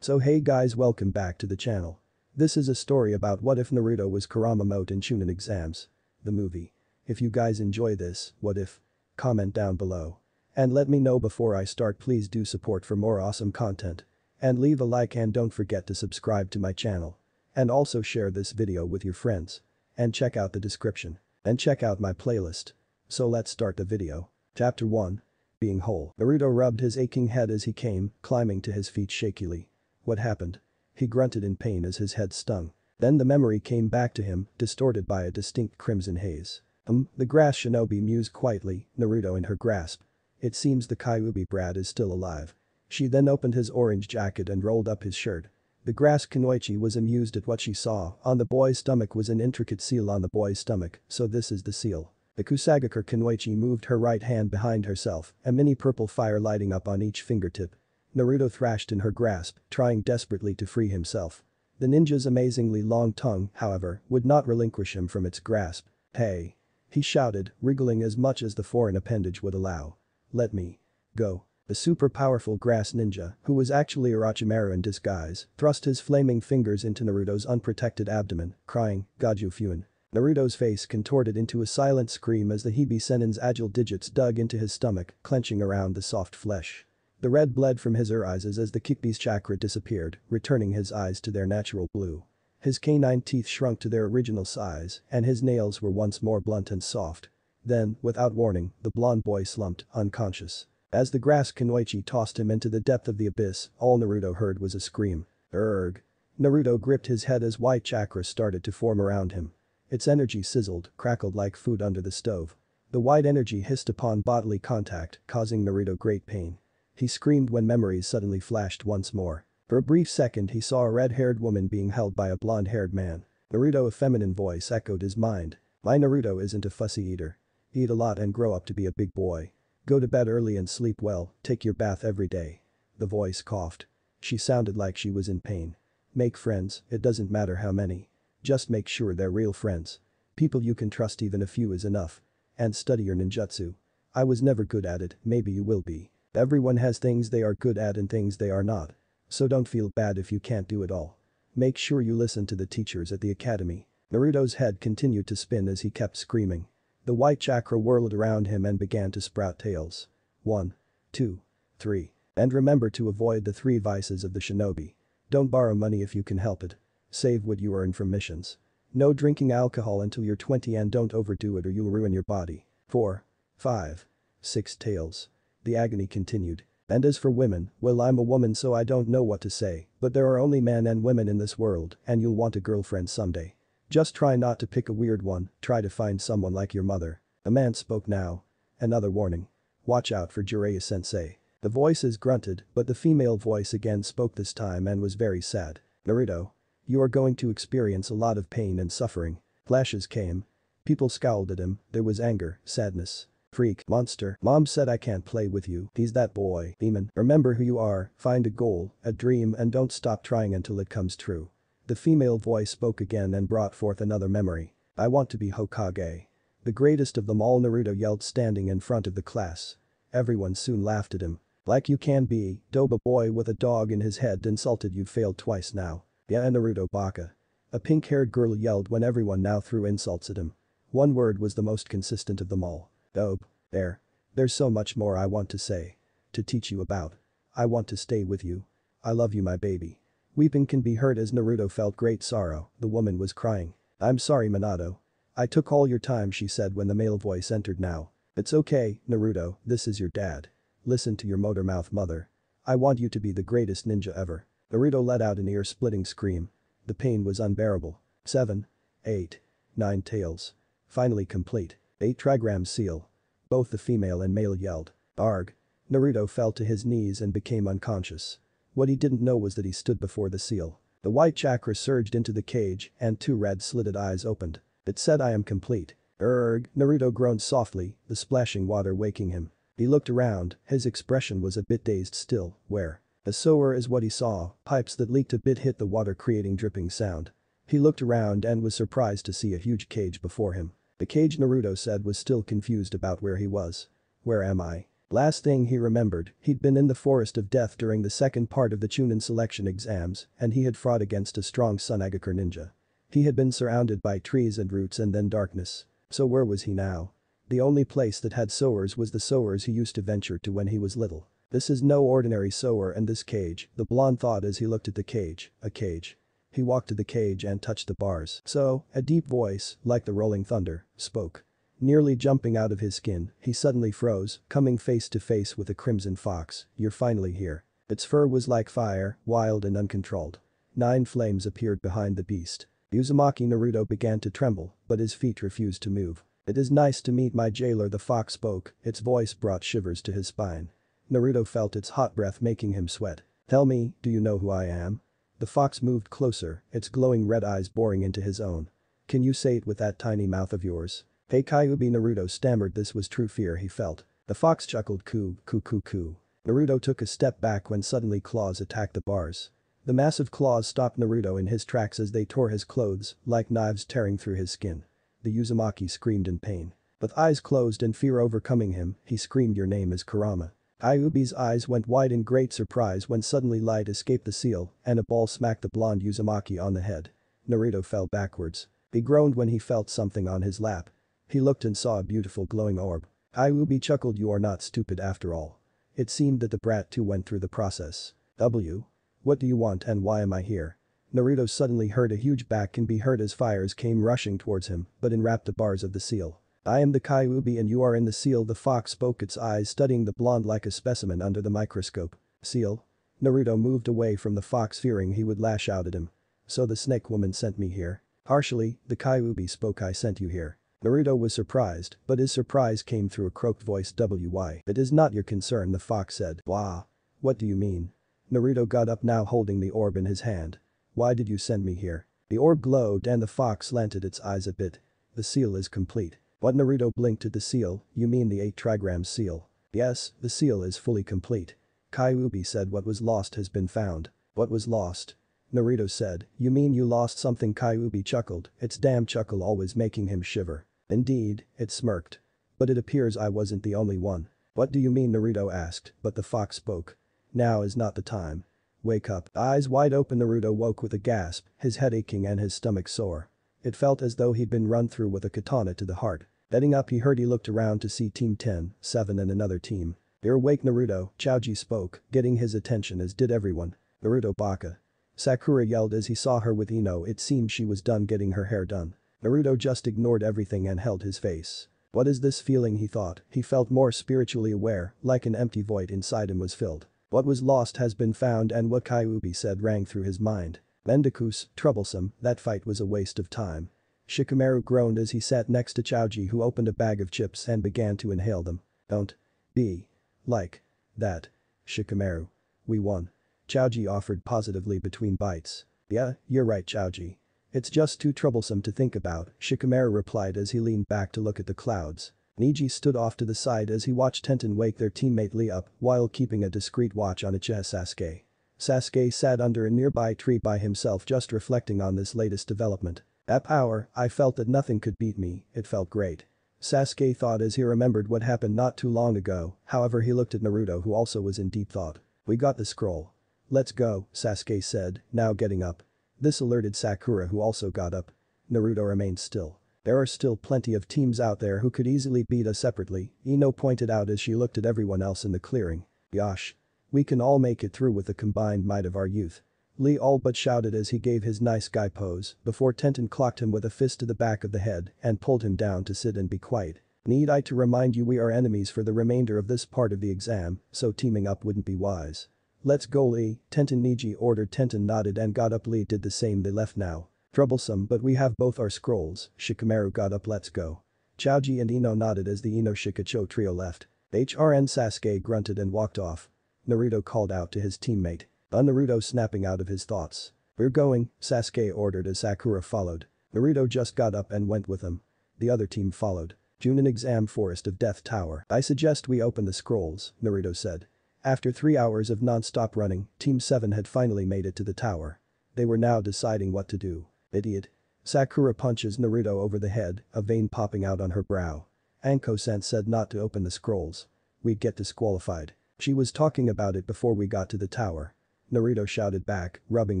So hey guys welcome back to the channel. This is a story about what if Naruto was Kurama Mode in Chunin exams. The movie. If you guys enjoy this, what if? Comment down below. And let me know before I start please do support for more awesome content. And leave a like and don't forget to subscribe to my channel. And also share this video with your friends. And check out the description. And check out my playlist. So let's start the video. Chapter 1. Being whole. Naruto rubbed his aching head as he came, climbing to his feet shakily. What happened? He grunted in pain as his head stung. Then the memory came back to him, distorted by a distinct crimson haze. Um, the grass shinobi mused quietly, Naruto in her grasp. It seems the Kyuubi brat is still alive. She then opened his orange jacket and rolled up his shirt. The grass Kunoichi was amused at what she saw, on the boy's stomach was an intricate seal on the boy's stomach, so this is the seal. The Kusagakure Kunoichi moved her right hand behind herself, a mini purple fire lighting up on each fingertip. Naruto thrashed in her grasp, trying desperately to free himself. The ninja's amazingly long tongue, however, would not relinquish him from its grasp. Hey. He shouted, wriggling as much as the foreign appendage would allow. Let me. Go. The super powerful grass ninja, who was actually Orochimaru in disguise, thrust his flaming fingers into Naruto's unprotected abdomen, crying, Gogyo Fuin. Naruto's face contorted into a silent scream as the Hebi Sennin's agile digits dug into his stomach, clenching around the soft flesh. The red bled from his eyes as the Kyuubi's chakra disappeared, returning his eyes to their natural blue. His canine teeth shrunk to their original size, and his nails were once more blunt and soft. Then, without warning, the blond boy slumped, unconscious. As the grass Kunoichi tossed him into the depth of the abyss, all Naruto heard was a scream. Erg. Naruto gripped his head as white chakra started to form around him. Its energy sizzled, crackled like food under the stove. The white energy hissed upon bodily contact, causing Naruto great pain. He screamed when memories suddenly flashed once more. For a brief second he saw a red-haired woman being held by a blonde-haired man. Naruto a feminine voice echoed his mind. My Naruto isn't a fussy eater. Eat a lot and grow up to be a big boy. Go to bed early and sleep well, take your bath every day. The voice coughed. She sounded like she was in pain. Make friends, it doesn't matter how many. Just make sure they're real friends. People you can trust even a few is enough. And study your ninjutsu. I was never good at it, maybe you will be. Everyone has things they are good at and things they are not. So don't feel bad if you can't do it all. Make sure you listen to the teachers at the academy. Naruto's head continued to spin as he kept screaming. The white chakra whirled around him and began to sprout tails. One, two, three. And remember to avoid the three vices of the shinobi. Don't borrow money if you can help it. Save what you earn from missions. No drinking alcohol until you're 20 and don't overdo it or you'll ruin your body. 4. 5. 6 tails. The agony continued. And as for women, well I'm a woman so I don't know what to say, but there are only men and women in this world and you'll want a girlfriend someday. Just try not to pick a weird one, try to find someone like your mother. A man spoke now. Another warning. Watch out for Jiraiya sensei. The voices grunted, but the female voice again spoke this time and was very sad. Naruto. You are going to experience a lot of pain and suffering. Flashes came. People scowled at him, there was anger, sadness, Freak, monster, mom said I can't play with you, he's that boy, demon, remember who you are, find a goal, a dream and don't stop trying until it comes true. The female voice spoke again and brought forth another memory. I want to be Hokage. The greatest of them all Naruto yelled standing in front of the class. Everyone soon laughed at him. Like you can be, Doba boy with a dog in his head insulted you failed twice now. Yeah Naruto baka. A pink-haired girl yelled when everyone now threw insults at him. One word was the most consistent of them all. Dope. There. There's so much more I want to say. To teach you about. I want to stay with you. I love you my baby. Weeping can be heard as Naruto felt great sorrow, the woman was crying. I'm sorry Minato. I took all your time she said when the male voice entered now. It's okay, Naruto, this is your dad. Listen to your motor mouth mother. I want you to be the greatest ninja ever. Naruto let out an ear-splitting scream. The pain was unbearable. 7. 8. 9 tails. Finally complete. 8 trigram seal. Both the female and male yelled. Arg. Naruto fell to his knees and became unconscious. What he didn't know was that he stood before the seal. The white chakra surged into the cage and two red slitted eyes opened. It said I am complete. Erg, Naruto groaned softly, the splashing water waking him. He looked around, his expression was a bit dazed still, where? A sewer is what he saw, pipes that leaked a bit hit the water creating dripping sound. He looked around and was surprised to see a huge cage before him. The cage Naruto said was still confused about where he was. Where am I? Last thing he remembered, he'd been in the forest of death during the second part of the Chunin selection exams and he had fought against a strong Sunagakure ninja. He had been surrounded by trees and roots and then darkness. So where was he now? The only place that had sowers was the sowers he used to venture to when he was little. This is no ordinary sower and this cage, the blonde thought as he looked at the cage, a cage. He walked to the cage and touched the bars. So, a deep voice, like the rolling thunder, spoke. Nearly jumping out of his skin, he suddenly froze, coming face to face with a crimson fox, you're finally here. Its fur was like fire, wild and uncontrolled. Nine flames appeared behind the beast. Uzumaki Naruto began to tremble, but his feet refused to move. It is nice to meet my jailer the fox spoke, its voice brought shivers to his spine. Naruto felt its hot breath making him sweat. Tell me, do you know who I am? The fox moved closer, its glowing red eyes boring into his own. Can you say it with that tiny mouth of yours? Hey Kyuubi Naruto stammered this was true fear he felt. The fox chuckled coo, coo coo coo. Naruto took a step back when suddenly claws attacked the bars. The massive claws stopped Naruto in his tracks as they tore his clothes, like knives tearing through his skin. The Uzumaki screamed in pain. With eyes closed and fear overcoming him, he screamed your name is Kurama. Kyuubi's eyes went wide in great surprise when suddenly light escaped the seal and a ball smacked the blonde Uzumaki on the head. Naruto fell backwards. He groaned when he felt something on his lap. He looked and saw a beautiful glowing orb. Kyuubi chuckled you are not stupid after all. It seemed that the brat too went through the process. W. What do you want and why am I here? Naruto suddenly heard a huge back can be heard as fires came rushing towards him but enwrapped the bars of the seal. I am the Kyuubi and you are in the seal the fox spoke its eyes studying the blonde like a specimen under the microscope. Seal? Naruto moved away from the fox fearing he would lash out at him. So the snake woman sent me here. Harshly, the Kyuubi spoke I sent you here. Naruto was surprised, but his surprise came through a croaked voice why. It is not your concern the fox said. Wah. What do you mean? Naruto got up now holding the orb in his hand. Why did you send me here? The orb glowed and the fox slanted its eyes a bit. The seal is complete. What Naruto blinked at the seal, you mean the 8 trigram seal. Yes, the seal is fully complete. Kyuubi said what was lost has been found. What was lost? Naruto said, you mean you lost something Kyuubi chuckled, its damn chuckle always making him shiver. Indeed, it smirked. But it appears I wasn't the only one. What do you mean Naruto asked, but the fox spoke. Now is not the time. Wake up. Eyes wide open Naruto woke with a gasp, his head aching and his stomach sore. It felt as though he'd been run through with a katana to the heart. Getting up he heard he looked around to see Team 10, 7 and another team. You're awake Naruto, Choji spoke, getting his attention as did everyone. Naruto Baka. Sakura yelled as he saw her with Ino it seemed she was done getting her hair done. Naruto just ignored everything and held his face. What is this feeling he thought, he felt more spiritually aware, like an empty void inside him was filled. What was lost has been found and what Kyuubi said rang through his mind. Mendicus, troublesome, that fight was a waste of time. Shikamaru groaned as he sat next to Choji who opened a bag of chips and began to inhale them. Don't. Be. Like. That. Shikamaru. We won. Choji offered positively between bites. Yeah, you're right Choji. It's just too troublesome to think about, Shikamaru replied as he leaned back to look at the clouds. Neji stood off to the side as he watched Tenten wake their teammate Lee up while keeping a discreet watch on Uchiha Sasuke. Sasuke sat under a nearby tree by himself just reflecting on this latest development. That power, I felt that nothing could beat me, it felt great. Sasuke thought as he remembered what happened not too long ago, however he looked at Naruto who also was in deep thought. We got the scroll. Let's go, Sasuke said, now getting up. This alerted Sakura who also got up. Naruto remained still. There are still plenty of teams out there who could easily beat us separately, Ino pointed out as she looked at everyone else in the clearing. Yosh. We can all make it through with the combined might of our youth. Lee all but shouted as he gave his nice guy pose before Tenten clocked him with a fist to the back of the head and pulled him down to sit and be quiet. Need I to remind you we are enemies for the remainder of this part of the exam, so teaming up wouldn't be wise. Let's go Lee, Tenten Neji ordered Tenten nodded and got up Lee did the same they left now. Troublesome but we have both our scrolls, Shikamaru got up let's go. Choji and Ino nodded as the Ino Shikacho trio left. HRN Sasuke grunted and walked off. Naruto called out to his teammate. A Naruto snapping out of his thoughts. We're going, Sasuke ordered as Sakura followed. Naruto just got up and went with him. The other team followed. Chunin exam forest of death tower. I suggest we open the scrolls, Naruto said. After three hours of non-stop running, Team 7 had finally made it to the tower. They were now deciding what to do. Idiot. Sakura punches Naruto over the head, a vein popping out on her brow. Anko-san said not to open the scrolls. we'd get disqualified. She was talking about it before we got to the tower. Naruto shouted back, rubbing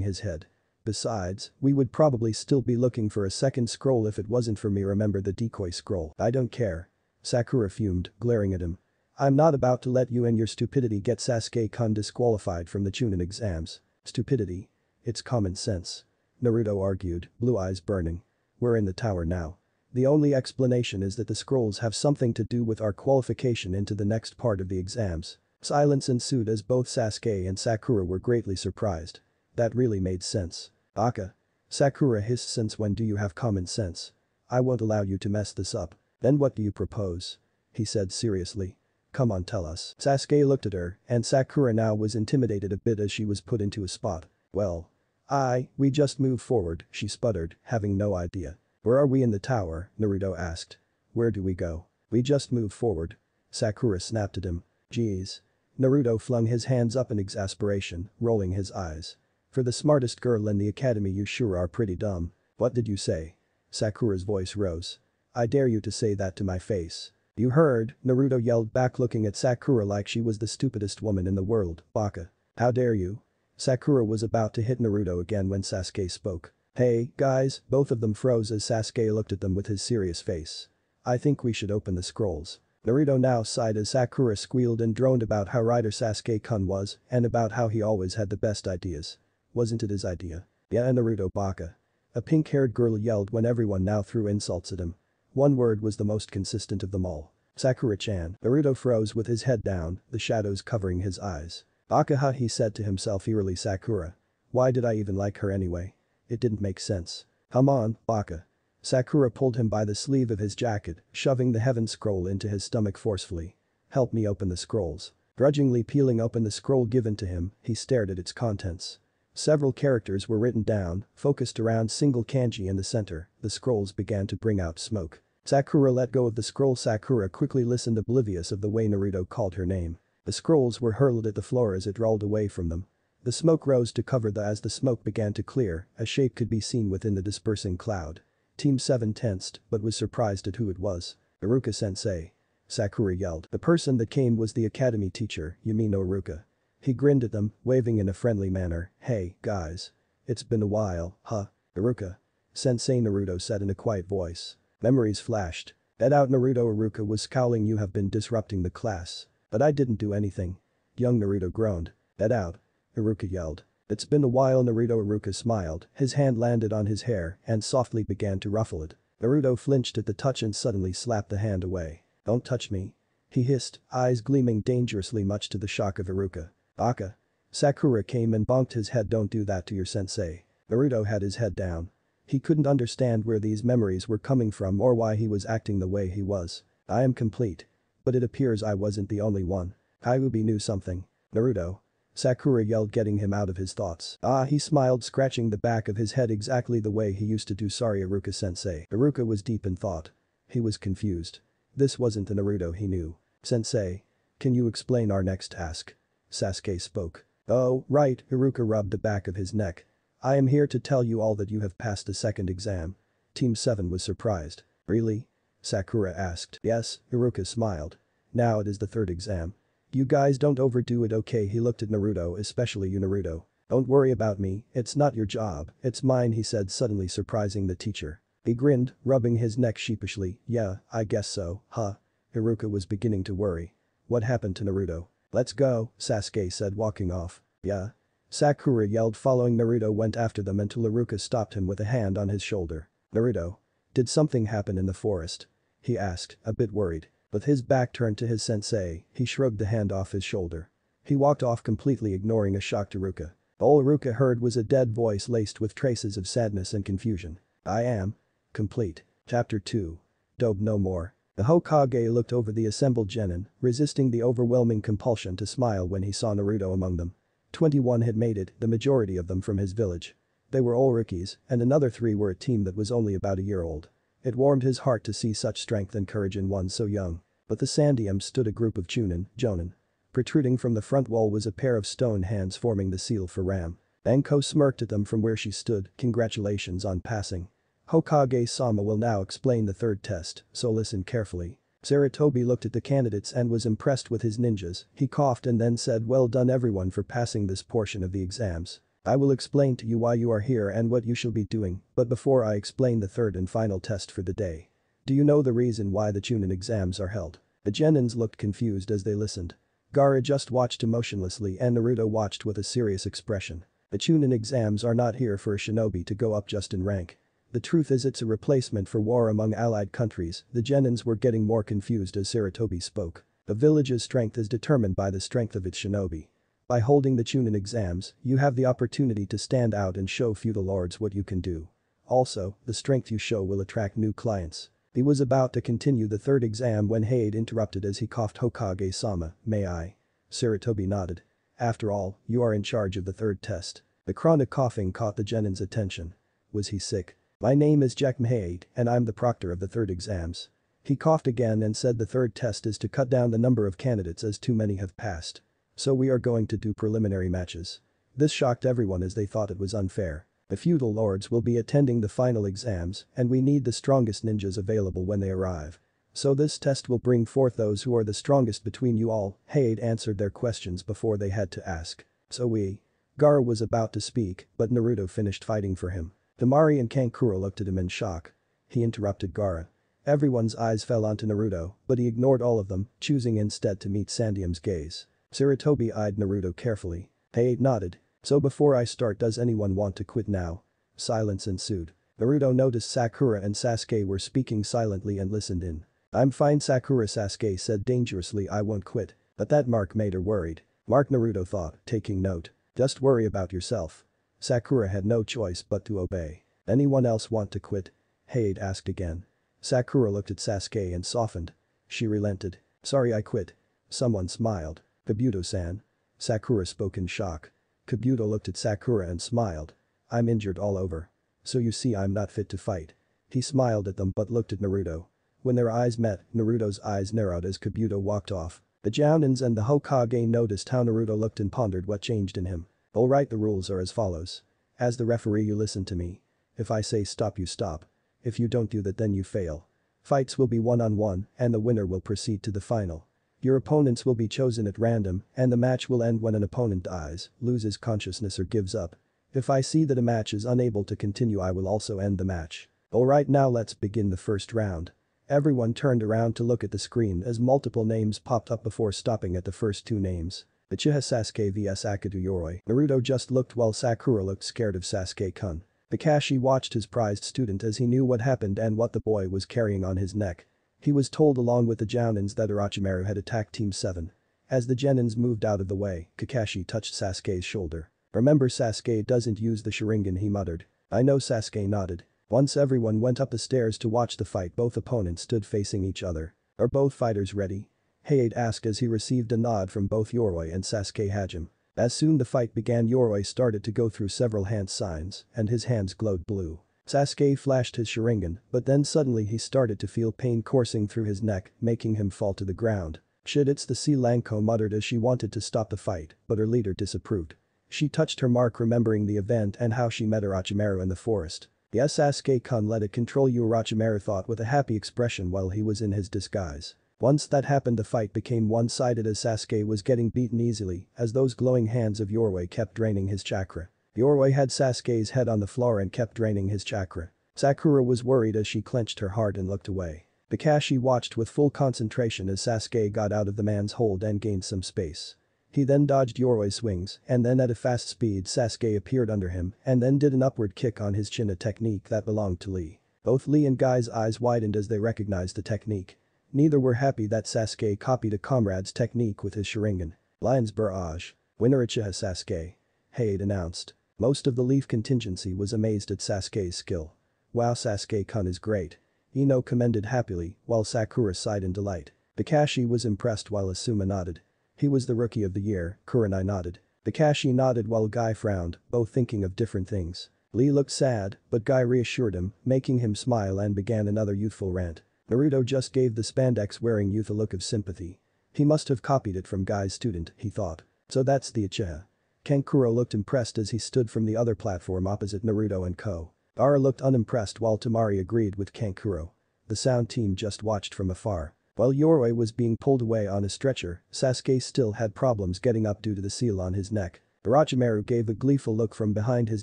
his head. Besides, we would probably still be looking for a second scroll if it wasn't for me remember the decoy scroll. I don't care. Sakura fumed, glaring at him. I'm not about to let you and your stupidity get Sasuke-kun disqualified from the Chunin exams. Stupidity. It's common sense. Naruto argued, blue eyes burning. We're in the tower now. The only explanation is that the scrolls have something to do with our qualification into the next part of the exams. Silence ensued as both Sasuke and Sakura were greatly surprised. That really made sense. Baka. Sakura hissed since when do you have common sense? I won't allow you to mess this up. Then what do you propose? He said seriously. Come on tell us. Sasuke looked at her, and Sakura now was intimidated a bit as she was put into a spot. Well. I, we just move forward, she sputtered, having no idea. Where are we in the tower, Naruto asked. Where do we go? We just move forward. Sakura snapped at him. Geez. Naruto flung his hands up in exasperation, rolling his eyes. For the smartest girl in the academy you sure are pretty dumb. What did you say? Sakura's voice rose. I dare you to say that to my face. You heard, Naruto yelled back looking at Sakura like she was the stupidest woman in the world, Baka. How dare you? Sakura was about to hit Naruto again when Sasuke spoke. Hey, guys, both of them froze as Sasuke looked at them with his serious face. I think we should open the scrolls. Naruto now sighed as Sakura squealed and droned about how rider Sasuke-kun was and about how he always had the best ideas. Wasn't it his idea? Yeah Naruto Baka. A pink-haired girl yelled when everyone now threw insults at him. One word was the most consistent of them all. Sakura-chan. Naruto froze with his head down, the shadows covering his eyes. Bakaha he said to himself eerily Sakura. Why did I even like her anyway? It didn't make sense. Come on, Baka. Sakura pulled him by the sleeve of his jacket, shoving the heaven scroll into his stomach forcefully. Help me open the scrolls. Grudgingly peeling open the scroll given to him, he stared at its contents. Several characters were written down, focused around single kanji in the center, the scrolls began to bring out smoke. Sakura let go of the scroll Sakura quickly listened oblivious of the way Naruto called her name. The scrolls were hurled at the floor as it rolled away from them, the smoke rose to cover the as the smoke began to clear, a shape could be seen within the dispersing cloud. Team 7 tensed, but was surprised at who it was. Iruka-sensei. Sakura yelled. The person that came was the academy teacher, Umino Iruka. He grinned at them, waving in a friendly manner, hey, guys. It's been a while, huh? Iruka. Sensei Naruto said in a quiet voice. Memories flashed. That out Naruto Iruka was scowling you have been disrupting the class. But I didn't do anything. Young Naruto groaned. That out. Iruka yelled. It's been a while Naruto Iruka smiled, his hand landed on his hair and softly began to ruffle it. Naruto flinched at the touch and suddenly slapped the hand away. Don't touch me. He hissed, eyes gleaming dangerously much to the shock of Iruka. Baka. Sakura came and bonked his head don't do that to your sensei. Naruto had his head down. He couldn't understand where these memories were coming from or why he was acting the way he was. I am complete. But it appears I wasn't the only one. Kyuubi knew something. Naruto, Sakura yelled getting him out of his thoughts. Ah he smiled scratching the back of his head exactly the way he used to do sorry Iruka-sensei. Iruka was deep in thought. He was confused. This wasn't the Naruto he knew. Sensei. Can you explain our next task? Sasuke spoke. Oh, right, Iruka rubbed the back of his neck. I am here to tell you all that you have passed the second exam. Team 7 was surprised. Really? Sakura asked. Yes, Iruka smiled. Now it is the third exam. You guys don't overdo it okay he looked at Naruto especially you Naruto. Don't worry about me, it's not your job, it's mine he said suddenly surprising the teacher. He grinned, rubbing his neck sheepishly, yeah, I guess so, huh? Iruka was beginning to worry. What happened to Naruto? Let's go, Sasuke said walking off. Yeah. Sakura yelled following Naruto went after them until Iruka stopped him with a hand on his shoulder. Naruto. Did something happen in the forest? He asked, a bit worried. With his back turned to his sensei, he shrugged the hand off his shoulder. He walked off completely ignoring a shocked Iruka. All Iruka heard was a dead voice laced with traces of sadness and confusion. I am. Complete. Chapter 2. Dobe no more. The Hokage looked over the assembled genin, resisting the overwhelming compulsion to smile when he saw Naruto among them. 21 had made it, the majority of them from his village. They were all rookies, and another three were a team that was only about a year old. It warmed his heart to see such strength and courage in one so young. But the Sandaime stood a group of Chunin, Jonin. Protruding from the front wall was a pair of stone hands forming the seal for Ram. Anko smirked at them from where she stood, congratulations on passing. Hokage Sama will now explain the third test, so listen carefully. Sarutobi looked at the candidates and was impressed with his ninjas, he coughed and then said well done everyone for passing this portion of the exams. I will explain to you why you are here and what you shall be doing, but before I explain the third and final test for the day. Do you know the reason why the Chunin exams are held? The Genins looked confused as they listened. Gaara just watched emotionlessly and Naruto watched with a serious expression. The Chunin exams are not here for a shinobi to go up just in rank. The truth is it's a replacement for war among allied countries, the Genins were getting more confused as Sarutobi spoke. A village's strength is determined by the strength of its shinobi. By holding the Chunin exams, you have the opportunity to stand out and show feudal lords what you can do. Also, the strength you show will attract new clients. He was about to continue the third exam when Hayate interrupted as he coughed Hokage-sama, may I? Sarutobi nodded. After all, you are in charge of the third test. The chronic coughing caught the Genin's attention. Was he sick? My name is Jack Mahade and I'm the proctor of the third exams. He coughed again and said the third test is to cut down the number of candidates as too many have passed. So we are going to do preliminary matches. This shocked everyone as they thought it was unfair. The feudal lords will be attending the final exams and we need the strongest ninjas available when they arrive. So this test will bring forth those who are the strongest between you all, Hayate answered their questions before they had to ask. So we. Gaara was about to speak, but Naruto finished fighting for him. The Temari and Kankuro looked at him in shock. He interrupted Gaara. Everyone's eyes fell onto Naruto, but he ignored all of them, choosing instead to meet Sandaime's gaze. Sarutobi eyed Naruto carefully. Hayate nodded. So before I start does anyone want to quit now? Silence ensued. Naruto noticed Sakura and Sasuke were speaking silently and listened in. I'm fine Sakura Sasuke said dangerously I won't quit. But that mark made her worried. Mark Naruto thought, taking note. Just worry about yourself. Sakura had no choice but to obey. Anyone else want to quit? Hayate asked again. Sakura looked at Sasuke and softened. She relented. Sorry I quit. Someone smiled. Kabuto-san. Sakura spoke in shock. Kabuto looked at Sakura and smiled. I'm injured all over. So you see I'm not fit to fight. He smiled at them but looked at Naruto. When their eyes met, Naruto's eyes narrowed as Kabuto walked off. The Jounins and the Hokage noticed how Naruto looked and pondered what changed in him. Alright the rules are as follows. As the referee you listen to me. If I say stop you stop. If you don't do that then you fail. Fights will be one-on-one -on -one, and the winner will proceed to the final. Your opponents will be chosen at random and the match will end when an opponent dies, loses consciousness or gives up. If I see that a match is unable to continue I will also end the match. Alright now let's begin the first round. Everyone turned around to look at the screen as multiple names popped up before stopping at the first two names. Uchiha Sasuke vs Akado Yoroi. Naruto just looked while Sakura looked scared of Sasuke-kun. Kakashi watched his prized student as he knew what happened and what the boy was carrying on his neck. He was told along with the Jounins that Orochimaru had attacked Team 7. As the Genins moved out of the way, Kakashi touched Sasuke's shoulder. Remember Sasuke doesn't use the Sharingan he muttered. I know Sasuke nodded. Once everyone went up the stairs to watch the fight both opponents stood facing each other. Are both fighters ready? Hayate asked as he received a nod from both Yoroi and Sasuke Hajime. As soon the fight began Yoroi started to go through several hand signs and his hands glowed blue. Sasuke flashed his Sharingan, but then suddenly he started to feel pain coursing through his neck, making him fall to the ground. Shit it's the C Lanko muttered as she wanted to stop the fight, but her leader disapproved. She touched her mark remembering the event and how she met Orochimaru in the forest. Yes Sasuke-kun let it control you Orochimaru thought with a happy expression while he was in his disguise. Once that happened the fight became one-sided as Sasuke was getting beaten easily as those glowing hands of Yoroi kept draining his chakra. Yoroi had Sasuke's head on the floor and kept draining his chakra. Sakura was worried as she clenched her heart and looked away. Kakashi watched with full concentration as Sasuke got out of the man's hold and gained some space. He then dodged Yoroi's swings and then at a fast speed Sasuke appeared under him and then did an upward kick on his chin a technique that belonged to Lee. Both Lee and Guy's eyes widened as they recognized the technique. Neither were happy that Sasuke copied a comrade's technique with his Sharingan. Lion's Barrage. Winner Uchiha Sasuke. Hayate announced. Most of the Leaf contingency was amazed at Sasuke's skill. Wow Sasuke-kun is great. Ino commended happily, while Sakura sighed in delight. Kakashi was impressed while Asuma nodded. He was the rookie of the year, Kurenai nodded. Kakashi nodded while Guy frowned, both thinking of different things. Lee looked sad, but Guy reassured him, making him smile and began another youthful rant. Naruto just gave the spandex-wearing youth a look of sympathy. He must have copied it from Guy's student, he thought. So that's the Uchiha. Kankuro looked impressed as he stood from the other platform opposite Naruto and Ko. Gaara looked unimpressed while Temari agreed with Kankuro. The sound team just watched from afar. While Yoroi was being pulled away on a stretcher, Sasuke still had problems getting up due to the seal on his neck. Orochimaru gave a gleeful look from behind his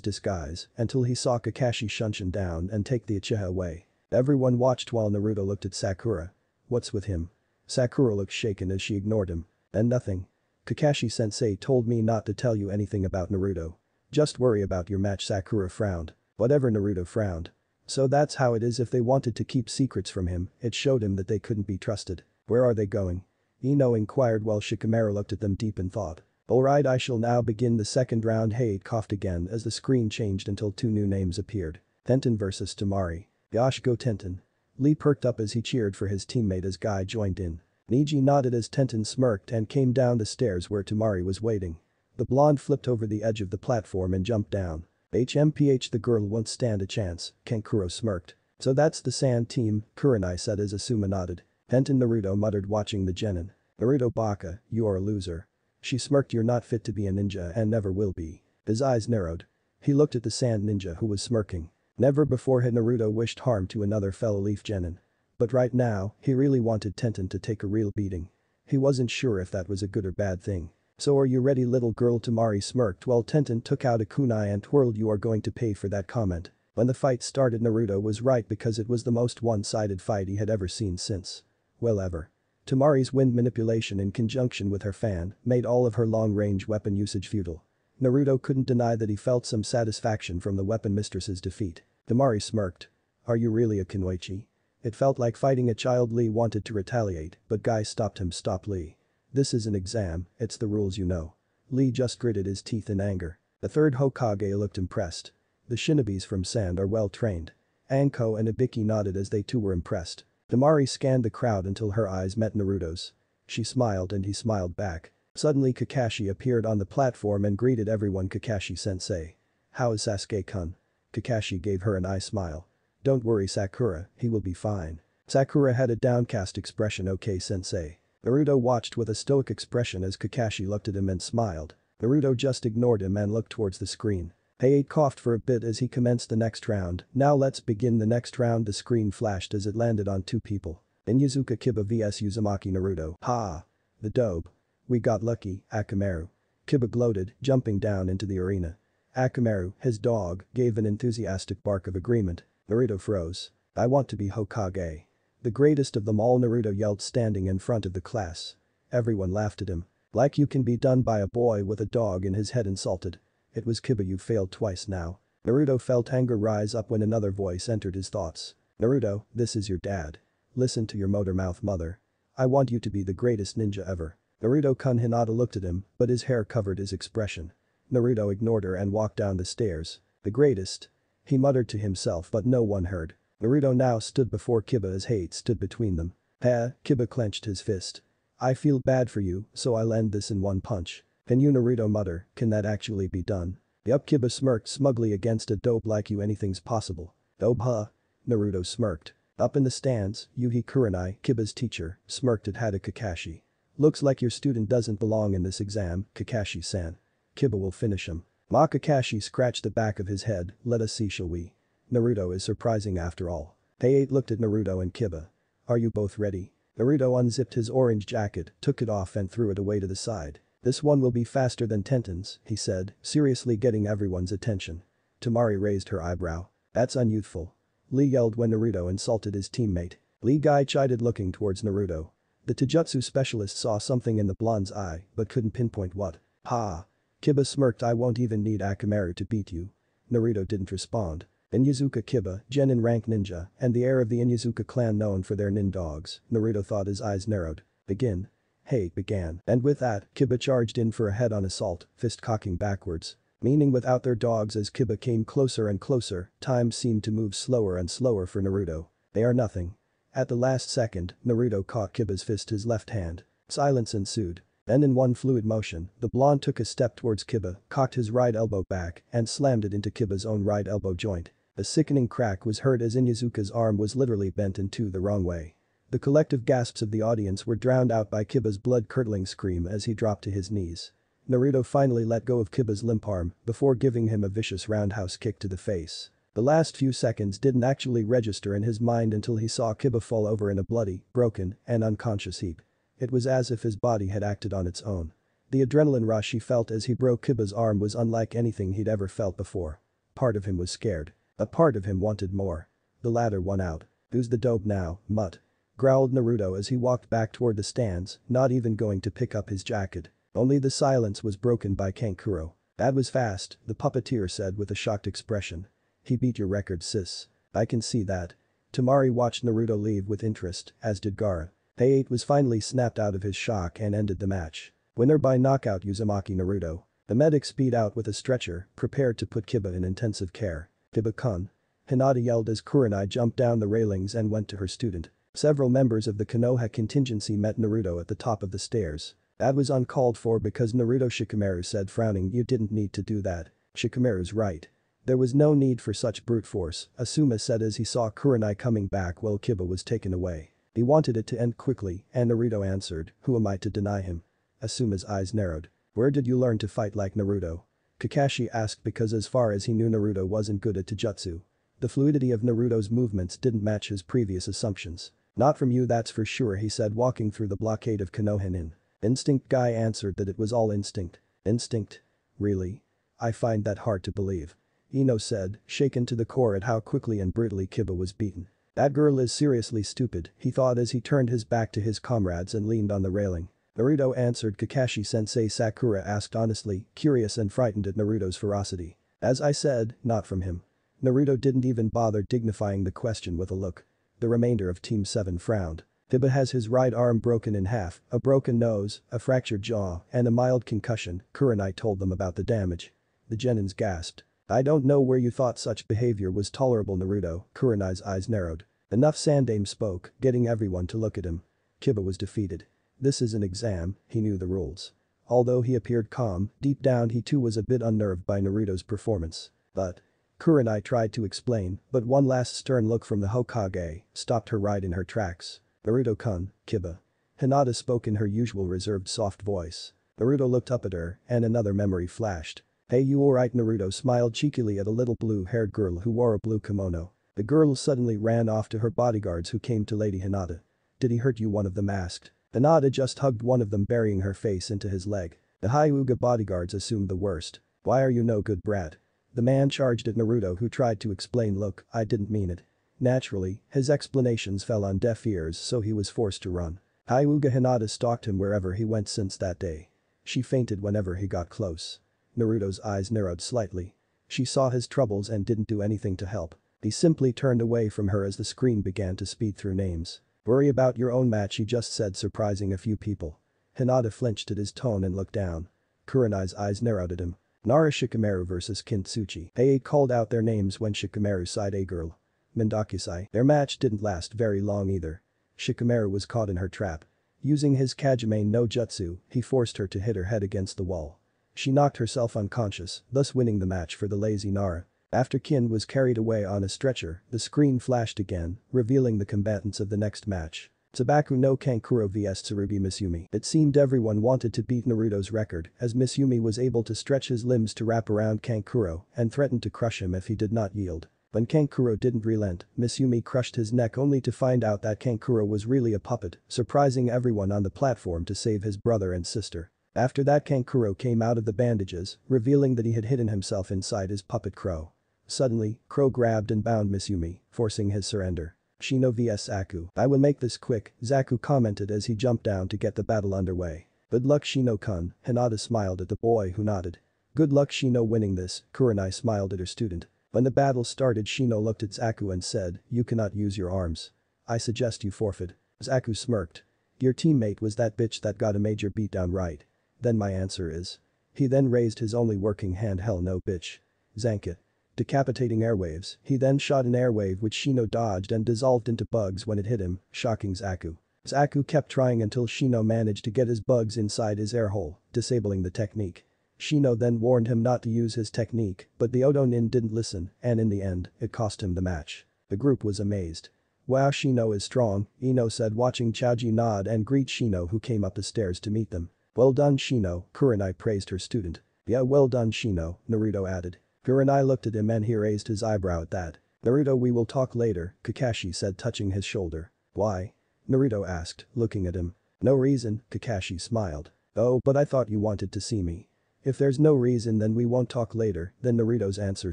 disguise until he saw Kakashi Shunshin down and take the Uchiha away. Everyone watched while Naruto looked at Sakura. What's with him? Sakura looked shaken as she ignored him. And nothing. Kakashi sensei told me not to tell you anything about Naruto. Just worry about your match Sakura frowned. Whatever Naruto frowned. So that's how it is if they wanted to keep secrets from him, it showed him that they couldn't be trusted. Where are they going? Ino inquired while Shikamaru looked at them deep in thought. Alright I shall now begin the second round Hayate coughed again as the screen changed until two new names appeared. Tenten vs Temari. Gosh go Tenten. Lee perked up as he cheered for his teammate as Guy joined in. Neji nodded as Tenten smirked and came down the stairs where Temari was waiting. The blonde flipped over the edge of the platform and jumped down. HMPH the girl won't stand a chance, Kankuro smirked. So that's the sand team, Kurenai said as Asuma nodded. Tenten Naruto muttered watching the genin. Naruto Baka, you are a loser. She smirked you're not fit to be a ninja and never will be. His eyes narrowed. He looked at the sand ninja who was smirking. Never before had Naruto wished harm to another fellow leaf genin. But right now, he really wanted Tenten to take a real beating. He wasn't sure if that was a good or bad thing. So are you ready little girl Temari smirked while Tenten took out a kunai and twirled you are going to pay for that comment. When the fight started Naruto was right because it was the most one-sided fight he had ever seen since. Well ever. Temari's wind manipulation in conjunction with her fan made all of her long-range weapon usage futile. Naruto couldn't deny that he felt some satisfaction from the weapon mistress's defeat. Temari smirked. Are you really a Kunoichi? It felt like fighting a child Lee wanted to retaliate, but Guy stopped him stop Lee. This is an exam, it's the rules you know. Lee just gritted his teeth in anger. The third Hokage looked impressed. The shinobis from Sand are well trained. Anko and Ibiki nodded as they too were impressed. Temari scanned the crowd until her eyes met Naruto's. She smiled and he smiled back. Suddenly Kakashi appeared on the platform and greeted everyone Kakashi-sensei. How is Sasuke-kun? Kakashi gave her an eye smile. Don't worry Sakura, he will be fine. Sakura had a downcast expression okay sensei. Naruto watched with a stoic expression as Kakashi looked at him and smiled. Naruto just ignored him and looked towards the screen. Hayate coughed for a bit as he commenced the next round, now let's begin the next round the screen flashed as it landed on two people. Inuzuka Kiba vs Uzumaki Naruto. Ha! The dope. We got lucky, Akamaru. Kiba gloated, jumping down into the arena. Akamaru, his dog, gave an enthusiastic bark of agreement. Naruto froze. I want to be Hokage. The greatest of them all Naruto yelled standing in front of the class. Everyone laughed at him. Like you can be done by a boy with a dog in his head insulted. It was Kiba you failed twice now. Naruto felt anger rise up when another voice entered his thoughts. Naruto, this is your dad. Listen to your motor mouth mother. I want you to be the greatest ninja ever. Naruto Kun Hinata looked at him, but his hair covered his expression. Naruto ignored her and walked down the stairs. The greatest. He muttered to himself but no one heard. Naruto now stood before Kiba as hate stood between them. Ha, Kiba clenched his fist. I feel bad for you, so I'll end this in one punch. Can you Naruto mutter, can that actually be done? Yup Kiba smirked smugly against a dope like you anything's possible. Dope huh? Naruto smirked. Up in the stands, Yuhi Kurenai, Kiba's teacher, smirked at Hatake Kakashi. Looks like your student doesn't belong in this exam, Kakashi-san. Kiba will finish him. Ma Kakashi scratched the back of his head, let us see shall we. Naruto is surprising after all. Hayate looked at Naruto and Kiba. Are you both ready? Naruto unzipped his orange jacket, took it off and threw it away to the side. This one will be faster than Tenten's, he said, seriously getting everyone's attention. Temari raised her eyebrow. That's unyouthful. Lee yelled when Naruto insulted his teammate. Lee Guy chided looking towards Naruto. The Taijutsu specialist saw something in the blonde's eye but couldn't pinpoint what. Ha. Kiba smirked I won't even need Akamaru to beat you. Naruto didn't respond. Inuzuka Kiba, genin rank ninja, and the heir of the Inuzuka clan known for their nin dogs, Naruto thought his eyes narrowed. Begin. Hey began. And with that, Kiba charged in for a head-on assault, fist cocking backwards. Meaning without their dogs as Kiba came closer and closer, time seemed to move slower and slower for Naruto. They are nothing. At the last second, Naruto caught Kiba's fist his left hand. Silence ensued. Then in one fluid motion, the blonde took a step towards Kiba, cocked his right elbow back, and slammed it into Kiba's own right elbow joint. A sickening crack was heard as Inuzuka's arm was literally bent in two the wrong way. The collective gasps of the audience were drowned out by Kiba's blood-curdling scream as he dropped to his knees. Naruto finally let go of Kiba's limp arm before giving him a vicious roundhouse kick to the face. The last few seconds didn't actually register in his mind until he saw Kiba fall over in a bloody, broken, and unconscious heap. It was as if his body had acted on its own. The adrenaline rush he felt as he broke Kiba's arm was unlike anything he'd ever felt before. Part of him was scared. A part of him wanted more. The latter won out. Who's the dope now, mutt? Growled Naruto as he walked back toward the stands, not even going to pick up his jacket. Only the silence was broken by Kankuro. That was fast, the puppeteer said with a shocked expression. He beat your record sis. I can see that. Temari watched Naruto leave with interest, as did Gaara. Day-8 was finally snapped out of his shock and ended the match. Winner by knockout Uzumaki Naruto. The medic speed out with a stretcher, prepared to put Kiba in intensive care. Kiba-kun. Hinata yelled as Kurenai jumped down the railings and went to her student. Several members of the Konoha contingency met Naruto at the top of the stairs. That was uncalled for because Naruto Shikamaru said frowning you didn't need to do that. Shikamaru's right. There was no need for such brute force, Asuma said as he saw Kurenai coming back while Kiba was taken away. He wanted it to end quickly and Naruto answered, who am I to deny him? Asuma's eyes narrowed. Where did you learn to fight like Naruto? Kakashi asked because as far as he knew Naruto wasn't good at Taijutsu. The fluidity of Naruto's movements didn't match his previous assumptions. Not from you that's for sure he said walking through the blockade of Konohinin. Instinct guy answered that it was all instinct. Instinct? Really? I find that hard to believe. Ino said, shaken to the core at how quickly and brutally Kiba was beaten. That girl is seriously stupid, he thought as he turned his back to his comrades and leaned on the railing. Naruto answered Kakashi-sensei Sakura asked honestly, curious and frightened at Naruto's ferocity. As I said, not from him. Naruto didn't even bother dignifying the question with a look. The remainder of Team 7 frowned. Kiba has his right arm broken in half, a broken nose, a fractured jaw, and a mild concussion, Kurenai told them about the damage. The Genins gasped. I don't know where you thought such behavior was tolerable Naruto, Kurenai's eyes narrowed. Enough Sandaime spoke, getting everyone to look at him. Kiba was defeated. This is an exam, he knew the rules. Although he appeared calm, deep down he too was a bit unnerved by Naruto's performance. But. Kurenai tried to explain, but one last stern look from the Hokage stopped her right in her tracks. Naruto-kun, Kiba. Hinata spoke in her usual reserved soft voice. Naruto looked up at her, and another memory flashed. Hey you alright Naruto smiled cheekily at a little blue-haired girl who wore a blue kimono. The girl suddenly ran off to her bodyguards who came to Lady Hinata. Did he hurt you one of them asked. Hinata just hugged one of them burying her face into his leg. The Hyuga bodyguards assumed the worst. Why are you no good brat? The man charged at Naruto who tried to explain look, I didn't mean it. Naturally, his explanations fell on deaf ears so he was forced to run. Hyuga Hinata stalked him wherever he went since that day. She fainted whenever he got close. Naruto's eyes narrowed slightly. She saw his troubles and didn't do anything to help. He simply turned away from her as the screen began to speed through names. Worry about your own match he just said surprising a few people. Hinata flinched at his tone and looked down. Kurenai's eyes narrowed at him. Nara Shikamaru vs Kin Tsuchi. They called out their names when Shikamaru sighed a girl. Mendokusai. Their match didn't last very long either. Shikamaru was caught in her trap. Using his Kagemane no Jutsu, he forced her to hit her head against the wall. She knocked herself unconscious, thus winning the match for the lazy Nara. After Kin was carried away on a stretcher, the screen flashed again, revealing the combatants of the next match. Sabaku no Kankuro vs Tsurugi Misumi. It seemed everyone wanted to beat Naruto's record as Misumi was able to stretch his limbs to wrap around Kankuro and threatened to crush him if he did not yield. When Kankuro didn't relent, Misumi crushed his neck only to find out that Kankuro was really a puppet, surprising everyone on the platform to save his brother and sister. After that Kankuro came out of the bandages, revealing that he had hidden himself inside his puppet Crow. Suddenly, Crow grabbed and bound Misumi, forcing his surrender. Shino vs Zaku. I will make this quick, Zaku commented as he jumped down to get the battle underway. Good luck Shino-kun, Hinata smiled at the boy who nodded. Good luck Shino winning this, Kurenai smiled at her student. When the battle started Shino looked at Zaku and said, you cannot use your arms. I suggest you forfeit. Zaku smirked. Your teammate was that bitch that got a major beatdown right. Then my answer is. He then raised his only working hand hell no bitch. Zanket. Decapitating airwaves, he then shot an airwave which Shino dodged and dissolved into bugs when it hit him, shocking Zaku. Zaku kept trying until Shino managed to get his bugs inside his airhole, disabling the technique. Shino then warned him not to use his technique, but the Odonin didn't listen, and in the end, it cost him the match. The group was amazed. Wow Shino is strong, Ino said watching Choji nod and greet Shino who came up the stairs to meet them. Well done Shino, Kurenai praised her student. Yeah well done Shino, Naruto added. Kurenai looked at him and he raised his eyebrow at that. Naruto we will talk later, Kakashi said touching his shoulder. Why? Naruto asked, looking at him. No reason, Kakashi smiled. Oh but I thought you wanted to see me. If there's no reason then we won't talk later, then Naruto's answer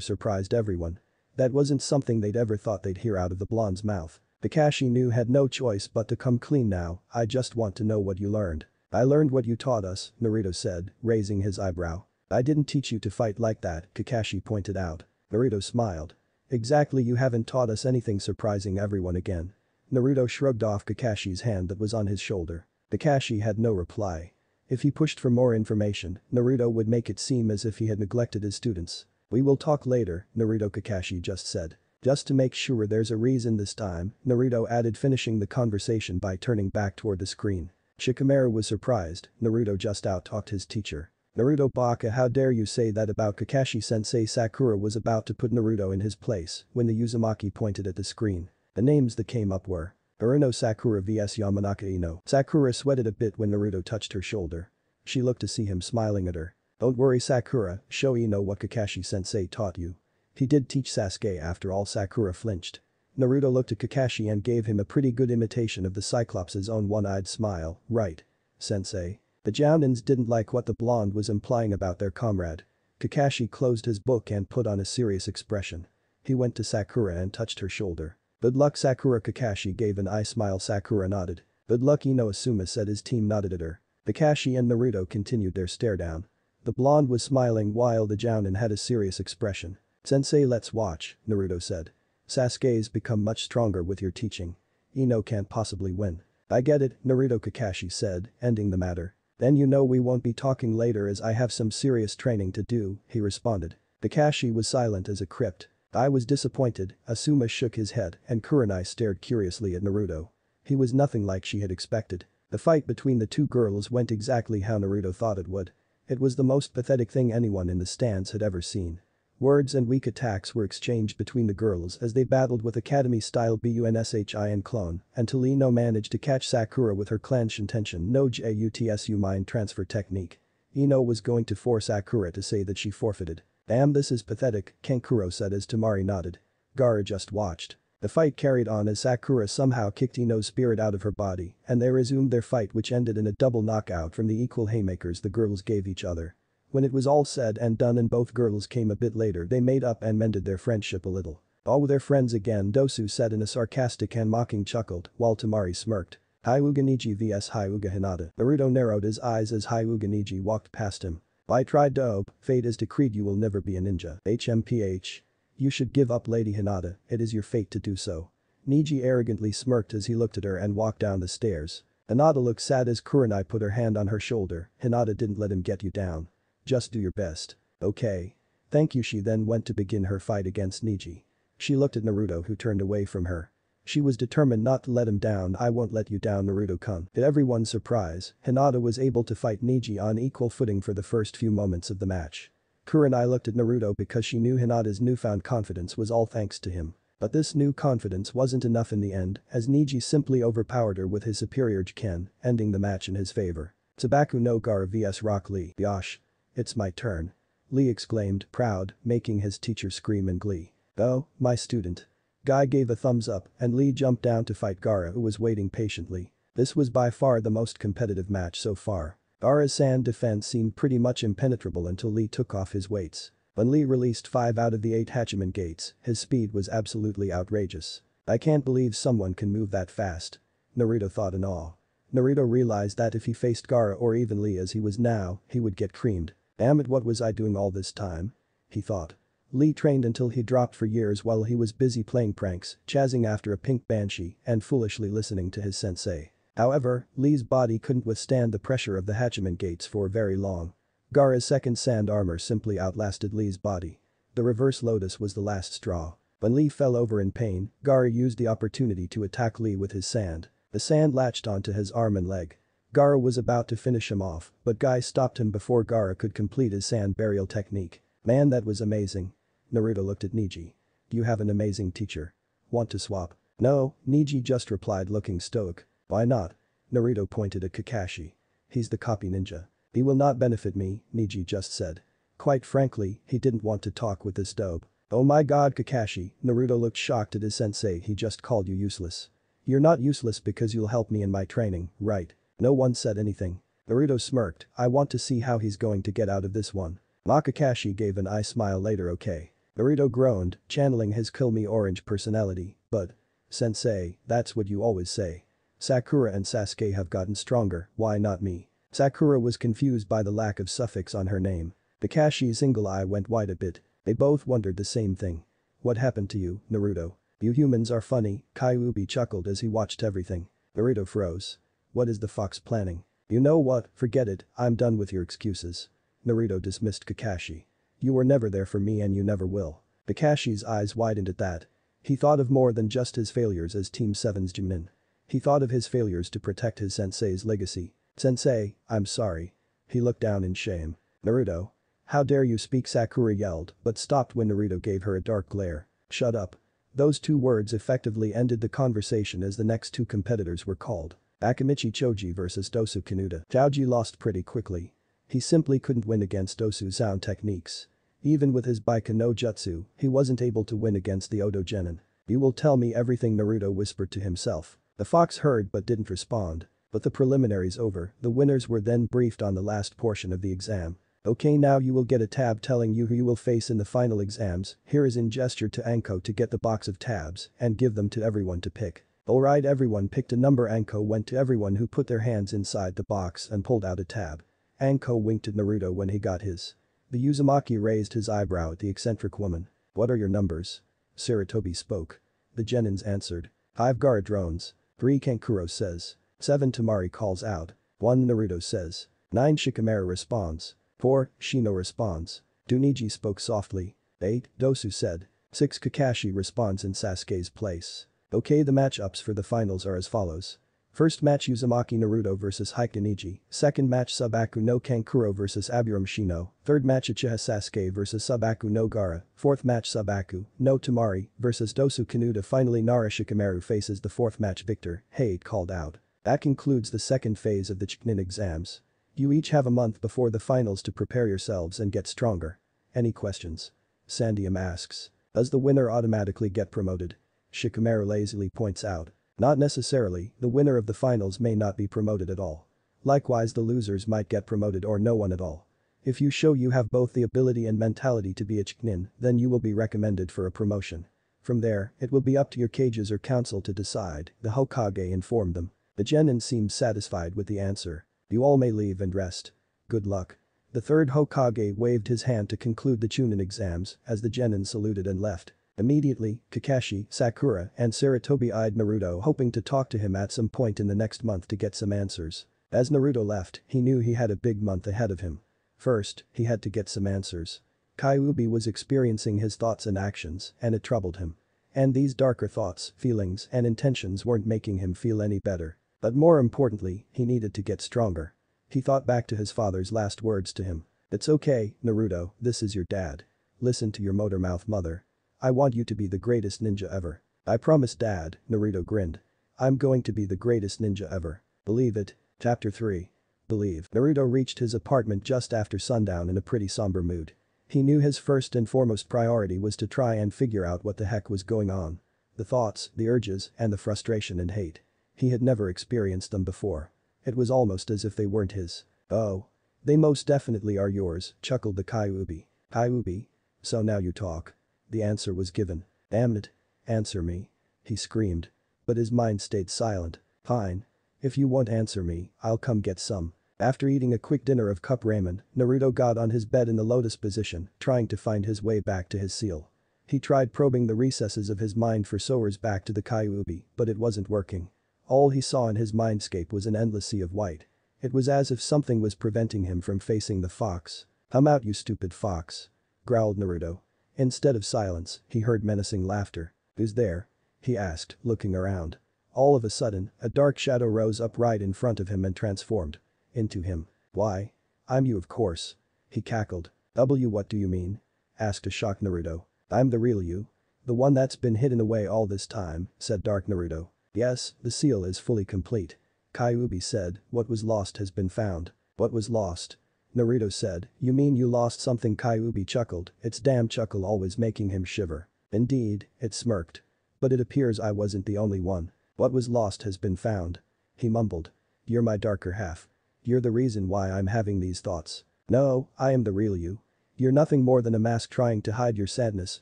surprised everyone. That wasn't something they'd ever thought they'd hear out of the blonde's mouth. Kakashi knew had no choice but to come clean now, I just want to know what you learned. I learned what you taught us, Naruto said, raising his eyebrow. I didn't teach you to fight like that, Kakashi pointed out. Naruto smiled. Exactly you haven't taught us anything surprising everyone again. Naruto shrugged off Kakashi's hand that was on his shoulder. Kakashi had no reply. If he pushed for more information, Naruto would make it seem as if he had neglected his students. We will talk later, Naruto Kakashi just said. Just to make sure there's a reason this time, Naruto added finishing the conversation by turning back toward the screen. Shikamaru was surprised, Naruto just out-talked his teacher. Naruto Baka how dare you say that about Kakashi-sensei Sakura was about to put Naruto in his place when the Uzumaki pointed at the screen. The names that came up were Haruno Sakura vs Yamanaka Ino. Sakura sweated a bit when Naruto touched her shoulder. She looked to see him smiling at her. Don't worry Sakura, show Ino what Kakashi-sensei taught you. He did teach Sasuke after all Sakura flinched. Naruto looked at Kakashi and gave him a pretty good imitation of the Cyclops' own one-eyed smile, right. Sensei. The Jounins didn't like what the blonde was implying about their comrade. Kakashi closed his book and put on a serious expression. He went to Sakura and touched her shoulder. Good luck Sakura Kakashi gave an eye smile Sakura nodded. Good luck Ino Asuma said his team nodded at her. Kakashi and Naruto continued their stare down. The blonde was smiling while the Jounin had a serious expression. Sensei let's watch, Naruto said. Sasuke's become much stronger with your teaching. Ino can't possibly win. I get it, Naruto Kakashi said, ending the matter. Then you know we won't be talking later as I have some serious training to do, he responded. Kakashi was silent as a crypt. I was disappointed, Asuma shook his head and Kurenai stared curiously at Naruto. He was nothing like she had expected. The fight between the two girls went exactly how Naruto thought it would. It was the most pathetic thing anyone in the stands had ever seen. Words and weak attacks were exchanged between the girls as they battled with Academy-style BUNSHI and clone until Ino managed to catch Sakura with her clan Shintenshin no Jutsu mind transfer technique. Ino was going to force Sakura to say that she forfeited. Damn this is pathetic, Kankuro said as Temari nodded. Gaara just watched. The fight carried on as Sakura somehow kicked Ino's spirit out of her body and they resumed their fight which ended in a double knockout from the equal haymakers the girls gave each other. When it was all said and done and both girls came a bit later they made up and mended their friendship a little. Oh they're friends again Dosu said in a sarcastic and mocking chuckled while Temari smirked. Hyuga Neji vs Hyuga Hinata. Naruto narrowed his eyes as Hyuga Neji walked past him. I tried dope, fate has decreed you will never be a ninja. HMPH. You should give up Lady Hinata, it is your fate to do so. Neji arrogantly smirked as he looked at her and walked down the stairs. Hinata looked sad as Kurenai put her hand on her shoulder, Hinata didn't let him get you down. Just do your best. Okay. Thank you she then went to begin her fight against Neji. She looked at Naruto who turned away from her. She was determined not to let him down I won't let you down Naruto-kun. To everyone's surprise, Hinata was able to fight Neji on equal footing for the first few moments of the match. Kurenai looked at Naruto because she knew Hinata's newfound confidence was all thanks to him. But this new confidence wasn't enough in the end as Neji simply overpowered her with his superior Juken, ending the match in his favor. Sabaku no Gaara vs Rock Lee. Yosh. It's my turn. Lee exclaimed, proud, making his teacher scream in glee. Oh, my student. Guy gave a thumbs up and Lee jumped down to fight Gaara who was waiting patiently. This was by far the most competitive match so far. Gaara's sand defense seemed pretty much impenetrable until Lee took off his weights. When Lee released 5 out of the 8 Hachimon gates, his speed was absolutely outrageous. I can't believe someone can move that fast. Naruto thought in awe. Naruto realized that if he faced Gaara or even Lee as he was now, he would get creamed. Damn it what was I doing all this time? He thought. Lee trained until he dropped for years while he was busy playing pranks, chasing after a pink banshee and foolishly listening to his sensei. However, Lee's body couldn't withstand the pressure of the Hachimon gates for very long. Gaara's second sand armor simply outlasted Lee's body. The reverse lotus was the last straw. When Lee fell over in pain, Gaara used the opportunity to attack Lee with his sand. The sand latched onto his arm and leg. Gaara was about to finish him off, but Guy stopped him before Gaara could complete his sand burial technique. Man that was amazing. Naruto looked at Neji. You have an amazing teacher. Want to swap? No, Neji just replied looking stoic. Why not? Naruto pointed at Kakashi. He's the copy ninja. He will not benefit me, Neji just said. quite frankly, he didn't want to talk with this dope. Oh my god Kakashi, Naruto looked shocked at his sensei he just called you useless. You're not useless because you'll help me in my training, right? No one said anything. Naruto smirked, I want to see how he's going to get out of this one. Makakashi gave an eye smile later okay. Naruto groaned, channeling his kill me orange personality, but. Sensei, that's what you always say. Sakura and Sasuke have gotten stronger, why not me? Sakura was confused by the lack of suffix on her name. Kakashi's single eye went wide a bit. They both wondered the same thing. What happened to you, Naruto? You humans are funny, Kyuubi chuckled as he watched everything. Naruto froze. What is the fox planning? You know what, forget it, I'm done with your excuses. Naruto dismissed Kakashi. You were never there for me and you never will. Kakashi's eyes widened at that. He thought of more than just his failures as Team 7's Jimin. He thought of his failures to protect his sensei's legacy. Sensei, I'm sorry. He looked down in shame. Naruto. How dare you speak Sakura yelled, but stopped when Naruto gave her a dark glare. Shut up. Those two words effectively ended the conversation as the next two competitors were called. Akimichi Choji vs Dosu Kinuta. Choji lost pretty quickly. He simply couldn't win against Dosu's sound techniques. Even with his Baika no Jutsu, he wasn't able to win against the Oto Genin. You will tell me everything Naruto whispered to himself. The fox heard but didn't respond. But the preliminaries over, the winners were then briefed on the last portion of the exam. Okay now you will get a tab telling you who you will face in the final exams, here is in gesture to Anko to get the box of tabs and give them to everyone to pick. Alright everyone picked a number Anko went to everyone who put their hands inside the box and pulled out a tab. Anko winked at Naruto when he got his. The Uzumaki raised his eyebrow at the eccentric woman. What are your numbers? Sarutobi spoke. The Genins answered. Five Gaara drones. Three Kankuro says. Seven Temari calls out. One Naruto says. Nine Shikamaru responds. 4. Shino responds. Duniji spoke softly. 8. Dosu said. 6. Kakashi responds in Sasuke's place. Okay the matchups for the finals are as follows. First match Uzumaki Naruto vs Hyuga Neji, second match Sabaku no Kankuro vs Aburame Shino, third match Uchiha Sasuke vs Sabaku no Gaara, fourth match Sabaku no Temari vs Dosu Kinuta finally Nara Shikamaru faces the fourth match victor, Hayate called out. That concludes the second phase of the Chunin exams. You each have a month before the finals to prepare yourselves and get stronger. Any questions? Sandaime asks. Does the winner automatically get promoted? Shikamaru lazily points out. Not necessarily, the winner of the finals may not be promoted at all. Likewise the losers might get promoted or no one at all. If you show you have both the ability and mentality to be a Chunin, then you will be recommended for a promotion. From there, it will be up to your cages or council to decide, the Hokage informed them. The Genin seemed satisfied with the answer. You all may leave and rest. Good luck. The third Hokage waved his hand to conclude the Chunin exams as the Genin saluted and left. Immediately, Kakashi, Sakura, and Sarutobi eyed Naruto hoping to talk to him at some point in the next month to get some answers. As Naruto left, he knew he had a big month ahead of him. First, he had to get some answers. Kyuubi was experiencing his thoughts and actions, and it troubled him. And these darker thoughts, feelings, and intentions weren't making him feel any better. But more importantly, he needed to get stronger. He thought back to his father's last words to him. It's okay, Naruto, this is your dad. Listen to your motor mouth mother. I want you to be the greatest ninja ever. I promise dad, Naruto grinned. I'm going to be the greatest ninja ever. Believe it. Chapter 3. Believe. Naruto reached his apartment just after sundown in a pretty somber mood. He knew his first and foremost priority was to try and figure out what the heck was going on. The thoughts, the urges, and the frustration and hate. He had never experienced them before. It was almost as if they weren't his. Oh. They most definitely are yours, chuckled the Kyuubi. Kyuubi? So now you talk. The answer was given. Damn it. Answer me. He screamed. But his mind stayed silent. Fine. If you won't answer me, I'll come get some. After eating a quick dinner of cup ramen, Naruto got on his bed in the lotus position, trying to find his way back to his seal. He tried probing the recesses of his mind for soars back to the Kyuubi, but it wasn't working. All he saw in his mindscape was an endless sea of white. It was as if something was preventing him from facing the fox. Come out you stupid fox. Growled Naruto. Instead of silence, he heard menacing laughter. Who's there? He asked, looking around. All of a sudden, a dark shadow rose up right in front of him and transformed. Into him. Why? I'm you of course. He cackled. W what do you mean? Asked a shocked Naruto. I'm the real you. The one that's been hidden away all this time, said Dark Naruto. Yes, the seal is fully complete. Kyuubi said, what was lost has been found. What was lost? Naruto said, you mean you lost something Kyuubi chuckled, its damn chuckle always making him shiver. Indeed, it smirked. But it appears I wasn't the only one. What was lost has been found. He mumbled. You're my darker half. You're the reason why I'm having these thoughts. No, I am the real you. You're nothing more than a mask trying to hide your sadness,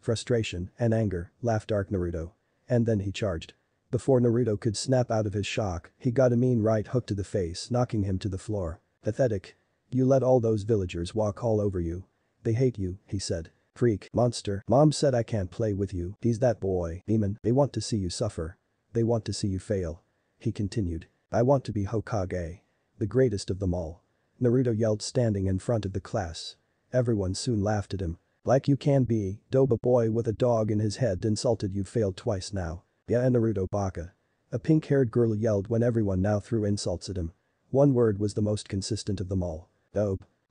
frustration, and anger, laughed Dark Naruto. And then he charged. Before Naruto could snap out of his shock, he got a mean right hook to the face knocking him to the floor. Pathetic. You let all those villagers walk all over you. They hate you, he said. Freak, monster, mom said I can't play with you, he's that boy, demon, they want to see you suffer. They want to see you fail. He continued. I want to be Hokage. The greatest of them all. Naruto yelled standing in front of the class. Everyone soon laughed at him. Like you can be, Dobe boy with a dog in his head insulted you failed twice now. Yeah Naruto baka. A pink-haired girl yelled when everyone now threw insults at him. One word was the most consistent of them all.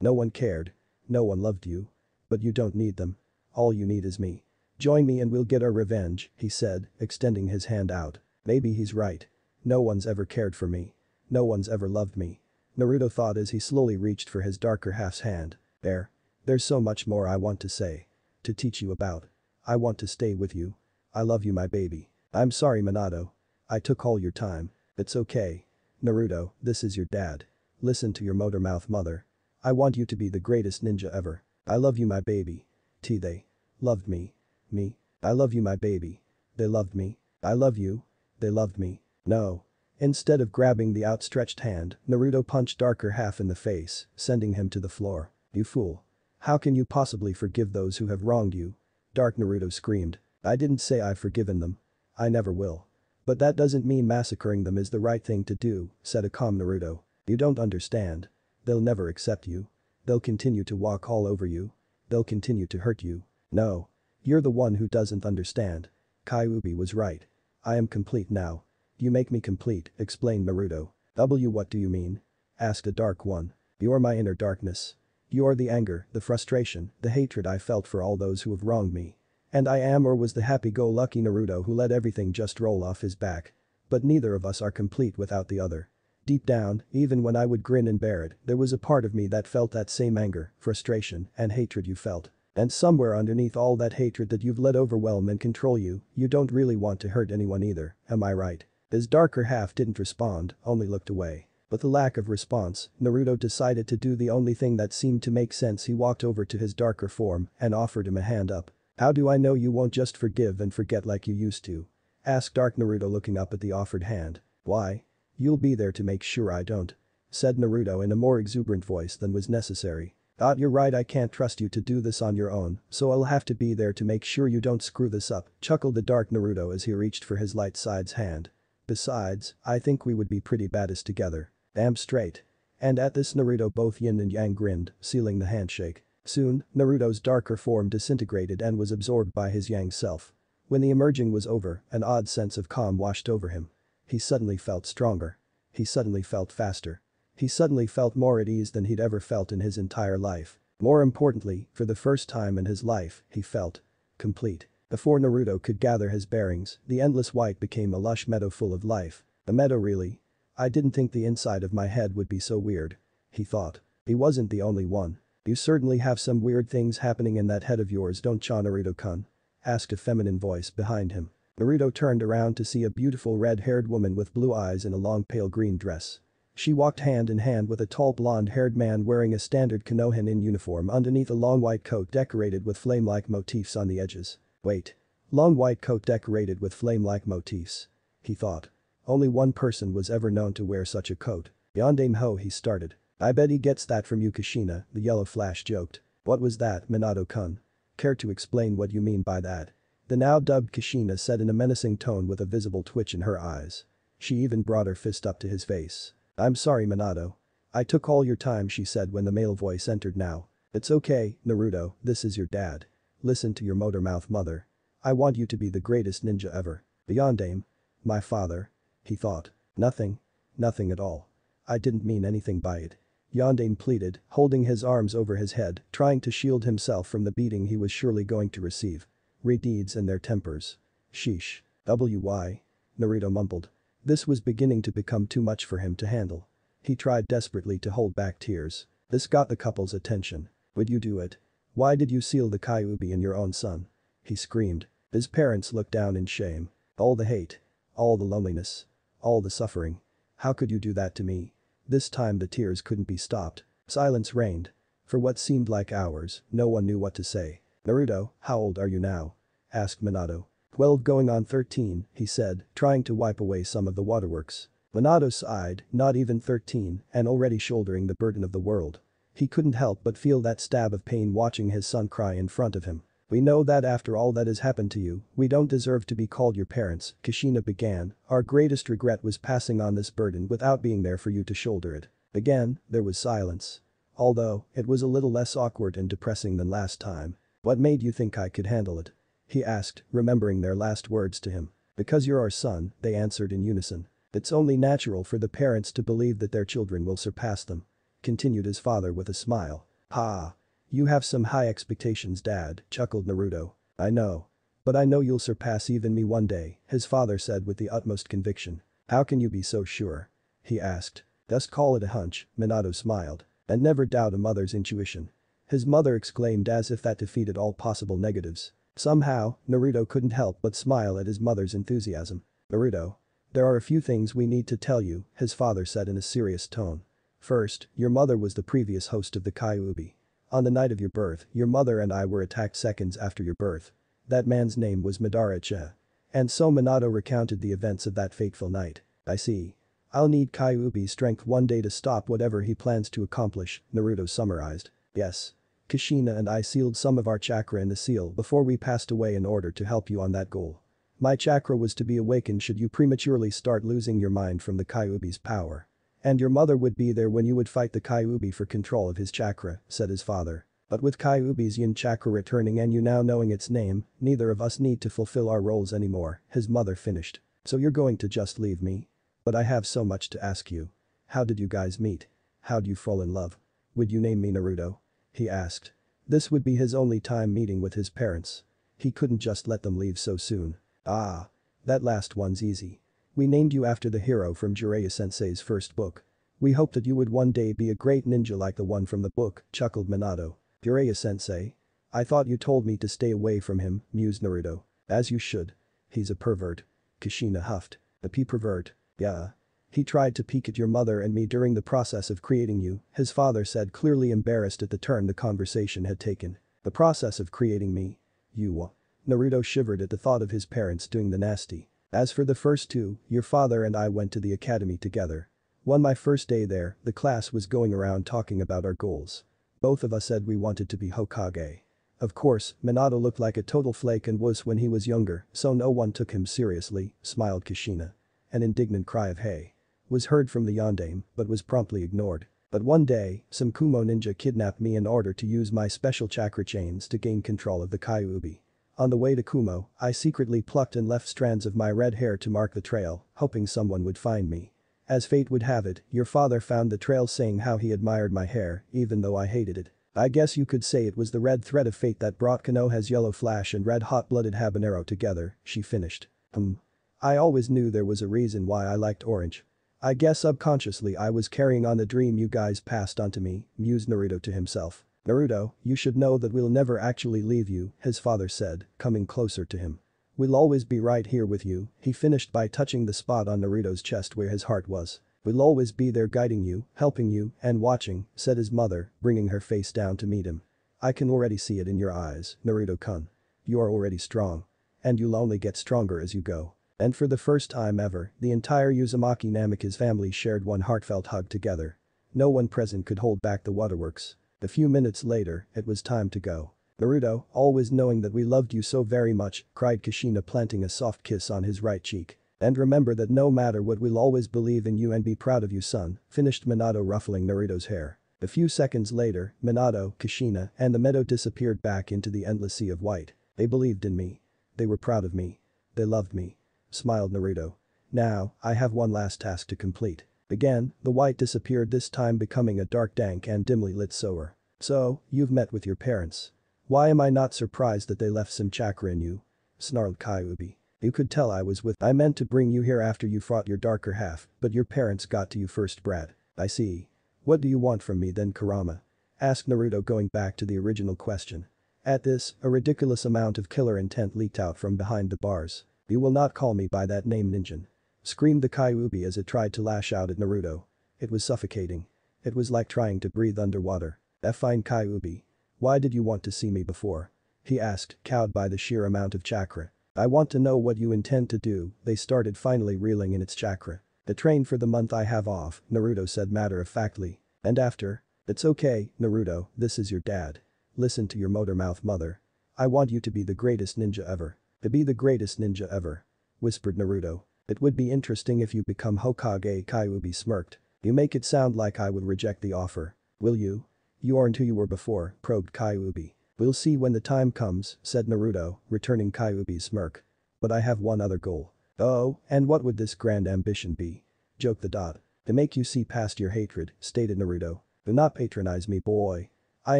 No one cared. No one loved you. But you don't need them. All you need is me. Join me and we'll get our revenge, he said, extending his hand out. Maybe he's right. No one's ever cared for me. No one's ever loved me. Naruto thought as he slowly reached for his darker half's hand. There. There's so much more I want to say. To teach you about. I want to stay with you. I love you my baby. I'm sorry Minato. I took all your time. It's okay. Naruto, this is your dad. Listen to your motor mouth mother. I want you to be the greatest ninja ever. I love you my baby. T they. Loved me. Me. I love you my baby. They loved me. I love you. They loved me. No. Instead of grabbing the outstretched hand, Naruto punched Darker half in the face, sending him to the floor. You fool. How can you possibly forgive those who have wronged you? Dark Naruto screamed. I didn't say I've forgiven them. I never will. But that doesn't mean massacring them is the right thing to do, said a calm Naruto. You don't understand. They'll never accept you. They'll continue to walk all over you. They'll continue to hurt you. No. You're the one who doesn't understand. Kyuubi was right. I am complete now. You make me complete, explained Naruto. W what do you mean? Asked a dark one. You're my inner darkness. You're the anger, the frustration, the hatred I felt for all those who have wronged me. And I am or was the happy-go-lucky Naruto who let everything just roll off his back. But neither of us are complete without the other. Deep down, even when I would grin and bear it, there was a part of me that felt that same anger, frustration, and hatred you felt. And somewhere underneath all that hatred that you've let overwhelm and control you, you don't really want to hurt anyone either, am I right? His darker half didn't respond, only looked away. With the lack of response, Naruto decided to do the only thing that seemed to make sense he walked over to his darker form and offered him a hand up. How do I know you won't just forgive and forget like you used to? Asked Dark Naruto looking up at the offered hand. Why? You'll be there to make sure I don't. Said Naruto in a more exuberant voice than was necessary. Ah you're right I can't trust you to do this on your own, so I'll have to be there to make sure you don't screw this up, chuckled the dark Naruto as he reached for his light side's hand. Besides, I think we would be pretty baddest together. Damn straight. And at this Naruto both yin and yang grinned, sealing the handshake. Soon, Naruto's darker form disintegrated and was absorbed by his yang self. When the emerging was over, an odd sense of calm washed over him. He suddenly felt stronger. He suddenly felt faster. He suddenly felt more at ease than he'd ever felt in his entire life. More importantly, for the first time in his life, he felt complete. Before Naruto could gather his bearings, the endless white became a lush meadow full of life. A meadow really? I didn't think the inside of my head would be so weird. He thought. He wasn't the only one. You certainly have some weird things happening in that head of yours don't ya Naruto-kun? Asked a feminine voice behind him. Naruto turned around to see a beautiful red-haired woman with blue eyes in a long pale green dress. She walked hand in hand with a tall blonde-haired man wearing a standard Konohans uniform underneath a long white coat decorated with flame-like motifs on the edges. Wait. Long white coat decorated with flame-like motifs. He thought. Only one person was ever known to wear such a coat. Yondaime Ho he started. I bet he gets that from you Kushina, the yellow flash joked. What was that, Minato-kun? Care to explain what you mean by that? The now dubbed Kushina said in a menacing tone with a visible twitch in her eyes. She even brought her fist up to his face. I'm sorry Minato. I took all your time she said when the male voice entered now. It's okay, Naruto, this is your dad. Listen to your motor mouth mother. I want you to be the greatest ninja ever. Yondaime. My father. He thought. Nothing. Nothing at all. I didn't mean anything by it. Yondaime pleaded, holding his arms over his head, trying to shield himself from the beating he was surely going to receive. Redeeds and their tempers. Sheesh. WY. Naruto mumbled. This was beginning to become too much for him to handle. He tried desperately to hold back tears. This got the couple's attention. Would you do it? Why did you seal the Kyuubi in your own son? He screamed. His parents looked down in shame. All the hate. All the loneliness. All the suffering. How could you do that to me? This time the tears couldn't be stopped. Silence reigned. For what seemed like hours, no one knew what to say. Naruto, how old are you now? asked Minato. Twelve going on thirteen, he said, trying to wipe away some of the waterworks. Minato sighed, not even 13, and already shouldering the burden of the world. He couldn't help but feel that stab of pain watching his son cry in front of him. We know that after all that has happened to you, we don't deserve to be called your parents, Kushina began, our greatest regret was passing on this burden without being there for you to shoulder it. Again, there was silence. Although, it was a little less awkward and depressing than last time. What made you think I could handle it? He asked, remembering their last words to him. Because you're our son, they answered in unison. It's only natural for the parents to believe that their children will surpass them. Continued his father with a smile. Ha. You have some high expectations dad, chuckled Naruto. I know. But I know you'll surpass even me one day, his father said with the utmost conviction. How can you be so sure? He asked. Just call it a hunch, Minato smiled. And never doubt a mother's intuition. His mother exclaimed as if that defeated all possible negatives. Somehow, Naruto couldn't help but smile at his mother's enthusiasm. Naruto. There are a few things we need to tell you, his father said in a serious tone. First, your mother was the previous host of the Kyuubi. On the night of your birth, your mother and I were attacked seconds after your birth. That man's name was Madara Uchiha. And so Minato recounted the events of that fateful night. I see. I'll need Kyuubi's strength one day to stop whatever he plans to accomplish, Naruto summarized. Yes. Kushina and I sealed some of our chakra in the seal before we passed away in order to help you on that goal. My chakra was to be awakened should you prematurely start losing your mind from the Kyuubi's power. And your mother would be there when you would fight the Kyuubi for control of his chakra, said his father. But with Kyuubi's yin chakra returning and you now knowing its name, neither of us need to fulfill our roles anymore, his mother finished. So you're going to just leave me? But I have so much to ask you. How did you guys meet? How'd you fall in love? Would you name me Naruto? He asked. This would be his only time meeting with his parents. He couldn't just let them leave so soon. Ah. That last one's easy. We named you after the hero from Jiraiya sensei's first book. We hoped that you would one day be a great ninja like the one from the book, chuckled Minato. Jiraiya sensei? I thought you told me to stay away from him, mused Naruto. As you should. He's a pervert. Kushina huffed. A p pervert. Yeah. He tried to peek at your mother and me during the process of creating you, his father said clearly embarrassed at the turn the conversation had taken. The process of creating me? You. Uh, Naruto shivered at the thought of his parents doing the nasty. As for the first two, your father and I went to the academy together. One my first day there, the class was going around talking about our goals. Both of us said we wanted to be Hokage. Of course, Minato looked like a total flake and was when he was younger, so no one took him seriously, smiled Kushina. An indignant cry of hey. Was heard from the Yondaime, but was promptly ignored. But one day, some Kumo ninja kidnapped me in order to use my special chakra chains to gain control of the Kyuubi. On the way to Kumo, I secretly plucked and left strands of my red hair to mark the trail, hoping someone would find me. As fate would have it, your father found the trail saying how he admired my hair, even though I hated it. I guess you could say it was the red thread of fate that brought Konoha's yellow flash and red hot-blooded habanero together, she finished. Hmm. I always knew there was a reason why I liked orange. I guess subconsciously I was carrying on the dream you guys passed on to me, mused Naruto to himself. Naruto, you should know that we'll never actually leave you, his father said, coming closer to him. We'll always be right here with you, he finished by touching the spot on Naruto's chest where his heart was. We'll always be there guiding you, helping you, and watching, said his mother, bringing her face down to meet him. I can already see it in your eyes, Naruto-kun. You are already strong. And you'll only get stronger as you go. And for the first time ever, the entire Uzumaki Namikaze family shared one heartfelt hug together. No one present could hold back the waterworks. A few minutes later, it was time to go. Naruto, always knowing that we loved you so very much, cried Kushina planting a soft kiss on his right cheek. And remember that no matter what we'll always believe in you and be proud of you son, finished Minato ruffling Naruto's hair. A few seconds later, Minato, Kushina, and the meadow disappeared back into the endless sea of white. They believed in me. They were proud of me. They loved me. Smiled Naruto. Now, I have one last task to complete. Again, the white disappeared this time becoming a dark dank and dimly lit sewer. So, you've met with your parents. Why am I not surprised that they left some chakra in you? Snarled Kyuubi. You could tell I was with- I meant to bring you here after you fought your darker half, but your parents got to you first Brad. I see. What do you want from me then Kurama? Asked Naruto going back to the original question. At this, a ridiculous amount of killer intent leaked out from behind the bars. You will not call me by that name Ningen. Screamed the Kyuubi as it tried to lash out at Naruto. It was suffocating. It was like trying to breathe underwater. Fine Kyuubi. Why did you want to see me before? He asked, cowed by the sheer amount of chakra. I want to know what you intend to do, they started finally reeling in its chakra. The train for the month I have off, Naruto said matter-of-factly. And after? It's okay, Naruto, this is your dad. Listen to your motor mouth mother. I want you to be the greatest ninja ever. To be the greatest ninja ever. Whispered Naruto. It would be interesting if you become Hokage Kyuubi smirked. You make it sound like I would reject the offer. Will you? You aren't who you were before, probed Kyuubi. We'll see when the time comes, said Naruto, returning Kyuubi's smirk. But I have one other goal. Oh, and what would this grand ambition be? Joked the dot. To make you see past your hatred, stated Naruto. Do not patronize me boy. I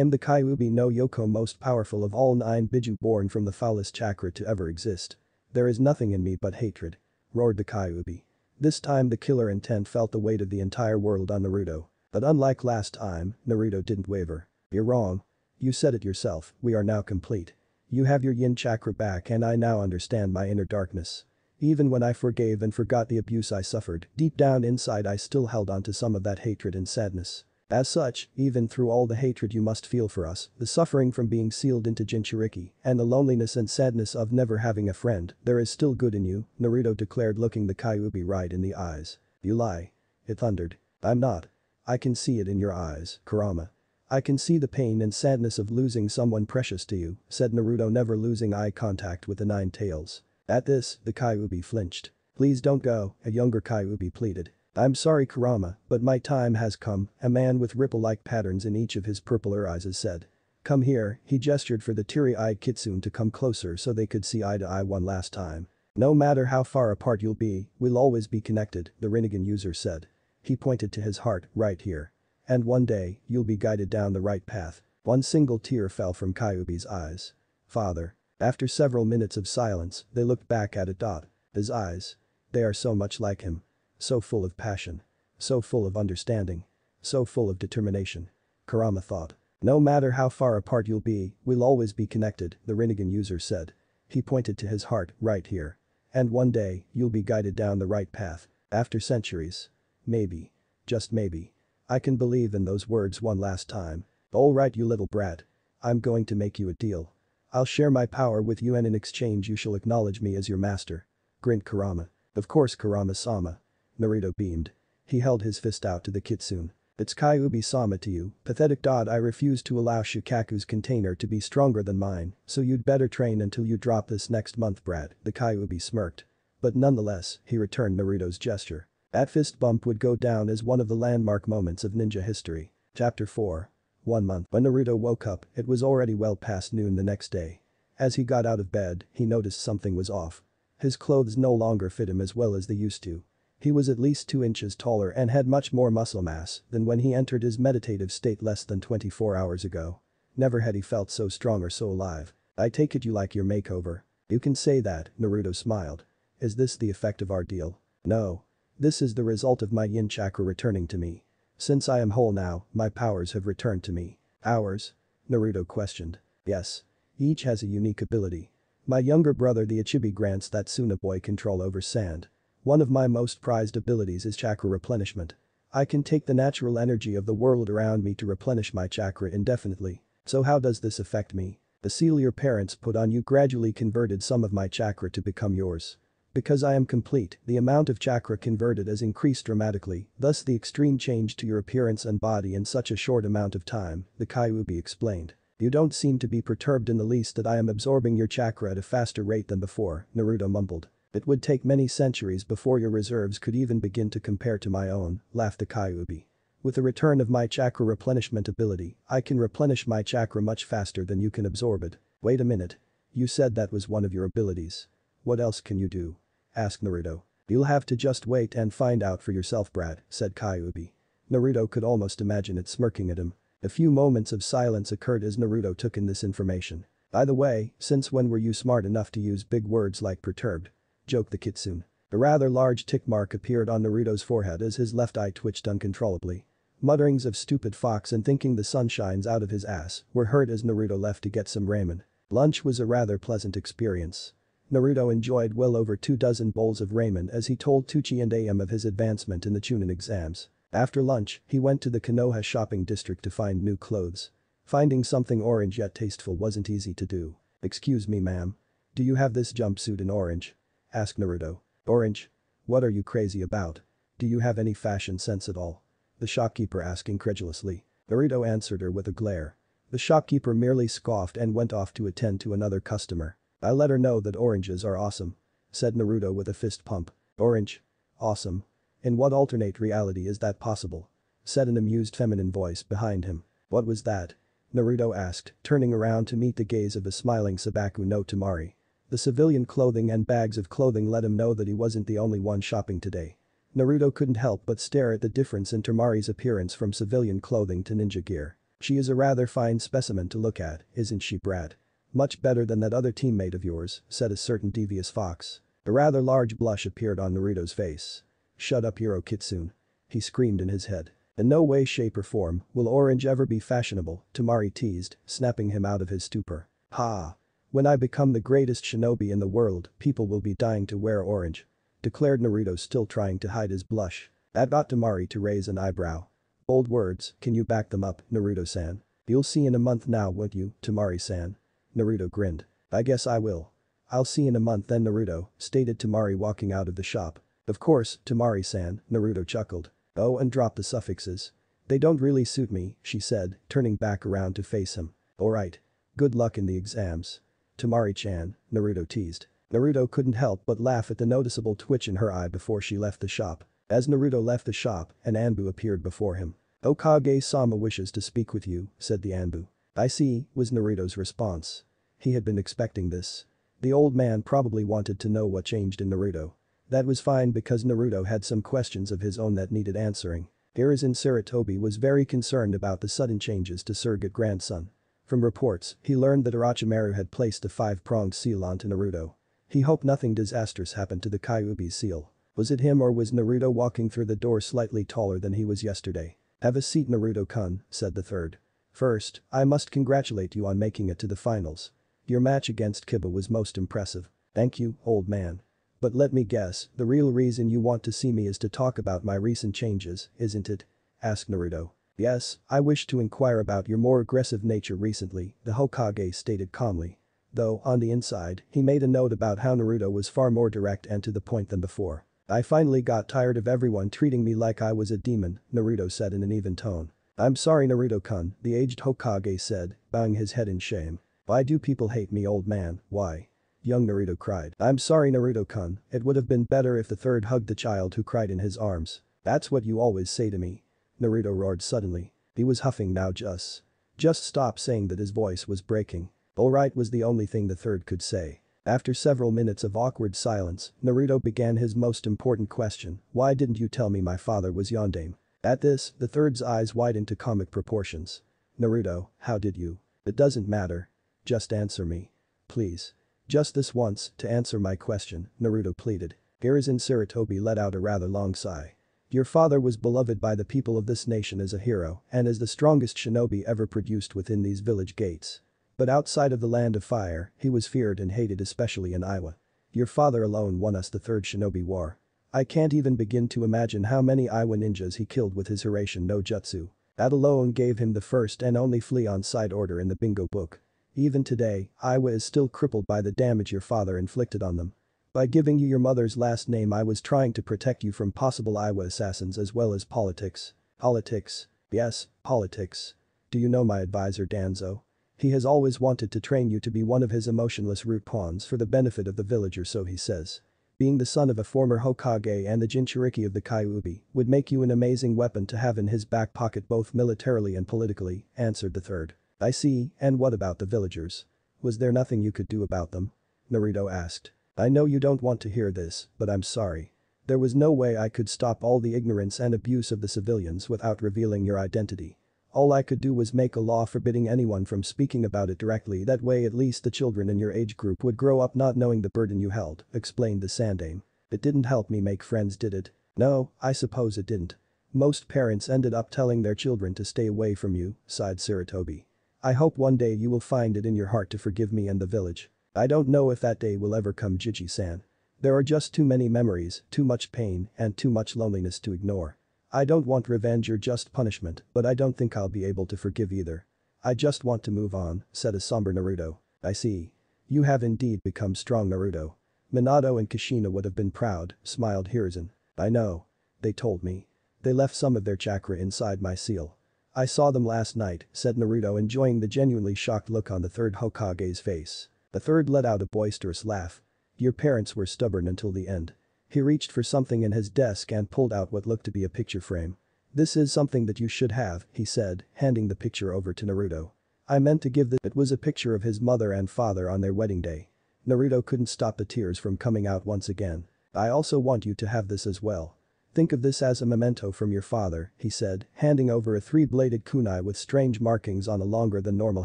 am the Kyuubi no Yoko most powerful of all nine Biju born from the foulest chakra to ever exist. There is nothing in me but hatred. Roared the Kyuubi. This time the killer intent felt the weight of the entire world on Naruto. But unlike last time, Naruto didn't waver. You're wrong. You said it yourself, we are now complete. You have your yin chakra back and I now understand my inner darkness. Even when I forgave and forgot the abuse I suffered, deep down inside I still held on to some of that hatred and sadness. As such, even through all the hatred you must feel for us, the suffering from being sealed into Jinchuriki, and the loneliness and sadness of never having a friend, there is still good in you, Naruto declared looking the Kyuubi right in the eyes. You lie. It thundered. I'm not. I can see it in your eyes, Kurama. I can see the pain and sadness of losing someone precious to you, said Naruto never losing eye contact with the nine tails. At this, the Kyuubi flinched. Please don't go, a younger Kyuubi pleaded. I'm sorry Kurama, but my time has come, a man with ripple-like patterns in each of his purpler eyes said. Come here, he gestured for the teary-eyed kitsune to come closer so they could see eye to eye one last time. No matter how far apart you'll be, we'll always be connected, the Rinnegan user said. He pointed to his heart, right here. And one day, you'll be guided down the right path. One single tear fell from Kyuubi's eyes. Father. After several minutes of silence, they looked back at it. Dot. His eyes. They are so much like him. So full of passion. So full of understanding. So full of determination. Kurama thought. No matter how far apart you'll be, we'll always be connected, the Rinnegan user said. He pointed to his heart, right here. And one day, you'll be guided down the right path. After centuries. Maybe. Just maybe. I can believe in those words one last time. Alright you little brat. I'm going to make you a deal. I'll share my power with you and in exchange you shall acknowledge me as your master. Grinned Kurama. Of course Kurama-sama. Naruto beamed. He held his fist out to the kitsune. It's Kyuubi-sama to you, pathetic. I refuse to allow Shukaku's container to be stronger than mine, so you'd better train until you drop this next month Brad, the Kyuubi smirked. But nonetheless, he returned Naruto's gesture. That fist bump would go down as one of the landmark moments of ninja history. Chapter 4. One month. When Naruto woke up, it was already well past noon the next day. As he got out of bed, he noticed something was off. His clothes no longer fit him as well as they used to. He was at least 2 inches taller and had much more muscle mass than when he entered his meditative state less than 24 hours ago. Never had he felt so strong or so alive. I take it you like your makeover. You can say that, Naruto smiled. Is this the effect of our deal? No. This is the result of my yin chakra returning to me. Since I am whole now, my powers have returned to me. Ours? Naruto questioned. Yes. Each has a unique ability. My younger brother the Ichibi grants that Tsunade control over sand. One of my most prized abilities is chakra replenishment. I can take the natural energy of the world around me to replenish my chakra indefinitely. So how does this affect me? The seal your parents put on you gradually converted some of my chakra to become yours. Because I am complete, the amount of chakra converted has increased dramatically, thus the extreme change to your appearance and body in such a short amount of time, the Kyuubi explained. You don't seem to be perturbed in the least that I am absorbing your chakra at a faster rate than before, Naruto mumbled. It would take many centuries before your reserves could even begin to compare to my own, laughed the Kyuubi. With the return of my chakra replenishment ability, I can replenish my chakra much faster than you can absorb it. Wait a minute. You said that was one of your abilities. What else can you do? asked Naruto. You'll have to just wait and find out for yourself Brad, said Kyuubi. Naruto could almost imagine it smirking at him. A few moments of silence occurred as Naruto took in this information. By the way, since when were you smart enough to use big words like perturbed? Joked the kitsune. A rather large tick mark appeared on Naruto's forehead as his left eye twitched uncontrollably. Mutterings of stupid fox and thinking the sun shines out of his ass were heard as Naruto left to get some ramen. Lunch was a rather pleasant experience. Naruto enjoyed well over two dozen bowls of ramen as he told Teuchi and Ayame of his advancement in the Chunin exams. After lunch, he went to the Konoha shopping district to find new clothes. Finding something orange yet tasteful wasn't easy to do. Excuse me ma'am. Do you have this jumpsuit in orange? Asked Naruto. Orange? What are you crazy about? Do you have any fashion sense at all? The shopkeeper asked incredulously. Naruto answered her with a glare. The shopkeeper merely scoffed and went off to attend to another customer. I let her know that oranges are awesome. Said Naruto with a fist pump. Orange? Awesome. In what alternate reality is that possible? Said an amused feminine voice behind him. What was that? Naruto asked, turning around to meet the gaze of a smiling Sabaku no Temari. The civilian clothing and bags of clothing let him know that he wasn't the only one shopping today. Naruto couldn't help but stare at the difference in Temari's appearance from civilian clothing to ninja gear. She is a rather fine specimen to look at, isn't she Brad? Much better than that other teammate of yours, said a certain devious fox. A rather large blush appeared on Naruto's face. Shut up Hiro Kitsune. He screamed in his head. In no way shape or form will orange ever be fashionable, Temari teased, snapping him out of his stupor. Ha! When I become the greatest shinobi in the world, people will be dying to wear orange. Declared Naruto still trying to hide his blush. That got Temari to raise an eyebrow. Bold words, can you back them up, Naruto-san? You'll see in a month now won't you, Temari-san? Naruto grinned. I guess I will. I'll see in a month then Naruto, stated Temari walking out of the shop. Of course, Temari-san, Naruto chuckled. Oh and drop the suffixes. They don't really suit me, she said, turning back around to face him. Alright. Good luck in the exams. Temari-chan, Naruto teased. Naruto couldn't help but laugh at the noticeable twitch in her eye before she left the shop. As Naruto left the shop, an Anbu appeared before him. Hokage-sama wishes to speak with you, said the Anbu. I see, was Naruto's response. He had been expecting this. The old man probably wanted to know what changed in Naruto. That was fine because Naruto had some questions of his own that needed answering. Hiruzen Sarutobi was very concerned about the sudden changes to surrogate grandson. From reports, he learned that Orochimaru had placed a five-pronged seal onto Naruto. He hoped nothing disastrous happened to the Kyuubi seal. Was it him or was Naruto walking through the door slightly taller than he was yesterday? Have a seat Naruto-kun, said the third. First, I must congratulate you on making it to the finals. Your match against Kiba was most impressive. Thank you, old man. But let me guess, the real reason you want to see me is to talk about my recent changes, isn't it? asked Naruto. Yes, I wish to inquire about your more aggressive nature recently, the Hokage stated calmly. Though, on the inside, he made a note about how Naruto was far more direct and to the point than before. I finally got tired of everyone treating me like I was a demon, Naruto said in an even tone. I'm sorry Naruto-kun, the aged Hokage said, bowing his head in shame. Why do people hate me old man, why? Young Naruto cried. I'm sorry Naruto-kun, it would have been better if the third hugged the child who cried in his arms. That's what you always say to me. Naruto roared suddenly. He was huffing now just. Just stop saying that his voice was breaking. Alright was the only thing the third could say. After several minutes of awkward silence, Naruto began his most important question, why didn't you tell me my father was Yondaime? At this, the third's eyes widened to comic proportions. Naruto, how did you? It doesn't matter. Just answer me. Please. Just this once, to answer my question, Naruto pleaded. Hiruzen Sarutobi let out a rather long sigh. Your father was beloved by the people of this nation as a hero and as the strongest shinobi ever produced within these village gates. But outside of the land of fire, he was feared and hated especially in Iwa. Your father alone won us the third shinobi war. I can't even begin to imagine how many Iwa ninjas he killed with his Hiraishin no Jutsu. That alone gave him the first and only flea on side order in the bingo book. Even today, Iwa is still crippled by the damage your father inflicted on them. By giving you your mother's last name I was trying to protect you from possible Iwa assassins as well as politics. Politics. Yes, politics. Do you know my advisor Danzo? He has always wanted to train you to be one of his emotionless root pawns for the benefit of the villagers so he says. Being the son of a former Hokage and the Jinchuriki of the Kyuubi would make you an amazing weapon to have in his back pocket both militarily and politically, answered the third. I see, and what about the villagers? Was there nothing you could do about them? Naruto asked. I know you don't want to hear this, but I'm sorry. There was no way I could stop all the ignorance and abuse of the civilians without revealing your identity. All I could do was make a law forbidding anyone from speaking about it directly that way at least the children in your age group would grow up not knowing the burden you held, explained the Sandaime. It didn't help me make friends did it? No, I suppose it didn't. Most parents ended up telling their children to stay away from you, sighed Sarutobi. I hope one day you will find it in your heart to forgive me and the village. I don't know if that day will ever come Jiji-san. There are just too many memories, too much pain, and too much loneliness to ignore. I don't want revenge or just punishment, but I don't think I'll be able to forgive either. I just want to move on, said a somber Naruto. I see. You have indeed become strong Naruto. Minato and Kushina would have been proud, smiled Hiruzen. I know. They told me. They left some of their chakra inside my seal. I saw them last night, said Naruto enjoying the genuinely shocked look on the third Hokage's face. The third let out a boisterous laugh. Your parents were stubborn until the end. He reached for something in his desk and pulled out what looked to be a picture frame. This is something that you should have, he said, handing the picture over to Naruto. I meant to give this- it was a picture of his mother and father on their wedding day. Naruto couldn't stop the tears from coming out once again. I also want you to have this as well. Think of this as a memento from your father, he said, handing over a three-bladed kunai with strange markings on a longer than normal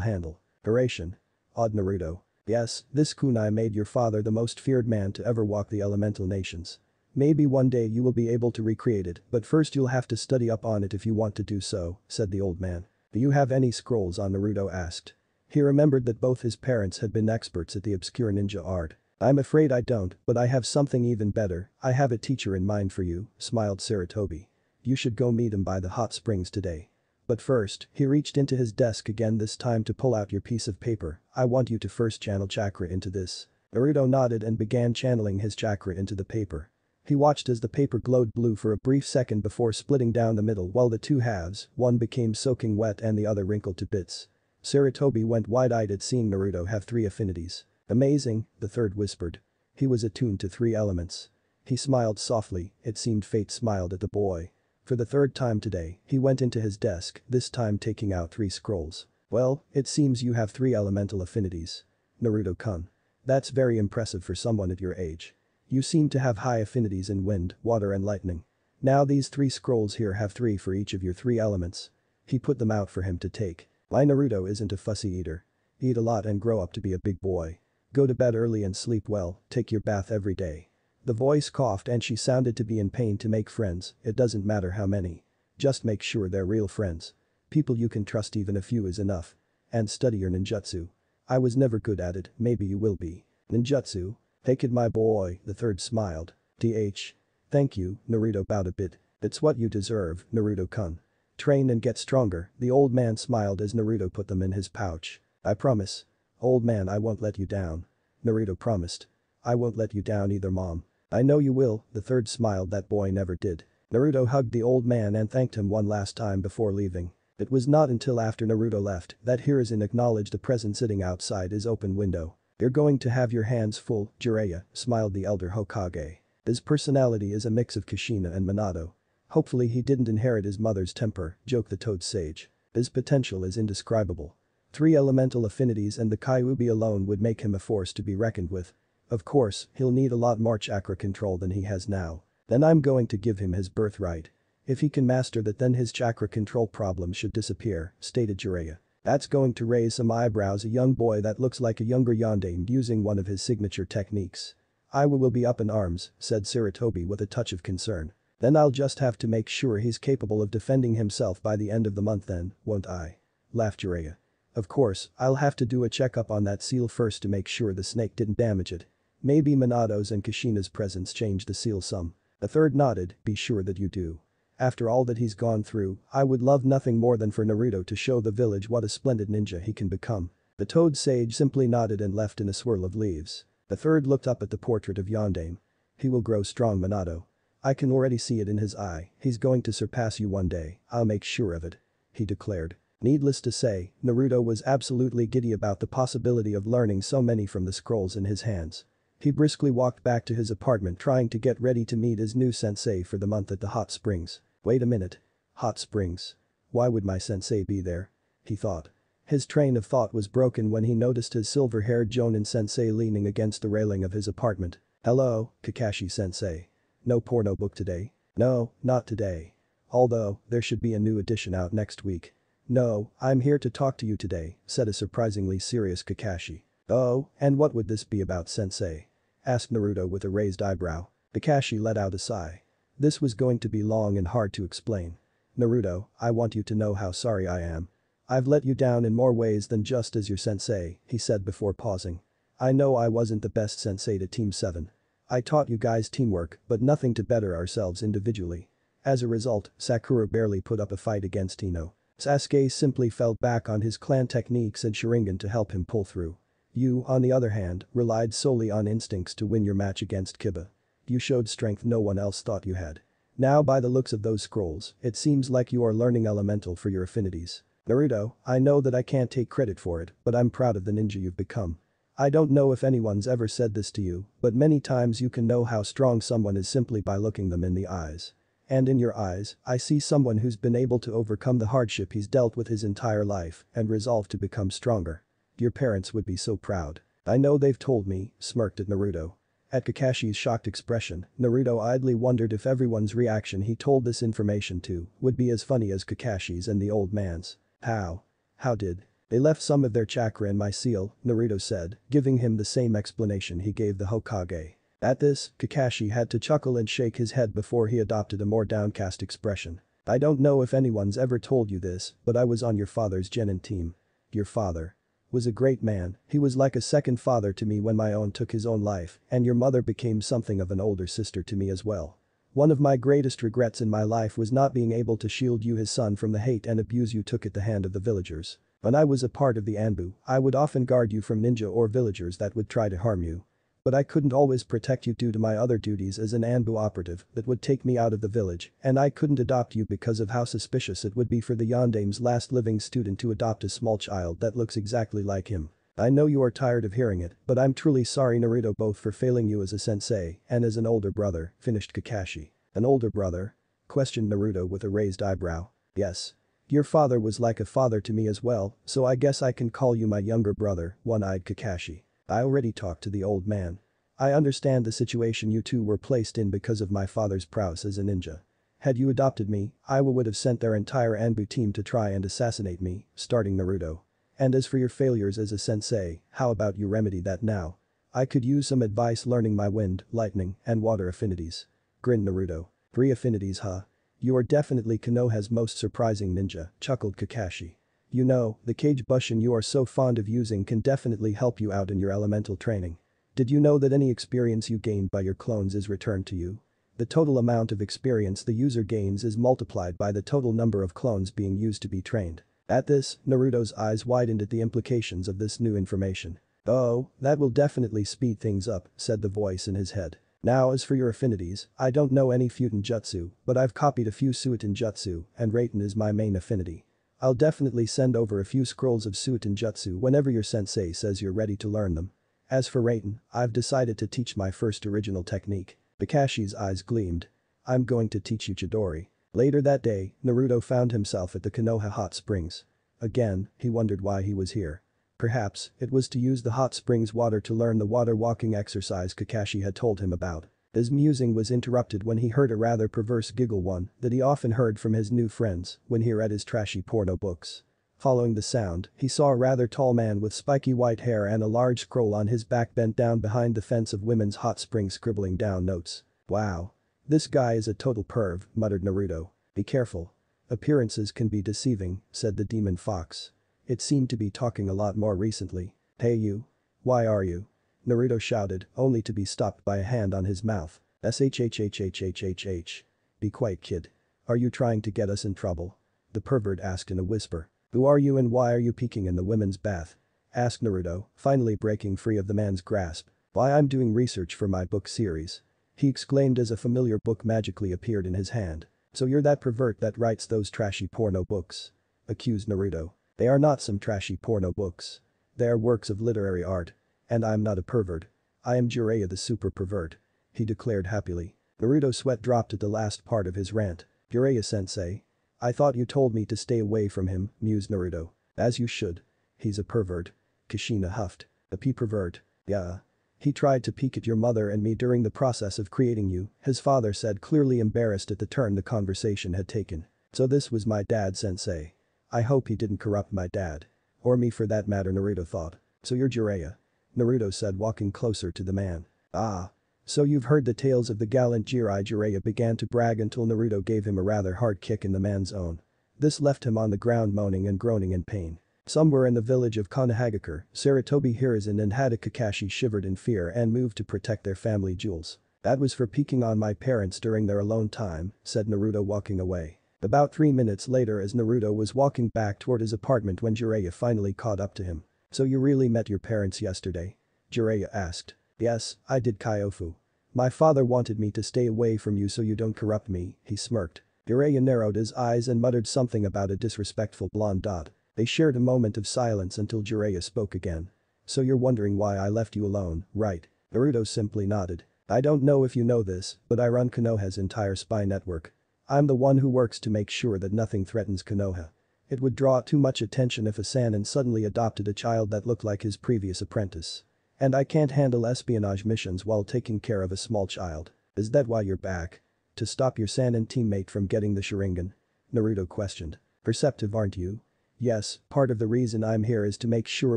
handle. Duration. Odd Naruto. Yes, this kunai made your father the most feared man to ever walk the elemental nations. Maybe one day you will be able to recreate it, but first you'll have to study up on it if you want to do so, said the old man. Do you have any scrolls on Naruto asked. He remembered that both his parents had been experts at the obscure ninja art. I'm afraid I don't, but I have something even better, I have a teacher in mind for you, smiled Sarutobi. You should go meet him by the hot springs today. But first, he reached into his desk again this time to pull out your piece of paper, I want you to first channel chakra into this. Naruto nodded and began channeling his chakra into the paper. He watched as the paper glowed blue for a brief second before splitting down the middle while the two halves, one became soaking wet and the other wrinkled to bits. Sarutobi went wide-eyed at seeing Naruto have three affinities. Amazing, the third whispered. He was attuned to three elements. He smiled softly, it seemed fate smiled at the boy. For the third time today, he went into his desk, this time taking out three scrolls. Well, it seems you have three elemental affinities. Naruto-kun. That's very impressive for someone at your age. You seem to have high affinities in wind, water and lightning. Now these three scrolls here have three for each of your three elements. He put them out for him to take. My Naruto isn't a fussy eater. Eat a lot and grow up to be a big boy. Go to bed early and sleep well, take your bath every day. The voice coughed and she sounded to be in pain to make friends, it doesn't matter how many. Just make sure they're real friends. People you can trust even a few is enough. And study your ninjutsu. I was never good at it, maybe you will be. Ninjutsu? Take it my boy, the third smiled. Th. Thank you, Naruto bowed a bit. It's what you deserve, Naruto-kun. Train and get stronger, the old man smiled as Naruto put them in his pouch. I promise. Old man I won't let you down. Naruto promised. I won't let you down either mom. I know you will, the third smiled that boy never did. Naruto hugged the old man and thanked him one last time before leaving. It was not until after Naruto left that Hiruzen acknowledged the present sitting outside his open window. You're going to have your hands full, Jiraiya, smiled the elder Hokage. His personality is a mix of Kushina and Minato. Hopefully he didn't inherit his mother's temper, joked the toad sage. His potential is indescribable. Three elemental affinities and the Kyuubi alone would make him a force to be reckoned with. Of course, he'll need a lot more chakra control than he has now. Then I'm going to give him his birthright. If he can master that then his chakra control problems should disappear, stated Jiraiya. That's going to raise some eyebrows a young boy that looks like a younger Yondaime using one of his signature techniques. I will be up in arms, said Sarutobi with a touch of concern. Then I'll just have to make sure he's capable of defending himself by the end of the month then, won't I? Laughed Jiraiya. Of course, I'll have to do a checkup on that seal first to make sure the snake didn't damage it. Maybe Minato's and Kushina's presence changed the seal some. A third nodded, be sure that you do. After all that he's gone through, I would love nothing more than for Naruto to show the village what a splendid ninja he can become. The toad sage simply nodded and left in a swirl of leaves. The third looked up at the portrait of Yondaime. He will grow strong Minato. I can already see it in his eye, he's going to surpass you one day, I'll make sure of it. He declared. Needless to say, Naruto was absolutely giddy about the possibility of learning so many from the scrolls in his hands. He briskly walked back to his apartment trying to get ready to meet his new sensei for the month at the hot springs. Wait a minute. Hot springs. Why would my sensei be there? He thought. His train of thought was broken when he noticed his silver-haired Jonin sensei leaning against the railing of his apartment. Hello, Kakashi sensei. No porno book today? No, not today. Although, there should be a new edition out next week. No, I'm here to talk to you today, said a surprisingly serious Kakashi. Oh, and what would this be about sensei? Asked Naruto with a raised eyebrow. Kakashi let out a sigh. This was going to be long and hard to explain. Naruto, I want you to know how sorry I am. I've let you down in more ways than just as your sensei, he said before pausing. I know I wasn't the best sensei to Team 7. I taught you guys teamwork, but nothing to better ourselves individually. As a result, Sakura barely put up a fight against Ino. Sasuke simply fell back on his clan techniques and Sharingan to help him pull through. You, on the other hand, relied solely on instincts to win your match against Kiba. You showed strength no one else thought you had. Now by the looks of those scrolls, it seems like you are learning elemental for your affinities. Naruto, I know that I can't take credit for it, but I'm proud of the ninja you've become. I don't know if anyone's ever said this to you, but many times you can know how strong someone is simply by looking them in the eyes. And in your eyes, I see someone who's been able to overcome the hardship he's dealt with his entire life and resolved to become stronger. Your parents would be so proud. I know they've told me, smirked at Naruto. At Kakashi's shocked expression, Naruto idly wondered if everyone's reaction he told this information to would be as funny as Kakashi's and the old man's. How? How did? They left some of their chakra in my seal, Naruto said, giving him the same explanation he gave the Hokage. At this, Kakashi had to chuckle and shake his head before he adopted a more downcast expression. I don't know if anyone's ever told you this, but I was on your father's genin team. Your father was a great man, he was like a second father to me when my own took his own life, and your mother became something of an older sister to me as well. One of my greatest regrets in my life was not being able to shield you his son from the hate and abuse you took at the hand of the villagers. When I was a part of the Anbu, I would often guard you from ninja or villagers that would try to harm you. But I couldn't always protect you due to my other duties as an Anbu operative that would take me out of the village, and I couldn't adopt you because of how suspicious it would be for the Yondaime's last living student to adopt a small child that looks exactly like him. I know you are tired of hearing it, but I'm truly sorry Naruto both for failing you as a sensei and as an older brother, finished Kakashi. An older brother? Questioned Naruto with a raised eyebrow. Yes. Your father was like a father to me as well, so I guess I can call you my younger brother, one-eyed Kakashi. I already talked to the old man. I understand the situation you two were placed in because of my father's prowess as a ninja. Had you adopted me, Iwa would have sent their entire Anbu team to try and assassinate me, starting Naruto. And as for your failures as a sensei, how about you remedy that now? I could use some advice learning my wind, lightning, and water affinities. Grinned Naruto. Three affinities huh? You are definitely Konoha's most surprising ninja, chuckled Kakashi. You know, the kage bushin you are so fond of using can definitely help you out in your elemental training. Did you know that any experience you gained by your clones is returned to you? The total amount of experience the user gains is multiplied by the total number of clones being used to be trained. At this, Naruto's eyes widened at the implications of this new information. Oh, that will definitely speed things up, said the voice in his head. Now as for your affinities, I don't know any Futon Jutsu, but I've copied a few Suiton Jutsu, and Raiton is my main affinity. I'll definitely send over a few scrolls of Suiton Jutsu whenever your sensei says you're ready to learn them. As for Raiton, I've decided to teach my first original technique. Kakashi's eyes gleamed. I'm going to teach you Chidori. Later that day, Naruto found himself at the Konoha hot springs. Again, he wondered why he was here. Perhaps, it was to use the hot springs water to learn the water walking exercise Kakashi had told him about. His musing was interrupted when he heard a rather perverse giggle one that he often heard from his new friends when he read his trashy porno books. Following the sound, he saw a rather tall man with spiky white hair and a large scroll on his back bent down behind the fence of women's hot springs scribbling down notes. Wow. This guy is a total perv, muttered Naruto. Be careful. Appearances can be deceiving, said the demon fox. It seemed to be talking a lot more recently. Hey you. Why are you? Naruto shouted, only to be stopped by a hand on his mouth. SHHHHHHH. Be quiet kid. Are you trying to get us in trouble? The pervert asked in a whisper. Who are you and why are you peeking in the women's bath? Asked Naruto, finally breaking free of the man's grasp. Why I'm doing research for my book series. He exclaimed as a familiar book magically appeared in his hand. So you're that pervert that writes those trashy porno books? Accused Naruto. They are not some trashy porno books. They are works of literary art. And I'm not a pervert. I am Jiraiya the super pervert. He declared happily. Naruto's sweat dropped at the last part of his rant. Jiraiya-sensei. I thought you told me to stay away from him, mused Naruto. As you should. He's a pervert. Kushina huffed. A p-pervert. Yeah. He tried to peek at your mother and me during the process of creating you, his father said clearly embarrassed at the turn the conversation had taken. So this was my dad sensei. I hope he didn't corrupt my dad. Or me for that matter Naruto thought. So you're Jiraiya. Naruto said walking closer to the man. Ah. So you've heard the tales of the gallant Jirai Jiraiya began to brag until Naruto gave him a rather hard kick in the man's own. This left him on the ground moaning and groaning in pain. Somewhere in the village of Konohagakure, Sarutobi Hiruzen and Hatake Kakashi shivered in fear and moved to protect their family jewels. That was for peeking on my parents during their alone time, said Naruto walking away. About three minutes later as Naruto was walking back toward his apartment when Jiraiya finally caught up to him. So you really met your parents yesterday? Jiraiya asked. Yes, I did Kyofu. My father wanted me to stay away from you so you don't corrupt me, he smirked. Jiraiya narrowed his eyes and muttered something about a disrespectful blonde dot. They shared a moment of silence until Jiraiya spoke again. So you're wondering why I left you alone, right? Naruto simply nodded. I don't know if you know this, but I run Konoha's entire spy network. I'm the one who works to make sure that nothing threatens Konoha. It would draw too much attention if a Sannin suddenly adopted a child that looked like his previous apprentice. And I can't handle espionage missions while taking care of a small child. Is that why you're back? To stop your Sannin teammate from getting the Sharingan? Naruto questioned. Perceptive aren't you? Yes, part of the reason I'm here is to make sure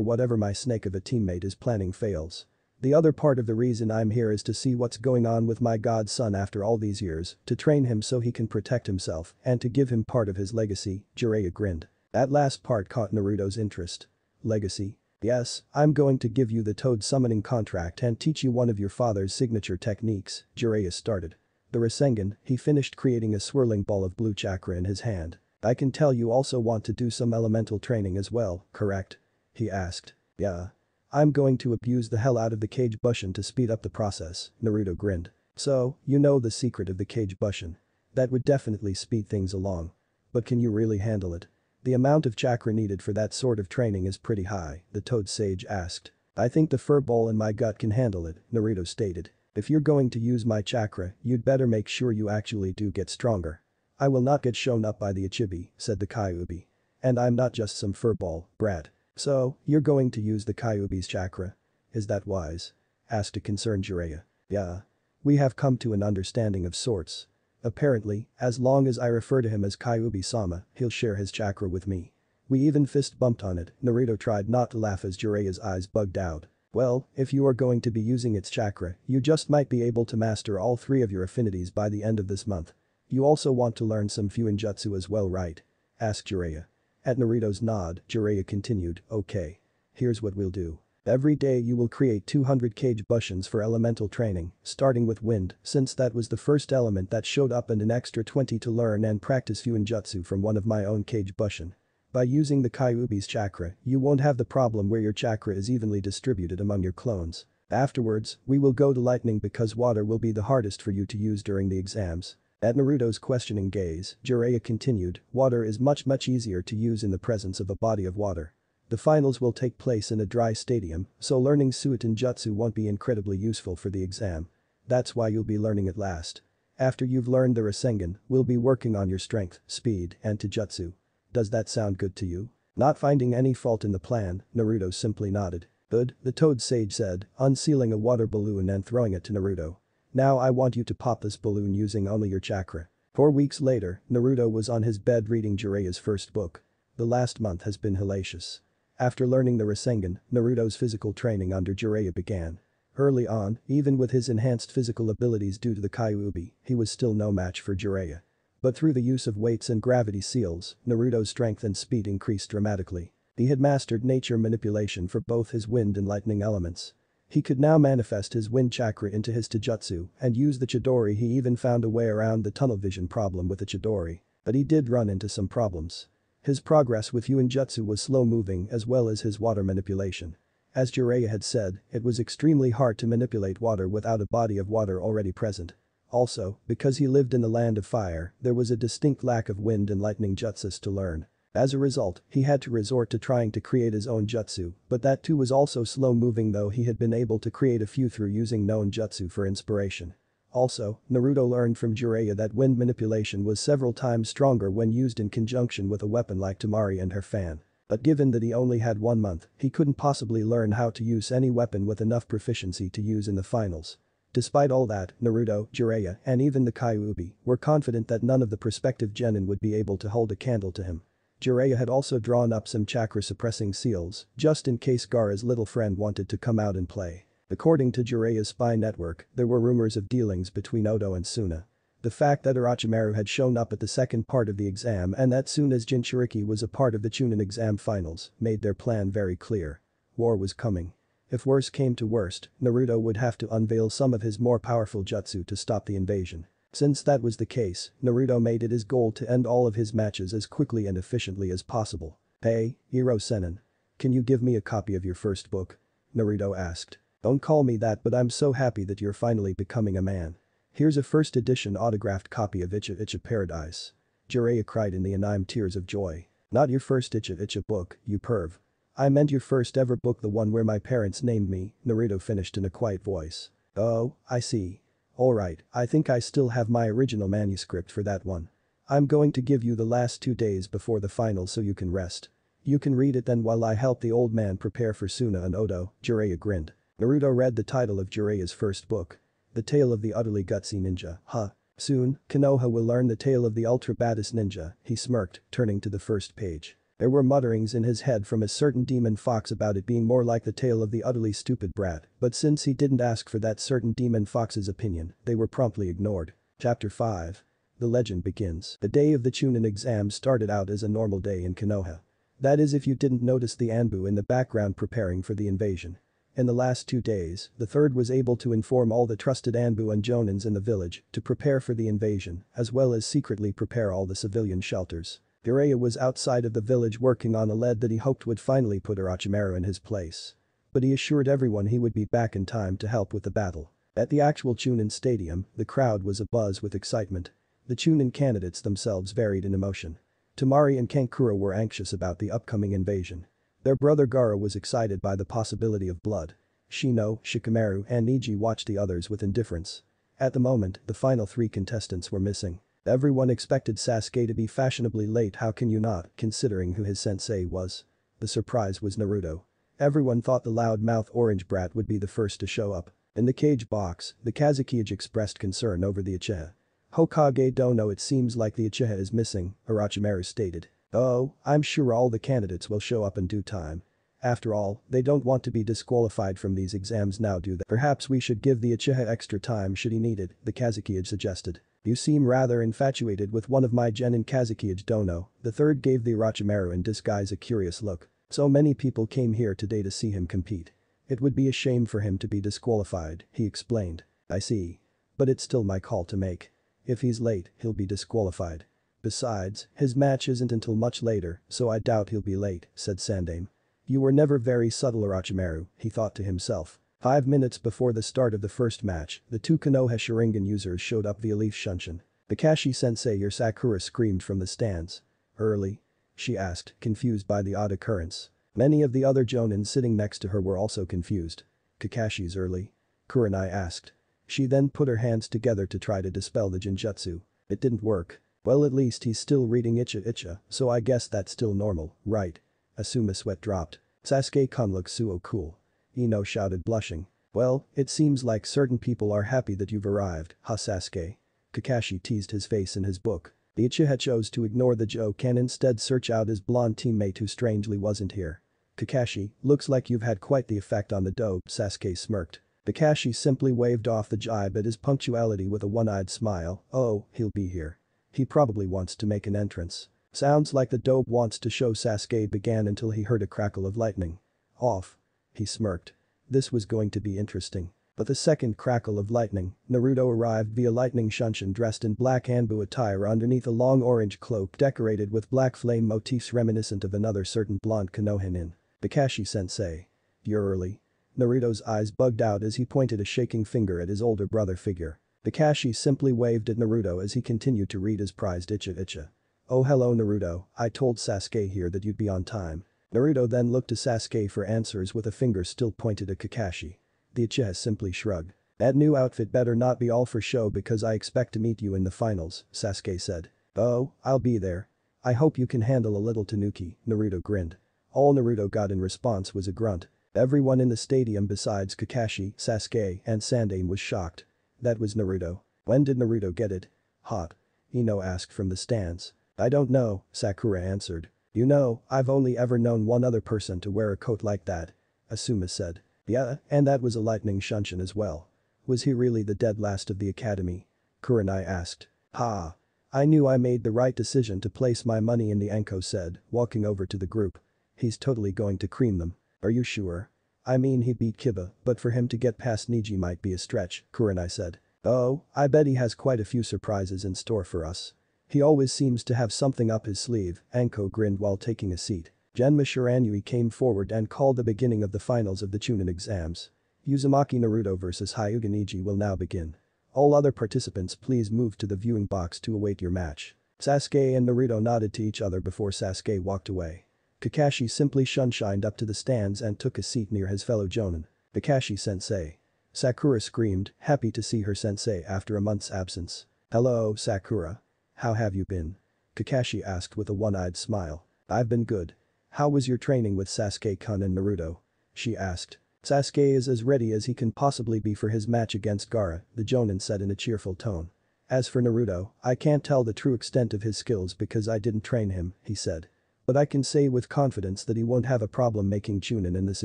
whatever my snake of a teammate is planning fails. The other part of the reason I'm here is to see what's going on with my godson after all these years, to train him so he can protect himself, and to give him part of his legacy, Jiraiya grinned. That last part caught Naruto's interest. Legacy. Yes, I'm going to give you the toad summoning contract and teach you one of your father's signature techniques, Jiraiya started. The Rasengan, he finished creating a swirling ball of blue chakra in his hand. I can tell you also want to do some elemental training as well, correct? He asked. Yeah. I'm going to abuse the hell out of the kage Bushin to speed up the process, Naruto grinned. So, you know the secret of the kage Bushin. That would definitely speed things along. But can you really handle it? The amount of chakra needed for that sort of training is pretty high, the toad sage asked. I think the fur ball in my gut can handle it, Naruto stated. If you're going to use my chakra, you'd better make sure you actually do get stronger. I will not get shown up by the Ichibi, said the Kyuubi. And I'm not just some fur ball, brat. So, you're going to use the Kyuubi's chakra? Is that wise? Asked a concerned Jiraiya. Yeah. We have come to an understanding of sorts. Apparently, as long as I refer to him as Kyuubi-sama, he'll share his chakra with me. We even fist bumped on it, Naruto tried not to laugh as Jiraiya's eyes bugged out. Well, if you are going to be using its chakra, you just might be able to master all three of your affinities by the end of this month. You also want to learn some Fuinjutsu as well right? Asked Jiraiya. At Naruto's nod, Jiraiya continued, okay. Here's what we'll do. Every day you will create 200 kage Bushins for elemental training, starting with wind, since that was the first element that showed up and an extra 20 to learn and practice Fuinjutsu from one of my own kage Bushin. By using the Kyuubi's chakra, you won't have the problem where your chakra is evenly distributed among your clones. Afterwards, we will go to lightning because water will be the hardest for you to use during the exams. At Naruto's questioning gaze, Jiraiya continued, water is much much easier to use in the presence of a body of water. The finals will take place in a dry stadium, so learning Suiton Jutsu won't be incredibly useful for the exam. That's why you'll be learning it last. After you've learned the Rasengan, we'll be working on your strength, speed, and Taijutsu. Does that sound good to you? Not finding any fault in the plan, Naruto simply nodded. Good, the toad sage said, unsealing a water balloon and throwing it to Naruto. Now I want you to pop this balloon using only your chakra. Four weeks later, Naruto was on his bed reading Jiraiya's first book. The last month has been hellacious. After learning the Rasengan, Naruto's physical training under Jiraiya began. Early on, even with his enhanced physical abilities due to the Kyuubi, he was still no match for Jiraiya. But through the use of weights and gravity seals, Naruto's strength and speed increased dramatically. He had mastered nature manipulation for both his wind and lightning elements. He could now manifest his wind chakra into his Taijutsu and use the Chidori he even found a way around the tunnel vision problem with the Chidori. But he did run into some problems. His progress with Fuinjutsu was slow moving as well as his water manipulation. As Jiraiya had said, it was extremely hard to manipulate water without a body of water already present. Also, because he lived in the land of fire, there was a distinct lack of wind and lightning jutsus to learn. As a result, he had to resort to trying to create his own jutsu, but that too was also slow moving though he had been able to create a few through using known jutsu for inspiration. Also, Naruto learned from Jiraiya that wind manipulation was several times stronger when used in conjunction with a weapon like Temari and her fan. But given that he only had one month, he couldn't possibly learn how to use any weapon with enough proficiency to use in the finals. Despite all that, Naruto, Jiraiya, and even the Kyuubi were confident that none of the prospective genin would be able to hold a candle to him. Jiraiya had also drawn up some chakra suppressing seals, just in case Gaara's little friend wanted to come out and play. According to Jiraiya's spy network, there were rumors of dealings between Oto and Suna. The fact that Orochimaru had shown up at the second part of the exam and that Suna's Jinchuriki was a part of the Chunin exam finals made their plan very clear. War was coming. If worse came to worst, Naruto would have to unveil some of his more powerful jutsu to stop the invasion. Since that was the case, Naruto made it his goal to end all of his matches as quickly and efficiently as possible. Hey, Ero Sennin. Can you give me a copy of your first book? Naruto asked. Don't call me that but I'm so happy that you're finally becoming a man. Here's a first edition autographed copy of Icha Icha Paradise. Jiraiya cried in the anime tears of joy. Not your first Icha Icha book, you perv. I meant your first ever book the one where my parents named me, Naruto finished in a quiet voice. Oh, I see. Alright, I think I still have my original manuscript for that one. I'm going to give you the last two days before the final so you can rest. You can read it then while I help the old man prepare for Suna and Oto, Jiraiya grinned. Naruto read the title of Jiraiya's first book. The Tale of the Utterly Gutsy Ninja, huh? Soon, Konoha will learn the tale of the Ultra Baddest Ninja, he smirked, turning to the first page. There were mutterings in his head from a certain demon fox about it being more like the tale of the utterly stupid brat, but since he didn't ask for that certain demon fox's opinion, they were promptly ignored. Chapter 5. The legend begins. The day of the Chunin exam started out as a normal day in Konoha. That is if you didn't notice the Anbu in the background preparing for the invasion. In the last two days, the third was able to inform all the trusted Anbu and Jonins in the village to prepare for the invasion, as well as secretly prepare all the civilian shelters. Jiraiya was outside of the village working on a lead that he hoped would finally put Orochimaru in his place. But he assured everyone he would be back in time to help with the battle. At the actual Chunin stadium, the crowd was abuzz with excitement. The Chunin candidates themselves varied in emotion. Temari and Kankuro were anxious about the upcoming invasion. Their brother Gaara was excited by the possibility of blood. Shino, Shikamaru and Neji watched the others with indifference. At the moment, the final three contestants were missing. Everyone expected Sasuke to be fashionably late how can you not, considering who his sensei was. The surprise was Naruto. Everyone thought the loud-mouth orange brat would be the first to show up. In the Kage box, the Kazekage expressed concern over the Uchiha. Hokage Dono it seems like the Uchiha is missing, Orochimaru stated. Oh, I'm sure all the candidates will show up in due time. After all, they don't want to be disqualified from these exams now do they? Perhaps we should give the Uchiha extra time should he need it, the Kazekage suggested. You seem rather infatuated with one of my genin Kazekage Dono, the third gave the Orochimaru in disguise a curious look. So many people came here today to see him compete. It would be a shame for him to be disqualified, he explained. I see. But it's still my call to make. If he's late, he'll be disqualified. Besides, his match isn't until much later, so I doubt he'll be late, said Sandaime. You were never very subtle Orochimaru, he thought to himself. Five minutes before the start of the first match, the two Konoha Sharingan users showed up via Leaf Shunshin. Kakashi-sensei your Sakura screamed from the stands. Early? She asked, confused by the odd occurrence. Many of the other Jonin sitting next to her were also confused. Kakashi's early? Kurenai asked. She then put her hands together to try to dispel the Genjutsu. It didn't work. Well at least he's still reading Icha Icha, so I guess that's still normal, right? Asuma sweat dropped. Sasuke-kun looks so cool. Ino shouted blushing. Well, it seems like certain people are happy that you've arrived, huh Sasuke? Kakashi teased his face in his book. The Uchiha chose to ignore the joke and instead search out his blonde teammate who strangely wasn't here. Kakashi, looks like you've had quite the effect on the dope, Sasuke smirked. Kakashi simply waved off the jibe at his punctuality with a one-eyed smile, oh, he'll be here. He probably wants to make an entrance. Sounds like the dope wants to show Sasuke began until he heard a crackle of lightning. Off. He smirked. This was going to be interesting. But the second crackle of lightning, Naruto arrived via lightning shunshin dressed in black Anbu attire underneath a long orange cloak decorated with black flame motifs reminiscent of another certain blonde Konohinin. Kakashi-sensei. You're early. Naruto's eyes bugged out as he pointed a shaking finger at his older brother figure. Kakashi simply waved at Naruto as he continued to read his prized Icha Icha. Oh hello Naruto, I told Sasuke here that you'd be on time. Naruto then looked to Sasuke for answers with a finger still pointed at Kakashi. The Uchiha simply shrugged. That new outfit better not be all for show because I expect to meet you in the finals, Sasuke said. Oh, I'll be there. I hope you can handle a little Tanuki, Naruto grinned. All Naruto got in response was a grunt. Everyone in the stadium besides Kakashi, Sasuke, and Sandaime was shocked. That was Naruto. When did Naruto get it? Hot. Ino asked from the stands. I don't know, Sakura answered. You know, I've only ever known one other person to wear a coat like that. Asuma said. Yeah, and that was a lightning shunshin as well. Was he really the dead last of the academy? Kurenai asked. Ha. I knew I made the right decision to place my money in the Anko said, walking over to the group. He's totally going to cream them. Are you sure? I mean he beat Kiba, but for him to get past Neji might be a stretch, Kurenai said. Oh, I bet he has quite a few surprises in store for us. He always seems to have something up his sleeve, Anko grinned while taking a seat. Genma Shiranui came forward and called the beginning of the finals of the Chunin exams. Uzumaki Naruto vs Hyuga Neji will now begin. All other participants please move to the viewing box to await your match. Sasuke and Naruto nodded to each other before Sasuke walked away. Kakashi simply shunshined up to the stands and took a seat near his fellow jonin. Kakashi-sensei. Sakura screamed, happy to see her sensei after a month's absence. Hello, Sakura. How have you been? Kakashi asked with a one-eyed smile. I've been good. How was your training with Sasuke-kun and Naruto? She asked. Sasuke is as ready as he can possibly be for his match against Gaara, the Jonin said in a cheerful tone. As for Naruto, I can't tell the true extent of his skills because I didn't train him, he said. But I can say with confidence that he won't have a problem making Chunin in this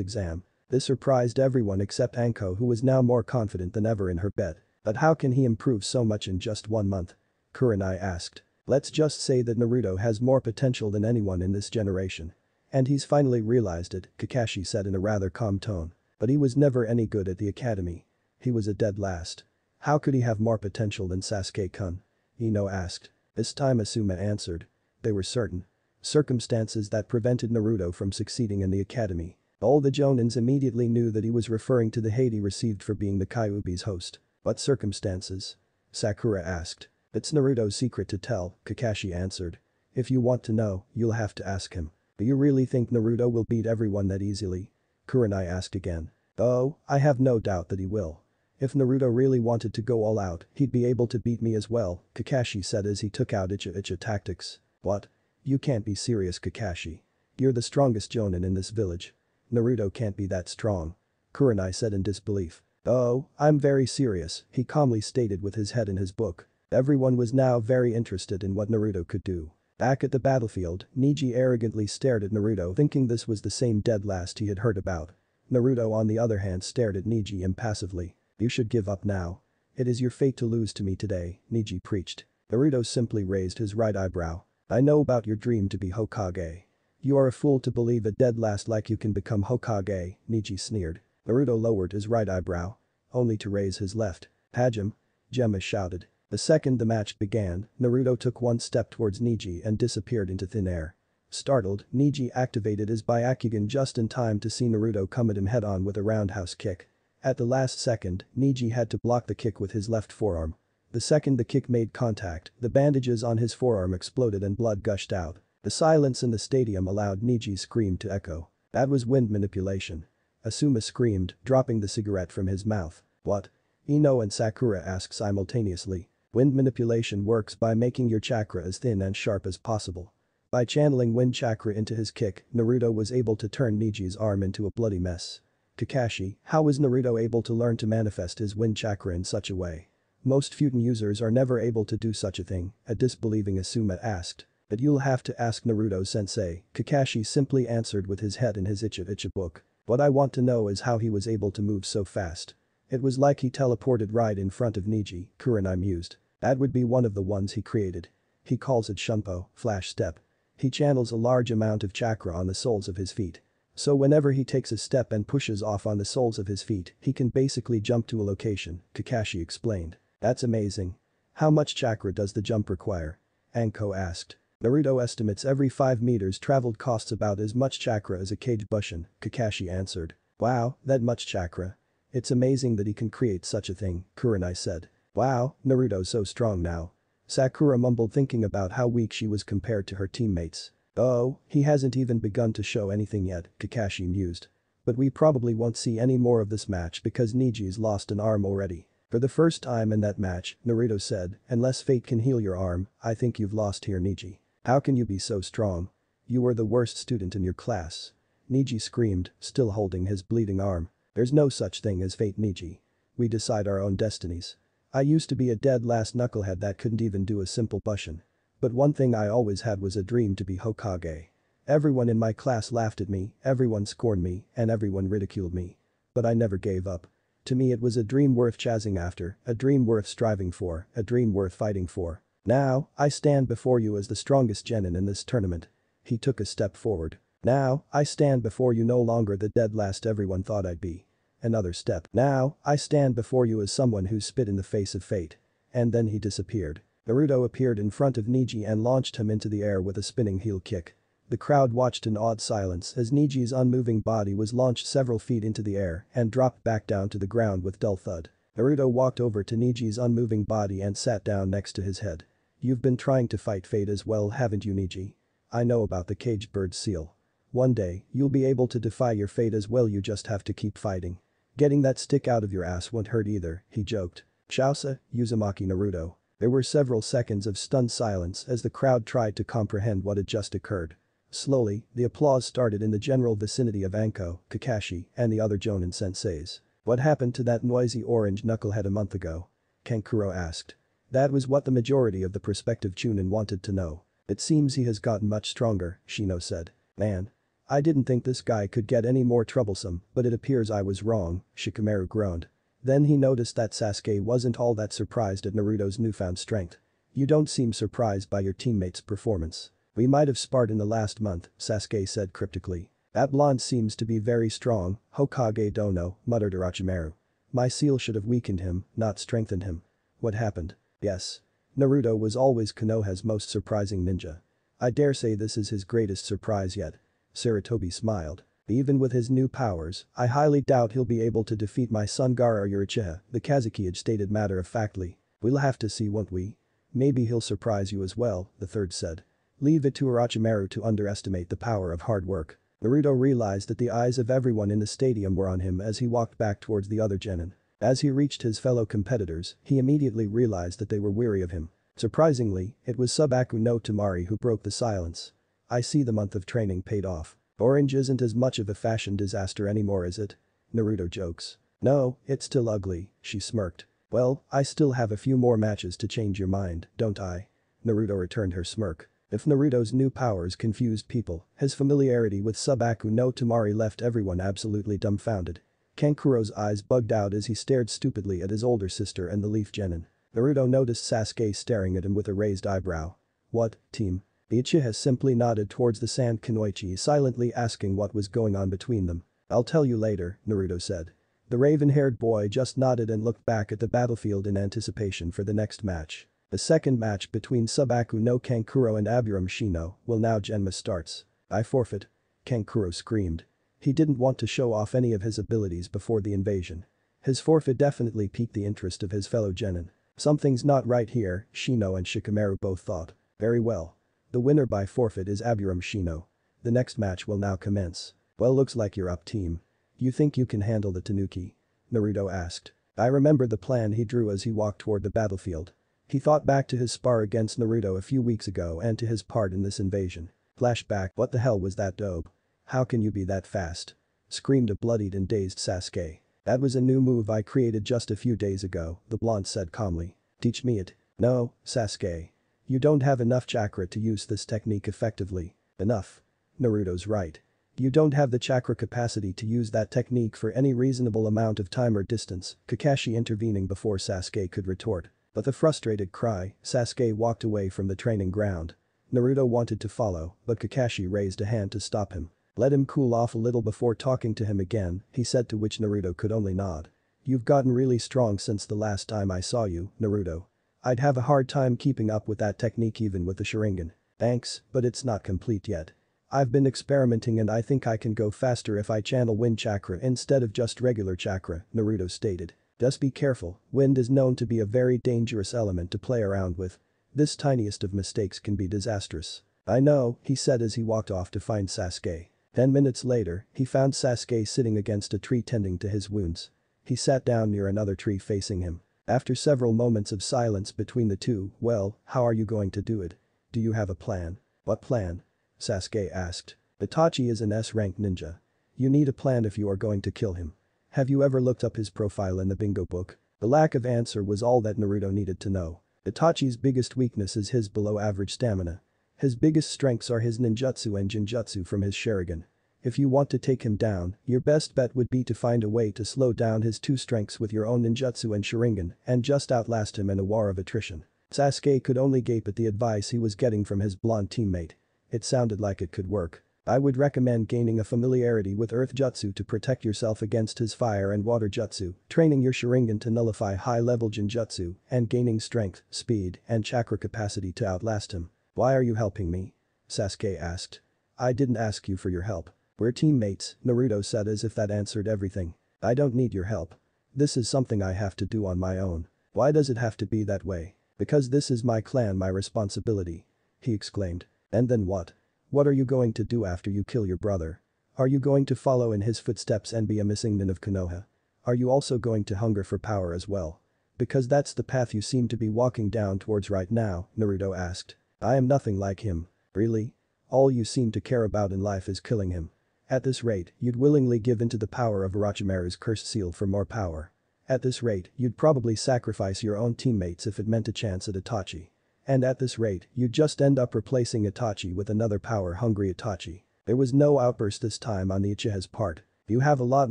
exam. This surprised everyone except Anko who was now more confident than ever in her bet. But how can he improve so much in just one month? Kurenai asked. Let's just say that Naruto has more potential than anyone in this generation. And he's finally realized it, Kakashi said in a rather calm tone. But he was never any good at the academy. He was a dead last. How could he have more potential than Sasuke-kun? Ino asked. This time Asuma answered. They were certain. Circumstances that prevented Naruto from succeeding in the academy. All the Jonins immediately knew that he was referring to the hate he received for being the Kyuubi's host. What circumstances? Sakura asked. It's Naruto's secret to tell, Kakashi answered. If you want to know, you'll have to ask him. Do you really think Naruto will beat everyone that easily? Kurenai asked again. Oh, I have no doubt that he will. If Naruto really wanted to go all out, he'd be able to beat me as well, Kakashi said as he took out Icha Icha tactics. What? You can't be serious Kakashi. You're the strongest jonin in this village. Naruto can't be that strong. Kurenai said in disbelief. Oh, I'm very serious, he calmly stated with his head in his book. Everyone was now very interested in what Naruto could do. Back at the battlefield, Neji arrogantly stared at Naruto thinking this was the same dead last he had heard about. Naruto on the other hand stared at Neji impassively. You should give up now. It is your fate to lose to me today, Neji preached. Naruto simply raised his right eyebrow. I know about your dream to be Hokage. You are a fool to believe a dead last like you can become Hokage, Neji sneered. Naruto lowered his right eyebrow. Only to raise his left. Hajime. Genma shouted. The second the match began, Naruto took one step towards Neji and disappeared into thin air. Startled, Neji activated his Byakugan just in time to see Naruto come at him head-on with a roundhouse kick. At the last second, Neji had to block the kick with his left forearm. The second the kick made contact, the bandages on his forearm exploded and blood gushed out. The silence in the stadium allowed Neji's scream to echo. That was wind manipulation. Asuma screamed, dropping the cigarette from his mouth. What? Ino and Sakura asked simultaneously. Wind manipulation works by making your chakra as thin and sharp as possible. By channeling wind chakra into his kick, Naruto was able to turn Neji's arm into a bloody mess. Kakashi, how was Naruto able to learn to manifest his wind chakra in such a way? Most Futon users are never able to do such a thing, a disbelieving Asuma asked. But you'll have to ask Naruto-sensei, Kakashi simply answered with his head in his Icha Icha book. What I want to know is how he was able to move so fast. It was like he teleported right in front of Neji, Kurenai mused. That would be one of the ones he created. He calls it Shunpo, flash step. He channels a large amount of chakra on the soles of his feet. So whenever he takes a step and pushes off on the soles of his feet, he can basically jump to a location, Kakashi explained. That's amazing. How much chakra does the jump require? Anko asked. Naruto estimates every 5 meters traveled costs about as much chakra as a kage bushin, Kakashi answered. Wow, that much chakra. It's amazing that he can create such a thing, Kurenai said. Wow, Naruto's so strong now. Sakura mumbled thinking about how weak she was compared to her teammates. Oh, he hasn't even begun to show anything yet, Kakashi mused. But we probably won't see any more of this match because Neji's lost an arm already. For the first time in that match, Naruto said, unless fate can heal your arm, I think you've lost here Neji. How can you be so strong? You were the worst student in your class. Neji screamed, still holding his bleeding arm. There's no such thing as fate Neji. We decide our own destinies. I used to be a dead last knucklehead that couldn't even do a simple bushin. But one thing I always had was a dream to be Hokage. Everyone in my class laughed at me, everyone scorned me, and everyone ridiculed me. but I never gave up. To me it was a dream worth chasing after, a dream worth striving for, a dream worth fighting for. Now, I stand before you as the strongest genin in this tournament. He took a step forward. Now, I stand before you no longer the dead last everyone thought I'd be. Another step. Now, I stand before you as someone who spit in the face of fate. And then he disappeared. Naruto appeared in front of Neji and launched him into the air with a spinning heel kick. The crowd watched in awed silence as Neji's unmoving body was launched several feet into the air and dropped back down to the ground with dull thud. Naruto walked over to Neji's unmoving body and sat down next to his head. You've been trying to fight fate as well haven't you Neji? I know about the caged bird seal. One day, you'll be able to defy your fate as well you just have to keep fighting. Getting that stick out of your ass won't hurt either, he joked. Shosha, Uzumaki Naruto. There were several seconds of stunned silence as the crowd tried to comprehend what had just occurred. Slowly, the applause started in the general vicinity of Anko, Kakashi, and the other Jonin senseis. What happened to that noisy orange knucklehead a month ago? Kankuro asked. That was what the majority of the prospective Chunin wanted to know. It seems he has gotten much stronger, Shino said. Man. I didn't think this guy could get any more troublesome, but it appears I was wrong, Shikamaru groaned. Then he noticed that Sasuke wasn't all that surprised at Naruto's newfound strength. You don't seem surprised by your teammate's performance. We might have sparred in the last month, Sasuke said cryptically. That blonde seems to be very strong, Hokage Dono, muttered Orochimaru. My seal should have weakened him, not strengthened him. What happened? Yes. Naruto was always Konoha's most surprising ninja. I dare say this is his greatest surprise yet. Sarutobi smiled. Even with his new powers, I highly doubt he'll be able to defeat my son Gaara Uchiha, the Kazekage stated matter-of-factly. We'll have to see won't we? Maybe he'll surprise you as well, the third said. Leave it to Orochimaru to underestimate the power of hard work. Naruto realized that the eyes of everyone in the stadium were on him as he walked back towards the other genin. As he reached his fellow competitors, he immediately realized that they were weary of him. Surprisingly, it was Sabaku no Temari who broke the silence. I see the month of training paid off. Orange isn't as much of a fashion disaster anymore is it? Naruto jokes. No, it's still ugly, she smirked. Well, I still have a few more matches to change your mind, don't I? Naruto returned her smirk. If Naruto's new powers confused people, his familiarity with Sabaku no Temari left everyone absolutely dumbfounded. Kankuro's eyes bugged out as he stared stupidly at his older sister and the Leaf Genin. Naruto noticed Sasuke staring at him with a raised eyebrow. What, team? Uchiha simply nodded towards the sand Kunoichi silently asking what was going on between them. I'll tell you later, Naruto said. The raven-haired boy just nodded and looked back at the battlefield in anticipation for the next match. The second match between Sabaku no Kankuro and Aburame Shino will now Genma starts. I forfeit. Kankuro screamed. He didn't want to show off any of his abilities before the invasion. His forfeit definitely piqued the interest of his fellow genin. Something's not right here, Shino and Shikamaru both thought. Very well. The winner by forfeit is Aburame Shino. The next match will now commence. Well looks like you're up team. You think you can handle the Tanuki? Naruto asked. I remember the plan he drew as he walked toward the battlefield. He thought back to his spar against Naruto a few weeks ago and to his part in this invasion. Flashback what the hell was that dope? How can you be that fast? Screamed a bloodied and dazed Sasuke. That was a new move I created just a few days ago, the blonde said calmly. Teach me it. No, Sasuke. You don't have enough chakra to use this technique effectively. Enough. Naruto's right. You don't have the chakra capacity to use that technique for any reasonable amount of time or distance, Kakashi intervening before Sasuke could retort. But the frustrated cry, Sasuke walked away from the training ground. Naruto wanted to follow, but Kakashi raised a hand to stop him. Let him cool off a little before talking to him again, he said to which Naruto could only nod. You've gotten really strong since the last time I saw you, Naruto. I'd have a hard time keeping up with that technique even with the Sharingan. Thanks, but it's not complete yet. I've been experimenting and I think I can go faster if I channel wind chakra instead of just regular chakra, Naruto stated. Just be careful, wind is known to be a very dangerous element to play around with. This tiniest of mistakes can be disastrous. I know, he said as he walked off to find Sasuke. Ten minutes later, he found Sasuke sitting against a tree tending to his wounds. He sat down near another tree facing him. After several moments of silence between the two, well, how are you going to do it? Do you have a plan? What plan? Sasuke asked. Itachi is an S-rank ninja. You need a plan if you are going to kill him. Have you ever looked up his profile in the bingo book? The lack of answer was all that Naruto needed to know. Itachi's biggest weakness is his below average stamina. His biggest strengths are his ninjutsu and genjutsu from his Sharingan. If you want to take him down, your best bet would be to find a way to slow down his two strengths with your own ninjutsu and Sharingan and just outlast him in a war of attrition. Sasuke could only gape at the advice he was getting from his blonde teammate. It sounded like it could work. I would recommend gaining a familiarity with Earth Jutsu to protect yourself against his Fire and Water Jutsu, training your Sharingan to nullify high-level Genjutsu, and gaining strength, speed, and chakra capacity to outlast him. Why are you helping me? Sasuke asked. I didn't ask you for your help. We're teammates, Naruto said as if that answered everything. I don't need your help. This is something I have to do on my own. Why does it have to be that way? Because this is my clan my responsibility. He exclaimed. And then what? What are you going to do after you kill your brother? Are you going to follow in his footsteps and be a missing nin of Konoha? Are you also going to hunger for power as well? Because that's the path you seem to be walking down towards right now, Naruto asked. I am nothing like him. Really? All you seem to care about in life is killing him. At this rate, you'd willingly give into the power of Orochimaru's cursed seal for more power. At this rate, you'd probably sacrifice your own teammates if it meant a chance at Itachi. And at this rate, you'd just end up replacing Itachi with another power-hungry Itachi. There was no outburst this time on the Uchiha's part. You have a lot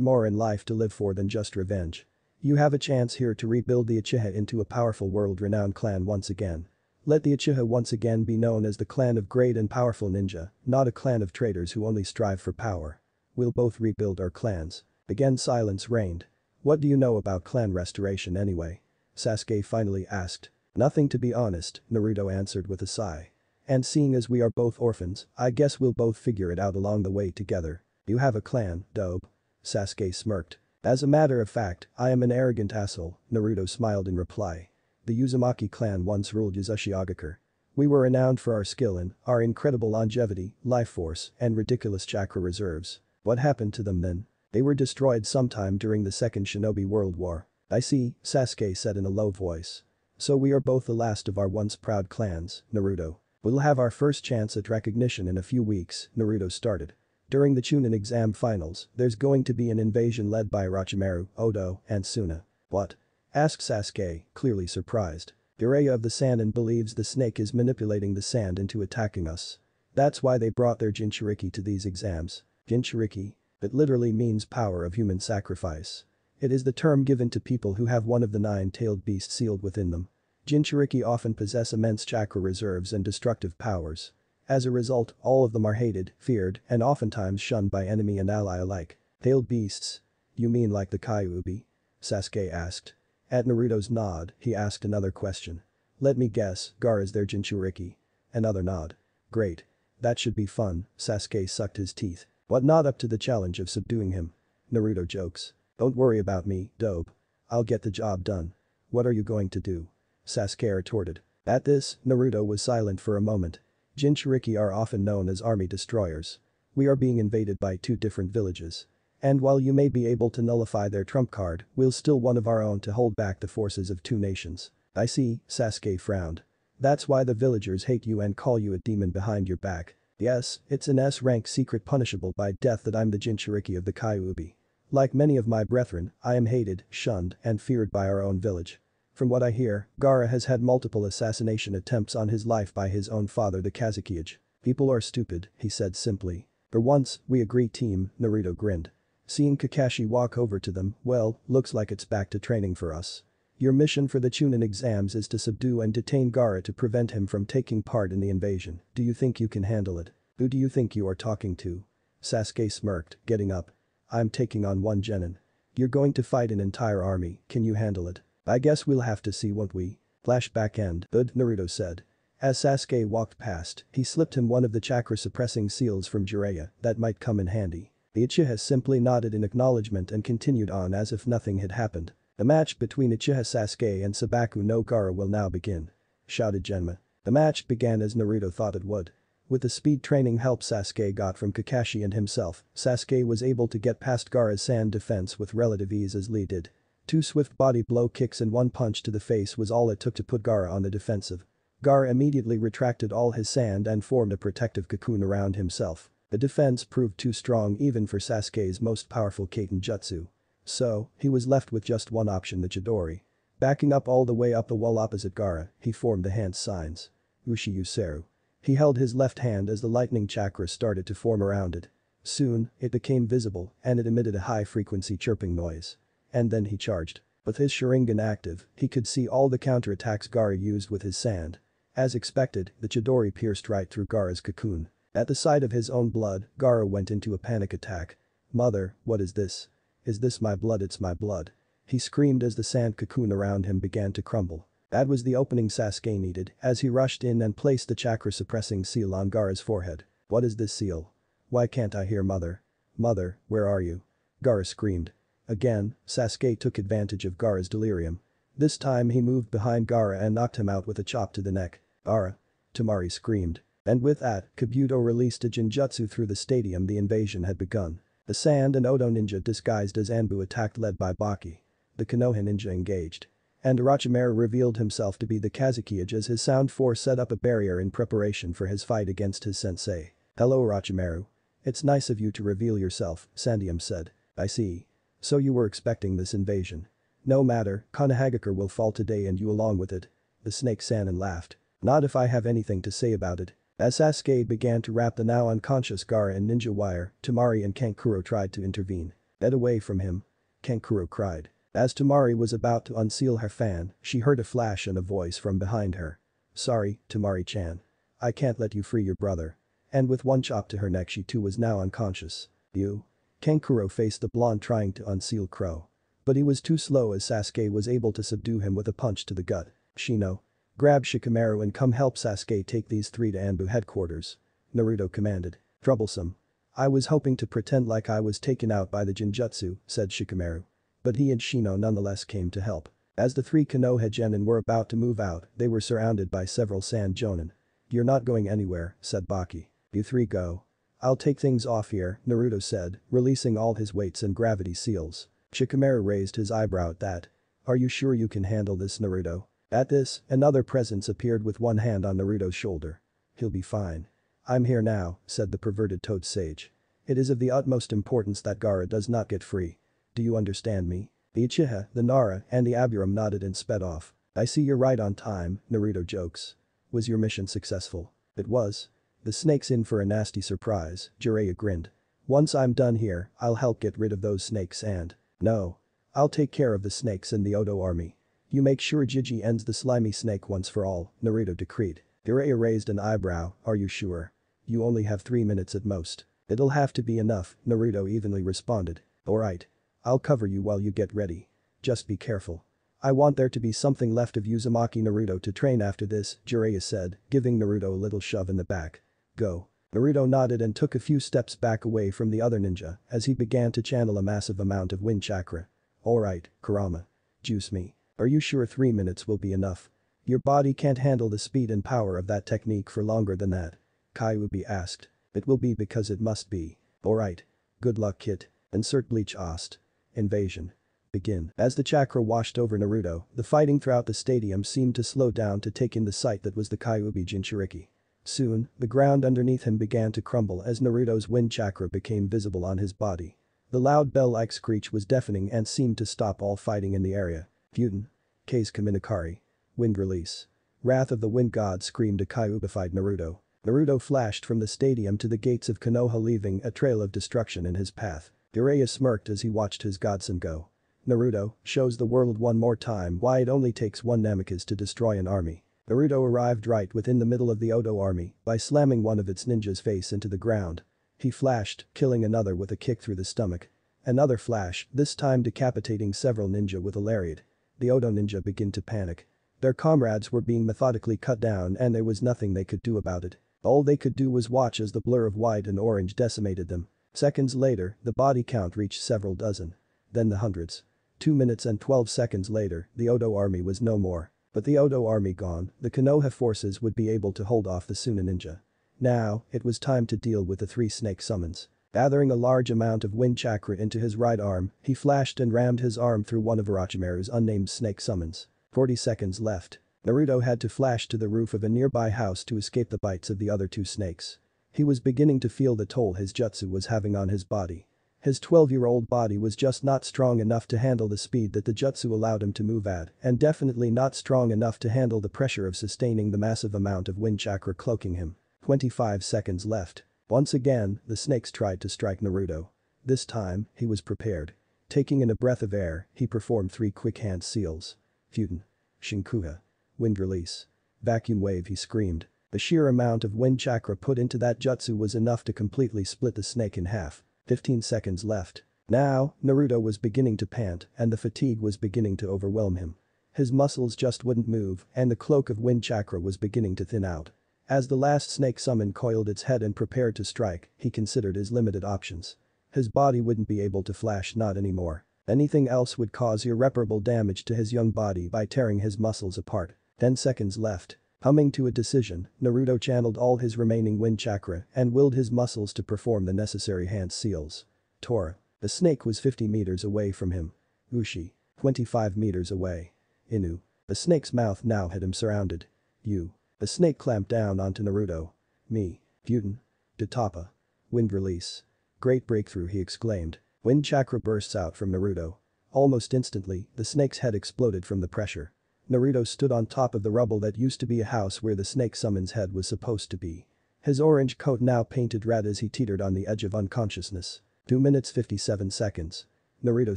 more in life to live for than just revenge. You have a chance here to rebuild the Uchiha into a powerful world-renowned clan once again. Let the Uchiha once again be known as the clan of great and powerful ninja, not a clan of traitors who only strive for power. We'll both rebuild our clans. Again silence reigned. What do you know about clan restoration anyway? Sasuke finally asked. Nothing to be honest, Naruto answered with a sigh. And seeing as we are both orphans, I guess we'll both figure it out along the way together. You have a clan, dobe. Sasuke smirked. As a matter of fact, I am an arrogant asshole, Naruto smiled in reply. The Uzumaki clan once ruled Uzushiogakure. We were renowned for our skill and our incredible longevity, life force, and ridiculous chakra reserves. What happened to them then? They were destroyed sometime during the Second Shinobi World War. I see, Sasuke said in a low voice. So we are both the last of our once proud clans, Naruto. We'll have our first chance at recognition in a few weeks, Naruto started. During the Chunin exam finals, there's going to be an invasion led by Orochimaru, Oto, and Suna. What? Asked Sasuke, clearly surprised. Jiraiya of the Sannin believes the snake is manipulating the sand into attacking us. That's why they brought their Jinchuriki to these exams. Jinchuriki, it literally means power of human sacrifice. It is the term given to people who have one of the nine-tailed beasts sealed within them. Jinchuriki often possess immense chakra reserves and destructive powers. As a result, all of them are hated, feared, and oftentimes shunned by enemy and ally alike. Tailed beasts? You mean like the Kyuubi? Sasuke asked. At Naruto's nod, he asked another question. Let me guess, Gaara is their Jinchuriki. Another nod. Great. That should be fun, Sasuke sucked his teeth. But not up to the challenge of subduing him. Naruto jokes. Don't worry about me, dobe. I'll get the job done. What are you going to do? Sasuke retorted. At this, Naruto was silent for a moment. Jinchuriki are often known as army destroyers. We are being invaded by two different villages. And while you may be able to nullify their trump card, we'll still one of our own to hold back the forces of two nations. I see, Sasuke frowned. That's why the villagers hate you and call you a demon behind your back. Yes, it's an S-rank secret punishable by death that I'm the Jinchuriki of the Kyuubi. Like many of my brethren, I am hated, shunned, and feared by our own village. From what I hear, Gaara has had multiple assassination attempts on his life by his own father the Kazekage. People are stupid, he said simply. For once, we agree teme, Naruto grinned. Seeing Kakashi walk over to them, well, looks like it's back to training for us. Your mission for the Chunin exams is to subdue and detain Gaara to prevent him from taking part in the invasion. Do you think you can handle it? Who do you think you are talking to? Sasuke smirked, getting up. I'm taking on one genin. You're going to fight an entire army, can you handle it? I guess we'll have to see won't we? Flashback end, good Naruto said. As Sasuke walked past, he slipped him one of the chakra-suppressing seals from Jiraiya that might come in handy. The Uchiha simply nodded in acknowledgement and continued on as if nothing had happened. The match between Uchiha Sasuke and Sabaku no Gaara will now begin. Shouted Genma. The match began as Naruto thought it would. With the speed training help Sasuke got from Kakashi and himself, Sasuke was able to get past Gaara's sand defense with relative ease as Lee did. Two swift body blow kicks and one punch to the face was all it took to put Gaara on the defensive. Gaara immediately retracted all his sand and formed a protective cocoon around himself. The defense proved too strong even for Sasuke's most powerful Kaiten Jutsu. So, he was left with just one option the Chidori. Backing up all the way up the wall opposite Gaara, he formed the hand signs. Ushi Useru. He held his left hand as the lightning chakra started to form around it. Soon, it became visible and it emitted a high-frequency chirping noise. And then he charged. With his Sharingan active, he could see all the counterattacks Gaara used with his sand. As expected, the Chidori pierced right through Gaara's cocoon. At the sight of his own blood, Gaara went into a panic attack. Mother, what is this? Is this my blood it's my blood. He screamed as the sand cocoon around him began to crumble. That was the opening Sasuke needed as he rushed in and placed the chakra-suppressing seal on Gaara's forehead. What is this seal? Why can't I hear mother? Mother, where are you? Gaara screamed. Again, Sasuke took advantage of Gaara's delirium. This time he moved behind Gaara and knocked him out with a chop to the neck. Gaara. Temari screamed. And with that, Kabuto released a Genjutsu through the stadium the invasion had begun. The Sand and Oto ninja disguised as Anbu attacked led by Baki. The Konoha ninja engaged. And Orochimaru revealed himself to be the Kazekage as his sound force set up a barrier in preparation for his fight against his sensei. Hello Orochimaru. It's nice of you to reveal yourself, Sandaime said. I see. So you were expecting this invasion. No matter, Konohagakure will fall today and you along with it. The snake Sannin laughed. Not if I have anything to say about it, as Sasuke began to wrap the now unconscious Gaara in ninja wire, Temari and Kankuro tried to intervene. Get away from him. Kankuro cried. As Temari was about to unseal her fan, she heard a flash and a voice from behind her. Sorry, Temari-chan. I can't let you free your brother. And with one chop to her neck she too was now unconscious. You? Kankuro faced the blonde trying to unseal Crow. But he was too slow as Sasuke was able to subdue him with a punch to the gut. Shino, Grab Shikamaru and come help Sasuke take these three to Anbu headquarters. Naruto commanded. Troublesome. I was hoping to pretend like I was taken out by the Genjutsu, said Shikamaru. But he and Shino nonetheless came to help. As the three Konoha genin were about to move out, they were surrounded by several sand jonin. You're not going anywhere, said Baki. You three go. I'll take things off here, Naruto said, releasing all his weights and gravity seals. Shikamaru raised his eyebrow at that. Are you sure you can handle this Naruto? At this, another presence appeared with one hand on Naruto's shoulder. He'll be fine. I'm here now, said the perverted toad sage. It is of the utmost importance that Gaara does not get free. Do you understand me? The Uchiha, the Nara, and the Aburame nodded and sped off. I see you're right on time, Naruto jokes. Was your mission successful? It was. The snake's in for a nasty surprise, Jiraiya grinned. Once I'm done here, I'll help get rid of those snakes and… No. I'll take care of the snakes in the Oto army. You make sure Jiji ends the slimy snake once for all, Naruto decreed. Jiraiya raised an eyebrow, are you sure? You only have three minutes at most. It'll have to be enough, Naruto evenly responded. Alright. I'll cover you while you get ready. Just be careful. I want there to be something left of Uzumaki Naruto to train after this, Jiraiya said, giving Naruto a little shove in the back. Go. Naruto nodded and took a few steps back away from the other ninja as he began to channel a massive amount of wind chakra. Alright, Kurama. Juice me. Are you sure 3 minutes will be enough? Your body can't handle the speed and power of that technique for longer than that. Kyuubi asked. It will be because it must be. Alright. Good luck kid. Insert bleach asked. Invasion. Begin. As the chakra washed over Naruto, the fighting throughout the stadium seemed to slow down to take in the sight that was the Kyuubi Jinchuriki. Soon, the ground underneath him began to crumble as Naruto's wind chakra became visible on his body. The loud bell-like screech was deafening and seemed to stop all fighting in the area. Futon. Kase Kaminakari. Wind release. Wrath of the Wind God screamed a Kyuubified Naruto. Naruto flashed from the stadium to the gates of Konoha leaving a trail of destruction in his path. Jiraiya smirked as he watched his godson go. Naruto shows the world one more time why it only takes one Namikaze to destroy an army. Naruto arrived right within the middle of the Oto army by slamming one of its ninja's face into the ground. He flashed, killing another with a kick through the stomach. Another flash, this time decapitating several ninja with a lariat the Oto ninja begin to panic. Their comrades were being methodically cut down and there was nothing they could do about it. All they could do was watch as the blur of white and orange decimated them. Seconds later, the body count reached several dozen. Then the hundreds. Two minutes and 12 seconds later, the Oto army was no more. But the Oto army gone, the Konoha forces would be able to hold off the Suna ninja. Now, it was time to deal with the three snake summons. Gathering a large amount of wind chakra into his right arm, he flashed and rammed his arm through one of Orochimaru's unnamed snake summons. 40 seconds left. Naruto had to flash to the roof of a nearby house to escape the bites of the other two snakes. He was beginning to feel the toll his jutsu was having on his body. His 12-year-old body was just not strong enough to handle the speed that the jutsu allowed him to move at and definitely not strong enough to handle the pressure of sustaining the massive amount of wind chakra cloaking him. 25 seconds left. Once again, the snakes tried to strike Naruto. This time, he was prepared. Taking in a breath of air, he performed three quick hand seals. Futon. Shinkuha. Wind release. Vacuum wave he screamed. The sheer amount of wind chakra put into that jutsu was enough to completely split the snake in half. 15 seconds left. Now, Naruto was beginning to pant and the fatigue was beginning to overwhelm him. His muscles just wouldn't move and the cloak of wind chakra was beginning to thin out. As the last snake summon coiled its head and prepared to strike, he considered his limited options. His body wouldn't be able to flash not anymore. Anything else would cause irreparable damage to his young body by tearing his muscles apart. 10 seconds left. Humming to a decision, Naruto channeled all his remaining wind chakra and willed his muscles to perform the necessary hand seals. Tora. The snake was 50 meters away from him. Ushi. 25 meters away. Inu. The snake's mouth now had him surrounded. You. The snake clamped down onto Naruto. Me. Futon. Daitoppa. Wind release. Great breakthrough he exclaimed. Wind chakra bursts out from Naruto. Almost instantly, the snake's head exploded from the pressure. Naruto stood on top of the rubble that used to be a house where the snake summon's head was supposed to be. His orange coat now painted red as he teetered on the edge of unconsciousness. 2 minutes 57 seconds. Naruto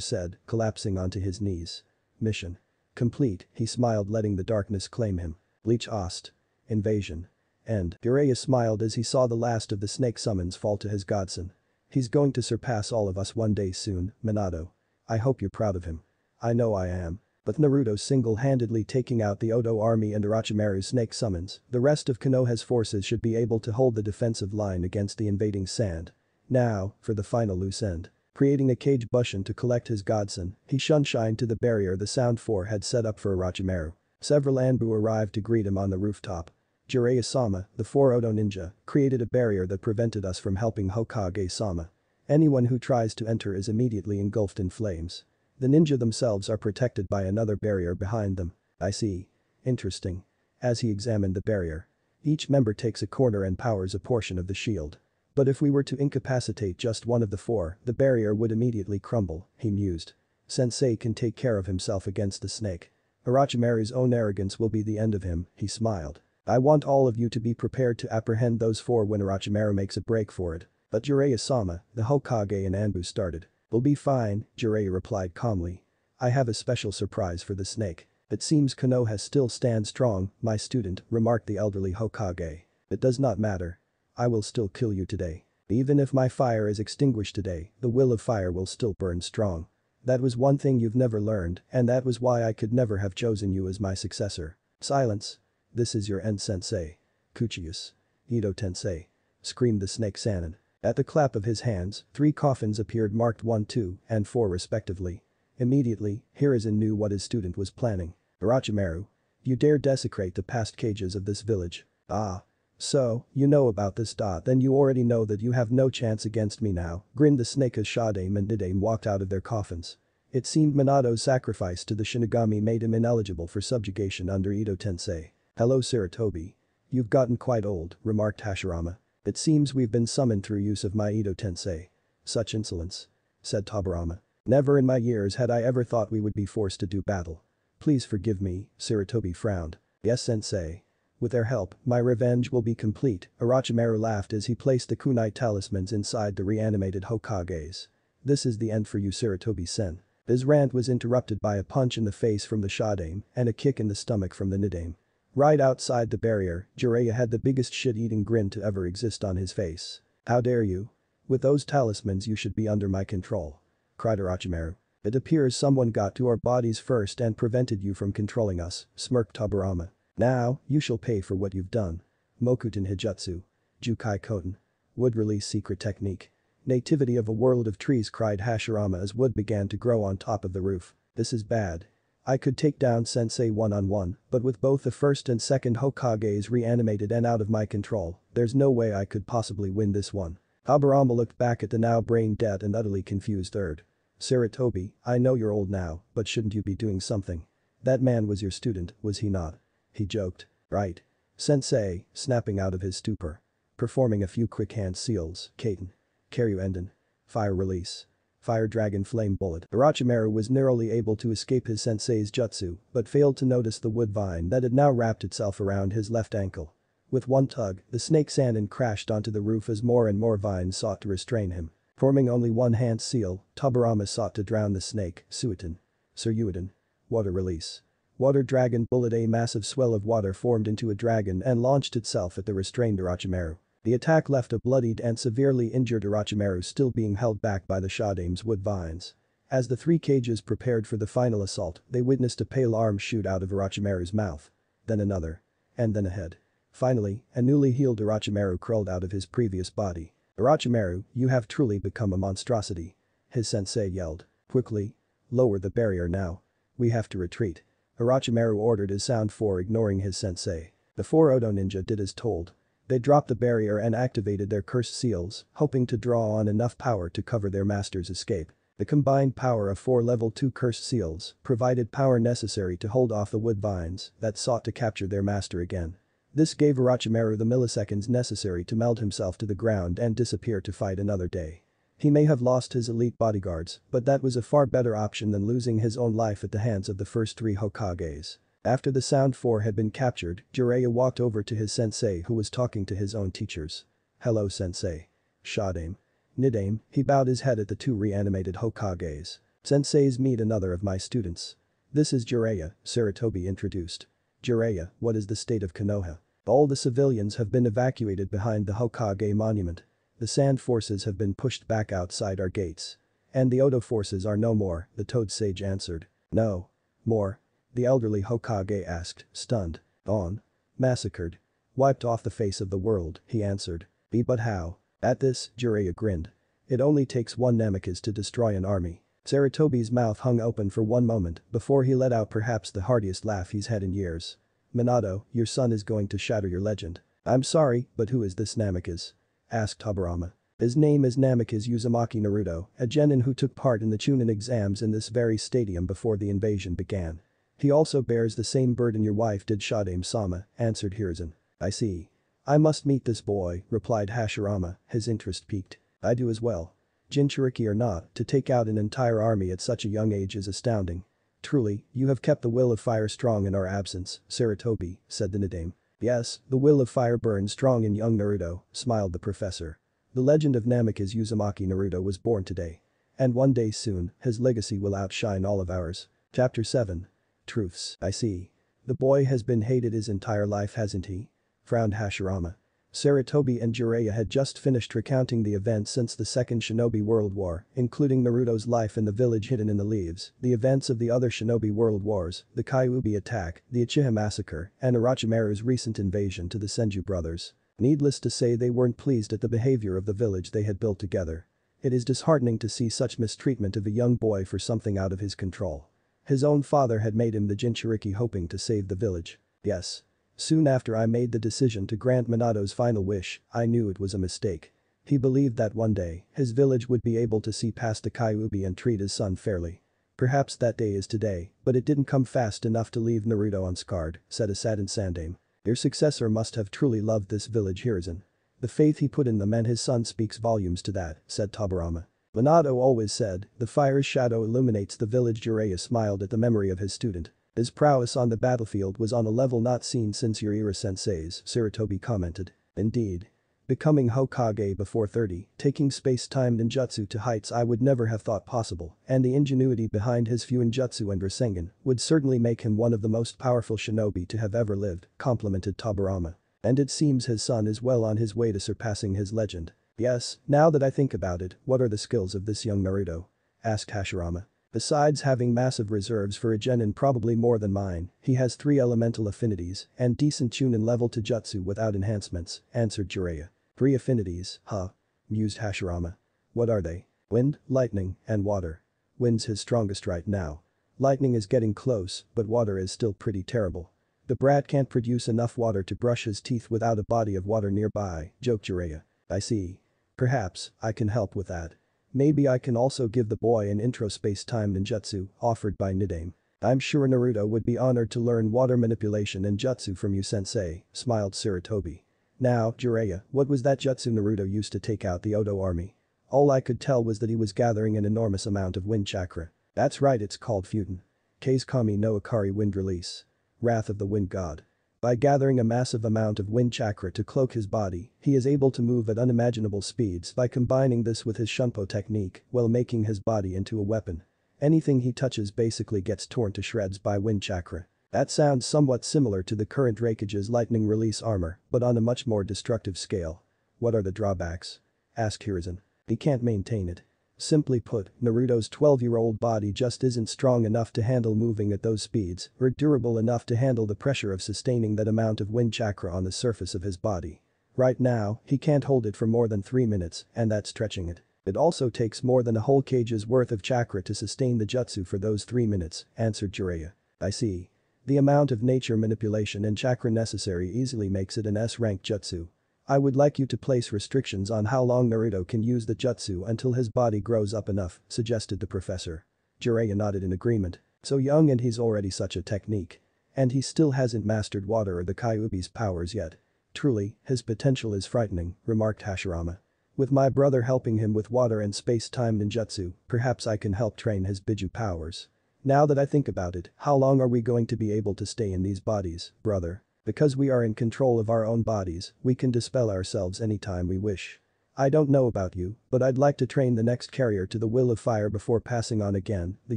said, collapsing onto his knees. Mission. Complete, he smiled letting the darkness claim him. Bleach Ost. Invasion. End. Jiraiya smiled as he saw the last of the snake summons fall to his godson. He's going to surpass all of us one day soon, Minato. I hope you're proud of him. I know I am. But Naruto single-handedly taking out the Oto army and Orochimaru's snake summons, the rest of Konoha's forces should be able to hold the defensive line against the invading sand. Now, for the final loose end. Creating a kage bushin to collect his godson, he shunshined to the barrier the Sound 4 had set up for Orochimaru. Several Anbu arrived to greet him on the rooftop. Jiraiya-sama, the four Oto ninja, created a barrier that prevented us from helping Hokage-sama. Anyone who tries to enter is immediately engulfed in flames. The ninja themselves are protected by another barrier behind them. I see. Interesting. As he examined the barrier. Each member takes a corner and powers a portion of the shield. But if we were to incapacitate just one of the four, the barrier would immediately crumble, he mused. Sensei can take care of himself against the snake. Orochimaru's own arrogance will be the end of him, he smiled. I want all of you to be prepared to apprehend those four when Orochimaru makes a break for it. But Jiraiya-sama, the Hokage and Anbu started. We'll be fine, Jiraiya replied calmly. I have a special surprise for the snake. It seems Konoha still stands strong, my student, remarked the elderly Hokage. It does not matter. I will still kill you today. Even if my fire is extinguished today, the will of fire will still burn strong. That was one thing you've never learned, and that was why I could never have chosen you as my successor. Silence. This is your end sensei. Kuchiyose. Edo tensei. Screamed the snake Sannin. At the clap of his hands, three coffins appeared marked 1, 2, and 4 respectively. Immediately, Hiruzen knew what his student was planning. Orochimaru. You dare desecrate the past Kages of this village. Ah. So, you know about this dot then you already know that you have no chance against me now, grinned the snake as Shodaime and Nidaime walked out of their coffins. It seemed Minato's sacrifice to the Shinigami made him ineligible for subjugation under Edo Tensei. Hello Sarutobi. You've gotten quite old, remarked Hashirama. It seems we've been summoned through use of my Edo Tensei. Such insolence. Said Tobirama. Never in my years had I ever thought we would be forced to do battle. Please forgive me, Sarutobi frowned. Yes sensei. With their help, my revenge will be complete, Orochimaru laughed as he placed the kunai talismans inside the reanimated Hokages. This is the end for you Sarutobi-sen. His rant was interrupted by a punch in the face from the Shodaime and a kick in the stomach from the Nidaime. Right outside the barrier, Jiraiya had the biggest shit-eating grin to ever exist on his face. How dare you? With those talismans you should be under my control. Cried Orochimaru. It appears someone got to our bodies first and prevented you from controlling us, smirked Tobirama. Now, you shall pay for what you've done. Mokuton Hijutsu. Jukai Kotan. Wood release secret technique. Nativity of a world of trees cried Hashirama as wood began to grow on top of the roof. This is bad. I could take down Sensei one-on-one, but with both the first and second Hokages reanimated and out of my control, there's no way I could possibly win this one. Tobirama looked back at the now brain-dead and utterly confused Erd. Sarutobi, I know you're old now, but shouldn't you be doing something? That man was your student, was he not? He joked. Right. Sensei, snapping out of his stupor. Performing a few quick hand seals, Katon. Karyu Endan. Fire release. Fire Dragon Flame Bullet. Orochimaru was narrowly able to escape his sensei's jutsu, but failed to notice the wood vine that had now wrapped itself around his left ankle. With one tug, the snake Sannin crashed onto the roof as more and more vines sought to restrain him. Forming only one hand seal, Tobirama sought to drown the snake, Suiton. Suiryudan. Water release. Water Dragon Bullet A massive swell of water formed into a dragon and launched itself at the restrained Orochimaru. The attack left a bloodied and severely injured Orochimaru still being held back by the Shodaime's wood vines. As the three Kages prepared for the final assault, they witnessed a pale arm shoot out of Orochimaru's mouth. Then another. And then a head. Finally, a newly healed Orochimaru crawled out of his previous body. Orochimaru, you have truly become a monstrosity. His sensei yelled. Quickly. Lower the barrier now. We have to retreat. Orochimaru ordered his sound for ignoring his sensei. The four Oto ninja did as told. They dropped the barrier and activated their curse seals, hoping to draw on enough power to cover their master's escape. The combined power of four level 2 curse seals provided power necessary to hold off the wood vines that sought to capture their master again. This gave Orochimaru the milliseconds necessary to meld himself to the ground and disappear to fight another day. He may have lost his elite bodyguards, but that was a far better option than losing his own life at the hands of the first three Hokages. After the Sound 4 had been captured, Jiraiya walked over to his sensei who was talking to his own teachers. Hello sensei. Shodaime. Nidaime, he bowed his head at the two reanimated Hokages. Senseis meet another of my students. This is Jiraiya, Sarutobi introduced. Jiraiya, what is the state of Konoha? All the civilians have been evacuated behind the Hokage monument. The sand forces have been pushed back outside our gates. And the Oto forces are no more, the Toad Sage answered. No. More. The elderly Hokage asked, stunned. On. Massacred. Wiped off the face of the world, he answered. Be but how? At this, Jiraiya grinned. It only takes one Namikaze to destroy an army. Sarutobi's mouth hung open for one moment before he let out perhaps the heartiest laugh he's had in years. Minato, your son is going to shatter your legend. I'm sorry, but who is this Namikaze? asked Tobirama. His name is Namikaze Uzumaki Naruto, a genin who took part in the Chunin exams in this very stadium before the invasion began. He also bears the same burden your wife did Shodaime-sama, answered Hiruzen. I see. I must meet this boy, replied Hashirama, his interest piqued. I do as well. Jinchuriki or not, to take out an entire army at such a young age is astounding. Truly, you have kept the will of fire strong in our absence, Sarutobi, said the Nidaime. Yes, the will of fire burns strong in young Naruto, smiled the professor. The legend of Namikaze Uzumaki Naruto was born today. And one day soon, his legacy will outshine all of ours. Chapter 7. Truths, I see. The boy has been hated his entire life hasn't he? Frowned Hashirama. Sarutobi and Jiraiya had just finished recounting the events since the Second Shinobi World War, including Naruto's life in the village hidden in the leaves, the events of the other Shinobi World Wars, the Kyuubi attack, the Uchiha massacre, and Orochimaru's recent invasion to the Senju brothers. Needless to say they weren't pleased at the behavior of the village they had built together. It is disheartening to see such mistreatment of a young boy for something out of his control. His own father had made him the Jinchuriki hoping to save the village. Yes, Soon after I made the decision to grant Minato's final wish, I knew it was a mistake. He believed that one day, his village would be able to see past the Kyuubi and treat his son fairly. Perhaps that day is today, but it didn't come fast enough to leave Naruto unscarred, said a saddened Sandaime. Your successor must have truly loved this village Hiruzen. The faith he put in them and his son speaks volumes to that, said Tobirama. Minato always said, the fire's shadow illuminates the village Jiraiya smiled at the memory of his student. His prowess on the battlefield was on a level not seen since your era sensei's, Sarutobi commented. Indeed. Becoming Hokage before 30, taking space-time ninjutsu to heights I would never have thought possible, and the ingenuity behind his Fuinjutsu and Rasengan would certainly make him one of the most powerful shinobi to have ever lived, complimented Tobirama. And it seems his son is well on his way to surpassing his legend. Yes, now that I think about it, what are the skills of this young Naruto? asked Hashirama. Besides having massive reserves for a genin probably more than mine, he has three elemental affinities and decent chunin level to jutsu without enhancements, answered Jiraiya. Three affinities, huh? mused Hashirama. What are they? Wind, lightning, and water. Wind's his strongest right now. Lightning is getting close, but water is still pretty terrible. The brat can't produce enough water to brush his teeth without a body of water nearby, joked Jiraiya. I see. Perhaps, I can help with that. Maybe I can also give the boy an intro space-time ninjutsu, offered by Nidaime. I'm sure Naruto would be honored to learn water manipulation and jutsu from you sensei, smiled Sarutobi. Now, Jiraiya, what was that jutsu Naruto used to take out the Oto army? All I could tell was that he was gathering an enormous amount of wind chakra. That's right it's called Futon. Kaze Kami no Ikari wind release. Wrath of the wind god. By gathering a massive amount of wind chakra to cloak his body, he is able to move at unimaginable speeds by combining this with his Shunpo technique while making his body into a weapon. Anything he touches basically gets torn to shreds by wind chakra. That sounds somewhat similar to the current Raikage's lightning release armor, but on a much more destructive scale. What are the drawbacks? Asked Hiruzen. He can't maintain it. Simply put, Naruto's 12-year-old body just isn't strong enough to handle moving at those speeds or durable enough to handle the pressure of sustaining that amount of wind chakra on the surface of his body. Right now, he can't hold it for more than 3 minutes, and that's stretching it. It also takes more than a whole Kage's worth of chakra to sustain the jutsu for those 3 minutes, answered Jiraiya. I see. The amount of nature manipulation and chakra necessary easily makes it an S-rank jutsu. I would like you to place restrictions on how long Naruto can use the jutsu until his body grows up enough, suggested the professor. Jiraiya nodded in agreement. So young and he's already such a technique. And he still hasn't mastered water or the Kyuubi's powers yet. Truly, his potential is frightening, remarked Hashirama. With my brother helping him with water and space-time ninjutsu, perhaps I can help train his Biju powers. Now that I think about it, how long are we going to be able to stay in these bodies, brother? Because we are in control of our own bodies, we can dispel ourselves anytime we wish. I don't know about you, but I'd like to train the next carrier to the will of fire before passing on again, the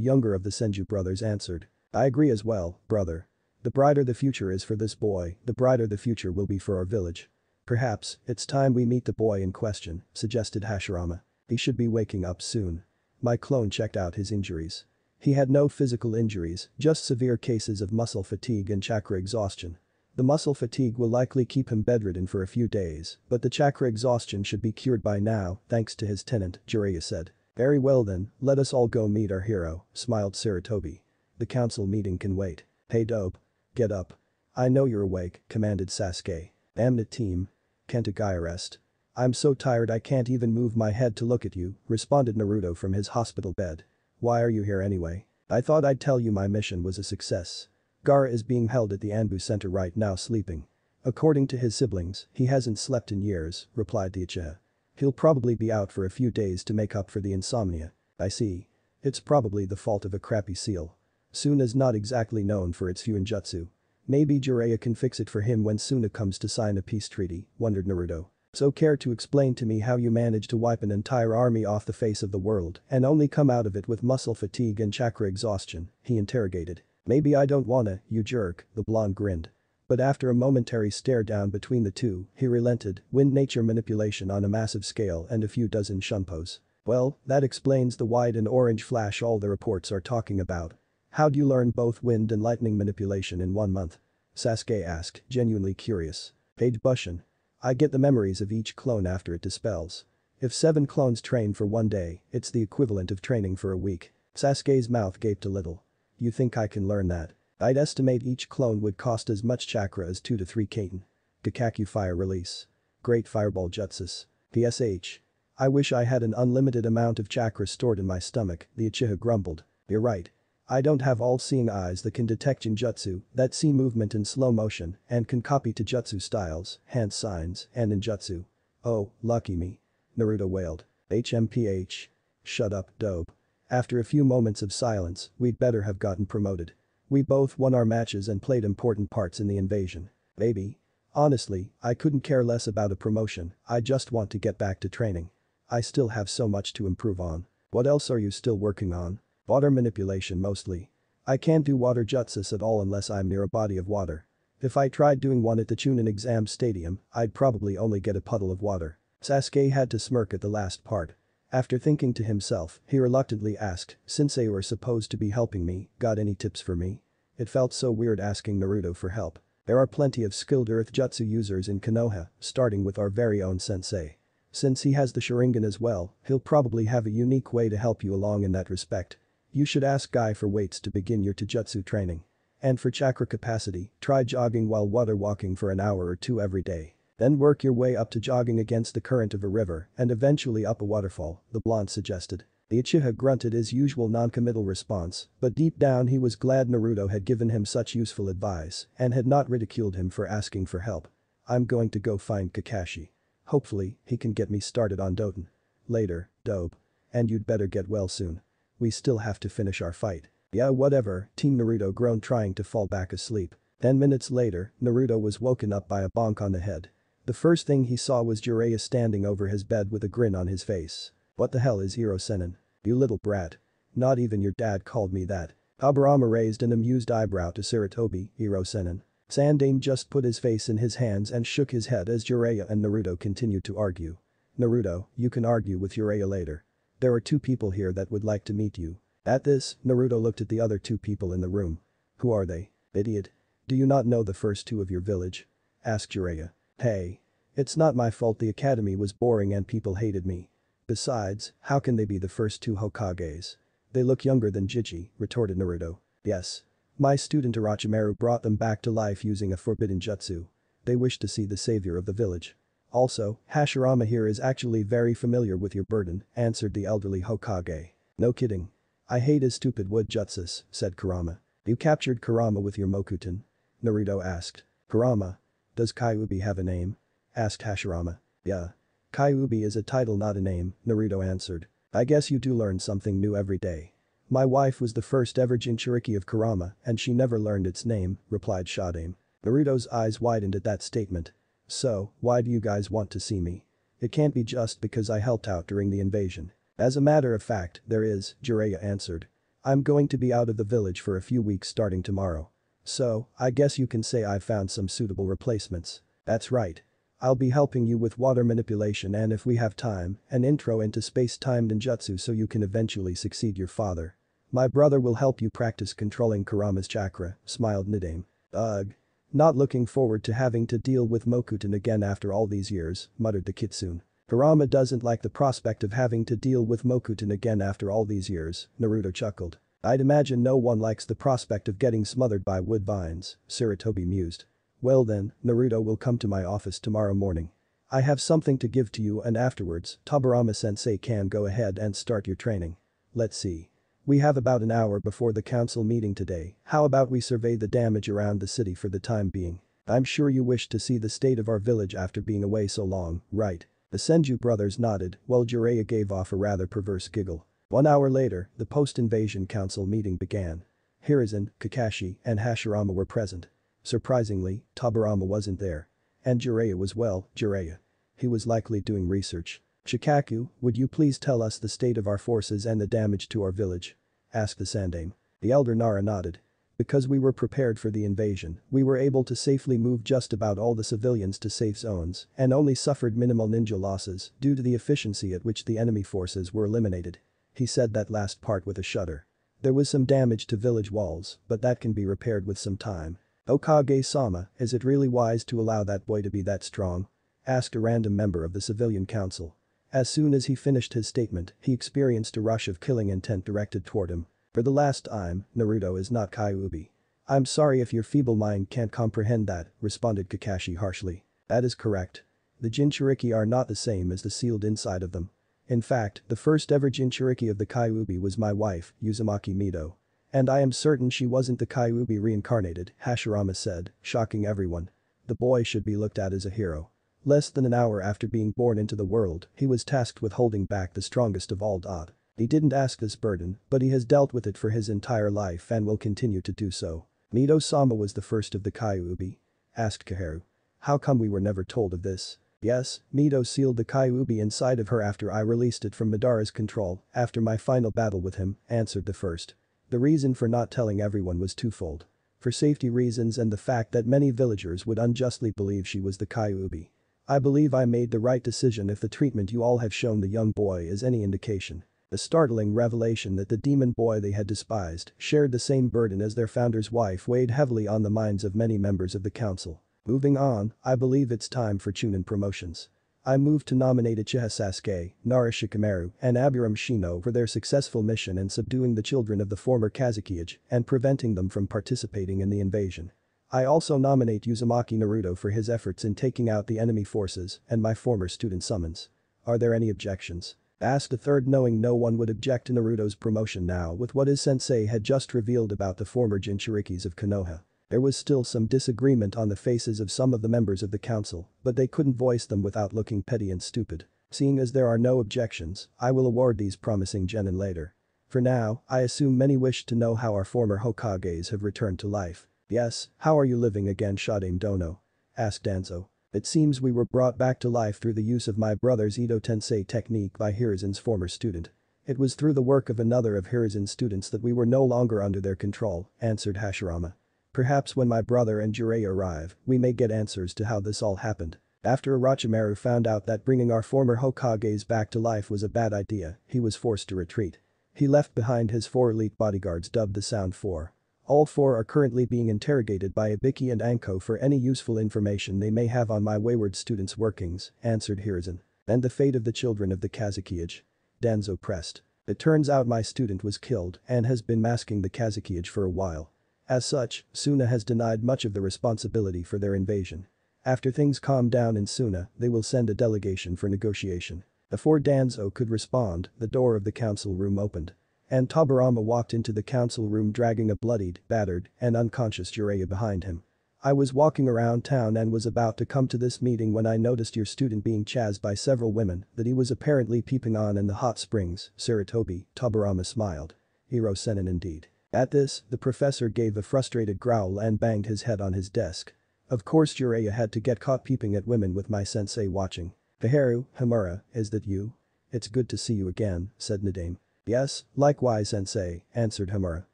younger of the Senju brothers answered. I agree as well, brother. The brighter the future is for this boy, the brighter the future will be for our village. Perhaps, it's time we meet the boy in question, suggested Hashirama. He should be waking up soon. My clone checked out his injuries. He had no physical injuries, just severe cases of muscle fatigue and chakra exhaustion. The muscle fatigue will likely keep him bedridden for a few days, but the chakra exhaustion should be cured by now, thanks to his tenant, Jiraiya said. Very well then, let us all go meet our hero, smiled Sarutobi. The council meeting can wait. Hey dobe. Get up. I know you're awake, commanded Sasuke. Damn it teme. Can't a guy rest? I'm so tired I can't even move my head to look at you, responded Naruto from his hospital bed. Why are you here anyway? I thought I'd tell you my mission was a success. Gaara is being held at the Anbu Center right now sleeping. According to his siblings, he hasn't slept in years, replied the Uchiha. He'll probably be out for a few days to make up for the insomnia. I see. It's probably the fault of a crappy seal. Suna's not exactly known for its Fuinjutsu. Maybe Jiraiya can fix it for him when Suna comes to sign a peace treaty, wondered Naruto. So care to explain to me how you managed to wipe an entire army off the face of the world and only come out of it with muscle fatigue and chakra exhaustion, he interrogated. Maybe I don't wanna, you jerk, the blonde grinned. But after a momentary stare down between the two, he relented, wind nature manipulation on a massive scale and a few dozen shunpos. Well, that explains the white and orange flash all the reports are talking about. How'd you learn both wind and lightning manipulation in one month? Sasuke asked, genuinely curious. Kage Bushin, I get the memories of each clone after it dispels. If seven clones train for one day, it's the equivalent of training for a week. Sasuke's mouth gaped a little. You think I can learn that? I'd estimate each clone would cost as much chakra as 2 to 3 katon. Kakaku Fire Release. Great Fireball Jutsus. PSH. I wish I had an unlimited amount of chakra stored in my stomach, the Uchiha grumbled. You're right. I don't have all-seeing eyes that can detect ninjutsu, that see movement in slow motion, and can copy to jutsu styles, hand signs, and ninjutsu. Oh, lucky me. Naruto wailed. HMPH. Shut up, dobe. After a few moments of silence, we'd better have gotten promoted. We both won our matches and played important parts in the invasion. Baby. Honestly, I couldn't care less about a promotion, I just want to get back to training. I still have so much to improve on. What else are you still working on? Water manipulation mostly. I can't do water jutsus at all unless I'm near a body of water. If I tried doing one at the Chunin exam stadium, I'd probably only get a puddle of water. Sasuke had to smirk at the last part. After thinking to himself, he reluctantly asked, since they were supposed to be helping me, got any tips for me? It felt so weird asking Naruto for help. There are plenty of skilled earth jutsu users in Konoha, starting with our very own sensei. Since he has the Sharingan as well, he'll probably have a unique way to help you along in that respect. You should ask Guy for weights to begin your Taijutsu training. And for chakra capacity, try jogging while water walking for an hour or two every day. Then work your way up to jogging against the current of a river and eventually up a waterfall, the blonde suggested. The Uchiha grunted his usual non-committal response, but deep down he was glad Naruto had given him such useful advice and had not ridiculed him for asking for help. I'm going to go find Kakashi. Hopefully, he can get me started on Doton. Later, dobe. And you'd better get well soon. We still have to finish our fight. Yeah whatever, Teme Naruto groaned trying to fall back asleep. Ten minutes later, Naruto was woken up by a bonk on the head. The first thing he saw was Jiraiya standing over his bed with a grin on his face. What the hell is Ero Sennin? You little brat. Not even your dad called me that. Tobirama raised an amused eyebrow to Sarutobi, Ero Sennin. Sandaime just put his face in his hands and shook his head as Jiraiya and Naruto continued to argue. Naruto, you can argue with Jiraiya later. There are two people here that would like to meet you. At this, Naruto looked at the other two people in the room. Who are they? Idiot. Do you not know the first two of your village? Asked Jiraiya. Hey. It's not my fault the academy was boring and people hated me. Besides, how can they be the first two Hokages? They look younger than Jiji, retorted Naruto. Yes. My student Orochimaru brought them back to life using a forbidden jutsu. They wish to see the savior of the village. Also, Hashirama here is actually very familiar with your burden, answered the elderly Hokage. No kidding. I hate his stupid wood jutsus, said Kurama. You captured Kurama with your Mokuton? Naruto asked. Kurama. Does Kyuubi have a name? Asked Hashirama. Yeah. Kyuubi is a title not a name, Naruto answered. I guess you do learn something new every day. My wife was the first ever Jinchuriki of Kurama and she never learned its name, replied Sandaime. Naruto's eyes widened at that statement. So, why do you guys want to see me? It can't be just because I helped out during the invasion. As a matter of fact, there is, Jiraiya answered. I'm going to be out of the village for a few weeks starting tomorrow. So, I guess you can say I've found some suitable replacements. That's right. I'll be helping you with water manipulation and if we have time, an intro into space-time ninjutsu so you can eventually succeed your father. My brother will help you practice controlling Kurama's chakra, smiled Nidaime. Ugh. Not looking forward to having to deal with Mokuton again after all these years, muttered the kitsune. Kurama doesn't like the prospect of having to deal with Mokuton again after all these years, Naruto chuckled. I'd imagine no one likes the prospect of getting smothered by wood vines, Sarutobi mused. Well then, Naruto will come to my office tomorrow morning. I have something to give to you and afterwards, Tobirama-sensei can go ahead and start your training. Let's see. We have about an hour before the council meeting today, how about we survey the damage around the city for the time being. I'm sure you wish to see the state of our village after being away so long, right? The Senju brothers nodded while Jiraiya gave off a rather perverse giggle. One hour later, the post-invasion council meeting began. Hiruzen, Kakashi, and Hashirama were present. Surprisingly, Tobirama wasn't there. And Jiraiya was well, Jiraiya. He was likely doing research. Shikaku, would you please tell us the state of our forces and the damage to our village? Asked the Sandaime. The elder Nara nodded. Because we were prepared for the invasion, we were able to safely move just about all the civilians to safe zones and only suffered minimal ninja losses due to the efficiency at which the enemy forces were eliminated. He said that last part with a shudder. There was some damage to village walls, but that can be repaired with some time. Hokage-sama, is it really wise to allow that boy to be that strong? Asked a random member of the civilian council. As soon as he finished his statement, he experienced a rush of killing intent directed toward him. For the last time, Naruto is not Kyuubi. I'm sorry if your feeble mind can't comprehend that, responded Kakashi harshly. That is correct. The Jinchuriki are not the same as the sealed inside of them. In fact, the first ever Jinchuriki of the Kyuubi was my wife, Uzumaki Mito. And I am certain she wasn't the Kyuubi reincarnated, Hashirama said, shocking everyone. The boy should be looked at as a hero. Less than an hour after being born into the world, he was tasked with holding back the strongest of all Dot. He didn't ask this burden, but he has dealt with it for his entire life and will continue to do so. Mito-sama was the first of the Kyuubi. Asked Koharu. How come we were never told of this? Yes, Mito sealed the Kyuubi inside of her after I released it from Madara's control, after my final battle with him, answered the first. The reason for not telling everyone was twofold. For safety reasons and the fact that many villagers would unjustly believe she was the Kyuubi. I believe I made the right decision if the treatment you all have shown the young boy is any indication. The startling revelation that the demon boy they had despised shared the same burden as their founder's wife weighed heavily on the minds of many members of the council. Moving on, I believe it's time for Chunin promotions. I move to nominate Uchiha Sasuke, Nara Shikamaru, and Aburame Shino for their successful mission in subduing the children of the former Kazekage and preventing them from participating in the invasion. I also nominate Uzumaki Naruto for his efforts in taking out the enemy forces and my former student summons. Are there any objections? Asked a third knowing no one would object to Naruto's promotion now with what his sensei had just revealed about the former Jinchurikis of Konoha. There was still some disagreement on the faces of some of the members of the council, but they couldn't voice them without looking petty and stupid. Seeing as there are no objections, I will award these promising genin later. For now, I assume many wish to know how our former Hokages have returned to life. Yes, how are you living again Shodaime Dono? Asked Danzo. It seems we were brought back to life through the use of my brother's Edo Tensei technique by Hiruzen's former student. It was through the work of another of Hiruzen's students that we were no longer under their control, answered Hashirama. Perhaps when my brother and Jiraiya arrive, we may get answers to how this all happened. After Orochimaru found out that bringing our former Hokages back to life was a bad idea, he was forced to retreat. He left behind his four elite bodyguards dubbed the Sound Four. All four are currently being interrogated by Ibiki and Anko for any useful information they may have on my wayward student's workings, answered Hiruzen. And the fate of the children of the Kazekage. Danzo pressed. It turns out my student was killed and has been masking the Kazekage for a while. As such, Suna has denied much of the responsibility for their invasion. After things calm down in Suna, they will send a delegation for negotiation. Before Danzo could respond, the door of the council room opened. And Tobirama walked into the council room dragging a bloodied, battered, and unconscious Jiraiya behind him. I was walking around town and was about to come to this meeting when I noticed your student being chased by several women that he was apparently peeping on in the hot springs, Sarutobi, Tobirama smiled. Ero Sennin indeed. At this, the professor gave a frustrated growl and banged his head on his desk. Of course Jiraiya had to get caught peeping at women with my sensei watching. Koharu, Homura, is that you? It's good to see you again, said Nidaime. Yes, likewise sensei, answered Homura.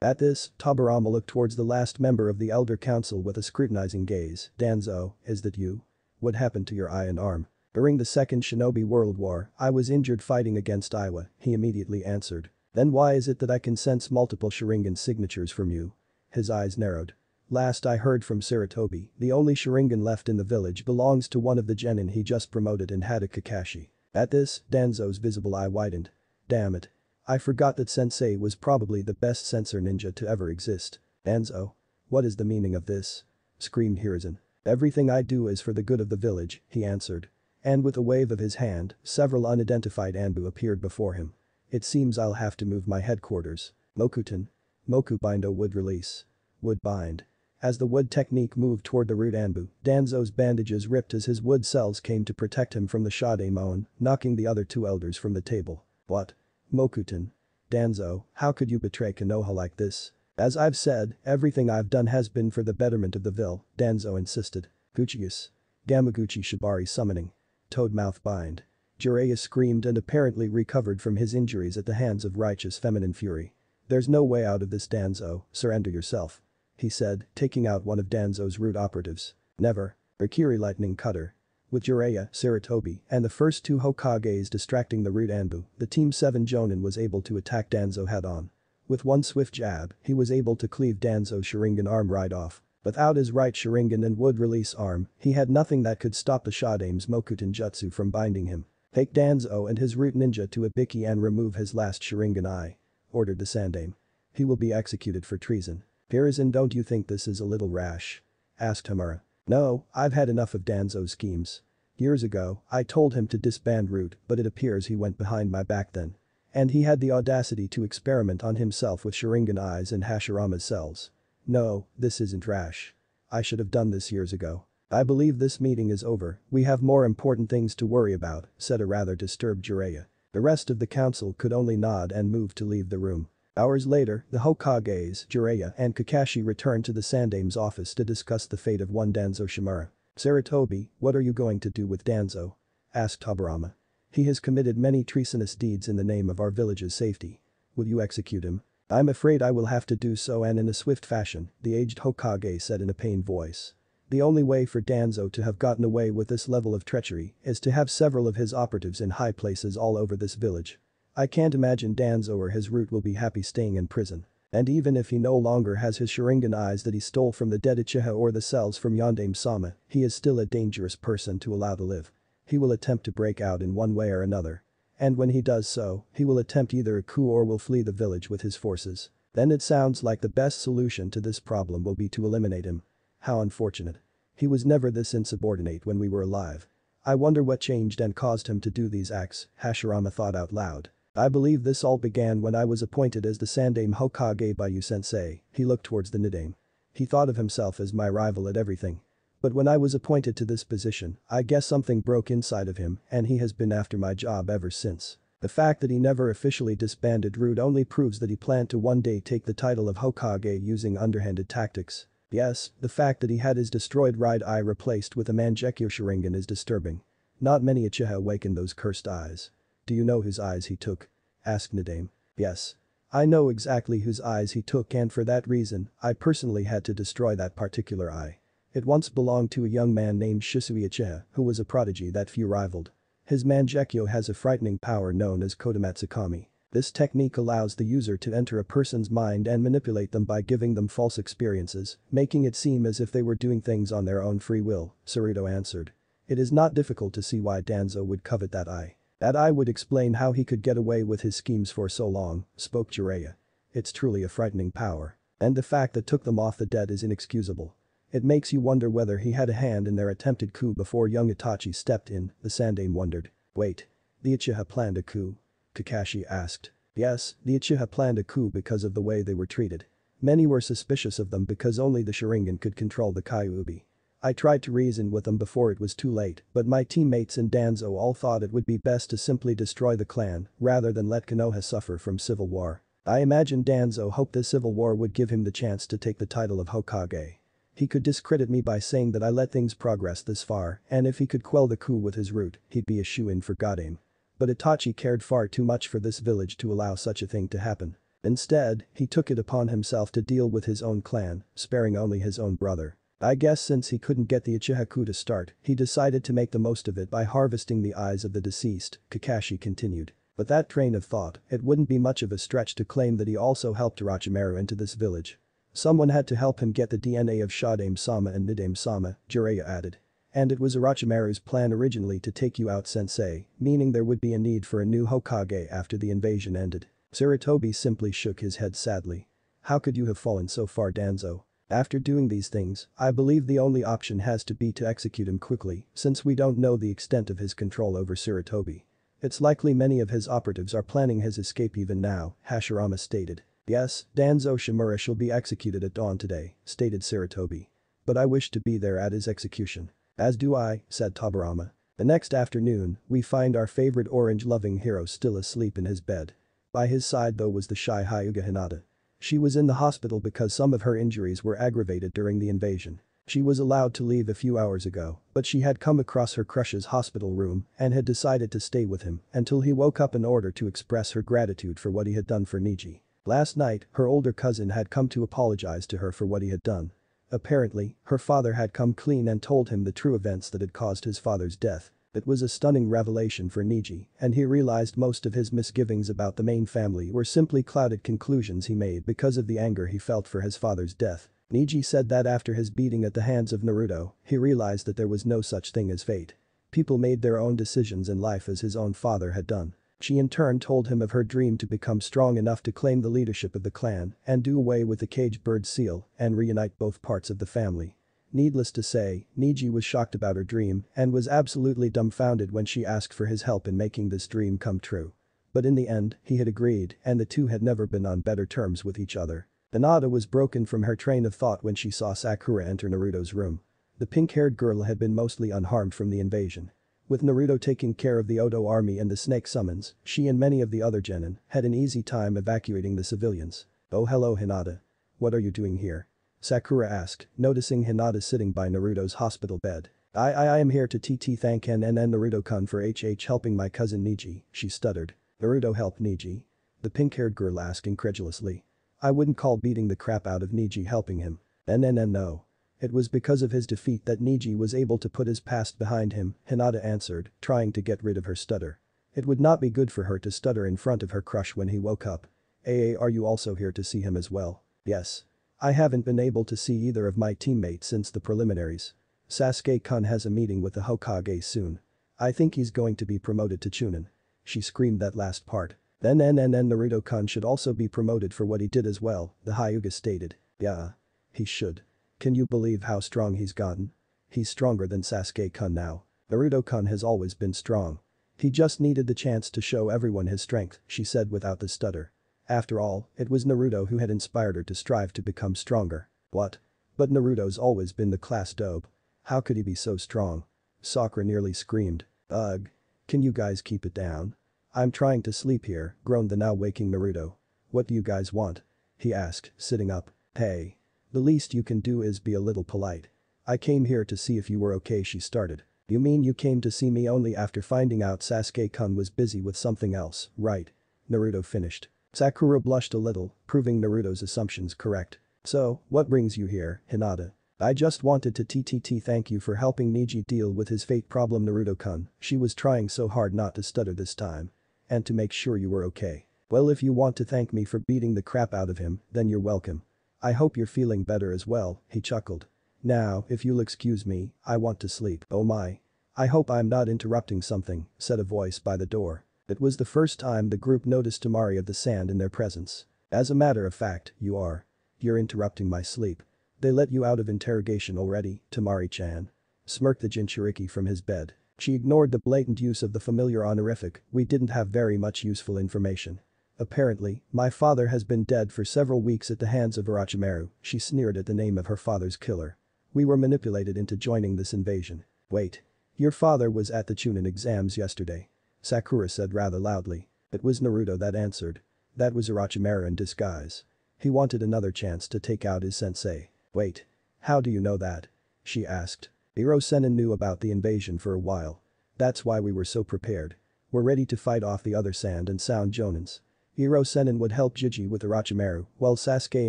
At this, Tobirama looked towards the last member of the Elder Council with a scrutinizing gaze. Danzo, is that you? What happened to your eye and arm? During the Second Shinobi World War, I was injured fighting against Iwa, he immediately answered. Then why is it that I can sense multiple Sharingan signatures from you? His eyes narrowed. Last I heard from Sarutobi, the only Sharingan left in the village belongs to one of the genin he just promoted and Hatake Kakashi. At this, Danzo's visible eye widened. Damn it, I forgot that Sensei was probably the best sensor ninja to ever exist. Danzo. What is the meaning of this? Screamed Hiruzen. Everything I do is for the good of the village, he answered. And with a wave of his hand, several unidentified Anbu appeared before him. It seems I'll have to move my headquarters. Mokuton. Moku Bindo would release. Would bind. As the wood technique moved toward the root Anbu, Danzo's bandages ripped as his wood cells came to protect him from the Shademon, knocking the other two elders from the table. What? Mokuton. Danzo, how could you betray Konoha like this? As I've said, everything I've done has been for the betterment of the Ville, Danzo insisted. Guchius. Gamaguchi Shibari summoning. Toadmouth bind. Jiraiya screamed and apparently recovered from his injuries at the hands of righteous feminine fury. There's no way out of this Danzo, surrender yourself. He said, taking out one of Danzo's root operatives. Never. Akiri lightning cutter. With Jiraiya, Sarutobi, and the first two Hokages distracting the root Anbu, the Team 7 Jonin was able to attack Danzo head-on. With one swift jab, he was able to cleave Danzo's Sharingan arm right off. Without his right Sharingan and wood release arm, he had nothing that could stop the Shodaime's Mokuton Jutsu from binding him. Take Danzo and his root ninja to Ibiki and remove his last Sharingan eye. Ordered the Sandaime. He will be executed for treason. Hiruzen don't you think this is a little rash? Asked Homura. No, I've had enough of Danzo's schemes. Years ago, I told him to disband Root but it appears he went behind my back then. And he had the audacity to experiment on himself with Sharingan eyes and Hashirama's cells. No, this isn't rash. I should have done this years ago. I believe this meeting is over, we have more important things to worry about, said a rather disturbed Jiraiya. The rest of the council could only nod and move to leave the room. Hours later, the Hokages, Jiraiya and Kakashi returned to the Sandaime's office to discuss the fate of one Danzo Shimura. Sarutobi, what are you going to do with Danzo? asked Tobirama. He has committed many treasonous deeds in the name of our village's safety. Will you execute him? I'm afraid I will have to do so and in a swift fashion, the aged Hokage said in a pained voice. The only way for Danzo to have gotten away with this level of treachery is to have several of his operatives in high places all over this village. I can't imagine Danzo or his root will be happy staying in prison. And even if he no longer has his Sharingan eyes that he stole from the dead Uchiha or the cells from Yondaime Sama, he is still a dangerous person to allow to live. He will attempt to break out in one way or another. And when he does so, he will attempt either a coup or will flee the village with his forces. Then it sounds like the best solution to this problem will be to eliminate him. How unfortunate. He was never this insubordinate when we were alive. I wonder what changed and caused him to do these acts, Hashirama thought out loud. I believe this all began when I was appointed as the Sandaime Hokage by you sensei, he looked towards the Nidaime. He thought of himself as my rival at everything. But when I was appointed to this position, I guess something broke inside of him and he has been after my job ever since. The fact that he never officially disbanded Root only proves that he planned to one day take the title of Hokage using underhanded tactics. Yes, the fact that he had his destroyed right eye replaced with a Mangekyo Sharingan is disturbing. Not many Uchiha awakened those cursed eyes. Do you know whose eyes he took? asked Nidaime. Yes. I know exactly whose eyes he took and for that reason, I personally had to destroy that particular eye. It once belonged to a young man named Shisui Uchiha, who was a prodigy that few rivaled. His Mangekyo has a frightening power known as Kotoamatsukami. This technique allows the user to enter a person's mind and manipulate them by giving them false experiences, making it seem as if they were doing things on their own free will, Saruto answered. It is not difficult to see why Danzo would covet that eye. That eye would explain how he could get away with his schemes for so long, spoke Jiraiya. It's truly a frightening power. And the fact that took them off the dead is inexcusable. It makes you wonder whether he had a hand in their attempted coup before young Itachi stepped in, the Sandaime wondered. Wait. The Uchiha planned a coup? Kakashi asked. Yes, the Uchiha planned a coup because of the way they were treated. Many were suspicious of them because only the Sharingan could control the Kyuubi. I tried to reason with them before it was too late, but my teammates and Danzo all thought it would be best to simply destroy the clan rather than let Konoha suffer from civil war. I imagine Danzo hoped the civil war would give him the chance to take the title of Hokage. He could discredit me by saying that I let things progress this far, and if he could quell the coup with his root, he'd be a shoe-in for Godaime. But Itachi cared far too much for this village to allow such a thing to happen. Instead, he took it upon himself to deal with his own clan, sparing only his own brother. I guess since he couldn't get the Uchiha coup to start, he decided to make the most of it by harvesting the eyes of the deceased, Kakashi continued. But that train of thought, it wouldn't be much of a stretch to claim that he also helped Orochimaru into this village. Someone had to help him get the DNA of Shodaime-sama and Nidaime-sama, Jiraiya added. And it was Orochimaru's plan originally to take you out sensei, meaning there would be a need for a new Hokage after the invasion ended. Sarutobi simply shook his head sadly. How could you have fallen so far Danzo? After doing these things, I believe the only option has to be to execute him quickly, since we don't know the extent of his control over Sarutobi. It's likely many of his operatives are planning his escape even now, Hashirama stated. Yes, Danzo Shimura shall be executed at dawn today, stated Sarutobi. But I wish to be there at his execution. As do I, said Tobirama. The next afternoon, we find our favorite orange-loving hero still asleep in his bed. By his side though was the shy Hyuga Hinata. She was in the hospital because some of her injuries were aggravated during the invasion. She was allowed to leave a few hours ago, but she had come across her crush's hospital room and had decided to stay with him until he woke up in order to express her gratitude for what he had done for Neji. Last night, her older cousin had come to apologize to her for what he had done. Apparently, her father had come clean and told him the true events that had caused his father's death. It was a stunning revelation for Neji, and he realized most of his misgivings about the main family were simply clouded conclusions he made because of the anger he felt for his father's death. Neji said that after his beating at the hands of Naruto, he realized that there was no such thing as fate. People made their own decisions in life as his own father had done. She in turn told him of her dream to become strong enough to claim the leadership of the clan and do away with the caged bird seal and reunite both parts of the family. Needless to say, Neji was shocked about her dream and was absolutely dumbfounded when she asked for his help in making this dream come true. But in the end, he had agreed and the two had never been on better terms with each other. Hinata was broken from her train of thought when she saw Sakura enter Naruto's room. The pink-haired girl had been mostly unharmed from the invasion. With Naruto taking care of the Oto army and the snake summons, she and many of the other genin had an easy time evacuating the civilians. Oh hello Hinata. What are you doing here? Sakura asked, noticing Hinata sitting by Naruto's hospital bed. I I I am here to TT thank NN Naruto-kun for HH helping my cousin Neji, she stuttered. Naruto helped Neji? The pink-haired girl asked incredulously. I wouldn't call beating the crap out of Neji helping him. NNN no. It was because of his defeat that Neji was able to put his past behind him, Hinata answered, trying to get rid of her stutter. It would not be good for her to stutter in front of her crush when he woke up. AA are you also here to see him as well? Yes. I haven't been able to see either of my teammates since the preliminaries. Sasuke-kun has a meeting with the Hokage soon. I think he's going to be promoted to Chunin. She screamed that last part. Then NNN Naruto-kun should also be promoted for what he did as well, the Hyuga stated. Yeah. He should. Can you believe how strong he's gotten? He's stronger than Sasuke-kun now. Naruto-kun has always been strong. He just needed the chance to show everyone his strength, she said without the stutter. After all, it was Naruto who had inspired her to strive to become stronger. What? But Naruto's always been the class dope. How could he be so strong? Sakura nearly screamed. Ugh. Can you guys keep it down? I'm trying to sleep here, groaned the now waking Naruto. What do you guys want? He asked, sitting up. Hey. The least you can do is be a little polite. I came here to see if you were okay she started. You mean you came to see me only after finding out Sasuke-kun was busy with something else, right? Naruto finished. Sakura blushed a little, proving Naruto's assumptions correct. So, what brings you here, Hinata? I just wanted to TTT thank you for helping Neji deal with his fate problem Naruto-kun, she was trying so hard not to stutter this time. And to make sure you were okay. Well if you want to thank me for beating the crap out of him, then you're welcome. I hope you're feeling better as well, he chuckled. Now, if you'll excuse me, I want to sleep. Oh my. I hope I'm not interrupting something, said a voice by the door. It was the first time the group noticed Temari of the sand in their presence. As a matter of fact, you are. You're interrupting my sleep. They let you out of interrogation already, Temari-chan. Smirked the Jinchuriki from his bed. She ignored the blatant use of the familiar honorific, we didn't have very much useful information. Apparently, my father has been dead for several weeks at the hands of Orochimaru, she sneered at the name of her father's killer. We were manipulated into joining this invasion. Wait. Your father was at the Chunin exams yesterday. Sakura said rather loudly. It was Naruto that answered. That was Orochimaru in disguise. He wanted another chance to take out his sensei. Wait. How do you know that? She asked. Ero Sennin knew about the invasion for a while. That's why we were so prepared. We're ready to fight off the other sand and sound Jonins. Ero Sennin would help Jiji with Orochimaru while Sasuke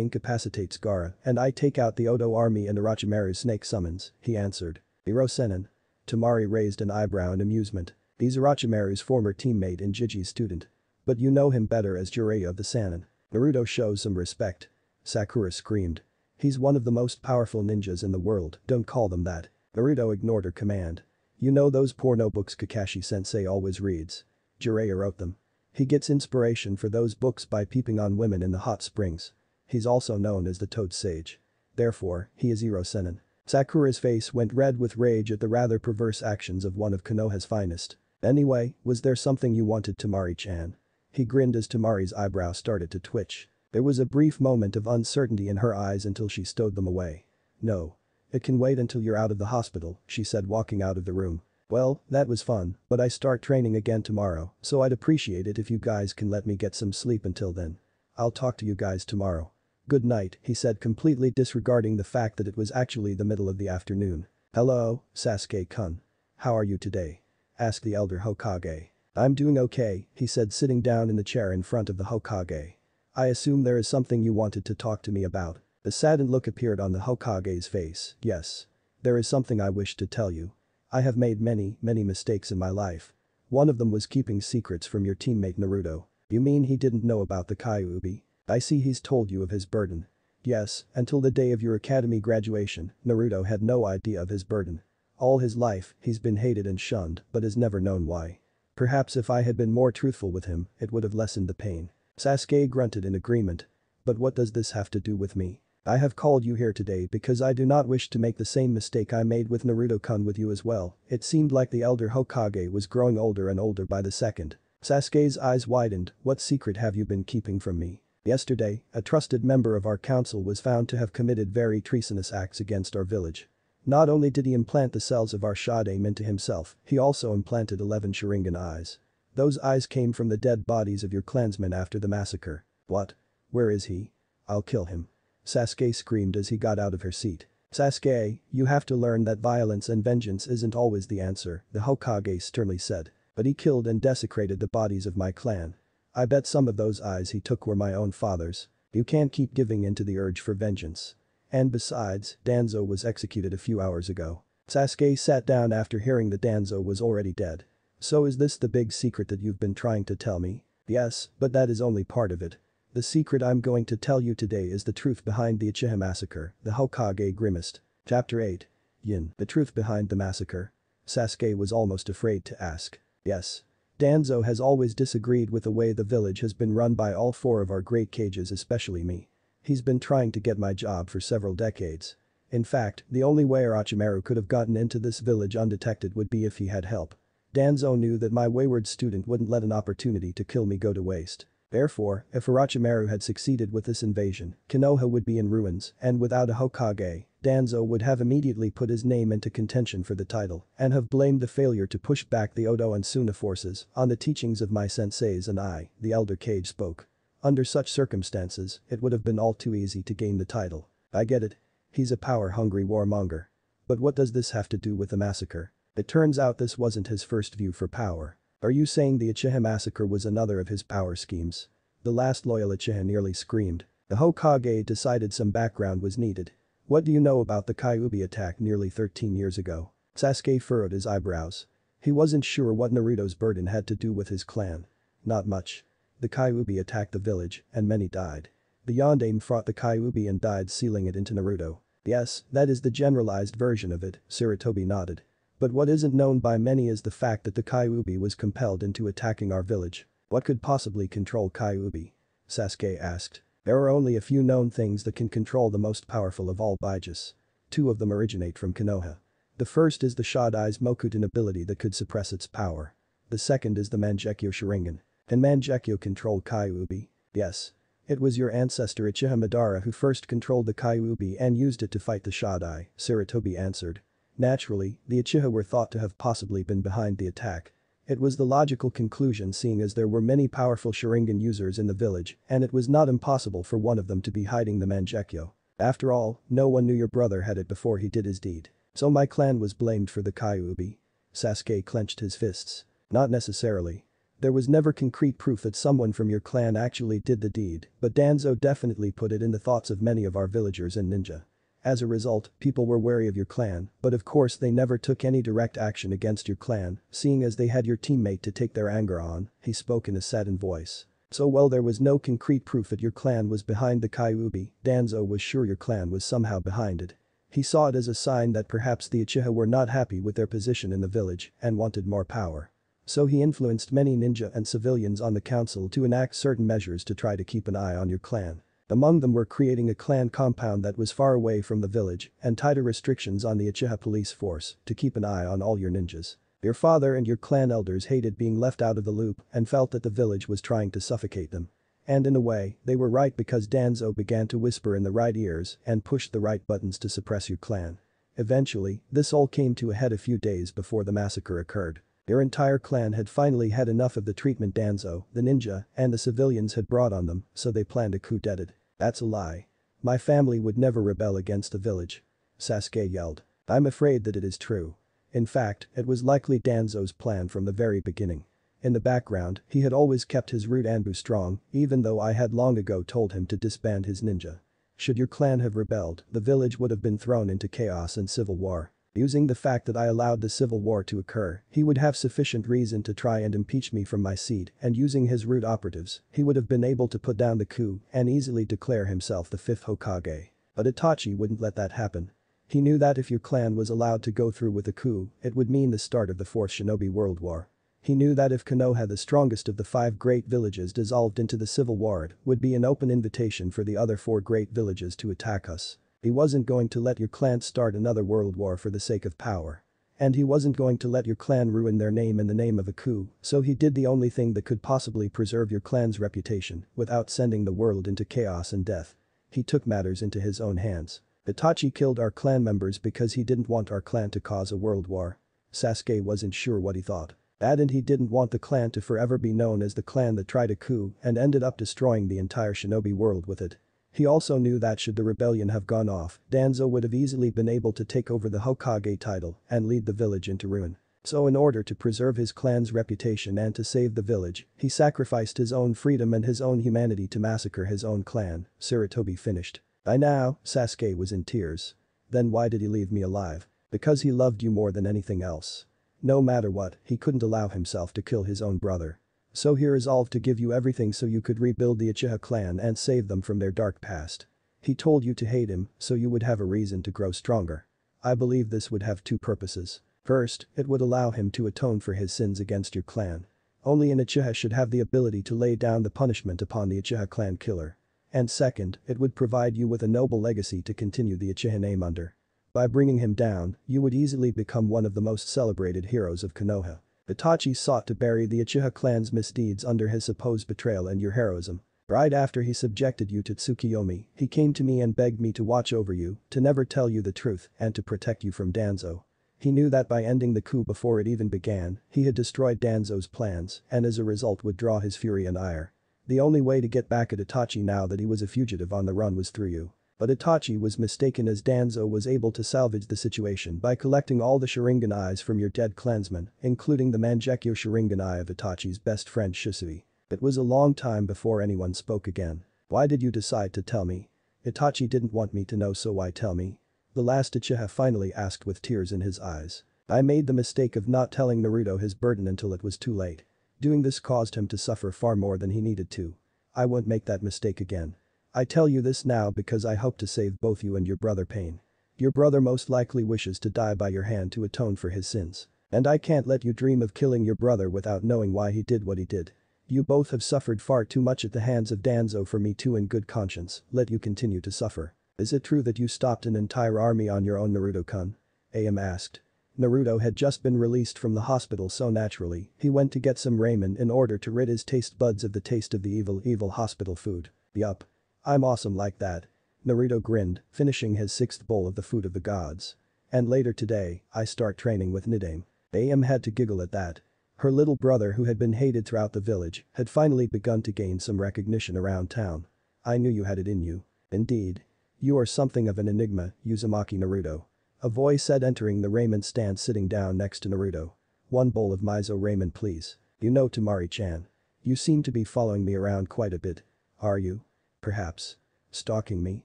incapacitates Gaara and I take out the Oto army and Orochimaru's snake summons, he answered. Hirosenin. Temari raised an eyebrow in amusement. He's Orochimaru's former teammate and Jiji's student. But you know him better as Jiraiya of the Sannin. Naruto shows some respect. Sakura screamed. He's one of the most powerful ninjas in the world, don't call them that. Naruto ignored her command. You know those porno books Kakashi-sensei always reads. Jiraiya wrote them. He gets inspiration for those books by peeping on women in the hot springs. He's also known as the Toad Sage. Therefore, he is Ero Sennin. Sakura's face went red with rage at the rather perverse actions of one of Konoha's finest. Anyway, was there something you wanted Temari-chan? He grinned as Temari's eyebrow started to twitch. There was a brief moment of uncertainty in her eyes until she stowed them away. No. It can wait until you're out of the hospital, she said walking out of the room. Well, that was fun, but I start training again tomorrow, so I'd appreciate it if you guys can let me get some sleep until then. I'll talk to you guys tomorrow. Good night, he said completely disregarding the fact that it was actually the middle of the afternoon. Hello, Sasuke-kun. How are you today? asked the elder Hokage. I'm doing okay, he said sitting down in the chair in front of the Hokage. I assume there is something you wanted to talk to me about. A saddened look appeared on the Hokage's face, yes. There is something I wish to tell you. I have made many, many mistakes in my life. One of them was keeping secrets from your teammate Naruto. You mean he didn't know about the Kyuubi? I see he's told you of his burden. Yes, until the day of your academy graduation, Naruto had no idea of his burden. All his life, he's been hated and shunned, but has never known why. Perhaps if I had been more truthful with him, it would have lessened the pain. Sasuke grunted in agreement. But what does this have to do with me? I have called you here today because I do not wish to make the same mistake I made with Naruto-kun with you as well. It seemed like the elder Hokage was growing older and older by the second. Sasuke's eyes widened, what secret have you been keeping from me? Yesterday, a trusted member of our council was found to have committed very treasonous acts against our village. Not only did he implant the cells of our Shodaime into himself, he also implanted 11 Sharingan eyes. Those eyes came from the dead bodies of your clansmen after the massacre. What? Where is he? I'll kill him. Sasuke screamed as he got out of her seat. Sasuke, you have to learn that violence and vengeance isn't always the answer, the Hokage sternly said. But he killed and desecrated the bodies of my clan. I bet some of those eyes he took were my own father's. You can't keep giving in to the urge for vengeance. And besides, Danzo was executed a few hours ago. Sasuke sat down after hearing that Danzo was already dead. So is this the big secret that you've been trying to tell me? Yes, but that is only part of it. The secret I'm going to tell you today is the truth behind the Uchiha massacre, the Hokage grimaced. Chapter 8. Yin. The truth behind the massacre? Sasuke was almost afraid to ask. Yes. Danzo has always disagreed with the way the village has been run by all four of our great Kages especially me. He's been trying to get my job for several decades. In fact, the only way Orochimaru could have gotten into this village undetected would be if he had help. Danzo knew that my wayward student wouldn't let an opportunity to kill me go to waste. Therefore, if Orochimaru had succeeded with this invasion, Konoha would be in ruins, and without a Hokage, Danzo would have immediately put his name into contention for the title and have blamed the failure to push back the Oto and Suna forces on the teachings of my senseis and I, the elder Kage spoke. Under such circumstances, it would have been all too easy to gain the title. I get it. He's a power-hungry warmonger. But what does this have to do with the massacre? It turns out this wasn't his first view for power. Are you saying the Uchiha massacre was another of his power schemes? The last loyal Uchiha nearly screamed. The Hokage decided some background was needed. What do you know about the Kyuubi attack nearly 13 years ago? Sasuke furrowed his eyebrows. He wasn't sure what Naruto's burden had to do with his clan. Not much. The Kyuubi attacked the village, and many died. The Yondaime fought the Kyuubi and died sealing it into Naruto. Yes, that is the generalized version of it, Sarutobi nodded. But what isn't known by many is the fact that the Kyuubi was compelled into attacking our village. What could possibly control Kyuubi? Sasuke asked. There are only a few known things that can control the most powerful of all Bijus. Two of them originate from Konoha. The first is the Shodai's Mokuton ability that could suppress its power. The second is the Mangekyo Sharingan. Can Mangekyo control Kyuubi? Yes. It was your ancestor Uchiha Madara who first controlled the Kyuubi and used it to fight the Shodai, Sarutobi answered. Naturally, the Uchiha were thought to have possibly been behind the attack. It was the logical conclusion seeing as there were many powerful Sharingan users in the village and it was not impossible for one of them to be hiding the Mangekyo. After all, no one knew your brother had it before he did his deed. So my clan was blamed for the Kyuubi. Sasuke clenched his fists. Not necessarily. There was never concrete proof that someone from your clan actually did the deed, but Danzo definitely put it in the thoughts of many of our villagers and ninja. As a result, people were wary of your clan, but of course they never took any direct action against your clan, seeing as they had your teammate to take their anger on, he spoke in a saddened voice. So while there was no concrete proof that your clan was behind the Kyuubi, Danzo was sure your clan was somehow behind it. He saw it as a sign that perhaps the Uchiha were not happy with their position in the village and wanted more power. So he influenced many ninja and civilians on the council to enact certain measures to try to keep an eye on your clan. Among them were creating a clan compound that was far away from the village and tighter restrictions on the Uchiha police force to keep an eye on all your ninjas. Your father and your clan elders hated being left out of the loop and felt that the village was trying to suffocate them. And in a way, they were right because Danzo began to whisper in the right ears and pushed the right buttons to suppress your clan. Eventually, this all came to a head a few days before the massacre occurred. Their entire clan had finally had enough of the treatment Danzo, the ninja, and the civilians had brought on them, so they planned a coup d'etat. That's a lie. My family would never rebel against the village. Sasuke yelled. I'm afraid that it is true. In fact, it was likely Danzo's plan from the very beginning. In the background, he had always kept his root Anbu strong, even though I had long ago told him to disband his ninja. Should your clan have rebelled, the village would have been thrown into chaos and civil war. Using the fact that I allowed the civil war to occur, he would have sufficient reason to try and impeach me from my seat and using his root operatives, he would have been able to put down the coup and easily declare himself the fifth Hokage. But Itachi wouldn't let that happen. He knew that if your clan was allowed to go through with the coup, it would mean the start of the Fourth Shinobi World War. He knew that if Konoha the strongest of the five great villages dissolved into the civil war it would be an open invitation for the other four great villages to attack us. He wasn't going to let your clan start another world war for the sake of power. And he wasn't going to let your clan ruin their name in the name of a coup, so he did the only thing that could possibly preserve your clan's reputation without sending the world into chaos and death. He took matters into his own hands. Itachi killed our clan members because he didn't want our clan to cause a world war. Sasuke wasn't sure what he thought. and he didn't want the clan to forever be known as the clan that tried a coup and ended up destroying the entire shinobi world with it. He also knew that should the rebellion have gone off, Danzo would have easily been able to take over the Hokage title and lead the village into ruin. So in order to preserve his clan's reputation and to save the village, he sacrificed his own freedom and his own humanity to massacre his own clan, Sarutobi finished. By now, Sasuke was in tears. Then why did he leave me alive? Because he loved you more than anything else. No matter what, he couldn't allow himself to kill his own brother. So he resolved to give you everything so you could rebuild the Uchiha clan and save them from their dark past. He told you to hate him so you would have a reason to grow stronger. I believe this would have two purposes. First, it would allow him to atone for his sins against your clan. Only an Uchiha should have the ability to lay down the punishment upon the Uchiha clan killer. And second, it would provide you with a noble legacy to continue the Uchiha name under. By bringing him down, you would easily become one of the most celebrated heroes of Konoha. Itachi sought to bury the Uchiha clan's misdeeds under his supposed betrayal and your heroism. Right after he subjected you to Tsukiyomi, he came to me and begged me to watch over you, to never tell you the truth, and to protect you from Danzo. He knew that by ending the coup before it even began, he had destroyed Danzo's plans and as a result would draw his fury and ire. The only way to get back at Itachi now that he was a fugitive on the run was through you. But Itachi was mistaken as Danzo was able to salvage the situation by collecting all the Sharingan eyes from your dead clansmen, including the Mangekyo Sharingan eye of Itachi's best friend Shisui. It was a long time before anyone spoke again. Why did you decide to tell me? Itachi didn't want me to know so why tell me? The last Uchiha finally asked with tears in his eyes. I made the mistake of not telling Naruto his burden until it was too late. Doing this caused him to suffer far more than he needed to. I won't make that mistake again. I tell you this now because I hope to save both you and your brother pain. Your brother most likely wishes to die by your hand to atone for his sins. And I can't let you dream of killing your brother without knowing why he did what he did. You both have suffered far too much at the hands of Danzo for me to in good conscience let you continue to suffer. Is it true that you stopped an entire army on your own Naruto-kun? Ayame asked. Naruto had just been released from the hospital so naturally, he went to get some ramen in order to rid his taste buds of the taste of the evil evil hospital food. Yup. I'm awesome like that. Naruto grinned, finishing his sixth bowl of the food of the gods. And later today, I start training with Nidaime. Ayame had to giggle at that. Her little brother who had been hated throughout the village had finally begun to gain some recognition around town. I knew you had it in you. Indeed. You are something of an enigma, Uzumaki Naruto. A voice said entering the ramen stand sitting down next to Naruto. One bowl of miso ramen please. You know Temari-chan. You seem to be following me around quite a bit. Are you? Perhaps. Stalking me?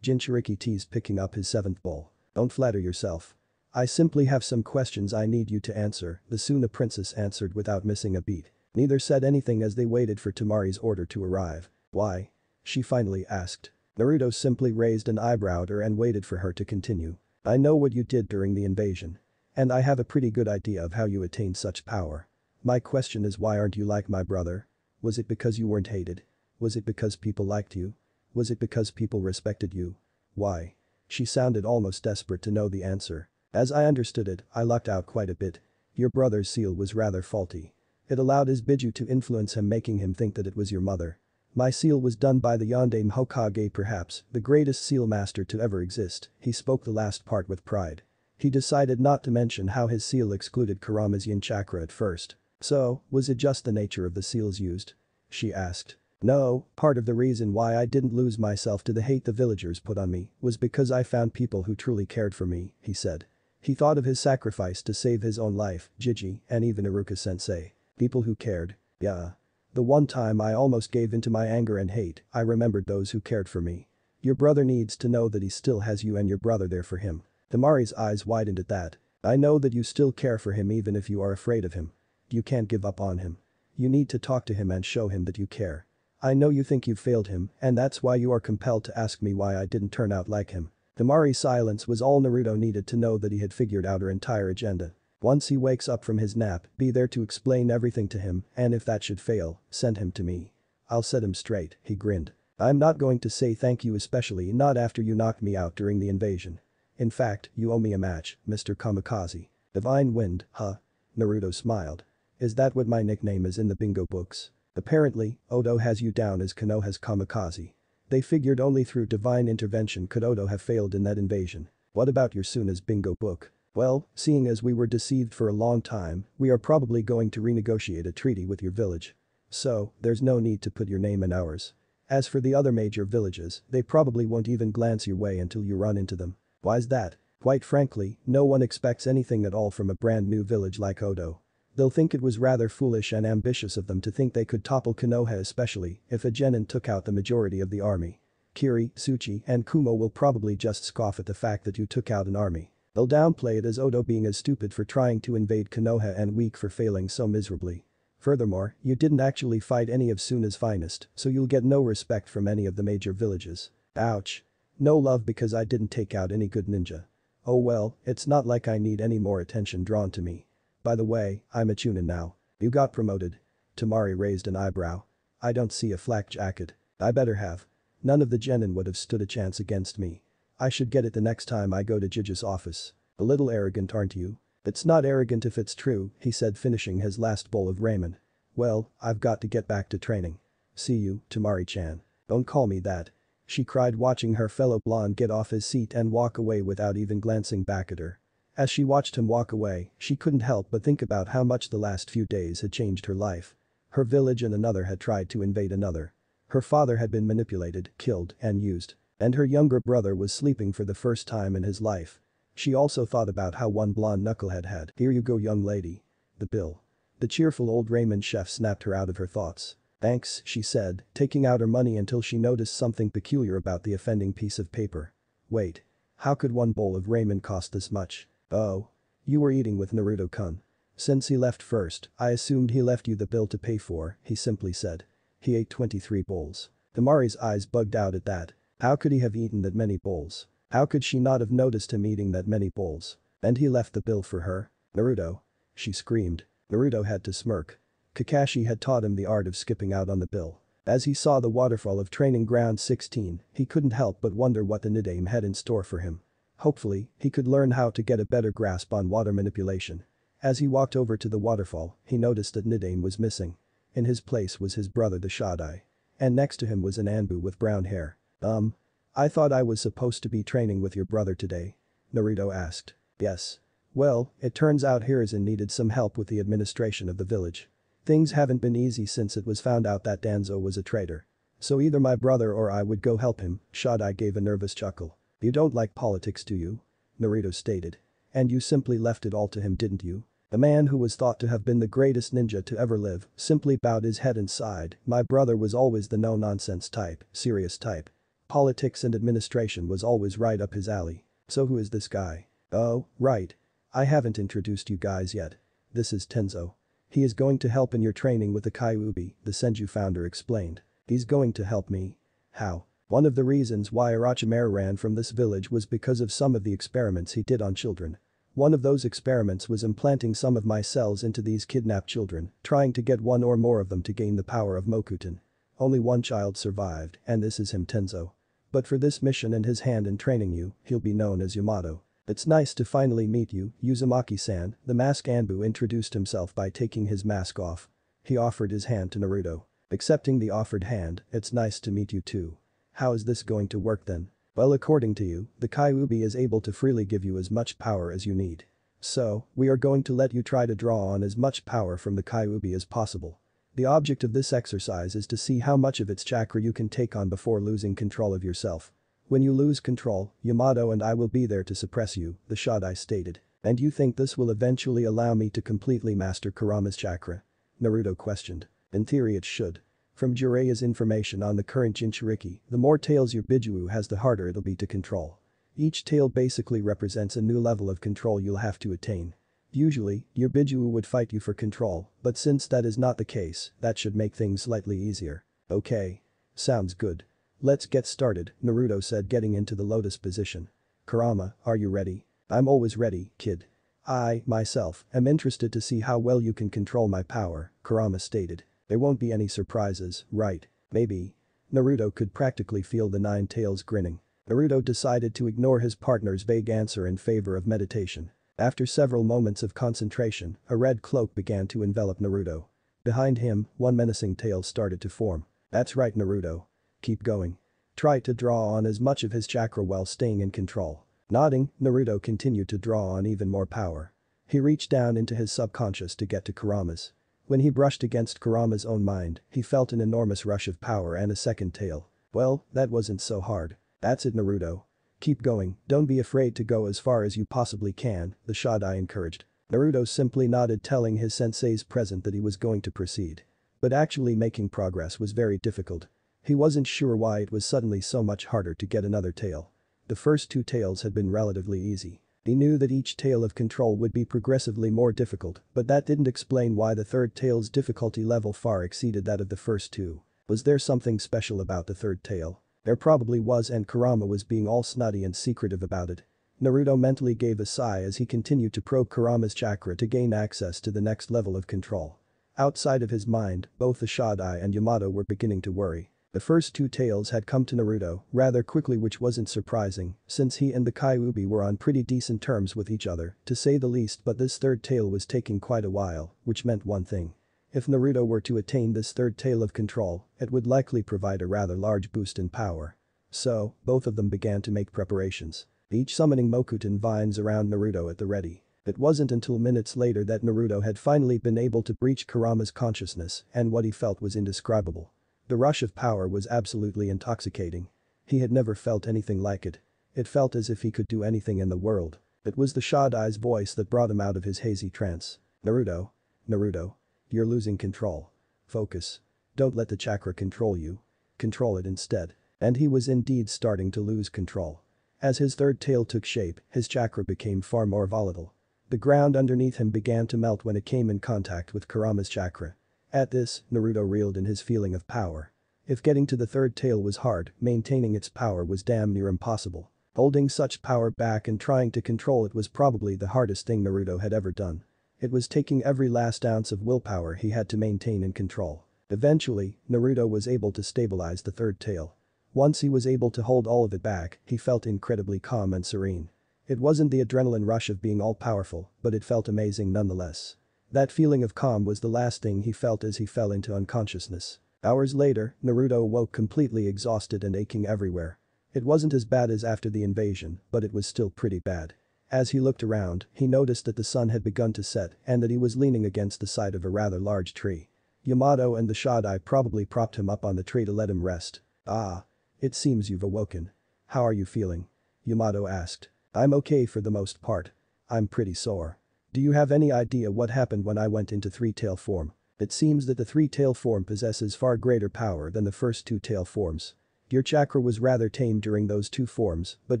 Jinchuriki teased picking up his seventh bowl. Don't flatter yourself. I simply have some questions I need you to answer, the Suna princess answered without missing a beat. Neither said anything as they waited for Temari's order to arrive. Why? She finally asked. Naruto simply raised an eyebrow at her and waited for her to continue. I know what you did during the invasion. And I have a pretty good idea of how you attained such power. My question is why aren't you like my brother? Was it because you weren't hated? Was it because people liked you? Was it because people respected you? Why? She sounded almost desperate to know the answer. As I understood it, I lucked out quite a bit. Your brother's seal was rather faulty. It allowed his to influence him making him think that it was your mother. My seal was done by the Yondaime Hokage perhaps, the greatest seal master to ever exist, he spoke the last part with pride. He decided not to mention how his seal excluded Kurama's yin chakra at first. So, was it just the nature of the seals used? She asked. No, part of the reason why I didn't lose myself to the hate the villagers put on me was because I found people who truly cared for me, he said. He thought of his sacrifice to save his own life, Jiji, and even Iruka sensei. People who cared. Yeah. The one time I almost gave into my anger and hate, I remembered those who cared for me. Your brother needs to know that he still has you and your brother there for him. Temari's eyes widened at that. I know that you still care for him even if you are afraid of him. You can't give up on him. You need to talk to him and show him that you care. I know you think you've failed him and that's why you are compelled to ask me why I didn't turn out like him. Temari's silence was all Naruto needed to know that he had figured out her entire agenda. Once he wakes up from his nap, be there to explain everything to him, and if that should fail, send him to me. I'll set him straight, he grinned. I'm not going to say thank you especially not after you knocked me out during the invasion. In fact, you owe me a match, Mr. Kamikaze. Divine Wind, huh? Naruto smiled. Is that what my nickname is in the bingo books? Apparently, Oto has you down as Konoha's Kamikaze. They figured only through divine intervention could Oto have failed in that invasion. What about your Suna's bingo book? Well, seeing as we were deceived for a long time, we are probably going to renegotiate a treaty with your village. So, there's no need to put your name in ours. As for the other major villages, they probably won't even glance your way until you run into them. Why's that? Quite frankly, no one expects anything at all from a brand new village like Oto. They'll think it was rather foolish and ambitious of them to think they could topple Konoha especially if a genin took out the majority of the army. Kiri, Tsuchi, and Kumo will probably just scoff at the fact that you took out an army. They'll downplay it as Oto being as stupid for trying to invade Konoha and weak for failing so miserably. Furthermore, you didn't actually fight any of Suna's finest, so you'll get no respect from any of the major villages. Ouch. No love because I didn't take out any good ninja. Oh well, it's not like I need any more attention drawn to me. By the way, I'm a Chunin now. You got promoted. Temari raised an eyebrow. I don't see a flak jacket. I better have. None of the genin would have stood a chance against me. I should get it the next time I go to Jiji's office. A little arrogant aren't you? It's not arrogant if it's true, he said finishing his last bowl of ramen. Well, I've got to get back to training. See you, Temari-chan. Don't call me that. She cried watching her fellow blonde get off his seat and walk away without even glancing back at her. As she watched him walk away, she couldn't help but think about how much the last few days had changed her life. Her village and another had tried to invade another. Her father had been manipulated, killed, and used. And her younger brother was sleeping for the first time in his life. She also thought about how one blonde knucklehead had, here you go young lady. The bill. The cheerful old ramen chef snapped her out of her thoughts. Thanks, she said, taking out her money until she noticed something peculiar about the offending piece of paper. Wait. How could one bowl of ramen cost this much? Oh. You were eating with Naruto-kun. Since he left first, I assumed he left you the bill to pay for, he simply said. He ate 23 bowls. Temari's eyes bugged out at that. How could he have eaten that many bowls? How could she not have noticed him eating that many bowls? And he left the bill for her? Naruto. She screamed. Naruto had to smirk. Kakashi had taught him the art of skipping out on the bill. As he saw the waterfall of training ground 16, he couldn't help but wonder what the Nidaime had in store for him. Hopefully, he could learn how to get a better grasp on water manipulation. As he walked over to the waterfall, he noticed that Nidaime was missing. In his place was his brother the Shodai. And next to him was an Anbu with brown hair. Um. I thought I was supposed to be training with your brother today. Naruto asked. Yes. Well, it turns out Hiruzen needed some help with the administration of the village. Things haven't been easy since it was found out that Danzo was a traitor. So either my brother or I would go help him, Shodai gave a nervous chuckle. You don't like politics do you? Naruto stated. And you simply left it all to him didn't you? The man who was thought to have been the greatest ninja to ever live simply bowed his head and sighed, my brother was always the no-nonsense type, serious type. Politics and administration was always right up his alley. So who is this guy? Oh, right. I haven't introduced you guys yet. This is Tenzo. He is going to help in your training with the Kyuubi, the Senju founder explained. He's going to help me. How? One of the reasons why Orochimaru ran from this village was because of some of the experiments he did on children. One of those experiments was implanting some of my cells into these kidnapped children, trying to get one or more of them to gain the power of Mokuton. Only one child survived, and this is him Tenzo. But for this mission and his hand in training you, he'll be known as Yamato. It's nice to finally meet you, Uzumaki-san, the mask Anbu introduced himself by taking his mask off. He offered his hand to Naruto. Accepting the offered hand, it's nice to meet you too. How is this going to work then? Well according to you, the Kyuubi is able to freely give you as much power as you need. So, we are going to let you try to draw on as much power from the Kyuubi as possible. The object of this exercise is to see how much of its chakra you can take on before losing control of yourself. When you lose control, Yamato and I will be there to suppress you, the Shodai stated. And you think this will eventually allow me to completely master Kurama's chakra? Naruto questioned. In theory it should. From Jiraiya's information on the current Jinchuriki, the more tails your Bijuu has the harder it'll be to control. Each tail basically represents a new level of control you'll have to attain. Usually, your Bijuu would fight you for control, but since that is not the case, that should make things slightly easier. Okay. Sounds good. Let's get started, Naruto said getting into the lotus position. Kurama, are you ready? I'm always ready, kid. I, myself, am interested to see how well you can control my power, Kurama stated. There won't be any surprises, right? Maybe. Naruto could practically feel the nine tails grinning. Naruto decided to ignore his partner's vague answer in favor of meditation. After several moments of concentration, a red cloak began to envelop Naruto. Behind him, one menacing tail started to form. That's right Naruto. Keep going. Try to draw on as much of his chakra while staying in control. Nodding, Naruto continued to draw on even more power. He reached down into his subconscious to get to Kurama's. When he brushed against Kurama's own mind, he felt an enormous rush of power and a second tail. Well, that wasn't so hard. That's it Naruto. Keep going, don't be afraid to go as far as you possibly can, the Shodai encouraged. Naruto simply nodded telling his senseis present that he was going to proceed. But actually making progress was very difficult. He wasn't sure why it was suddenly so much harder to get another tail. The first two tails had been relatively easy. He knew that each tail of control would be progressively more difficult, but that didn't explain why the third tail's difficulty level far exceeded that of the first two. Was there something special about the third tail? There probably was and Kurama was being all snotty and secretive about it. Naruto mentally gave a sigh as he continued to probe Kurama's chakra to gain access to the next level of control. Outside of his mind, both the Shodai and Yamato were beginning to worry. The first two tails had come to Naruto rather quickly which wasn't surprising since he and the Kyuubi were on pretty decent terms with each other, to say the least but this third tail was taking quite a while, which meant one thing. If Naruto were to attain this third tail of control, it would likely provide a rather large boost in power. So, both of them began to make preparations. Each summoning Mokuton vines around Naruto at the ready. It wasn't until minutes later that Naruto had finally been able to breach Kurama's consciousness and what he felt was indescribable. The rush of power was absolutely intoxicating. He had never felt anything like it. It felt as if he could do anything in the world. It was the Shodai's voice that brought him out of his hazy trance. Naruto. Naruto. You're losing control. Focus. Don't let the chakra control you. Control it instead. And he was indeed starting to lose control. As his third tail took shape, his chakra became far more volatile. The ground underneath him began to melt when it came in contact with Kurama's chakra. At this, Naruto reeled in his feeling of power. If getting to the third tail was hard, maintaining its power was damn near impossible. Holding such power back and trying to control it was probably the hardest thing Naruto had ever done. It was taking every last ounce of willpower he had to maintain and control. Eventually, Naruto was able to stabilize the third tail. Once he was able to hold all of it back, he felt incredibly calm and serene. It wasn't the adrenaline rush of being all-powerful, but it felt amazing nonetheless. That feeling of calm was the last thing he felt as he fell into unconsciousness. Hours later, Naruto woke completely exhausted and aching everywhere. It wasn't as bad as after the invasion, but it was still pretty bad. As he looked around, he noticed that the sun had begun to set and that he was leaning against the side of a rather large tree. Yamato and the Shodai probably propped him up on the tree to let him rest. Ah. It seems you've awoken. How are you feeling? Yamato asked. I'm okay for the most part. I'm pretty sore. Do you have any idea what happened when I went into three-tail form? It seems that the three-tail form possesses far greater power than the first two tail forms. Your chakra was rather tame during those two forms, but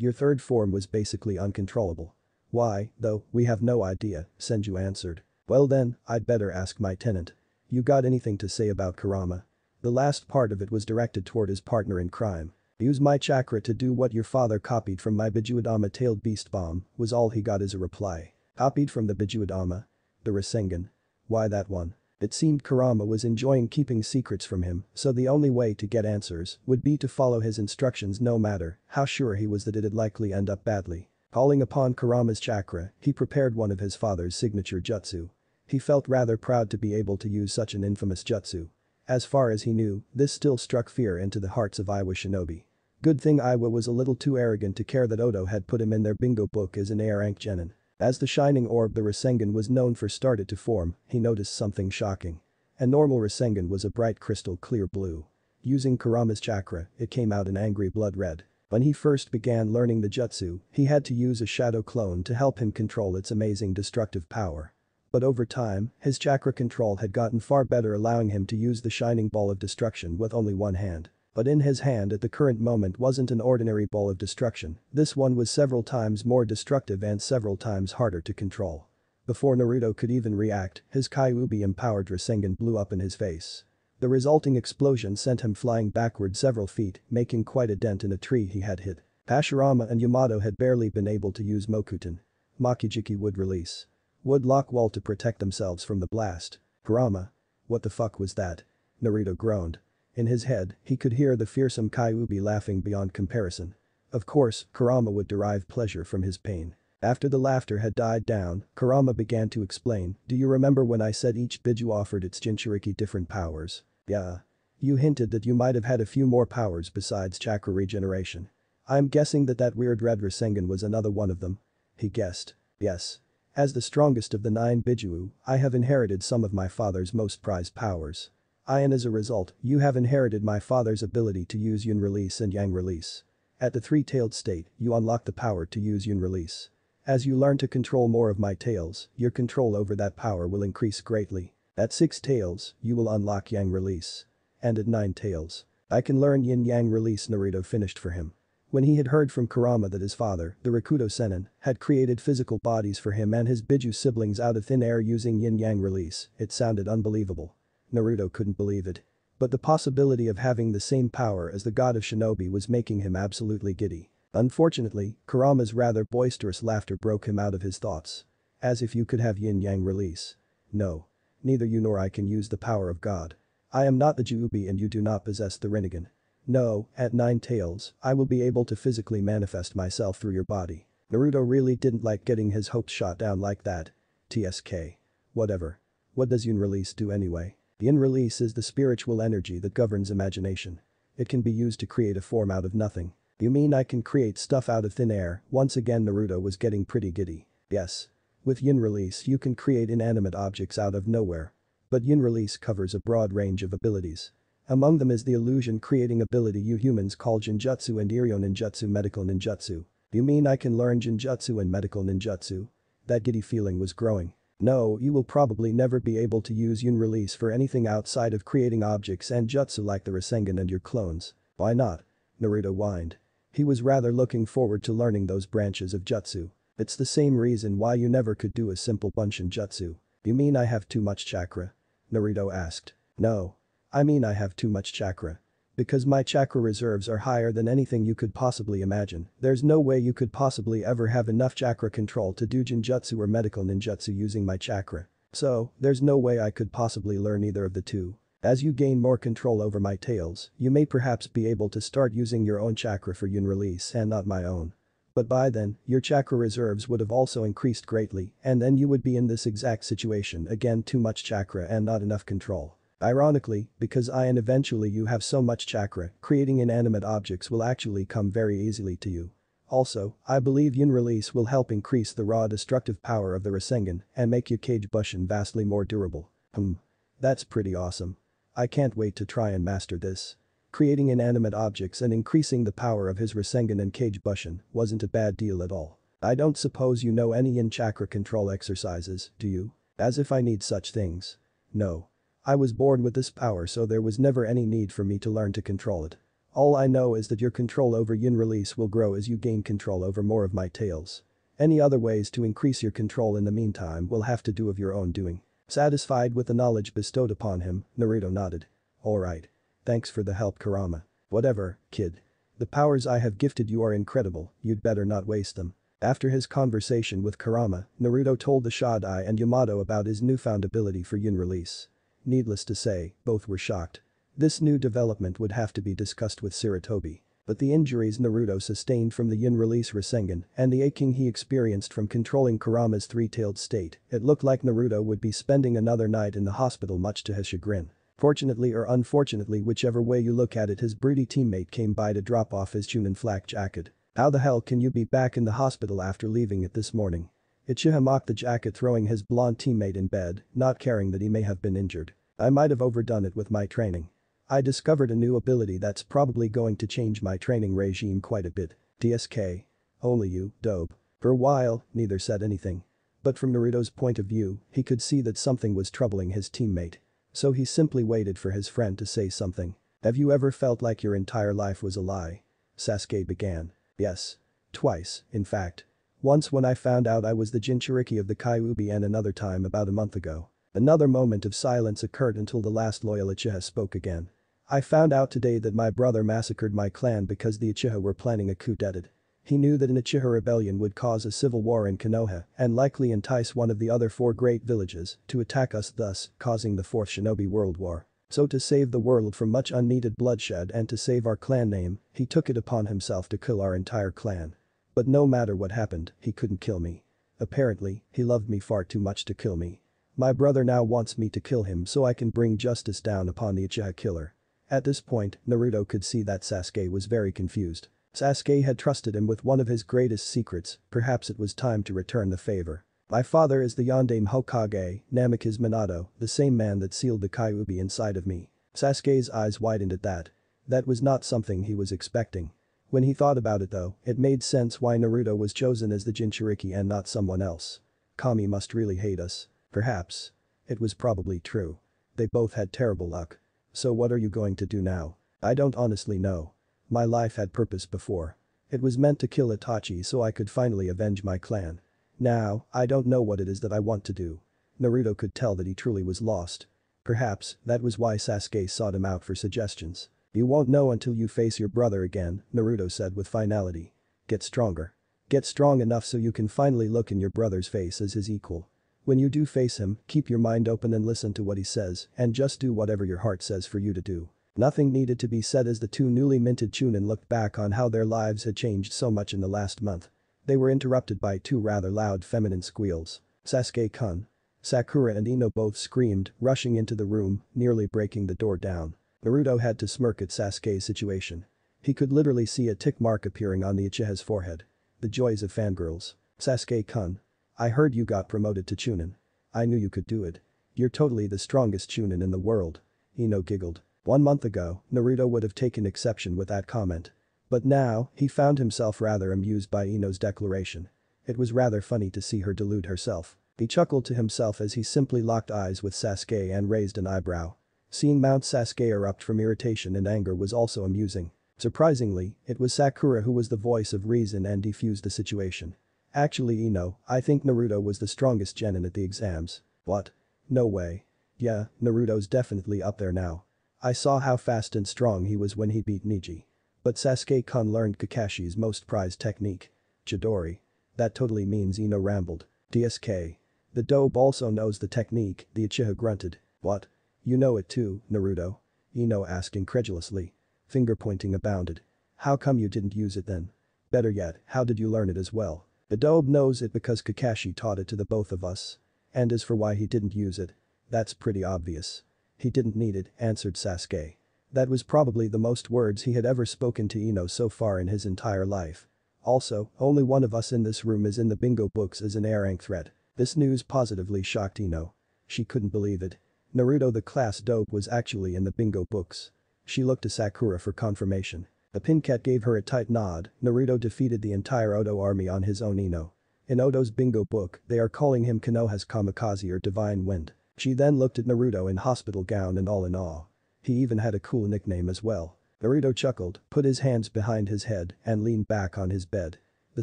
your third form was basically uncontrollable. Why, though, we have no idea, Senju answered. Well then, I'd better ask my tenant. You got anything to say about Kurama? The last part of it was directed toward his partner in crime. Use my chakra to do what your father copied from my Bijudama tailed beast bomb, was all he got as a reply. Copied from the Bijudama? The Rasengan? Why that one? It seemed Kurama was enjoying keeping secrets from him, so the only way to get answers would be to follow his instructions no matter how sure he was that it'd likely end up badly. Calling upon Kurama's chakra, he prepared one of his father's signature jutsu. He felt rather proud to be able to use such an infamous jutsu. As far as he knew, this still struck fear into the hearts of Iwa shinobi. Good thing Iwa was a little too arrogant to care that Oto had put him in their bingo book as an A rank genin. As the shining orb the Rasengan was known for started to form, he noticed something shocking. A normal Rasengan was a bright crystal clear blue. Using Kurama's chakra, it came out an angry blood red. When he first began learning the jutsu, he had to use a shadow clone to help him control its amazing destructive power. But over time, his chakra control had gotten far better allowing him to use the shining ball of destruction with only one hand. But in his hand at the current moment wasn't an ordinary ball of destruction, this one was several times more destructive and several times harder to control. Before Naruto could even react, his Kyuubi-empowered Rasengan blew up in his face. The resulting explosion sent him flying backward several feet, making quite a dent in a tree he had hit. Hashirama and Yamato had barely been able to use Mokuton. Makijiki wood release wood lock wall to protect themselves from the blast. Kurama. What the fuck was that? Naruto groaned. In his head, he could hear the fearsome Kyuubi laughing beyond comparison. Of course, Kurama would derive pleasure from his pain. After the laughter had died down, Kurama began to explain, do you remember when I said each Biju offered its Jinchuriki different powers? Yeah. You hinted that you might have had a few more powers besides chakra regeneration. I'm guessing that that weird red Rasengan was another one of them. He guessed. Yes. As the strongest of the nine Bijuu, I have inherited some of my father's most prized powers. I and as a result, you have inherited my father's ability to use Yin release and Yang release. At the three-tailed state, you unlock the power to use Yin release. As you learn to control more of my tails, your control over that power will increase greatly. At 6 tails, you will unlock Yang release. And at 9 tails. I can learn Yin Yang release Naruto finished for him. When he had heard from Kurama that his father, the Rikudo Sennin, had created physical bodies for him and his Biju siblings out of thin air using yin-yang release, it sounded unbelievable. Naruto couldn't believe it. But the possibility of having the same power as the god of shinobi was making him absolutely giddy. Unfortunately, Kurama's rather boisterous laughter broke him out of his thoughts. As if you could have yin-yang release. No. Neither you nor I can use the power of God. I am not the Juubi and you do not possess the Rinnegan. No, at Nine Tails, I will be able to physically manifest myself through your body. Naruto really didn't like getting his hopes shot down like that. TSK. Whatever. What does Yin Release do anyway? Yin Release is the spiritual energy that governs imagination. It can be used to create a form out of nothing. You mean I can create stuff out of thin air? Once again Naruto was getting pretty giddy. Yes. With Yin Release you can create inanimate objects out of nowhere. But Yin Release covers a broad range of abilities. Among them is the illusion creating ability you humans call Genjutsu and Iryo Ninjutsu Medical Ninjutsu. You mean I can learn Genjutsu and Medical Ninjutsu? That giddy feeling was growing. No, you will probably never be able to use Yin release for anything outside of creating objects and jutsu like the Rasengan and your clones. Why not? Naruto whined. He was rather looking forward to learning those branches of jutsu. It's the same reason why you never could do a simple Bunshin jutsu. You mean I have too much chakra? Naruto asked. No. I mean I have too much chakra. Because my chakra reserves are higher than anything you could possibly imagine, there's no way you could possibly ever have enough chakra control to do Genjutsu or medical ninjutsu using my chakra. So, there's no way I could possibly learn either of the two. As you gain more control over my tails, you may perhaps be able to start using your own chakra for Yin release and not my own. But by then, your chakra reserves would have also increased greatly, and then you would be in this exact situation again too much chakra and not enough control. Ironically, because I and eventually you have so much chakra, creating inanimate objects will actually come very easily to you. Also, I believe Yin release will help increase the raw destructive power of the Rasengan and make your Kage Bushin vastly more durable. Hmm. That's pretty awesome. I can't wait to try and master this. Creating inanimate objects and increasing the power of his Rasengan and Kage Bushin wasn't a bad deal at all. I don't suppose you know any Yin chakra control exercises, do you? As if I need such things. No. I was born with this power so there was never any need for me to learn to control it. All I know is that your control over yin release will grow as you gain control over more of my tails. Any other ways to increase your control in the meantime will have to do of your own doing. Satisfied with the knowledge bestowed upon him, Naruto nodded. Alright. Thanks for the help Kurama. Whatever, kid. The powers I have gifted you are incredible, you'd better not waste them. After his conversation with Kurama, Naruto told the Shodai and Yamato about his newfound ability for yin release. Needless to say, both were shocked. This new development would have to be discussed with Sarutobi. But the injuries Naruto sustained from the Yin release Rasengan and the aching he experienced from controlling Kurama's three-tailed state, it looked like Naruto would be spending another night in the hospital much to his chagrin. Fortunately or unfortunately whichever way you look at it his broody teammate came by to drop off his Chunin flak jacket. How the hell can you be back in the hospital after leaving it this morning? Uchiha mocked the jacket throwing his blonde teammate in bed, not caring that he may have been injured. I might have overdone it with my training. I discovered a new ability that's probably going to change my training regime quite a bit. DSK. Only you, dope. For a while, neither said anything. But from Naruto's point of view, he could see that something was troubling his teammate. So he simply waited for his friend to say something. Have you ever felt like your entire life was a lie? Sasuke began. Yes. Twice, in fact. Once when I found out I was the Jinchuriki of the Kyuubi and another time about a month ago. Another moment of silence occurred until the last loyal Uchiha spoke again. I found out today that my brother massacred my clan because the Uchiha were planning a coup d'etat. He knew that an Uchiha rebellion would cause a civil war in Konoha and likely entice one of the other four great villages to attack us thus causing the fourth shinobi world war. So to save the world from much unneeded bloodshed and to save our clan name, he took it upon himself to kill our entire clan. But no matter what happened, he couldn't kill me. Apparently, he loved me far too much to kill me. My brother now wants me to kill him so I can bring justice down upon the Uchiha killer. At this point, Naruto could see that Sasuke was very confused. Sasuke had trusted him with one of his greatest secrets, perhaps it was time to return the favor. My father is the Yondaime Hokage, Namikaze Minato, the same man that sealed the Kyuubi inside of me. Sasuke's eyes widened at that. That was not something he was expecting. When he thought about it though, it made sense why Naruto was chosen as the Jinchuriki and not someone else. Kami must really hate us. Perhaps. It was probably true. They both had terrible luck. So what are you going to do now? I don't honestly know. My life had purpose before. It was meant to kill Itachi so I could finally avenge my clan. Now, I don't know what it is that I want to do. Naruto could tell that he truly was lost. Perhaps, that was why Sasuke sought him out for suggestions. You won't know until you face your brother again, Naruto said with finality. Get stronger. Get strong enough so you can finally look in your brother's face as his equal. When you do face him, keep your mind open and listen to what he says, and just do whatever your heart says for you to do. Nothing needed to be said as the two newly minted Chunin looked back on how their lives had changed so much in the last month. They were interrupted by two rather loud feminine squeals. Sasuke-kun. Sakura and Ino both screamed, rushing into the room, nearly breaking the door down. Naruto had to smirk at Sasuke's situation. He could literally see a tick mark appearing on the Uchiha's forehead. The joys of fangirls. Sasuke-kun. I heard you got promoted to Chunin. I knew you could do it. You're totally the strongest Chunin in the world. Ino giggled. One month ago, Naruto would have taken exception with that comment. But now, he found himself rather amused by Ino's declaration. It was rather funny to see her delude herself. He chuckled to himself as he simply locked eyes with Sasuke and raised an eyebrow. Seeing Mount Sasuke erupt from irritation and anger was also amusing. Surprisingly, it was Sakura who was the voice of reason and defused the situation. Actually Ino, I think Naruto was the strongest genin at the exams. What? No way. Yeah, Naruto's definitely up there now. I saw how fast and strong he was when he beat Neji. But Sasuke-kun learned Kakashi's most prized technique. Chidori. That totally means Ino rambled. DSK. The dope also knows the technique, the Uchiha grunted. What? You know it too, Naruto? Ino asked incredulously. Finger-pointing abounded. How come you didn't use it then? Better yet, how did you learn it as well? Adobe knows it because Kakashi taught it to the both of us. And as for why he didn't use it. That's pretty obvious. He didn't need it, answered Sasuke. That was probably the most words he had ever spoken to Ino so far in his entire life. Also, only one of us in this room is in the bingo books as an A rank threat. This news positively shocked Ino. She couldn't believe it. Naruto the class dope was actually in the bingo books. She looked to Sakura for confirmation. The Pinkette gave her a tight nod, Naruto defeated the entire Oto army on his own Ino. In Oto's bingo book, they are calling him Konoha's Kamikaze or Divine Wind. She then looked at Naruto in hospital gown and all in awe. He even had a cool nickname as well. Naruto chuckled, put his hands behind his head, and leaned back on his bed. The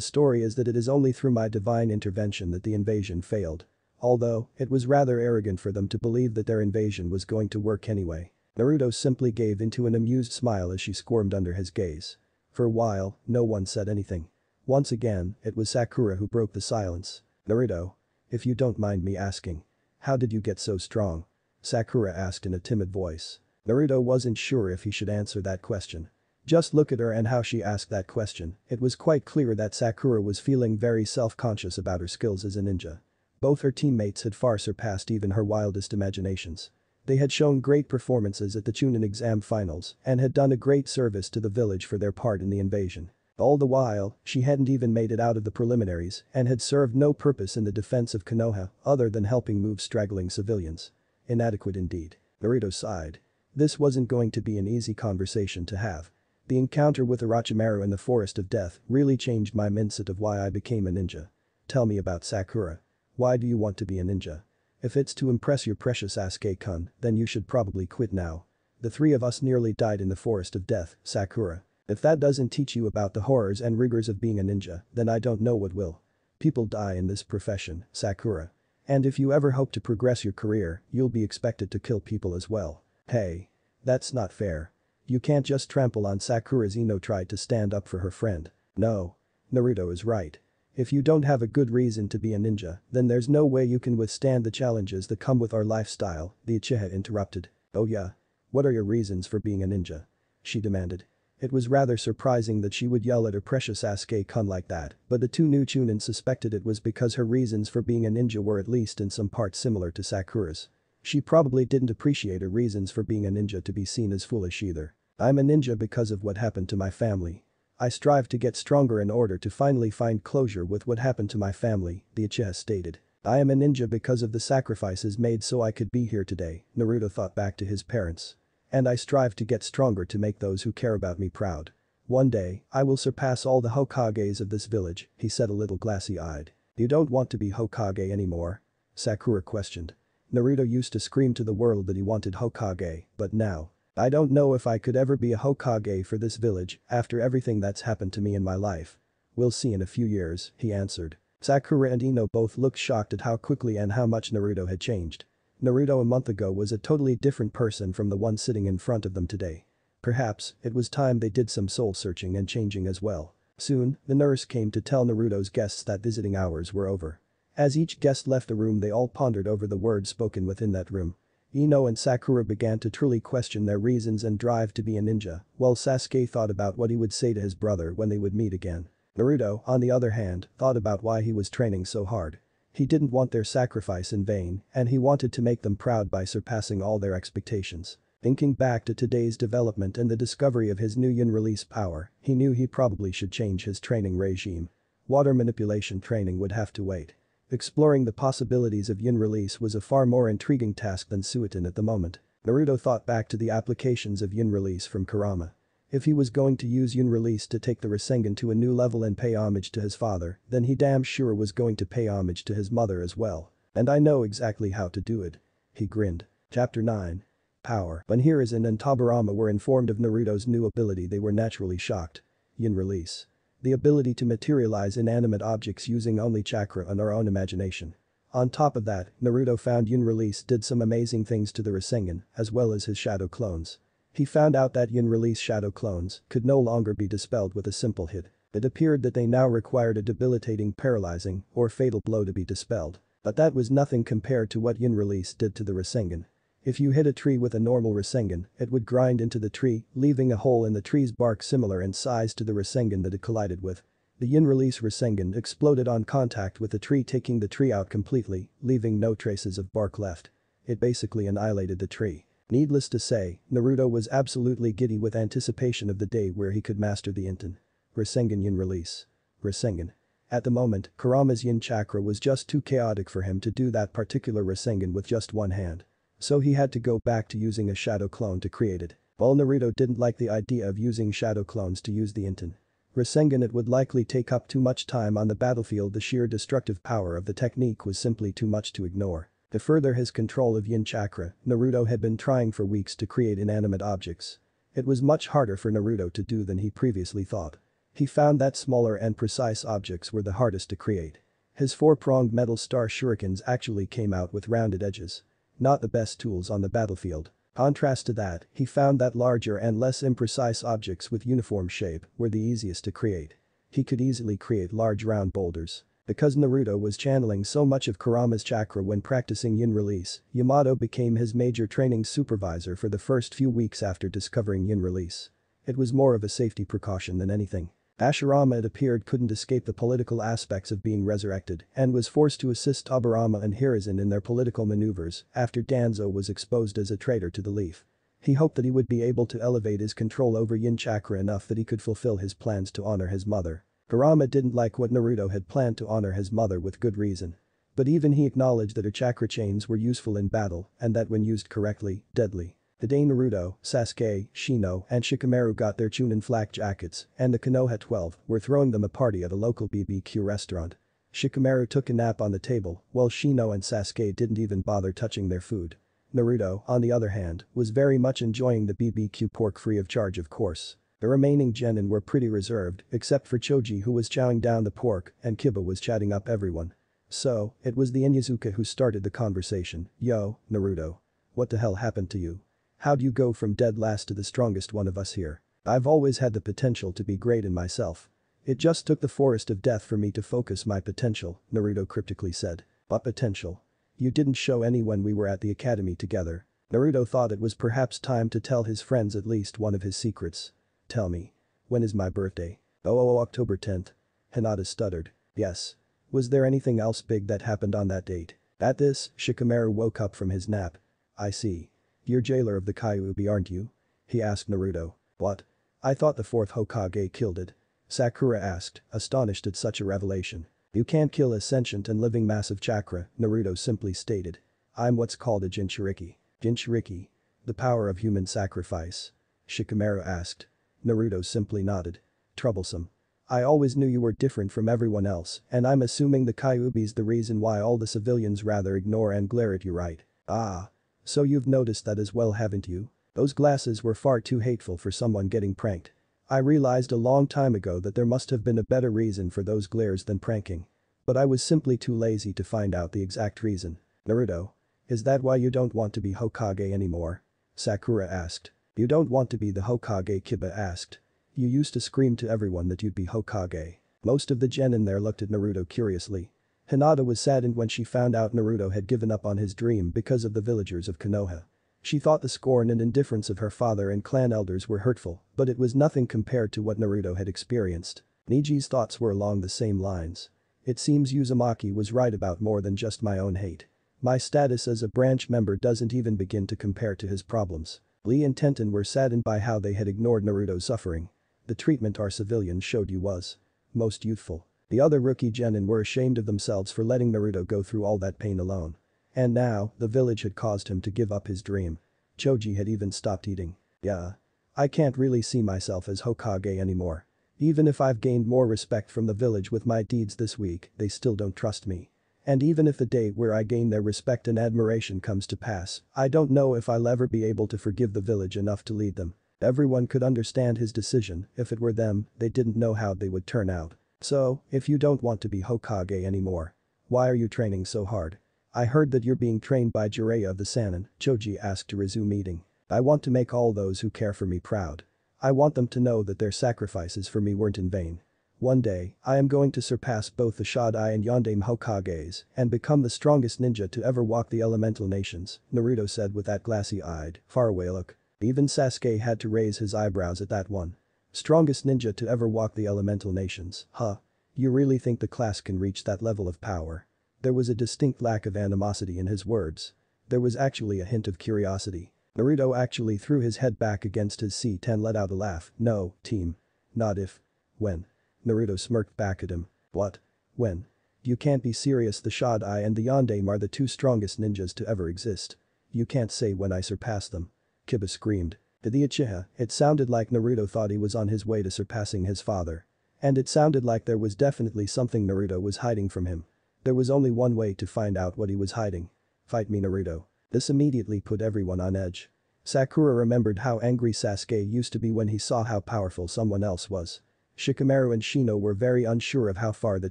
story is that it is only through my divine intervention that the invasion failed. Although, it was rather arrogant for them to believe that their invasion was going to work anyway. Naruto simply gave into an amused smile as she squirmed under his gaze. For a while, no one said anything. Once again, it was Sakura who broke the silence. Naruto. If you don't mind me asking. How did you get so strong? Sakura asked in a timid voice. Naruto wasn't sure if he should answer that question. Just look at her and how she asked that question, it was quite clear that Sakura was feeling very self-conscious about her skills as a ninja. Both her teammates had far surpassed even her wildest imaginations. They had shown great performances at the Chunin exam finals and had done a great service to the village for their part in the invasion. All the while, she hadn't even made it out of the preliminaries and had served no purpose in the defense of Konoha other than helping move straggling civilians. Inadequate indeed. Naruto sighed. This wasn't going to be an easy conversation to have. The encounter with Orochimaru in the Forest of Death really changed my mindset of why I became a ninja. Tell me about Sakura. Why do you want to be a ninja? If it's to impress your precious Sasuke-kun, then you should probably quit now. The three of us nearly died in the forest of death, Sakura. If that doesn't teach you about the horrors and rigors of being a ninja, then I don't know what will. People die in this profession, Sakura. And if you ever hope to progress your career, you'll be expected to kill people as well. Hey. That's not fair. You can't just trample on Sakura's Ino tried to stand up for her friend. No. Naruto is right. If you don't have a good reason to be a ninja, then there's no way you can withstand the challenges that come with our lifestyle, the Uchiha interrupted. Oh yeah? What are your reasons for being a ninja? She demanded. It was rather surprising that she would yell at her precious Sasuke-kun like that, but the two new Chunin suspected it was because her reasons for being a ninja were at least in some parts similar to Sakura's. She probably didn't appreciate her reasons for being a ninja to be seen as foolish either. I'm a ninja because of what happened to my family, I strive to get stronger in order to finally find closure with what happened to my family, the Uchiha stated. I am a ninja because of the sacrifices made so I could be here today, Naruto thought back to his parents. And I strive to get stronger to make those who care about me proud. One day, I will surpass all the Hokages of this village, he said a little glassy-eyed. You don't want to be Hokage anymore? Sakura questioned. Naruto used to scream to the world that he wanted Hokage, but now, I don't know if I could ever be a Hokage for this village after everything that's happened to me in my life. We'll see in a few years, he answered. Sakura and Ino both looked shocked at how quickly and how much Naruto had changed. Naruto a month ago was a totally different person from the one sitting in front of them today. Perhaps, it was time they did some soul searching and changing as well. Soon, the nurse came to tell Naruto's guests that visiting hours were over. As each guest left the room they all pondered over the words spoken within that room. Ino and Sakura began to truly question their reasons and drive to be a ninja, while Sasuke thought about what he would say to his brother when they would meet again. Naruto, on the other hand, thought about why he was training so hard. He didn't want their sacrifice in vain, and he wanted to make them proud by surpassing all their expectations. Thinking back to today's development and the discovery of his new yin release power, he knew he probably should change his training regime. Water manipulation training would have to wait. Exploring the possibilities of yin release was a far more intriguing task than Suiton at the moment. Naruto thought back to the applications of Yin release from Kurama. If he was going to use Yin release to take the Rasengan to a new level and pay homage to his father, then he damn sure was going to pay homage to his mother as well. And I know exactly how to do it. He grinned. Chapter 9. Power. When Hiruzen and Tobirama were informed of Naruto's new ability they were naturally shocked. Yin release. The ability to materialize inanimate objects using only chakra and our own imagination. On top of that, Naruto found Yin release did some amazing things to the Rasengan, as well as his shadow clones. He found out that Yin release shadow clones could no longer be dispelled with a simple hit. It appeared that they now required a debilitating paralyzing or fatal blow to be dispelled. But that was nothing compared to what Yin release did to the Rasengan. If you hit a tree with a normal Rasengan, it would grind into the tree, leaving a hole in the tree's bark similar in size to the Rasengan that it collided with. The Yin release Rasengan exploded on contact with the tree taking the tree out completely, leaving no traces of bark left. It basically annihilated the tree. Needless to say, Naruto was absolutely giddy with anticipation of the day where he could master the Inton. Rasengan Yin release. Rasengan. At the moment, Kurama's Yin chakra was just too chaotic for him to do that particular Rasengan with just one hand. So he had to go back to using a shadow clone to create it. While Naruto didn't like the idea of using shadow clones to use the Inton. Rasengan it would likely take up too much time on the battlefield the sheer destructive power of the technique was simply too much to ignore. To further his control of yin chakra, Naruto had been trying for weeks to create inanimate objects. It was much harder for Naruto to do than he previously thought. He found that smaller and precise objects were the hardest to create. His four-pronged metal star shurikens actually came out with rounded edges. Not the best tools on the battlefield. Contrast to that, he found that larger and less imprecise objects with uniform shape were the easiest to create. He could easily create large round boulders. Because Naruto was channeling so much of Kurama's chakra when practicing yin release, Yamato became his major training supervisor for the first few weeks after discovering yin release. It was more of a safety precaution than anything. Hashirama it appeared couldn't escape the political aspects of being resurrected and was forced to assist Tobirama and Hiruzen in their political maneuvers after Danzo was exposed as a traitor to the Leaf. He hoped that he would be able to elevate his control over yin chakra enough that he could fulfill his plans to honor his mother Kurama didn't like what Naruto had planned to honor his mother with good reason. But even he acknowledged that her chakra chains were useful in battle and that when used correctly, deadly. The day Naruto, Sasuke, Shino, and Shikamaru got their Chunin flak jackets and the Konoha 12 were throwing them a party at a local BBQ restaurant. Shikamaru took a nap on the table while Shino and Sasuke didn't even bother touching their food. Naruto, on the other hand, was very much enjoying the BBQ pork free of charge of course. The remaining genin were pretty reserved, except for Choji who was chowing down the pork and Kiba was chatting up everyone. So, it was the Inuzuka who started the conversation, yo, Naruto. What the hell happened to you? How'd you go from dead last to the strongest one of us here? I've always had the potential to be great in myself. It just took the forest of death for me to focus my potential, Naruto cryptically said. But potential? You didn't show any when we were at the academy together. Naruto thought it was perhaps time to tell his friends at least one of his secrets. Tell me. When is my birthday? Oh, oh, oh October 10th. Hinata stuttered. Yes. Was there anything else big that happened on that date? At this, Shikamaru woke up from his nap. I see. You're jailer of the Kyuubi aren't you? He asked Naruto. What? I thought the fourth Hokage killed it. Sakura asked, astonished at such a revelation. You can't kill a sentient and living mass of chakra, Naruto simply stated. I'm what's called a Jinchuriki. Jinchuriki? The power of human sacrifice. Shikamaru asked. Naruto simply nodded. Troublesome. I always knew you were different from everyone else and I'm assuming the Kyuubi's the reason why all the civilians rather ignore and glare at you right? Ah. So you've noticed that as well haven't you? Those glasses were far too hateful for someone getting pranked. I realized a long time ago that there must have been a better reason for those glares than pranking. But I was simply too lazy to find out the exact reason. Naruto. Is that why you don't want to be Hokage anymore? Sakura asked. You don't want to be the Hokage Kiba asked. You used to scream to everyone that you'd be Hokage. Most of the genin there looked at Naruto curiously. Hinata was saddened when she found out Naruto had given up on his dream because of the villagers of Konoha. She thought the scorn and indifference of her father and clan elders were hurtful, but it was nothing compared to what Naruto had experienced. Neji's thoughts were along the same lines. It seems Uzumaki was right about more than just my own hate. My status as a branch member doesn't even begin to compare to his problems. Lee and Tenten were saddened by how they had ignored Naruto's suffering. The treatment our civilians showed you was most youthful. The other rookie genin were ashamed of themselves for letting Naruto go through all that pain alone. And now, the village had caused him to give up his dream. Choji had even stopped eating. Yeah. I can't really see myself as Hokage anymore. Even if I've gained more respect from the village with my deeds this week, they still don't trust me. And even if the day where I gain their respect and admiration comes to pass, I don't know if I'll ever be able to forgive the village enough to lead them. Everyone could understand his decision, if it were them, they didn't know how they would turn out. So, if you don't want to be Hokage anymore, why are you training so hard? I heard that you're being trained by Jiraiya of the Sannin, Choji asked to resume eating. I want to make all those who care for me proud. I want them to know that their sacrifices for me weren't in vain. One day, I am going to surpass both the Shodai and Yondaime Hokages and become the strongest ninja to ever walk the elemental nations, Naruto said with that glassy-eyed, faraway look. Even Sasuke had to raise his eyebrows at that one. Strongest ninja to ever walk the elemental nations, huh? You really think the class can reach that level of power? There was a distinct lack of animosity in his words. There was actually a hint of curiosity. Naruto actually threw his head back against his seat and let out a laugh. No, team. Not if. When. Naruto smirked back at him. What? When? You can't be serious the Shodai and the Yondaime are the two strongest ninjas to ever exist. You can't say when I surpass them. Kiba screamed. To the Uchiha, it sounded like Naruto thought he was on his way to surpassing his father. And it sounded like there was definitely something Naruto was hiding from him. There was only one way to find out what he was hiding. Fight me Naruto. This immediately put everyone on edge. Sakura remembered how angry Sasuke used to be when he saw how powerful someone else was. Shikamaru and Shino were very unsure of how far the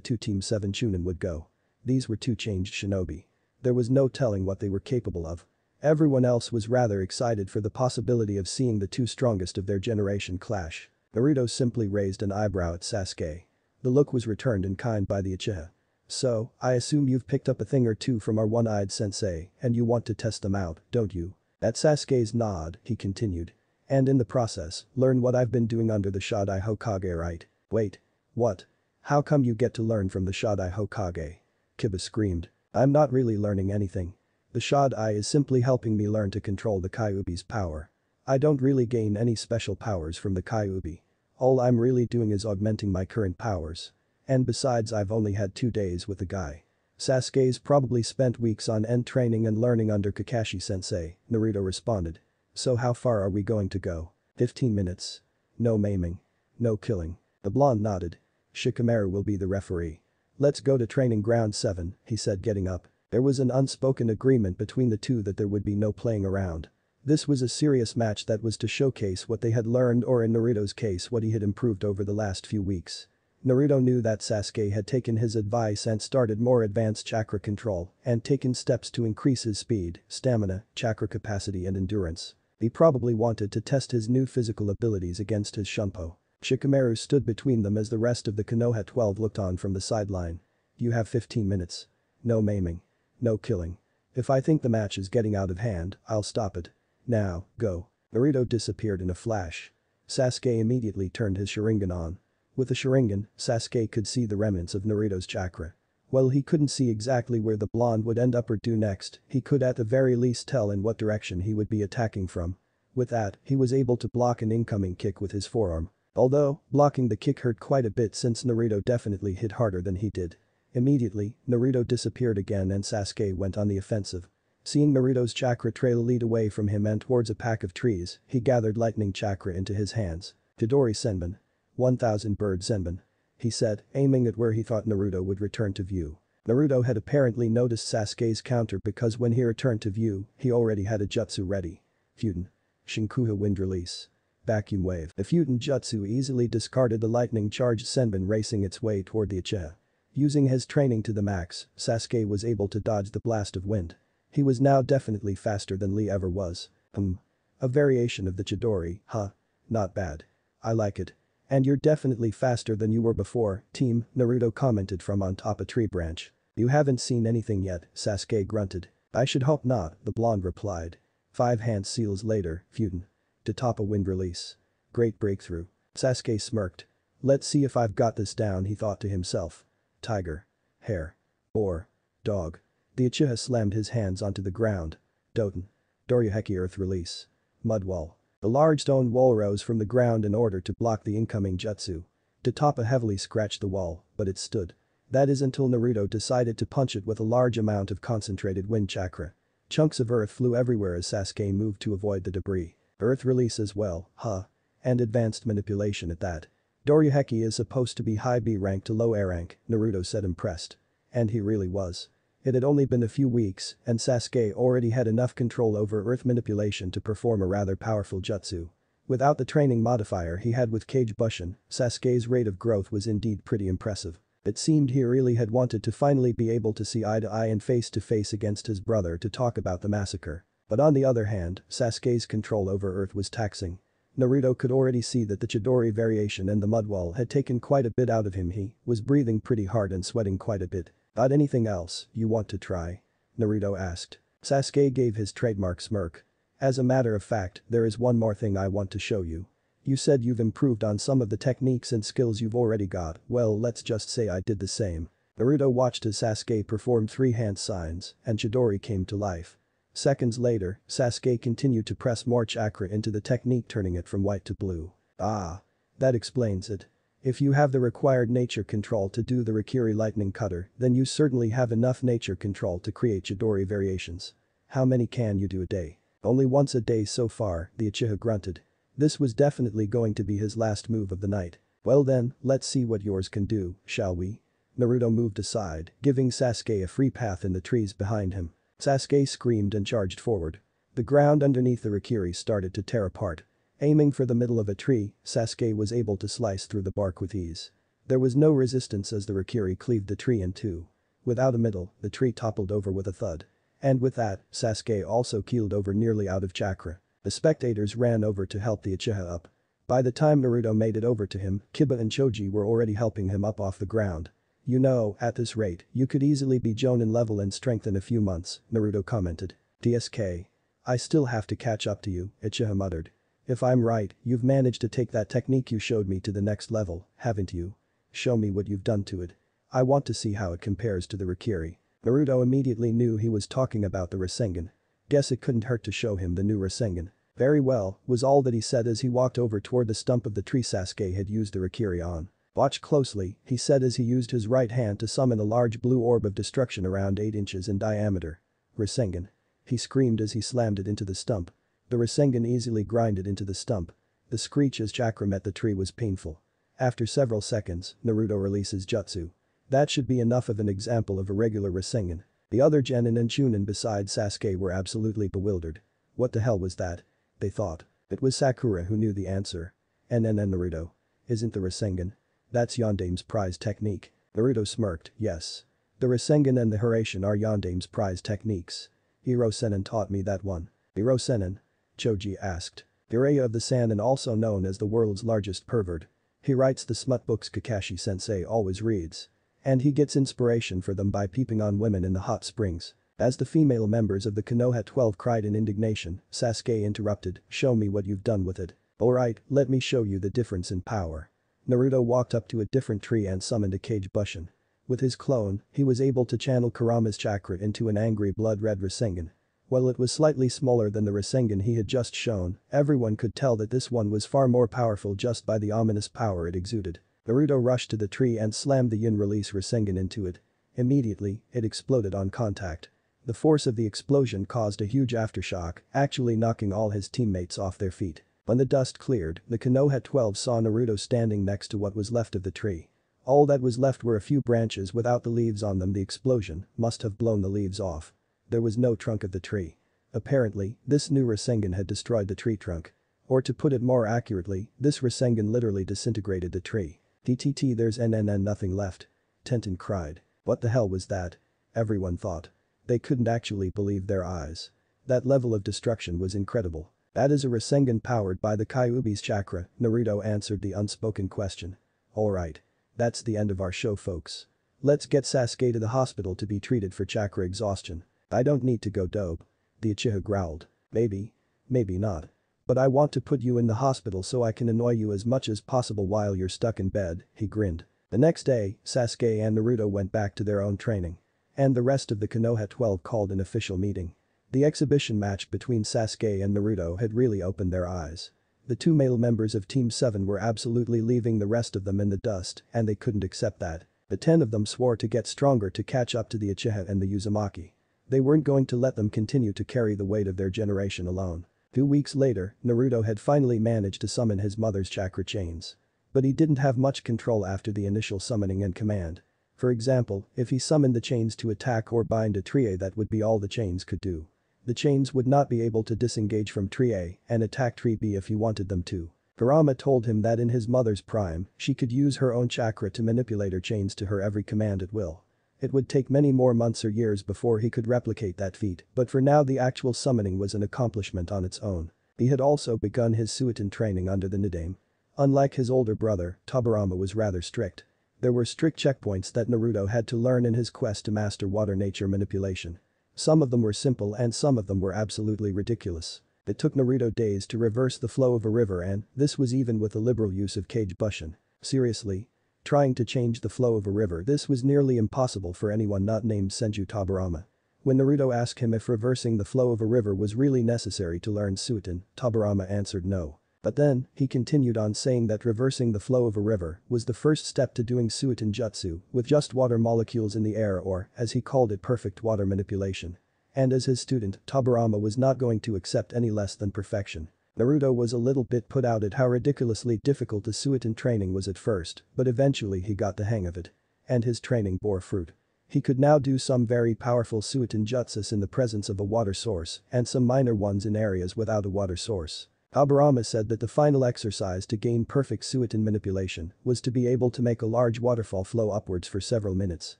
two Team 7 Chunin would go. These were two changed shinobi. There was no telling what they were capable of. Everyone else was rather excited for the possibility of seeing the two strongest of their generation clash. Naruto simply raised an eyebrow at Sasuke. The look was returned in kind by the Uchiha. So, I assume you've picked up a thing or two from our one-eyed sensei and you want to test them out, don't you? At Sasuke's nod, he continued. And in the process, learn what I've been doing under the Shodai Hokage right? Wait. What? How come you get to learn from the Shodai Hokage? Kiba screamed. I'm not really learning anything. The Shodai is simply helping me learn to control the Kyuubi's power. I don't really gain any special powers from the Kyuubi. All I'm really doing is augmenting my current powers. And besides I've only had two days with the guy. Sasuke's probably spent weeks on end training and learning under Kakashi sensei, Naruto responded. So how far are we going to go? 15 minutes. No maiming. No killing. The blonde nodded. Shikamaru will be the referee. Let's go to training ground 7, he said getting up. There was an unspoken agreement between the two that there would be no playing around. This was a serious match that was to showcase what they had learned or in Naruto's case what he had improved over the last few weeks. Naruto knew that Sasuke had taken his advice and started more advanced chakra control and taken steps to increase his speed, stamina, chakra capacity and endurance. He probably wanted to test his new physical abilities against his Shunpo. Shikamaru stood between them as the rest of the Konoha 12 looked on from the sideline. You have 15 minutes. No maiming. No killing. If I think the match is getting out of hand, I'll stop it. Now, go. Naruto disappeared in a flash. Sasuke immediately turned his Sharingan on. With the Sharingan, Sasuke could see the remnants of Naruto's chakra. While he couldn't see exactly where the blonde would end up or do next, he could at the very least tell in what direction he would be attacking from. With that, he was able to block an incoming kick with his forearm. Although, blocking the kick hurt quite a bit since Naruto definitely hit harder than he did. Immediately, Naruto disappeared again and Sasuke went on the offensive. Seeing Naruto's chakra trail lead away from him and towards a pack of trees, he gathered lightning chakra into his hands. Chidori Senbon. 1000 bird Senbon he said, aiming at where he thought Naruto would return to view. Naruto had apparently noticed Sasuke's counter because when he returned to view, he already had a jutsu ready. Futon. Shinkuha wind release. Vacuum wave. The Futon jutsu easily discarded the lightning-charged Senbon racing its way toward the Uchiha. Using his training to the max, Sasuke was able to dodge the blast of wind. He was now definitely faster than Lee ever was. Hmm. A variation of the Chidori, huh? Not bad. I like it. And you're definitely faster than you were before, team, Naruto commented from on top a tree branch. You haven't seen anything yet, Sasuke grunted. I should hope not, the blonde replied. Five hand seals later, Futon. To top a wind release. Great breakthrough. Sasuke smirked. Let's see if I've got this down he thought to himself. Tiger. Hare. Boar. Dog. The Uchiha slammed his hands onto the ground. Doton. Doryuheki earth release. Mud wall. The large stone wall rose from the ground in order to block the incoming jutsu. Daitoppa heavily scratched the wall, but it stood. That is until Naruto decided to punch it with a large amount of concentrated wind chakra. Chunks of earth flew everywhere as Sasuke moved to avoid the debris. Earth release as well, huh? And advanced manipulation at that. Doryuheki is supposed to be high B rank to low A rank, Naruto said impressed. And he really was. It had only been a few weeks, and Sasuke already had enough control over earth manipulation to perform a rather powerful jutsu. Without the training modifier he had with Kage Bushin, Sasuke's rate of growth was indeed pretty impressive. It seemed he really had wanted to finally be able to see eye to eye and face to face against his brother to talk about the massacre. But on the other hand, Sasuke's control over Earth was taxing. Naruto could already see that the Chidori variation and the mud wall had taken quite a bit out of him he was breathing pretty hard and sweating quite a bit. Got anything else you want to try? Naruto asked. Sasuke gave his trademark smirk. As a matter of fact, there is one more thing I want to show you. You said you've improved on some of the techniques and skills you've already got, well let's just say I did the same. Naruto watched as Sasuke performed three hand signs, and Chidori came to life. Seconds later, Sasuke continued to press more chakra into the technique turning it from white to blue. Ah. That explains it. If you have the required nature control to do the Raikiri lightning cutter, then you certainly have enough nature control to create Chidori variations. How many can you do a day? Only once a day so far, the Uchiha grunted. This was definitely going to be his last move of the night. Well then, let's see what yours can do, shall we? Naruto moved aside, giving Sasuke a free path in the trees behind him. Sasuke screamed and charged forward. The ground underneath the Raikiri started to tear apart. Aiming for the middle of a tree, Sasuke was able to slice through the bark with ease. There was no resistance as the Raikiri cleaved the tree in two. Without a middle, the tree toppled over with a thud. And with that, Sasuke also keeled over nearly out of chakra. The spectators ran over to help the Uchiha up. By the time Naruto made it over to him, Kiba and Choji were already helping him up off the ground. You know, at this rate, you could easily be Jonin level and strength in a few months, Naruto commented. DSK. I still have to catch up to you, Uchiha muttered. If I'm right, you've managed to take that technique you showed me to the next level, haven't you? Show me what you've done to it. I want to see how it compares to the Raikiri. Naruto immediately knew he was talking about the Rasengan. Guess it couldn't hurt to show him the new Rasengan. Very well, was all that he said as he walked over toward the stump of the tree Sasuke had used the Raikiri on. Watch closely, he said as he used his right hand to summon a large blue orb of destruction around 8 inches in diameter. Rasengan. He screamed as he slammed it into the stump. The Rasengan easily grinded into the stump. The screech as chakra met the tree was painful. After several seconds, Naruto releases Jutsu. That should be enough of an example of a regular Rasengan. The other Genin and Chunin besides Sasuke were absolutely bewildered. What the hell was that? They thought. It was Sakura who knew the answer. NNN Naruto. Isn't the Rasengan? That's Yondaime's prize technique. Naruto smirked, yes. The Rasengan and the Hiraishin are Yondaime's prize techniques. Ero Sennin taught me that one. Ero Sennin? Choji asked. Jiraiya of the Sannin also known as the world's largest pervert. He writes the smut books Kakashi sensei always reads. And he gets inspiration for them by peeping on women in the hot springs. As the female members of the Konoha 12 cried in indignation, Sasuke interrupted, show me what you've done with it. Alright, let me show you the difference in power. Naruto walked up to a different tree and summoned a Kage Bushin. With his clone, he was able to channel Kurama's chakra into an angry blood-red Rasengan. While it was slightly smaller than the Rasengan he had just shown, everyone could tell that this one was far more powerful just by the ominous power it exuded. Naruto rushed to the tree and slammed the yin release Rasengan into it. Immediately, it exploded on contact. The force of the explosion caused a huge aftershock, actually knocking all his teammates off their feet. When the dust cleared, the Konoha 12 saw Naruto standing next to what was left of the tree. All that was left were a few branches without the leaves on them the explosion must have blown the leaves off. There was no trunk of the tree. Apparently, this new Rasengan had destroyed the tree trunk. Or to put it more accurately, this Rasengan literally disintegrated the tree. DTT there's NNN nothing left. Tenten cried. What the hell was that? Everyone thought. They couldn't actually believe their eyes. That level of destruction was incredible. That is a Rasengan powered by the Kyuubi's chakra, Naruto answered the unspoken question. Alright. That's the end of our show folks. Let's get Sasuke to the hospital to be treated for chakra exhaustion. I don't need to go dope. The Uchiha growled. Maybe. Maybe not. But I want to put you in the hospital so I can annoy you as much as possible while you're stuck in bed, he grinned. The next day, Sasuke and Naruto went back to their own training. And the rest of the Konoha 12 called an official meeting. The exhibition match between Sasuke and Naruto had really opened their eyes. The two male members of Team 7 were absolutely leaving the rest of them in the dust and they couldn't accept that. The ten of them swore to get stronger to catch up to the Uchiha and the Uzumaki. They weren't going to let them continue to carry the weight of their generation alone. Two weeks later, Naruto had finally managed to summon his mother's chakra chains. But he didn't have much control after the initial summoning and command. For example, if he summoned the chains to attack or bind a tree that would be all the chains could do. The chains would not be able to disengage from tree A and attack tree B if he wanted them to. Kurama told him that in his mother's prime, she could use her own chakra to manipulate her chains to her every command at will. It would take many more months or years before he could replicate that feat, but for now the actual summoning was an accomplishment on its own. He had also begun his Suiton training under the Nidaime. Unlike his older brother, Tobirama was rather strict. There were strict checkpoints that Naruto had to learn in his quest to master water nature manipulation. Some of them were simple and some of them were absolutely ridiculous. It took Naruto days to reverse the flow of a river and this was even with the liberal use of Kage Bushin. Seriously? Trying to change the flow of a river this was nearly impossible for anyone not named Senju Tobirama. When Naruto asked him if reversing the flow of a river was really necessary to learn Suiton, Tobirama answered no. But then, he continued on saying that reversing the flow of a river was the first step to doing Suiton Jutsu with just water molecules in the air or, as he called it perfect water manipulation. And as his student, Tobirama was not going to accept any less than perfection. Naruto was a little bit put out at how ridiculously difficult the Suiton training was at first, but eventually he got the hang of it. And his training bore fruit. He could now do some very powerful Suiton jutsus in the presence of a water source and some minor ones in areas without a water source. Tobirama said that the final exercise to gain perfect Suiton manipulation was to be able to make a large waterfall flow upwards for several minutes.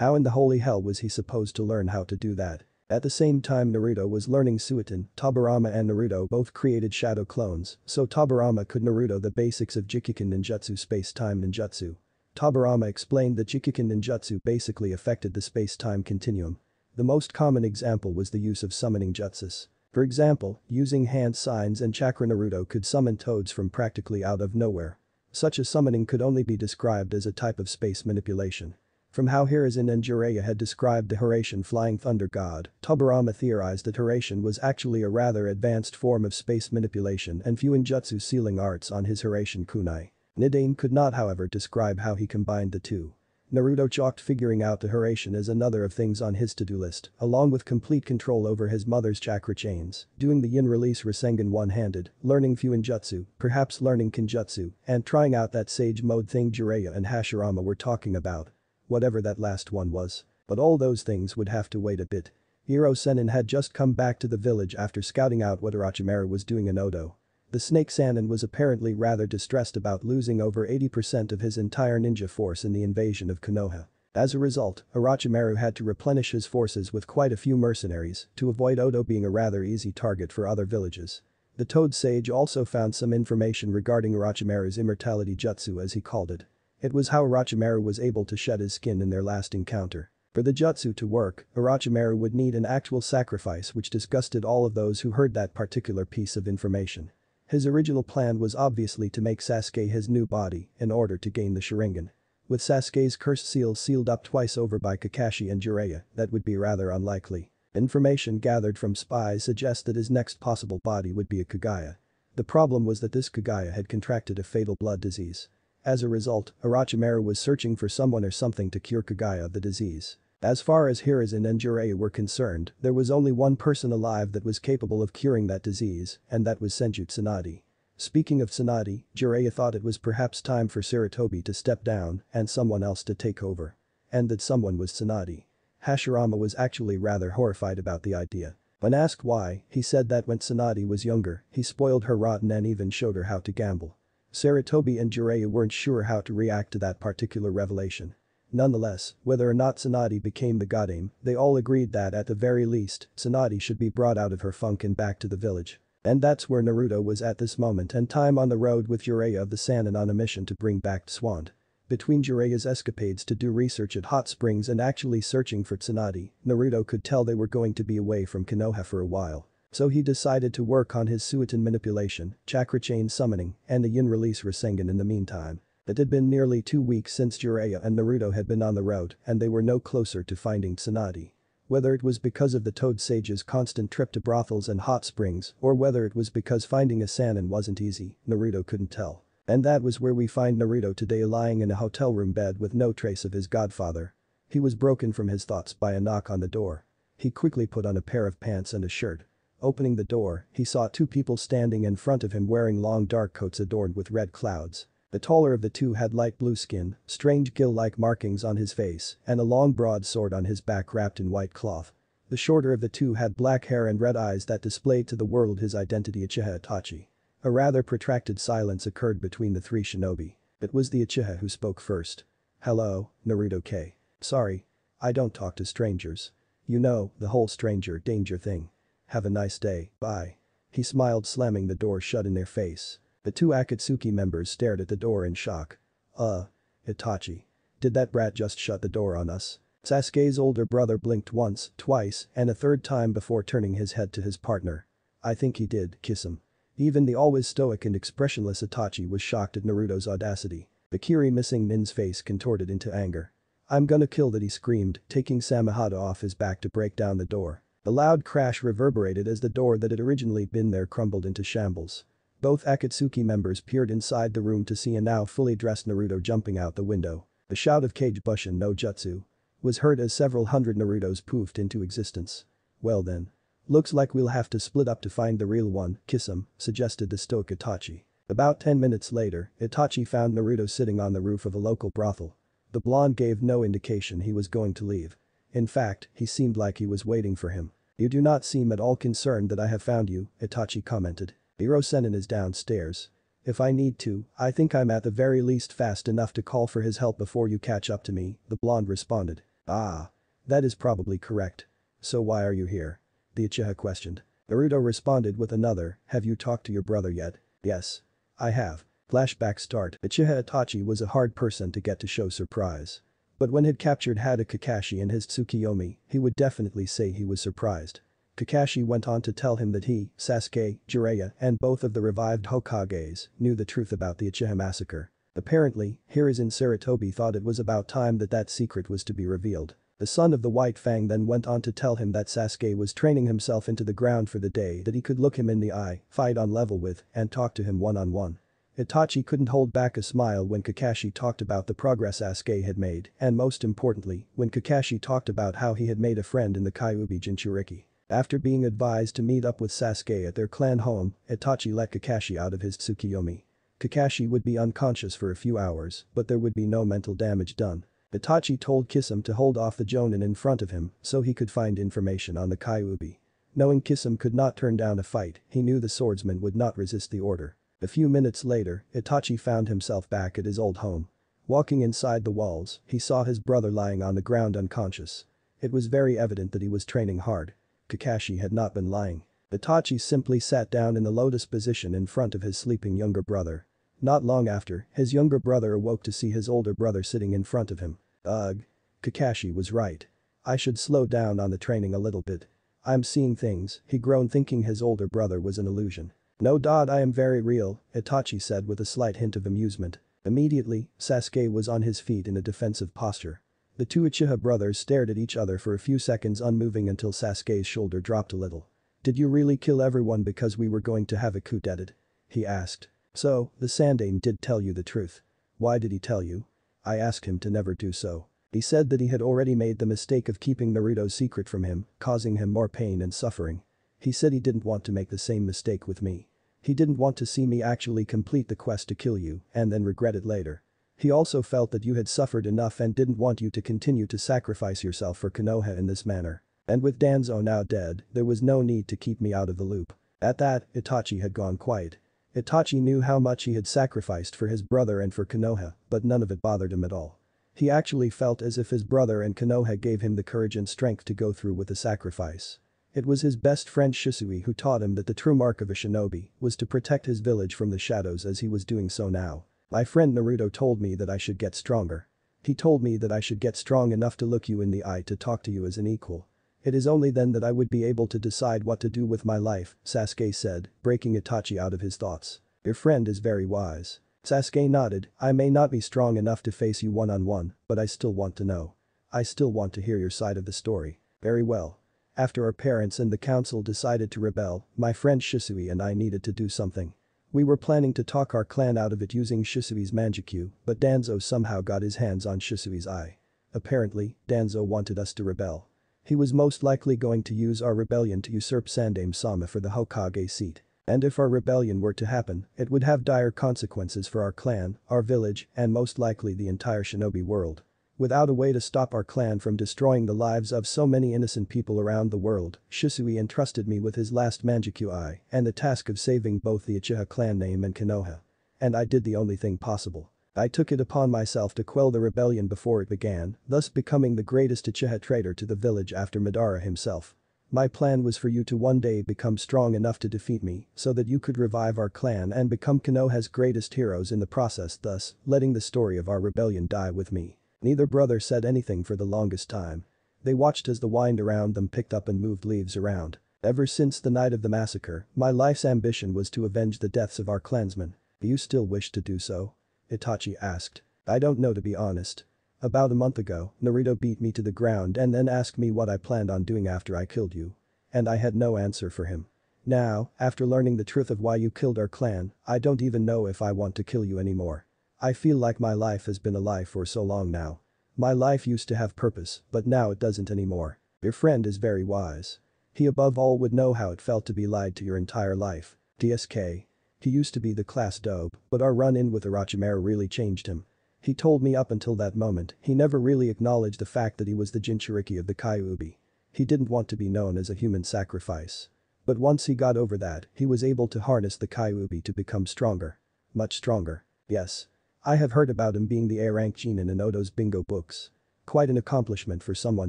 How in the holy hell was he supposed to learn how to do that? At the same time Naruto was learning Suiton, Tobirama and Naruto both created shadow clones, so Tobirama could Naruto the basics of Jikukan ninjutsu space-time ninjutsu. Tobirama explained that Jikukan ninjutsu basically affected the space-time continuum. The most common example was the use of summoning jutsus. For example, using hand signs and chakra Naruto could summon toads from practically out of nowhere. Such a summoning could only be described as a type of space manipulation. From how Hiruzen and Jiraiya had described the Hiraishin flying thunder god, Tobirama theorized that Hiraishin was actually a rather advanced form of space manipulation and Fuinjutsu sealing arts on his Hiraishin kunai. Nidaime could not however describe how he combined the two. Naruto chalked figuring out the Hiraishin as another of things on his to-do list, along with complete control over his mother's chakra chains, doing the yin release Rasengan one-handed, learning Fuinjutsu, perhaps learning Kinjutsu, and trying out that sage mode thing Jiraiya and Hashirama were talking about. Whatever that last one was. But all those things would have to wait a bit. Ero Sennin had just come back to the village after scouting out what Orochimaru was doing in Oto. The Snake Sannin was apparently rather distressed about losing over 80% of his entire ninja force in the invasion of Konoha. As a result, Orochimaru had to replenish his forces with quite a few mercenaries to avoid Oto being a rather easy target for other villages. The Toad Sage also found some information regarding Orochimaru's immortality jutsu as he called it. It was how Orochimaru was able to shed his skin in their last encounter. For the jutsu to work, Orochimaru would need an actual sacrifice which disgusted all of those who heard that particular piece of information. His original plan was obviously to make Sasuke his new body in order to gain the Sharingan. With Sasuke's curse seal sealed up twice over by Kakashi and Jiraiya, that would be rather unlikely. Information gathered from spies suggests that his next possible body would be a Kaguya. The problem was that this Kaguya had contracted a fatal blood disease. As a result, Orochimaru was searching for someone or something to cure Kaguya of the disease. As far as Hiruzen and Jiraiya were concerned, there was only one person alive that was capable of curing that disease, and that was Senju Tsunade. Speaking of Tsunade, Jiraiya thought it was perhaps time for Sarutobi to step down and someone else to take over. And that someone was Tsunade. Hashirama was actually rather horrified about the idea. When asked why, he said that when Tsunade was younger, he spoiled her rotten and even showed her how to gamble. Sarutobi and Jiraiya weren't sure how to react to that particular revelation. Nonetheless, whether or not Tsunade became the Godaime, they all agreed that at the very least, Tsunade should be brought out of her funk and back to the village. And that's where Naruto was at this moment and time on the road with Jiraiya of the Sannin on a mission to bring back Tsunade. Between Jiraiya's escapades to do research at Hot Springs and actually searching for Tsunade, Naruto could tell they were going to be away from Konoha for a while. So he decided to work on his Suiton manipulation, chakra chain summoning, and the yin release Rasengan in the meantime. It had been nearly two weeks since Jiraiya and Naruto had been on the road and they were no closer to finding Tsunade. Whether it was because of the Toad Sage's constant trip to brothels and hot springs or whether it was because finding a Sannin wasn't easy, Naruto couldn't tell. And that was where we find Naruto today lying in a hotel room bed with no trace of his godfather. He was broken from his thoughts by a knock on the door. He quickly put on a pair of pants and a shirt. Opening the door, he saw two people standing in front of him wearing long dark coats adorned with red clouds. The taller of the two had light blue skin, strange gill-like markings on his face, and a long broad sword on his back wrapped in white cloth. The shorter of the two had black hair and red eyes that displayed to the world his identity Uchiha Itachi. A rather protracted silence occurred between the three shinobi. It was the Uchiha who spoke first. Hello, Naruto K. Sorry. I don't talk to strangers. You know, the whole stranger danger thing. Have a nice day, bye. He smiled slamming the door shut in their face. The two Akatsuki members stared at the door in shock. Uh. Itachi. Did that brat just shut the door on us? Sasuke's older brother blinked once, twice, and a third time before turning his head to his partner. I think he did, Kisame. Even the always stoic and expressionless Itachi was shocked at Naruto's audacity. The missing Nin's face contorted into anger. I'm gonna kill that he screamed, taking Samehada off his back to break down the door. The loud crash reverberated as the door that had originally been there crumbled into shambles. Both Akatsuki members peered inside the room to see a now fully dressed Naruto jumping out the window. The shout of Kage Bushin no Jutsu was heard as several hundred Narutos poofed into existence. Well then. Looks like we'll have to split up to find the real one, Kisame, suggested the stoic Itachi. About 10 minutes later, Itachi found Naruto sitting on the roof of a local brothel. The blonde gave no indication he was going to leave. In fact, he seemed like he was waiting for him. You do not seem at all concerned that I have found you, Itachi commented. Ero Sennin is downstairs. If I need to, I think I'm at the very least fast enough to call for his help before you catch up to me, the blonde responded. Ah. That is probably correct. So why are you here? The Uchiha questioned. Naruto responded with another, have you talked to your brother yet? Yes. I have. Flashback start. Uchiha Itachi was a hard person to get to show surprise. But when he'd captured Hatake Kakashi and his Tsukiyomi, he would definitely say he was surprised. Kakashi went on to tell him that he, Sasuke, Jiraiya, and both of the revived Hokages knew the truth about the Uchiha massacre. Apparently, Hiruzen Sarutobi thought it was about time that that secret was to be revealed. The son of the White Fang then went on to tell him that Sasuke was training himself into the ground for the day that he could look him in the eye, fight on level with, and talk to him one-on-one. -on -one. Itachi couldn't hold back a smile when Kakashi talked about the progress Sasuke had made and most importantly, when Kakashi talked about how he had made a friend in the Kyuubi Jinchuriki. After being advised to meet up with Sasuke at their clan home, Itachi let Kakashi out of his Tsukiyomi. Kakashi would be unconscious for a few hours, but there would be no mental damage done. Itachi told Kisame to hold off the Jonin in front of him so he could find information on the Kyuubi. Knowing Kisame could not turn down a fight, he knew the swordsman would not resist the order. A few minutes later, Itachi found himself back at his old home. Walking inside the walls, he saw his brother lying on the ground unconscious. It was very evident that he was training hard. Kakashi had not been lying. Itachi simply sat down in the lotus position in front of his sleeping younger brother. Not long after, his younger brother awoke to see his older brother sitting in front of him. Ugh. Kakashi was right. I should slow down on the training a little bit. I'm seeing things, he groaned thinking his older brother was an illusion. No dot I am very real, Itachi said with a slight hint of amusement. Immediately, Sasuke was on his feet in a defensive posture. The two Uchiha brothers stared at each other for a few seconds unmoving until Sasuke's shoulder dropped a little. Did you really kill everyone because we were going to have a coup d'etat? He asked. So, the Sandaime did tell you the truth. Why did he tell you? I asked him to never do so. He said that he had already made the mistake of keeping Naruto's secret from him, causing him more pain and suffering. He said he didn't want to make the same mistake with me. He didn't want to see me actually complete the quest to kill you and then regret it later. He also felt that you had suffered enough and didn't want you to continue to sacrifice yourself for Konoha in this manner. And with Danzo now dead, there was no need to keep me out of the loop. At that, Itachi had gone quiet. Itachi knew how much he had sacrificed for his brother and for Konoha, but none of it bothered him at all. He actually felt as if his brother and Konoha gave him the courage and strength to go through with the sacrifice. It was his best friend Shisui who taught him that the true mark of a shinobi was to protect his village from the shadows as he was doing so now. My friend Naruto told me that I should get stronger. He told me that I should get strong enough to look you in the eye to talk to you as an equal. It is only then that I would be able to decide what to do with my life, Sasuke said, breaking Itachi out of his thoughts. Your friend is very wise. Sasuke nodded, I may not be strong enough to face you one-on-one, -on -one, but I still want to know. I still want to hear your side of the story. Very well. After our parents and the council decided to rebel, my friend Shisui and I needed to do something. We were planning to talk our clan out of it using Shisui's Mangekyo, but Danzo somehow got his hands on Shisui's eye. Apparently, Danzo wanted us to rebel. He was most likely going to use our rebellion to usurp Sandaime Sama for the Hokage seat. And if our rebellion were to happen, it would have dire consequences for our clan, our village, and most likely the entire shinobi world. Without a way to stop our clan from destroying the lives of so many innocent people around the world, Shisui entrusted me with his last Mangekyou eye and the task of saving both the Uchiha clan name and Konoha. And I did the only thing possible. I took it upon myself to quell the rebellion before it began, thus becoming the greatest Uchiha traitor to the village after Madara himself. My plan was for you to one day become strong enough to defeat me so that you could revive our clan and become Konoha's greatest heroes in the process thus letting the story of our rebellion die with me. Neither brother said anything for the longest time. They watched as the wind around them picked up and moved leaves around. Ever since the night of the massacre, my life's ambition was to avenge the deaths of our clansmen. Do you still wish to do so? Itachi asked. I don't know to be honest. About a month ago, Naruto beat me to the ground and then asked me what I planned on doing after I killed you. And I had no answer for him. Now, after learning the truth of why you killed our clan, I don't even know if I want to kill you anymore. I feel like my life has been a lie for so long now. My life used to have purpose, but now it doesn't anymore. Your friend is very wise. He above all would know how it felt to be lied to your entire life. DSK. He used to be the class Dobe, but our run-in with Orochimaru really changed him. He told me up until that moment, he never really acknowledged the fact that he was the Jinchuriki of the Kyuubi. He didn't want to be known as a human sacrifice. But once he got over that, he was able to harness the Kyuubi to become stronger. Much stronger. Yes, I have heard about him being the A-rank genin in Oda's bingo books. Quite an accomplishment for someone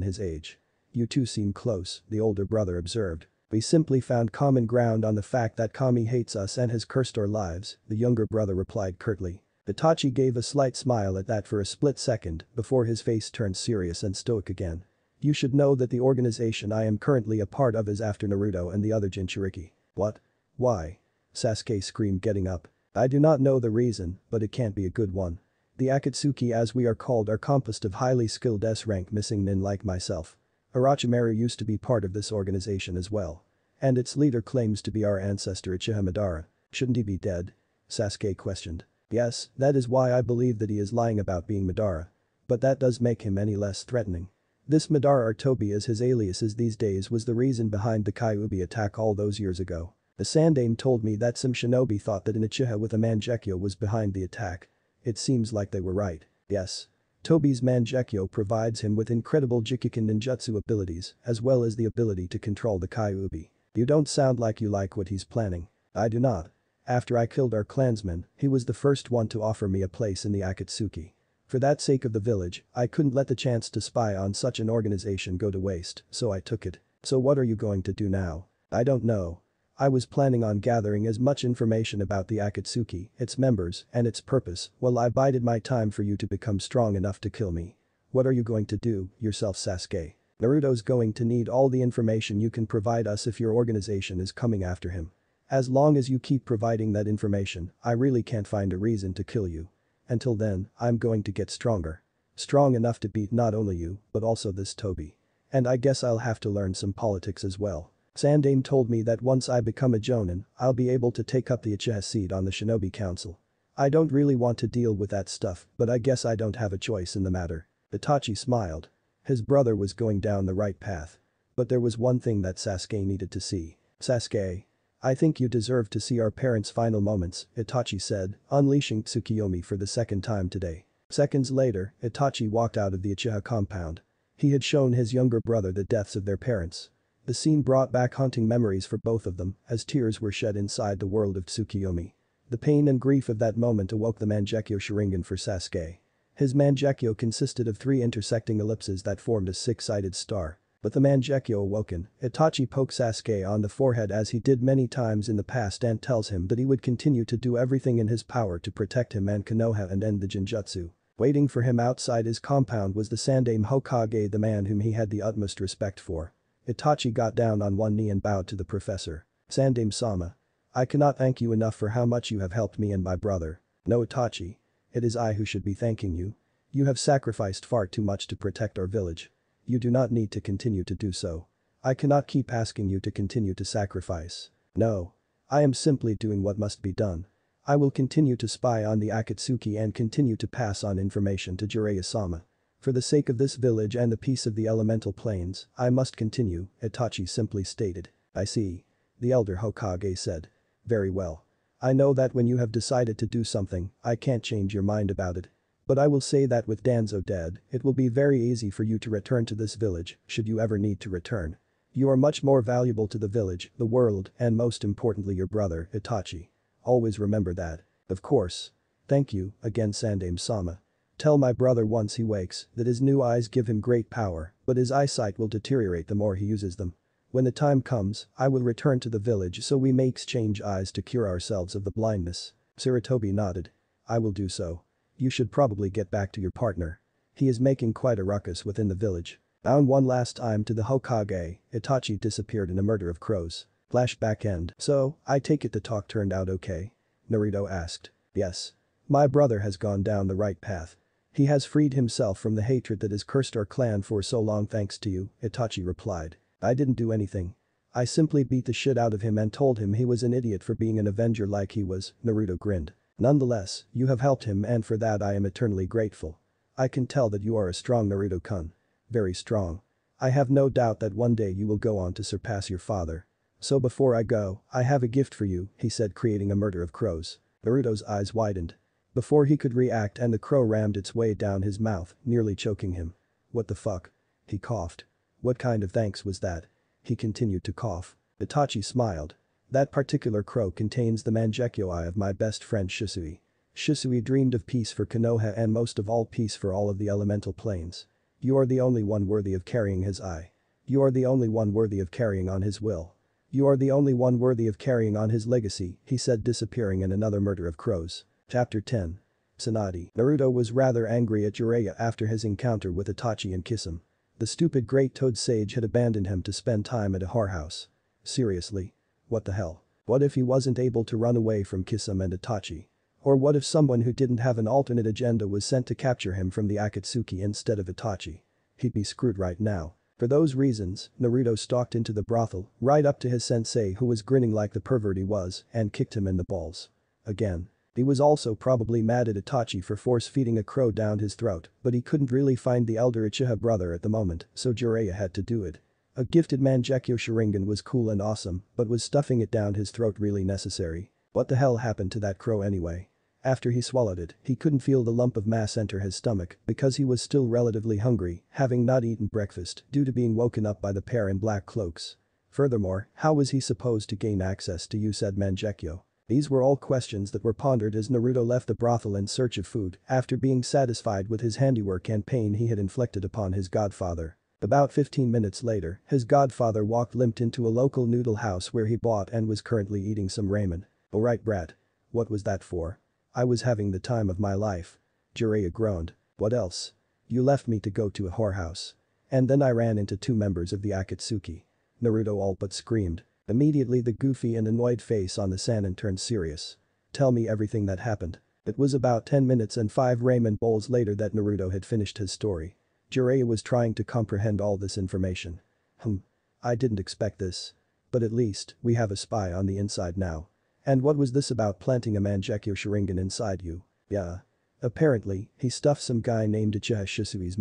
his age. You two seem close, the older brother observed. We simply found common ground on the fact that Kami hates us and has cursed our lives, the younger brother replied curtly. Itachi gave a slight smile at that for a split second before his face turned serious and stoic again. You should know that the organization I am currently a part of is after Naruto and the other Jinchuriki. What? Why? Sasuke screamed getting up. I do not know the reason, but it can't be a good one. The Akatsuki as we are called are composed of highly skilled S-rank missing nin like myself. Orochimaru used to be part of this organization as well. And its leader claims to be our ancestor Uchiha Madara. Shouldn't he be dead? Sasuke questioned. Yes, that is why I believe that he is lying about being Madara. But that does make him any less threatening. This Madara or Tobi as his aliases these days was the reason behind the Kyuubi attack all those years ago. The Sandaime told me that some shinobi thought that an Uchiha with a Mangekyo was behind the attack. It seems like they were right, yes. Tobi's Mangekyo provides him with incredible Jikukan ninjutsu abilities as well as the ability to control the Kyuubi. You don't sound like you like what he's planning. I do not. After I killed our clansman, he was the first one to offer me a place in the Akatsuki. For that sake of the village, I couldn't let the chance to spy on such an organization go to waste, so I took it. So what are you going to do now? I don't know. I was planning on gathering as much information about the Akatsuki, its members, and its purpose while I bided my time for you to become strong enough to kill me. What are you going to do, yourself Sasuke? Naruto's going to need all the information you can provide us if your organization is coming after him. As long as you keep providing that information, I really can't find a reason to kill you. Until then, I'm going to get stronger. Strong enough to beat not only you, but also this Tobi. And I guess I'll have to learn some politics as well. Sandaime told me that once I become a Jonin, I'll be able to take up the Uchiha seat on the Shinobi Council. I don't really want to deal with that stuff, but I guess I don't have a choice in the matter. Itachi smiled. His brother was going down the right path. But there was one thing that Sasuke needed to see. Sasuke. I think you deserve to see our parents' final moments, Itachi said, unleashing Tsukiyomi for the second time today. Seconds later, Itachi walked out of the Uchiha compound. He had shown his younger brother the deaths of their parents, the scene brought back haunting memories for both of them as tears were shed inside the world of Tsukiyomi. The pain and grief of that moment awoke the Mangekyo Sharingan for Sasuke. His Mangekyo consisted of three intersecting ellipses that formed a six-sided star. But the Mangekyo awoken, Itachi pokes Sasuke on the forehead as he did many times in the past and tells him that he would continue to do everything in his power to protect him and Konoha and end the Genjutsu. Waiting for him outside his compound was the Sandaime Hokage the man whom he had the utmost respect for. Itachi got down on one knee and bowed to the professor. Sandaime-sama. I cannot thank you enough for how much you have helped me and my brother. No Itachi. It is I who should be thanking you. You have sacrificed far too much to protect our village. You do not need to continue to do so. I cannot keep asking you to continue to sacrifice. No. I am simply doing what must be done. I will continue to spy on the Akatsuki and continue to pass on information to Jiraiya-sama. For the sake of this village and the peace of the elemental planes, I must continue, Itachi simply stated. I see. The elder Hokage said. Very well. I know that when you have decided to do something, I can't change your mind about it. But I will say that with Danzo dead, it will be very easy for you to return to this village, should you ever need to return. You are much more valuable to the village, the world, and most importantly your brother, Itachi. Always remember that. Of course. Thank you, again Sandaime-sama. Tell my brother once he wakes that his new eyes give him great power, but his eyesight will deteriorate the more he uses them. When the time comes, I will return to the village so we may exchange eyes to cure ourselves of the blindness. Sarutobi nodded. I will do so. You should probably get back to your partner. He is making quite a ruckus within the village. Bound one last time to the Hokage, Itachi disappeared in a murder of crows. Flashback end. So, I take it the talk turned out okay? Naruto asked. Yes. My brother has gone down the right path. He has freed himself from the hatred that has cursed our clan for so long thanks to you, Itachi replied. I didn't do anything. I simply beat the shit out of him and told him he was an idiot for being an avenger like he was, Naruto grinned. Nonetheless, you have helped him and for that I am eternally grateful. I can tell that you are a strong Naruto-kun. Very strong. I have no doubt that one day you will go on to surpass your father. So before I go, I have a gift for you, he said creating a murder of crows. Naruto's eyes widened. Before he could react and the crow rammed its way down his mouth, nearly choking him. What the fuck? He coughed. What kind of thanks was that? He continued to cough. Itachi smiled. That particular crow contains the Mangekyo eye of my best friend Shisui. Shisui dreamed of peace for Konoha and most of all peace for all of the elemental planes. You are the only one worthy of carrying his eye. You are the only one worthy of carrying on his will. You are the only one worthy of carrying on his legacy, he said disappearing in another murder of crows. Chapter 10. Tsunade. Naruto was rather angry at Jiraiya after his encounter with Itachi and Kisame. The stupid great toad sage had abandoned him to spend time at a whorehouse. Seriously. What the hell? What if he wasn't able to run away from Kisame and Itachi? Or what if someone who didn't have an alternate agenda was sent to capture him from the Akatsuki instead of Itachi? He'd be screwed right now. For those reasons, Naruto stalked into the brothel, right up to his sensei who was grinning like the pervert he was, and kicked him in the balls. Again. He was also probably mad at Itachi for force-feeding a crow down his throat, but he couldn't really find the elder Uchiha brother at the moment, so Jiraiya had to do it. A gifted Mangekyo Sharingan was cool and awesome, but was stuffing it down his throat really necessary? What the hell happened to that crow anyway? After he swallowed it, he couldn't feel the lump of mass enter his stomach because he was still relatively hungry, having not eaten breakfast due to being woken up by the pair in black cloaks. Furthermore, how was he supposed to gain access to you said Mangekyo? These were all questions that were pondered as Naruto left the brothel in search of food after being satisfied with his handiwork and pain he had inflicted upon his godfather. About 15 minutes later, his godfather walked limped into a local noodle house where he bought and was currently eating some ramen. Alright brat. What was that for? I was having the time of my life. Jiraiya groaned. What else? You left me to go to a whorehouse. And then I ran into two members of the Akatsuki. Naruto all but screamed. Immediately the goofy and annoyed face on the Sannin turned serious. Tell me everything that happened. It was about 10 minutes and 5 ramen bowls later that Naruto had finished his story. Jiraiya was trying to comprehend all this information. Hmm. I didn't expect this. But at least, we have a spy on the inside now. And what was this about planting a Mangekyo Sharingan inside you? Yeah. Apparently, he stuffed some guy named Uchiha Shisui's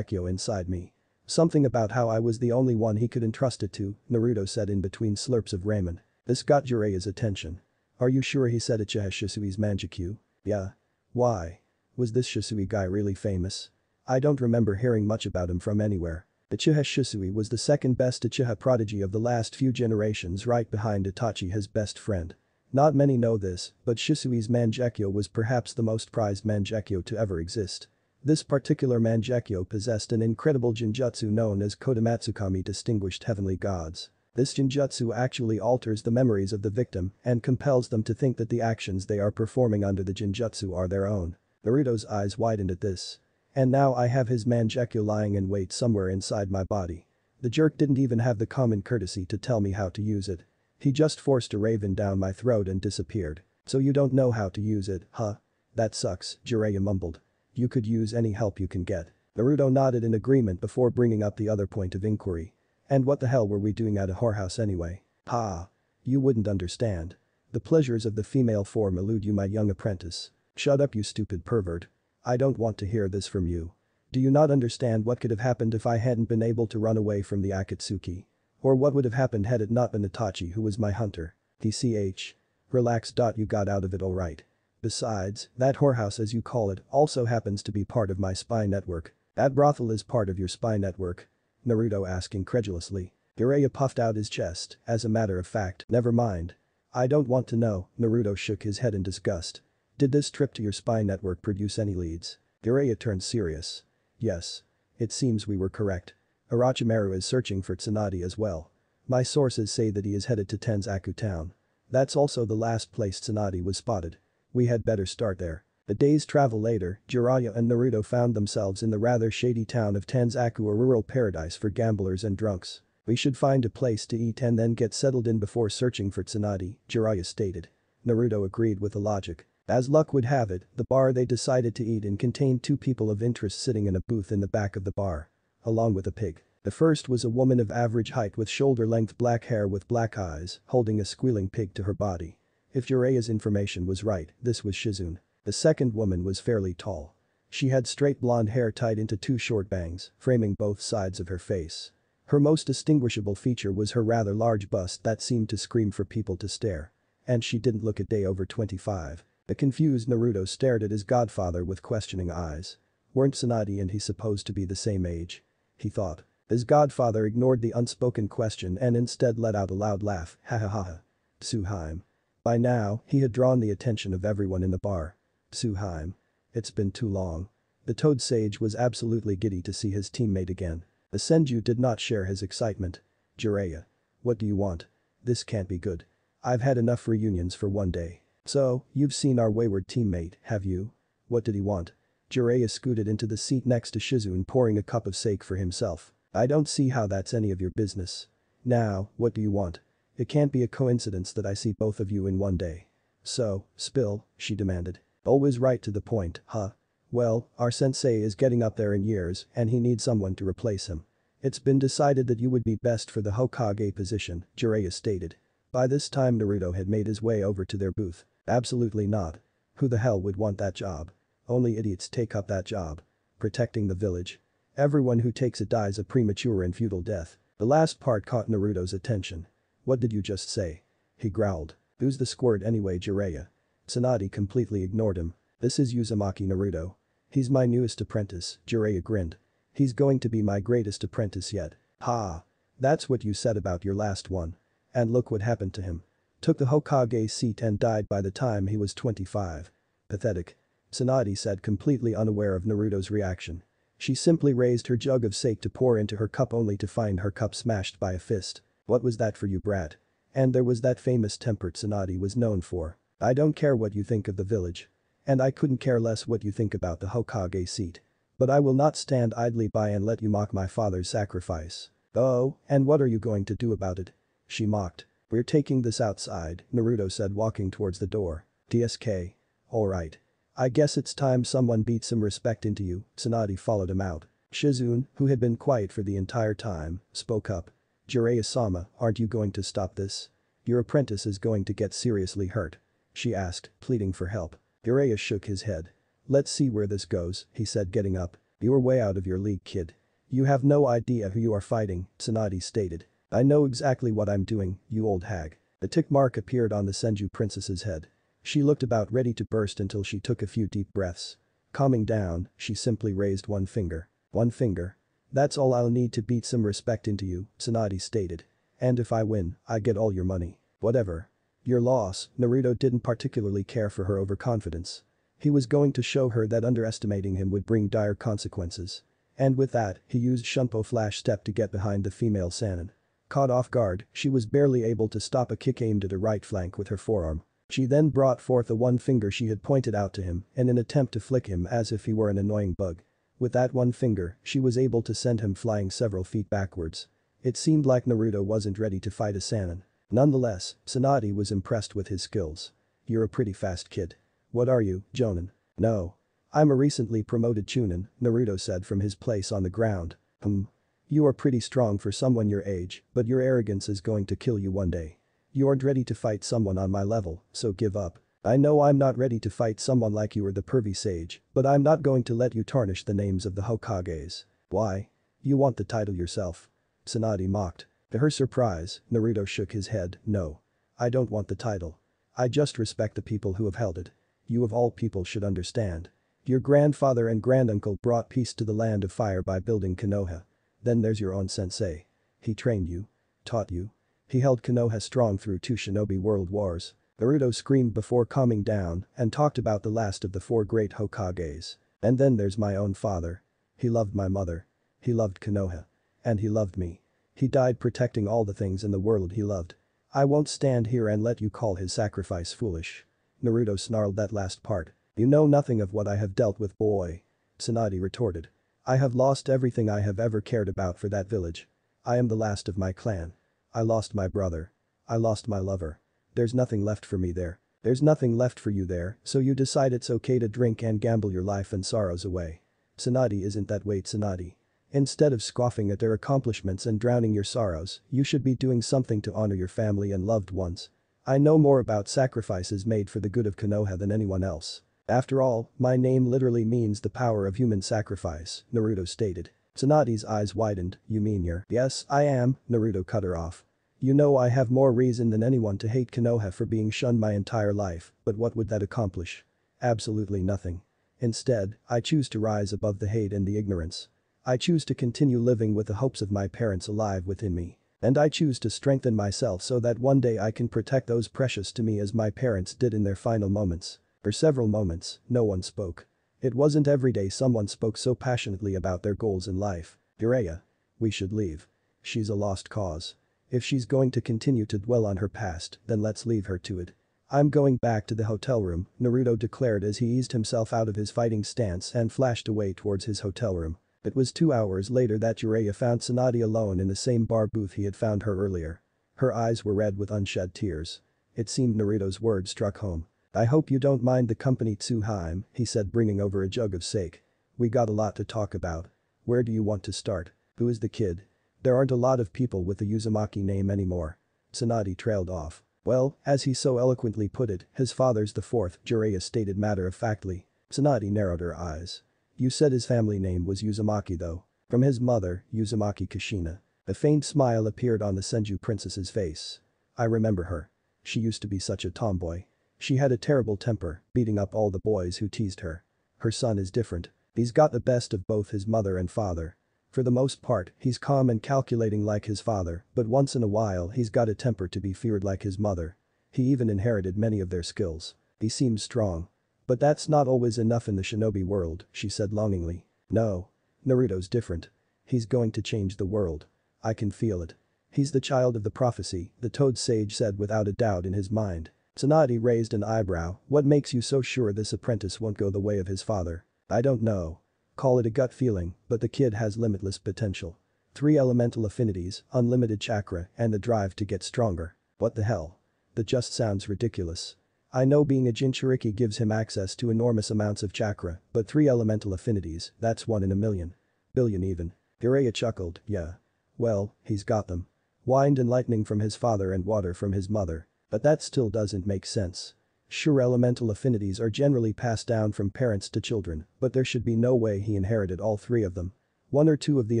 inside me. Something about how I was the only one he could entrust it to, Naruto said in between slurps of ramen. This got Jiraiya's attention. Are you sure he said Uchiha Shisui's Mangekyo? Yeah. Why? Was this Shisui guy really famous? I don't remember hearing much about him from anywhere. Uchiha Shisui was the second best Uchiha prodigy of the last few generations right behind Itachi his best friend. Not many know this, but Shisui's Mangekyo was perhaps the most prized Mangekyo to ever exist. This particular Mangekyo possessed an incredible genjutsu known as Kotoamatsukami Distinguished Heavenly Gods. This genjutsu actually alters the memories of the victim and compels them to think that the actions they are performing under the genjutsu are their own. Naruto's eyes widened at this. And now I have his Mangekyo lying in wait somewhere inside my body. The jerk didn't even have the common courtesy to tell me how to use it. He just forced a raven down my throat and disappeared. So you don't know how to use it, huh? That sucks, Jiraiya mumbled. You could use any help you can get. Naruto nodded in agreement before bringing up the other point of inquiry. And what the hell were we doing at a whorehouse anyway? Ha. You wouldn't understand. The pleasures of the female form elude you my young apprentice. Shut up you stupid pervert. I don't want to hear this from you. Do you not understand what could have happened if I hadn't been able to run away from the Akatsuki? Or what would have happened had it not been Itachi who was my hunter? DCH. Relax. You got out of it alright. Besides, that whorehouse as you call it also happens to be part of my spy network. That brothel is part of your spy network? Naruto asked incredulously. Jiraiya puffed out his chest, as a matter of fact, never mind. I don't want to know, Naruto shook his head in disgust. Did this trip to your spy network produce any leads? Jiraiya turned serious. Yes. It seems we were correct. Orochimaru is searching for Tsunade as well. My sources say that he is headed to Tenzaku town. That's also the last place Tsunade was spotted. We had better start there. A day's travel later, Jiraiya and Naruto found themselves in the rather shady town of Tenzaku a rural paradise for gamblers and drunks. We should find a place to eat and then get settled in before searching for Tsunade, Jiraiya stated. Naruto agreed with the logic. As luck would have it, the bar they decided to eat in contained two people of interest sitting in a booth in the back of the bar. Along with a pig. The first was a woman of average height with shoulder-length black hair with black eyes, holding a squealing pig to her body. If Jiraiya's information was right, this was Shizune. The second woman was fairly tall. She had straight blonde hair tied into two short bangs, framing both sides of her face. Her most distinguishable feature was her rather large bust that seemed to scream for people to stare. And she didn't look a day over 25. The confused Naruto stared at his godfather with questioning eyes. Weren't Tsunade and he supposed to be the same age? He thought. His godfather ignored the unspoken question and instead let out a loud laugh, ha ha ha ha. Tsuhime. By now, he had drawn the attention of everyone in the bar. Tsuhime. It's been too long. The Toad Sage was absolutely giddy to see his teammate again. The Senju did not share his excitement. Jiraiya. What do you want? This can't be good. I've had enough reunions for one day. So, you've seen our wayward teammate, have you? What did he want? Jiraiya scooted into the seat next to Shizune pouring a cup of sake for himself. I don't see how that's any of your business. Now, what do you want? It can't be a coincidence that I see both of you in one day. So, spill, she demanded. Always right to the point, huh? Well, our sensei is getting up there in years and he needs someone to replace him. It's been decided that you would be best for the Hokage position, Jiraiya stated. By this time Naruto had made his way over to their booth. Absolutely not. Who the hell would want that job? Only idiots take up that job. Protecting the village. Everyone who takes it dies a premature and futile death. The last part caught Naruto's attention. What did you just say? He growled. Who's the squirt anyway Jiraiya? Tsunade completely ignored him. This is Uzumaki Naruto. He's my newest apprentice, Jiraiya grinned. He's going to be my greatest apprentice yet. Ha. That's what you said about your last one. And look what happened to him. Took the Hokage seat and died by the time he was 25. Pathetic. Tsunade said completely unaware of Naruto's reaction. She simply raised her jug of sake to pour into her cup only to find her cup smashed by a fist. What was that for you brat? And there was that famous temper Tsunade was known for. I don't care what you think of the village. And I couldn't care less what you think about the Hokage seat. But I will not stand idly by and let you mock my father's sacrifice. Oh, and what are you going to do about it? She mocked. We're taking this outside, Naruto said walking towards the door. DSK. Alright. I guess it's time someone beat some respect into you, Tsunade followed him out. Shizune, who had been quiet for the entire time, spoke up. Jiraiya-sama, aren't you going to stop this? Your apprentice is going to get seriously hurt. She asked, pleading for help. Jiraiya shook his head. Let's see where this goes, he said getting up. You're way out of your league kid. You have no idea who you are fighting, Tsunade stated. I know exactly what I'm doing, you old hag. The tick mark appeared on the Senju princess's head. She looked about ready to burst until she took a few deep breaths. Calming down, she simply raised one finger. One finger. That's all I'll need to beat some respect into you, Tsunade stated. And if I win, I get all your money. Whatever. Your loss, Naruto didn't particularly care for her overconfidence. He was going to show her that underestimating him would bring dire consequences. And with that, he used Shunpo Flash Step to get behind the female Sannin. Caught off guard, she was barely able to stop a kick aimed at her right flank with her forearm. She then brought forth the one finger she had pointed out to him in an attempt to flick him as if he were an annoying bug. With that one finger, she was able to send him flying several feet backwards. It seemed like Naruto wasn't ready to fight a Sannin. Nonetheless, Tsunade was impressed with his skills. You're a pretty fast kid. What are you, Jonin? No. I'm a recently promoted Chunin, Naruto said from his place on the ground. Hmm. You are pretty strong for someone your age, but your arrogance is going to kill you one day. You aren't ready to fight someone on my level, so give up. I know I'm not ready to fight someone like you or the pervy sage, but I'm not going to let you tarnish the names of the Hokages. Why? You want the title yourself. Tsunade mocked. To her surprise, Naruto shook his head, no. I don't want the title. I just respect the people who have held it. You of all people should understand. Your grandfather and granduncle brought peace to the land of fire by building Konoha. Then there's your own sensei. He trained you. Taught you. He held Konoha strong through two shinobi world wars. Naruto screamed before calming down and talked about the last of the four great Hokages. And then there's my own father. He loved my mother. He loved Konoha. And he loved me. He died protecting all the things in the world he loved. I won't stand here and let you call his sacrifice foolish. Naruto snarled that last part. You know nothing of what I have dealt with boy. Tsunade retorted. I have lost everything I have ever cared about for that village. I am the last of my clan. I lost my brother. I lost my lover. There's nothing left for me there. There's nothing left for you there, so you decide it's okay to drink and gamble your life and sorrows away. Tsunade isn't that way Tsunade. Instead of scoffing at their accomplishments and drowning your sorrows, you should be doing something to honor your family and loved ones. I know more about sacrifices made for the good of Konoha than anyone else. After all, my name literally means the power of human sacrifice, Naruto stated. Tsunade's eyes widened, you mean you're- Yes, I am, Naruto cut her off. You know I have more reason than anyone to hate Konoha for being shunned my entire life, but what would that accomplish? Absolutely nothing. Instead, I choose to rise above the hate and the ignorance. I choose to continue living with the hopes of my parents alive within me. And I choose to strengthen myself so that one day I can protect those precious to me as my parents did in their final moments. For several moments, no one spoke. It wasn't every day someone spoke so passionately about their goals in life. Jiraiya. We should leave. She's a lost cause. If she's going to continue to dwell on her past, then let's leave her to it. I'm going back to the hotel room, Naruto declared as he eased himself out of his fighting stance and flashed away towards his hotel room. It was two hours later that Jiraiya found Tsunade alone in the same bar booth he had found her earlier. Her eyes were red with unshed tears. It seemed Naruto's words struck home. I hope you don't mind the company Tsuhime, he said bringing over a jug of sake. We got a lot to talk about. Where do you want to start? Who is the kid? There aren't a lot of people with the Uzumaki name anymore. Tsunade trailed off. Well, as he so eloquently put it, his father's the fourth, Jiraiya stated matter-of-factly. Tsunade narrowed her eyes. You said his family name was Uzumaki though. From his mother, Uzumaki Kushina. A faint smile appeared on the Senju princess's face. I remember her. She used to be such a tomboy. She had a terrible temper, beating up all the boys who teased her. Her son is different. He's got the best of both his mother and father. For the most part, he's calm and calculating like his father, but once in a while he's got a temper to be feared like his mother. He even inherited many of their skills. He seems strong. But that's not always enough in the shinobi world, she said longingly. No. Naruto's different. He's going to change the world. I can feel it. He's the child of the prophecy, the toad sage said without a doubt in his mind. Tsunade raised an eyebrow, what makes you so sure this apprentice won't go the way of his father? I don't know. Call it a gut feeling, but the kid has limitless potential. Three elemental affinities, unlimited chakra, and the drive to get stronger. What the hell? That just sounds ridiculous. I know being a Jinchuriki gives him access to enormous amounts of chakra, but three elemental affinities, that's one in a million. Billion even. Jiraiya chuckled, yeah. Well, he's got them. Wind and lightning from his father and water from his mother. But that still doesn't make sense. Sure elemental affinities are generally passed down from parents to children, but there should be no way he inherited all three of them. One or two of the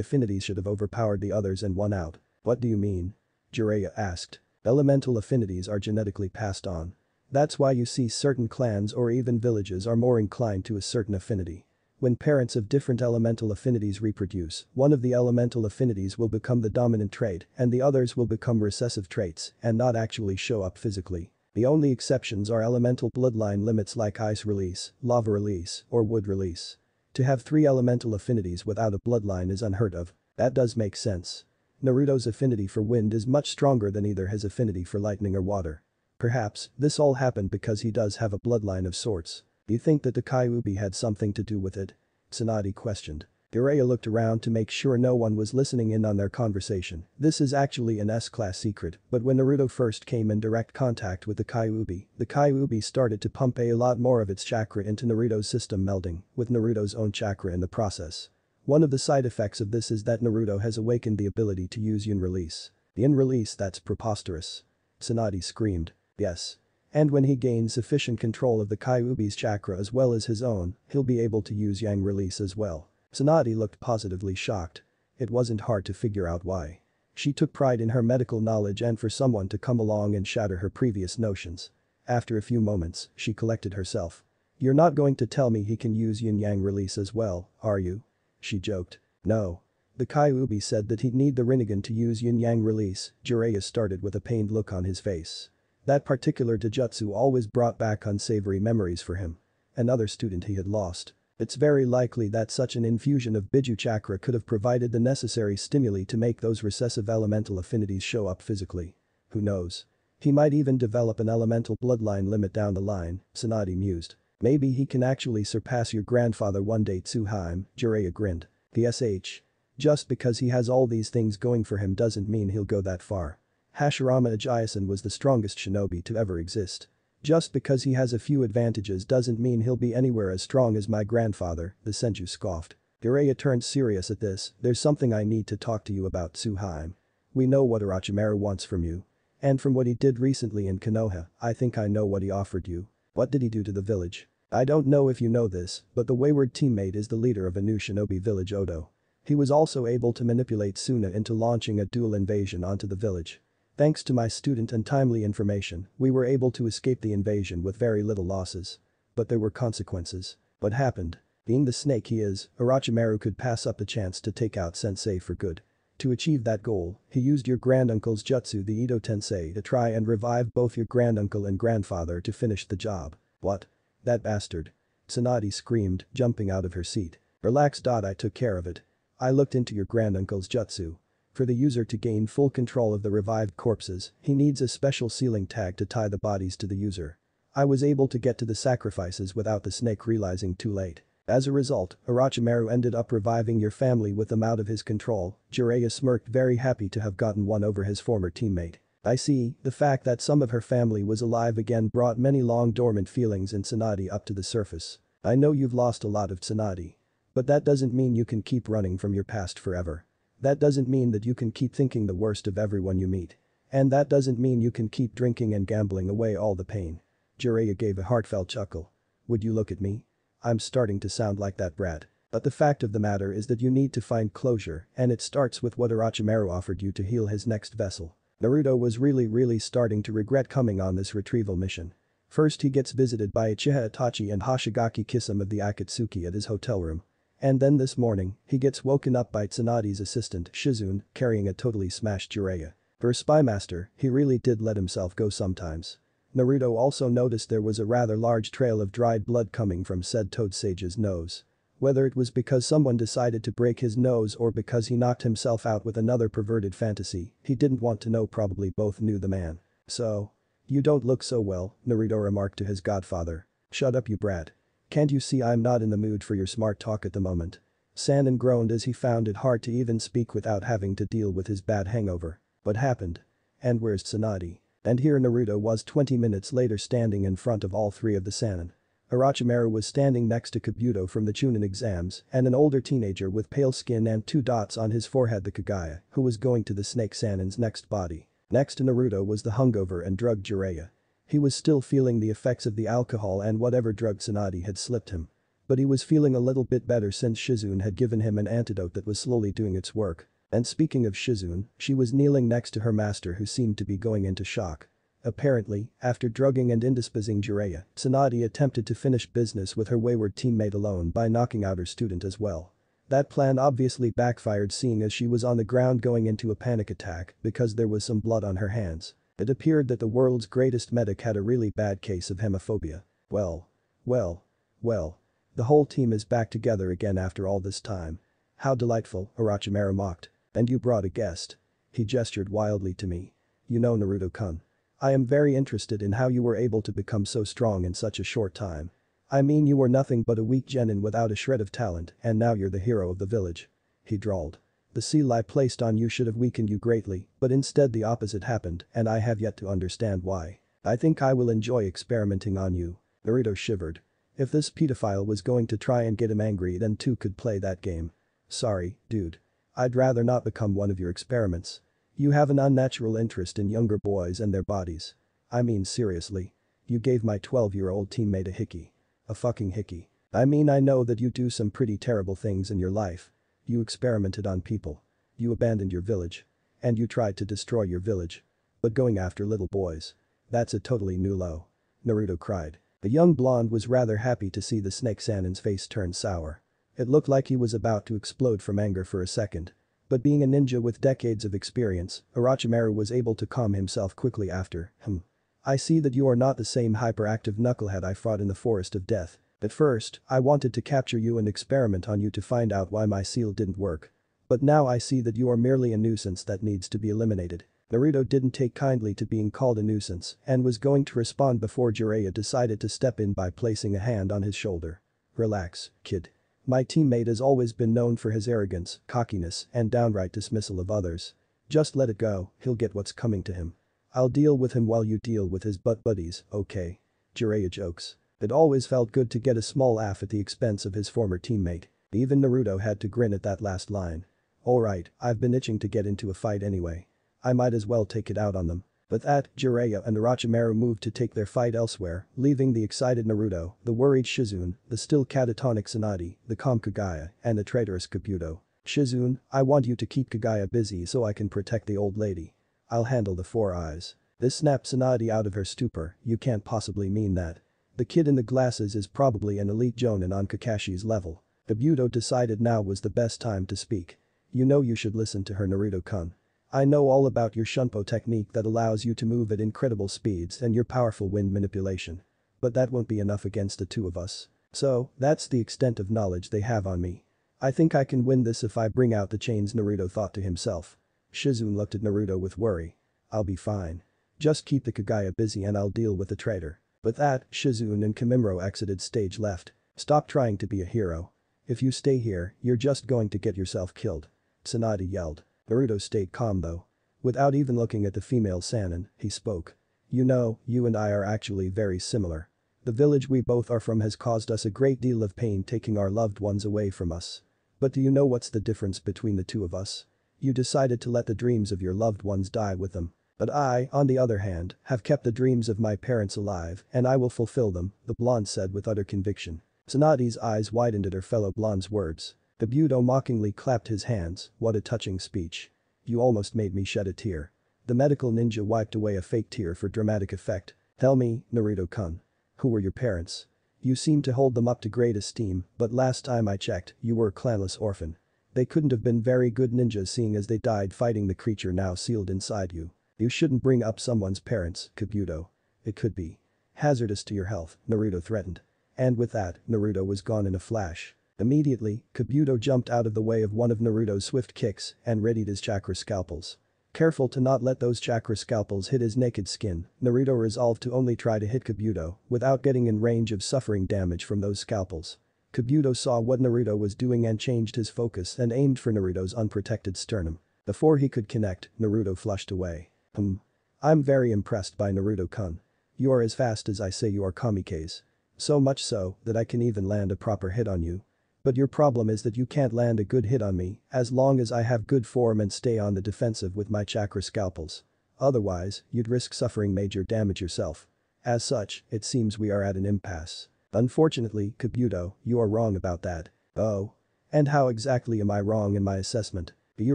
affinities should have overpowered the others and won out. What do you mean? Jiraiya asked. Elemental affinities are genetically passed on. That's why you see certain clans or even villages are more inclined to a certain affinity. When parents of different elemental affinities reproduce, one of the elemental affinities will become the dominant trait and the others will become recessive traits and not actually show up physically. The only exceptions are elemental bloodline limits like ice release, lava release, or wood release. To have three elemental affinities without a bloodline is unheard of. That does make sense. Naruto's affinity for wind is much stronger than either his affinity for lightning or water. Perhaps, this all happened because he does have a bloodline of sorts. You think that the Kyuubi had something to do with it? Tsunade questioned. Jiraiya looked around to make sure no one was listening in on their conversation. This is actually an S-class secret, but when Naruto first came in direct contact with the Kyuubi, the Kyuubi started to pump a lot more of its chakra into Naruto's system melding, with Naruto's own chakra in the process. One of the side effects of this is that Naruto has awakened the ability to use Yin release. Yin release that's preposterous. Tsunade screamed. Yes. And when he gains sufficient control of the Kyuubi's chakra as well as his own, he'll be able to use Yang release as well. Tsunade looked positively shocked. It wasn't hard to figure out why. She took pride in her medical knowledge and for someone to come along and shatter her previous notions. After a few moments, she collected herself. You're not going to tell me he can use yin yang release as well, are you? She joked. No. The Kyuubi said that he'd need the Rinnegan to use yin yang release, Jiraiya started with a pained look on his face. That particular Dojutsu always brought back unsavory memories for him. Another student he had lost. It's very likely that such an infusion of Biju chakra could have provided the necessary stimuli to make those recessive elemental affinities show up physically. Who knows? He might even develop an elemental bloodline limit down the line, Tsunade mused. Maybe he can actually surpass your grandfather one day Tsuhaime, Jiraiya grinned. The SH. Just because he has all these things going for him doesn't mean he'll go that far. Hashirama Ajayasen was the strongest shinobi to ever exist. Just because he has a few advantages doesn't mean he'll be anywhere as strong as my grandfather, the senju scoffed. Jiraiya turned serious at this, there's something I need to talk to you about Tsuhaime. We know what Orochimaru wants from you. And from what he did recently in Konoha, I think I know what he offered you. What did he do to the village? I don't know if you know this, but the wayward teammate is the leader of a new shinobi village Oto. He was also able to manipulate Suna into launching a dual invasion onto the village. Thanks to my student and timely information, we were able to escape the invasion with very little losses. But there were consequences. What happened? Being the snake he is, Orochimaru could pass up the chance to take out Sensei for good. To achieve that goal, he used your granduncle's jutsu the Edo Tensei to try and revive both your granduncle and grandfather to finish the job. What? That bastard. Tsunade screamed, jumping out of her seat. Relax. I took care of it. I looked into your granduncle's jutsu. For the user to gain full control of the revived corpses, he needs a special sealing tag to tie the bodies to the user. I was able to get to the sacrifices without the snake realizing too late. As a result, Orochimaru ended up reviving your family with them out of his control, Jiraiya smirked very happy to have gotten one over his former teammate. I see, the fact that some of her family was alive again brought many long dormant feelings in Tsunade up to the surface. I know you've lost a lot of Tsunade. But that doesn't mean you can keep running from your past forever. That doesn't mean that you can keep thinking the worst of everyone you meet. And that doesn't mean you can keep drinking and gambling away all the pain. Jiraiya gave a heartfelt chuckle. Would you look at me? I'm starting to sound like that brat. But the fact of the matter is that you need to find closure and it starts with what Orochimaru offered you to heal his next vessel. Naruto was really really starting to regret coming on this retrieval mission. First he gets visited by Uchiha Itachi and Hoshigaki Kisame of the Akatsuki at his hotel room. And then this morning, he gets woken up by Tsunade's assistant, Shizune, carrying a totally smashed Jiraiya. For spy master, he really did let himself go sometimes. Naruto also noticed there was a rather large trail of dried blood coming from said toad sage's nose. Whether it was because someone decided to break his nose or because he knocked himself out with another perverted fantasy, he didn't want to know probably both knew the man. So. You don't look so well, Naruto remarked to his godfather. Shut up you brat. Can't you see I'm not in the mood for your smart talk at the moment? Sannin groaned as he found it hard to even speak without having to deal with his bad hangover. What happened? And where's Tsunade? And here Naruto was 20 minutes later standing in front of all three of the Sannin. Orochimaru was standing next to Kabuto from the Chunin exams and an older teenager with pale skin and two dots on his forehead the Kaguya, who was going to the Snake Sannin's next body. Next to Naruto was the hungover and drugged Jiraiya. He was still feeling the effects of the alcohol and whatever drug Tsunade had slipped him. But he was feeling a little bit better since Shizune had given him an antidote that was slowly doing its work. And speaking of Shizune, she was kneeling next to her master who seemed to be going into shock. Apparently, after drugging and indisposing Jiraiya, Tsunade attempted to finish business with her wayward teammate alone by knocking out her student as well. That plan obviously backfired seeing as she was on the ground going into a panic attack because there was some blood on her hands. It appeared that the world's greatest medic had a really bad case of hemophobia. Well. Well. Well. The whole team is back together again after all this time. How delightful, Orochimaru mocked. And you brought a guest. He gestured wildly to me. You know Naruto-kun. I am very interested in how you were able to become so strong in such a short time. I mean you were nothing but a weak genin without a shred of talent and now you're the hero of the village. He drawled. The seal I placed on you should have weakened you greatly, but instead the opposite happened and I have yet to understand why. I think I will enjoy experimenting on you. Naruto shivered. If this pedophile was going to try and get him angry then two could play that game. Sorry, dude. I'd rather not become one of your experiments. You have an unnatural interest in younger boys and their bodies. I mean seriously. You gave my 12-year-old teammate a hickey. A fucking hickey. I mean I know that you do some pretty terrible things in your life. You experimented on people. You abandoned your village. And you tried to destroy your village. But going after little boys. That's a totally new low. Naruto cried. The young blonde was rather happy to see the snake Sannin's face turn sour. It looked like he was about to explode from anger for a second. But being a ninja with decades of experience, Orochimaru was able to calm himself quickly after, hmm. I see that you are not the same hyperactive knucklehead I fought in the forest of death. At first, I wanted to capture you and experiment on you to find out why my seal didn't work. But now I see that you are merely a nuisance that needs to be eliminated. Naruto didn't take kindly to being called a nuisance and was going to respond before Jiraiya decided to step in by placing a hand on his shoulder. Relax, kid. My teammate has always been known for his arrogance, cockiness, and downright dismissal of others. Just let it go, he'll get what's coming to him. I'll deal with him while you deal with his butt buddies, okay? Jiraiya jokes. It always felt good to get a small laugh at the expense of his former teammate. Even Naruto had to grin at that last line. Alright, I've been itching to get into a fight anyway. I might as well take it out on them. With that, Jiraiya and Orochimaru moved to take their fight elsewhere, leaving the excited Naruto, the worried Shizune, the still catatonic Tsunade, the calm Kaguya, and the traitorous Kabuto. Shizune, I want you to keep Kaguya busy so I can protect the old lady. I'll handle the four eyes. This snapped Tsunade out of her stupor, you can't possibly mean that. The kid in the glasses is probably an elite jonin on Kakashi's level. Kabuto decided now was the best time to speak. You know you should listen to her Naruto-kun. I know all about your Shunpo technique that allows you to move at incredible speeds and your powerful wind manipulation. But that won't be enough against the two of us. So, that's the extent of knowledge they have on me. I think I can win this if I bring out the chains Naruto thought to himself. Shizune looked at Naruto with worry. I'll be fine. Just keep the Kaguya busy and I'll deal with the traitor. With that, Shizune and Kimimaro exited stage left. Stop trying to be a hero. If you stay here, you're just going to get yourself killed. Tsunade yelled. Naruto stayed calm though. Without even looking at the female Sannin, he spoke. You know, you and I are actually very similar. The village we both are from has caused us a great deal of pain taking our loved ones away from us. But do you know what's the difference between the two of us? You decided to let the dreams of your loved ones die with them. But I, on the other hand, have kept the dreams of my parents alive and I will fulfill them, the blonde said with utter conviction. Tsunade's eyes widened at her fellow blonde's words. Kabuto mockingly clapped his hands, what a touching speech. You almost made me shed a tear. The medical ninja wiped away a fake tear for dramatic effect. Tell me, Naruto-kun. Who were your parents? You seem to hold them up to great esteem, but last time I checked, you were a clanless orphan. They couldn't have been very good ninjas seeing as they died fighting the creature now sealed inside you. You shouldn't bring up someone's parents, Kabuto. It could be hazardous to your health, Naruto threatened. And with that, Naruto was gone in a flash. Immediately, Kabuto jumped out of the way of one of Naruto's swift kicks and readied his chakra scalpels. Careful to not let those chakra scalpels hit his naked skin, Naruto resolved to only try to hit Kabuto without getting in range of suffering damage from those scalpels. Kabuto saw what Naruto was doing and changed his focus and aimed for Naruto's unprotected sternum. Before he could connect, Naruto flushed away. Hmm. I'm very impressed by Naruto-kun. You are as fast as I say you are kamikaze. So much so that I can even land a proper hit on you. But your problem is that you can't land a good hit on me as long as I have good form and stay on the defensive with my chakra scalpels. Otherwise, you'd risk suffering major damage yourself. As such, it seems we are at an impasse. Unfortunately, Kabuto, you are wrong about that. Oh. And how exactly am I wrong in my assessment? Do you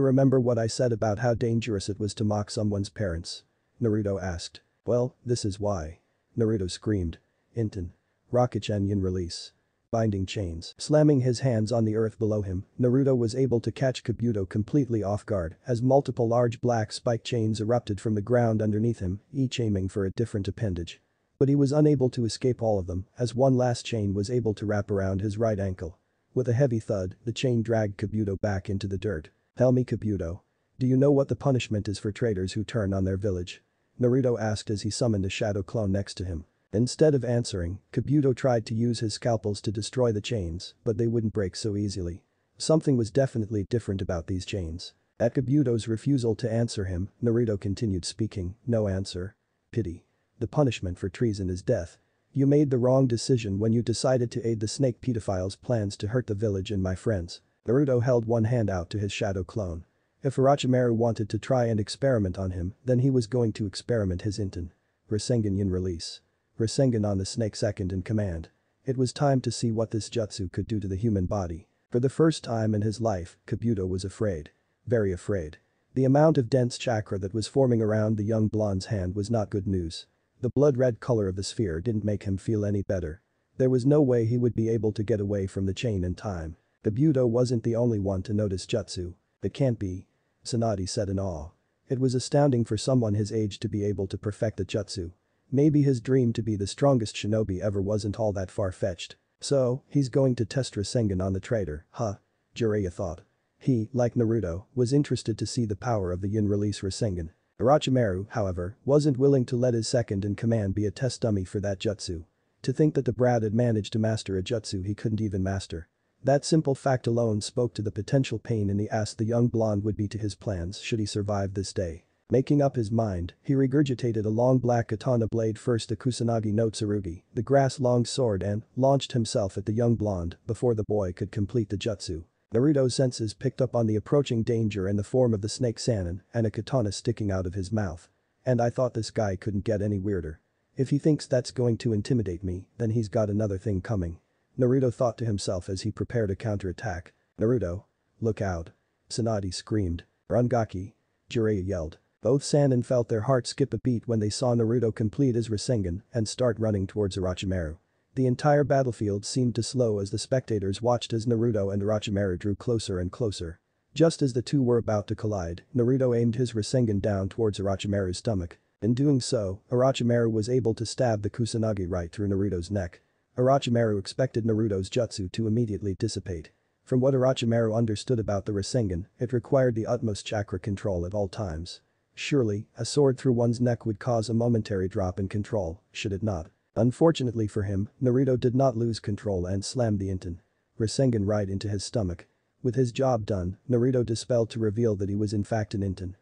remember what I said about how dangerous it was to mock someone's parents? Naruto asked. Well, this is why. Naruto screamed. Inton. Rakuchenshin release binding chains. Slamming his hands on the earth below him, Naruto was able to catch Kabuto completely off guard as multiple large black spike chains erupted from the ground underneath him, each aiming for a different appendage. But he was unable to escape all of them as one last chain was able to wrap around his right ankle. With a heavy thud, the chain dragged Kabuto back into the dirt. Tell me Kabuto. Do you know what the punishment is for traitors who turn on their village? Naruto asked as he summoned a shadow clone next to him. Instead of answering, Kabuto tried to use his scalpels to destroy the chains, but they wouldn't break so easily. Something was definitely different about these chains. At Kabuto's refusal to answer him, Naruto continued speaking, no answer. Pity. The punishment for treason is death. You made the wrong decision when you decided to aid the snake pedophile's plans to hurt the village and my friends. Naruto held one hand out to his shadow clone. If Orochimaru wanted to try and experiment on him, then he was going to experiment his Inton. Rasengan Yin release. Rasengan on the snake second in command. It was time to see what this jutsu could do to the human body. For the first time in his life, Kabuto was afraid. Very afraid. The amount of dense chakra that was forming around the young blonde's hand was not good news. The blood-red color of the sphere didn't make him feel any better. There was no way he would be able to get away from the chain in time. Kabuto wasn't the only one to notice jutsu. It can't be. Tsunade said in awe. It was astounding for someone his age to be able to perfect the jutsu. Maybe his dream to be the strongest shinobi ever wasn't all that far-fetched. So, he's going to test Rasengan on the traitor, huh? Jiraiya thought. He, like Naruto, was interested to see the power of the Yin release Rasengan. Orochimaru, however, wasn't willing to let his second-in-command be a test dummy for that jutsu. To think that the brat had managed to master a jutsu he couldn't even master. That simple fact alone spoke to the potential pain in the ass the young blonde would be to his plans should he survive this day. Making up his mind, he regurgitated a long black katana blade first to Kusanagi no Tsurugi, the grass-long sword and launched himself at the young blonde before the boy could complete the jutsu. Naruto's senses picked up on the approaching danger in the form of the snake Sannin and a katana sticking out of his mouth. And I thought this guy couldn't get any weirder. If he thinks that's going to intimidate me, then he's got another thing coming. Naruto thought to himself as he prepared a counterattack. Naruto. Look out. Tsunade screamed. Rungaki. Jiraiya yelled. Both Sannin felt their hearts skip a beat when they saw Naruto complete his Rasengan and start running towards Orochimaru. The entire battlefield seemed to slow as the spectators watched as Naruto and Orochimaru drew closer and closer. Just as the two were about to collide, Naruto aimed his Rasengan down towards Orochimaru's stomach. In doing so, Orochimaru was able to stab the Kusanagi right through Naruto's neck. Orochimaru expected Naruto's jutsu to immediately dissipate. From what Orochimaru understood about the Rasengan, it required the utmost chakra control at all times. Surely, a sword through one's neck would cause a momentary drop in control, should it not? Unfortunately for him, Naruto did not lose control and slammed the Inton. Rasengan right into his stomach. With his job done, Naruto dispelled to reveal that he was in fact an Inton.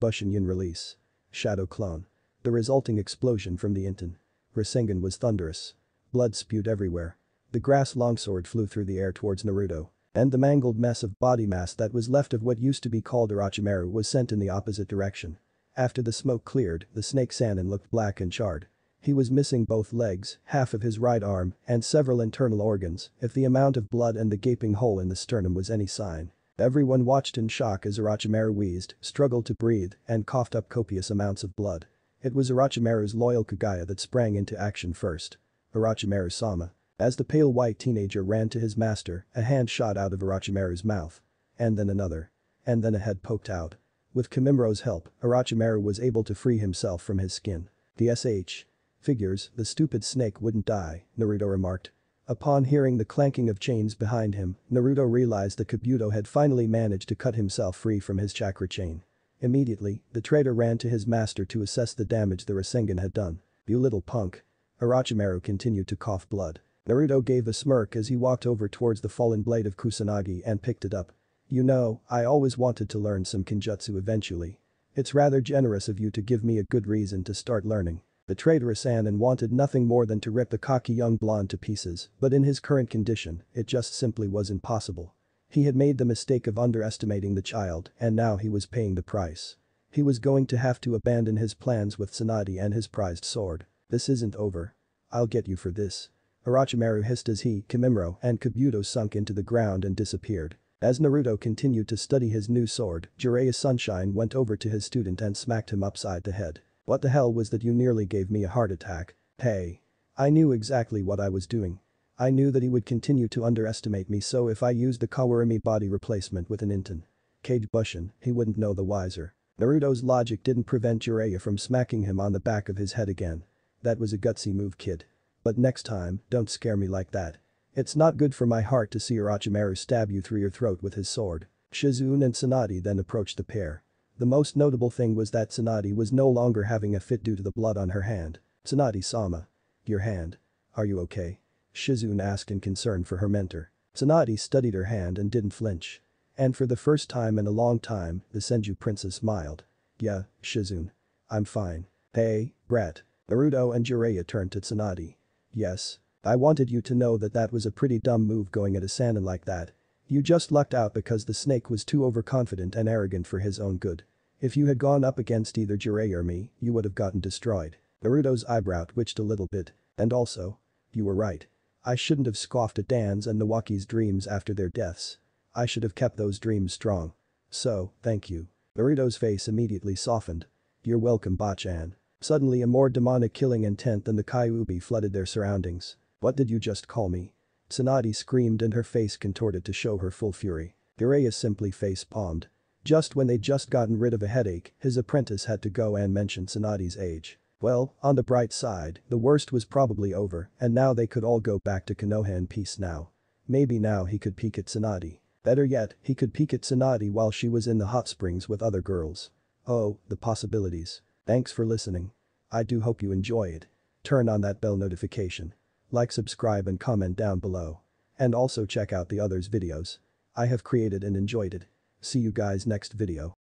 Bushin Yin release. Shadow clone. The resulting explosion from the Inton. Rasengan was thunderous. Blood spewed everywhere. The grass longsword flew through the air towards Naruto. And the mangled mess of body mass that was left of what used to be called Orochimaru was sent in the opposite direction. After the smoke cleared, the snake Sannin looked black and charred. He was missing both legs, half of his right arm, and several internal organs, if the amount of blood and the gaping hole in the sternum was any sign. Everyone watched in shock as Orochimaru wheezed, struggled to breathe, and coughed up copious amounts of blood. It was Orochimaru's loyal Kaguya that sprang into action first. Orochimaru Sama. As the pale white teenager ran to his master, a hand shot out of Orochimaru's mouth. And then another. And then a head poked out. With Kimimaro's help, Orochimaru was able to free himself from his skin. The SH. Figures, the stupid snake wouldn't die, Naruto remarked. Upon hearing the clanking of chains behind him, Naruto realized that Kabuto had finally managed to cut himself free from his chakra chain. Immediately, the traitor ran to his master to assess the damage the Rasengan had done. You little punk. Orochimaru continued to cough blood. Naruto gave a smirk as he walked over towards the fallen blade of Kusanagi and picked it up. You know, I always wanted to learn some kinjutsu eventually. It's rather generous of you to give me a good reason to start learning. The traitorous Anan wanted nothing more than to rip the cocky young blonde to pieces, but in his current condition, it just simply was impossible. He had made the mistake of underestimating the child and now he was paying the price. He was going to have to abandon his plans with Tsunade and his prized sword. This isn't over. I'll get you for this. Orochimaru hissed as he, Kimimaro, and Kabuto sunk into the ground and disappeared. As Naruto continued to study his new sword, Jiraiya Sunshine went over to his student and smacked him upside the head. What the hell was that you nearly gave me a heart attack? Hey. I knew exactly what I was doing. I knew that he would continue to underestimate me so if I used the Kawarimi body replacement with an Inton. Kage Bushin, he wouldn't know the wiser. Naruto's logic didn't prevent Jiraiya from smacking him on the back of his head again. That was a gutsy move kid. But next time, don't scare me like that. It's not good for my heart to see Orochimaru stab you through your throat with his sword. Shizune and Tsunade then approached the pair. The most notable thing was that Tsunade was no longer having a fit due to the blood on her hand. Tsunade-sama. Your hand. Are you okay? Shizune asked in concern for her mentor. Tsunade studied her hand and didn't flinch. And for the first time in a long time, the Senju princess smiled. Yeah, Shizune. I'm fine. Hey, Brett. Naruto and Jiraiya turned to Tsunade. Yes. I wanted you to know that that was a pretty dumb move going at a Sannin like that. You just lucked out because the snake was too overconfident and arrogant for his own good. If you had gone up against either Jiraiya or me, you would have gotten destroyed. Naruto's eyebrow twitched a little bit. And also. You were right. I shouldn't have scoffed at Dan's and Nawaki's dreams after their deaths. I should have kept those dreams strong. So, thank you. Naruto's face immediately softened. You're welcome Bachan. Suddenly a more demonic killing intent than the Kyuubi flooded their surroundings. What did you just call me? Tsunade screamed and her face contorted to show her full fury. Jiraiya simply face-palmed. Just when they'd just gotten rid of a headache, his apprentice had to go and mention Tsunade's age. Well, on the bright side, the worst was probably over and now they could all go back to Konoha in peace now. Maybe now he could peek at Tsunade. Better yet, he could peek at Tsunade while she was in the hot springs with other girls. Oh, the possibilities. Thanks for listening. I do hope you enjoy it. Turn on that bell notification. Like subscribe and comment down below. And also check out the others videos. I have created and enjoyed it. See you guys next video.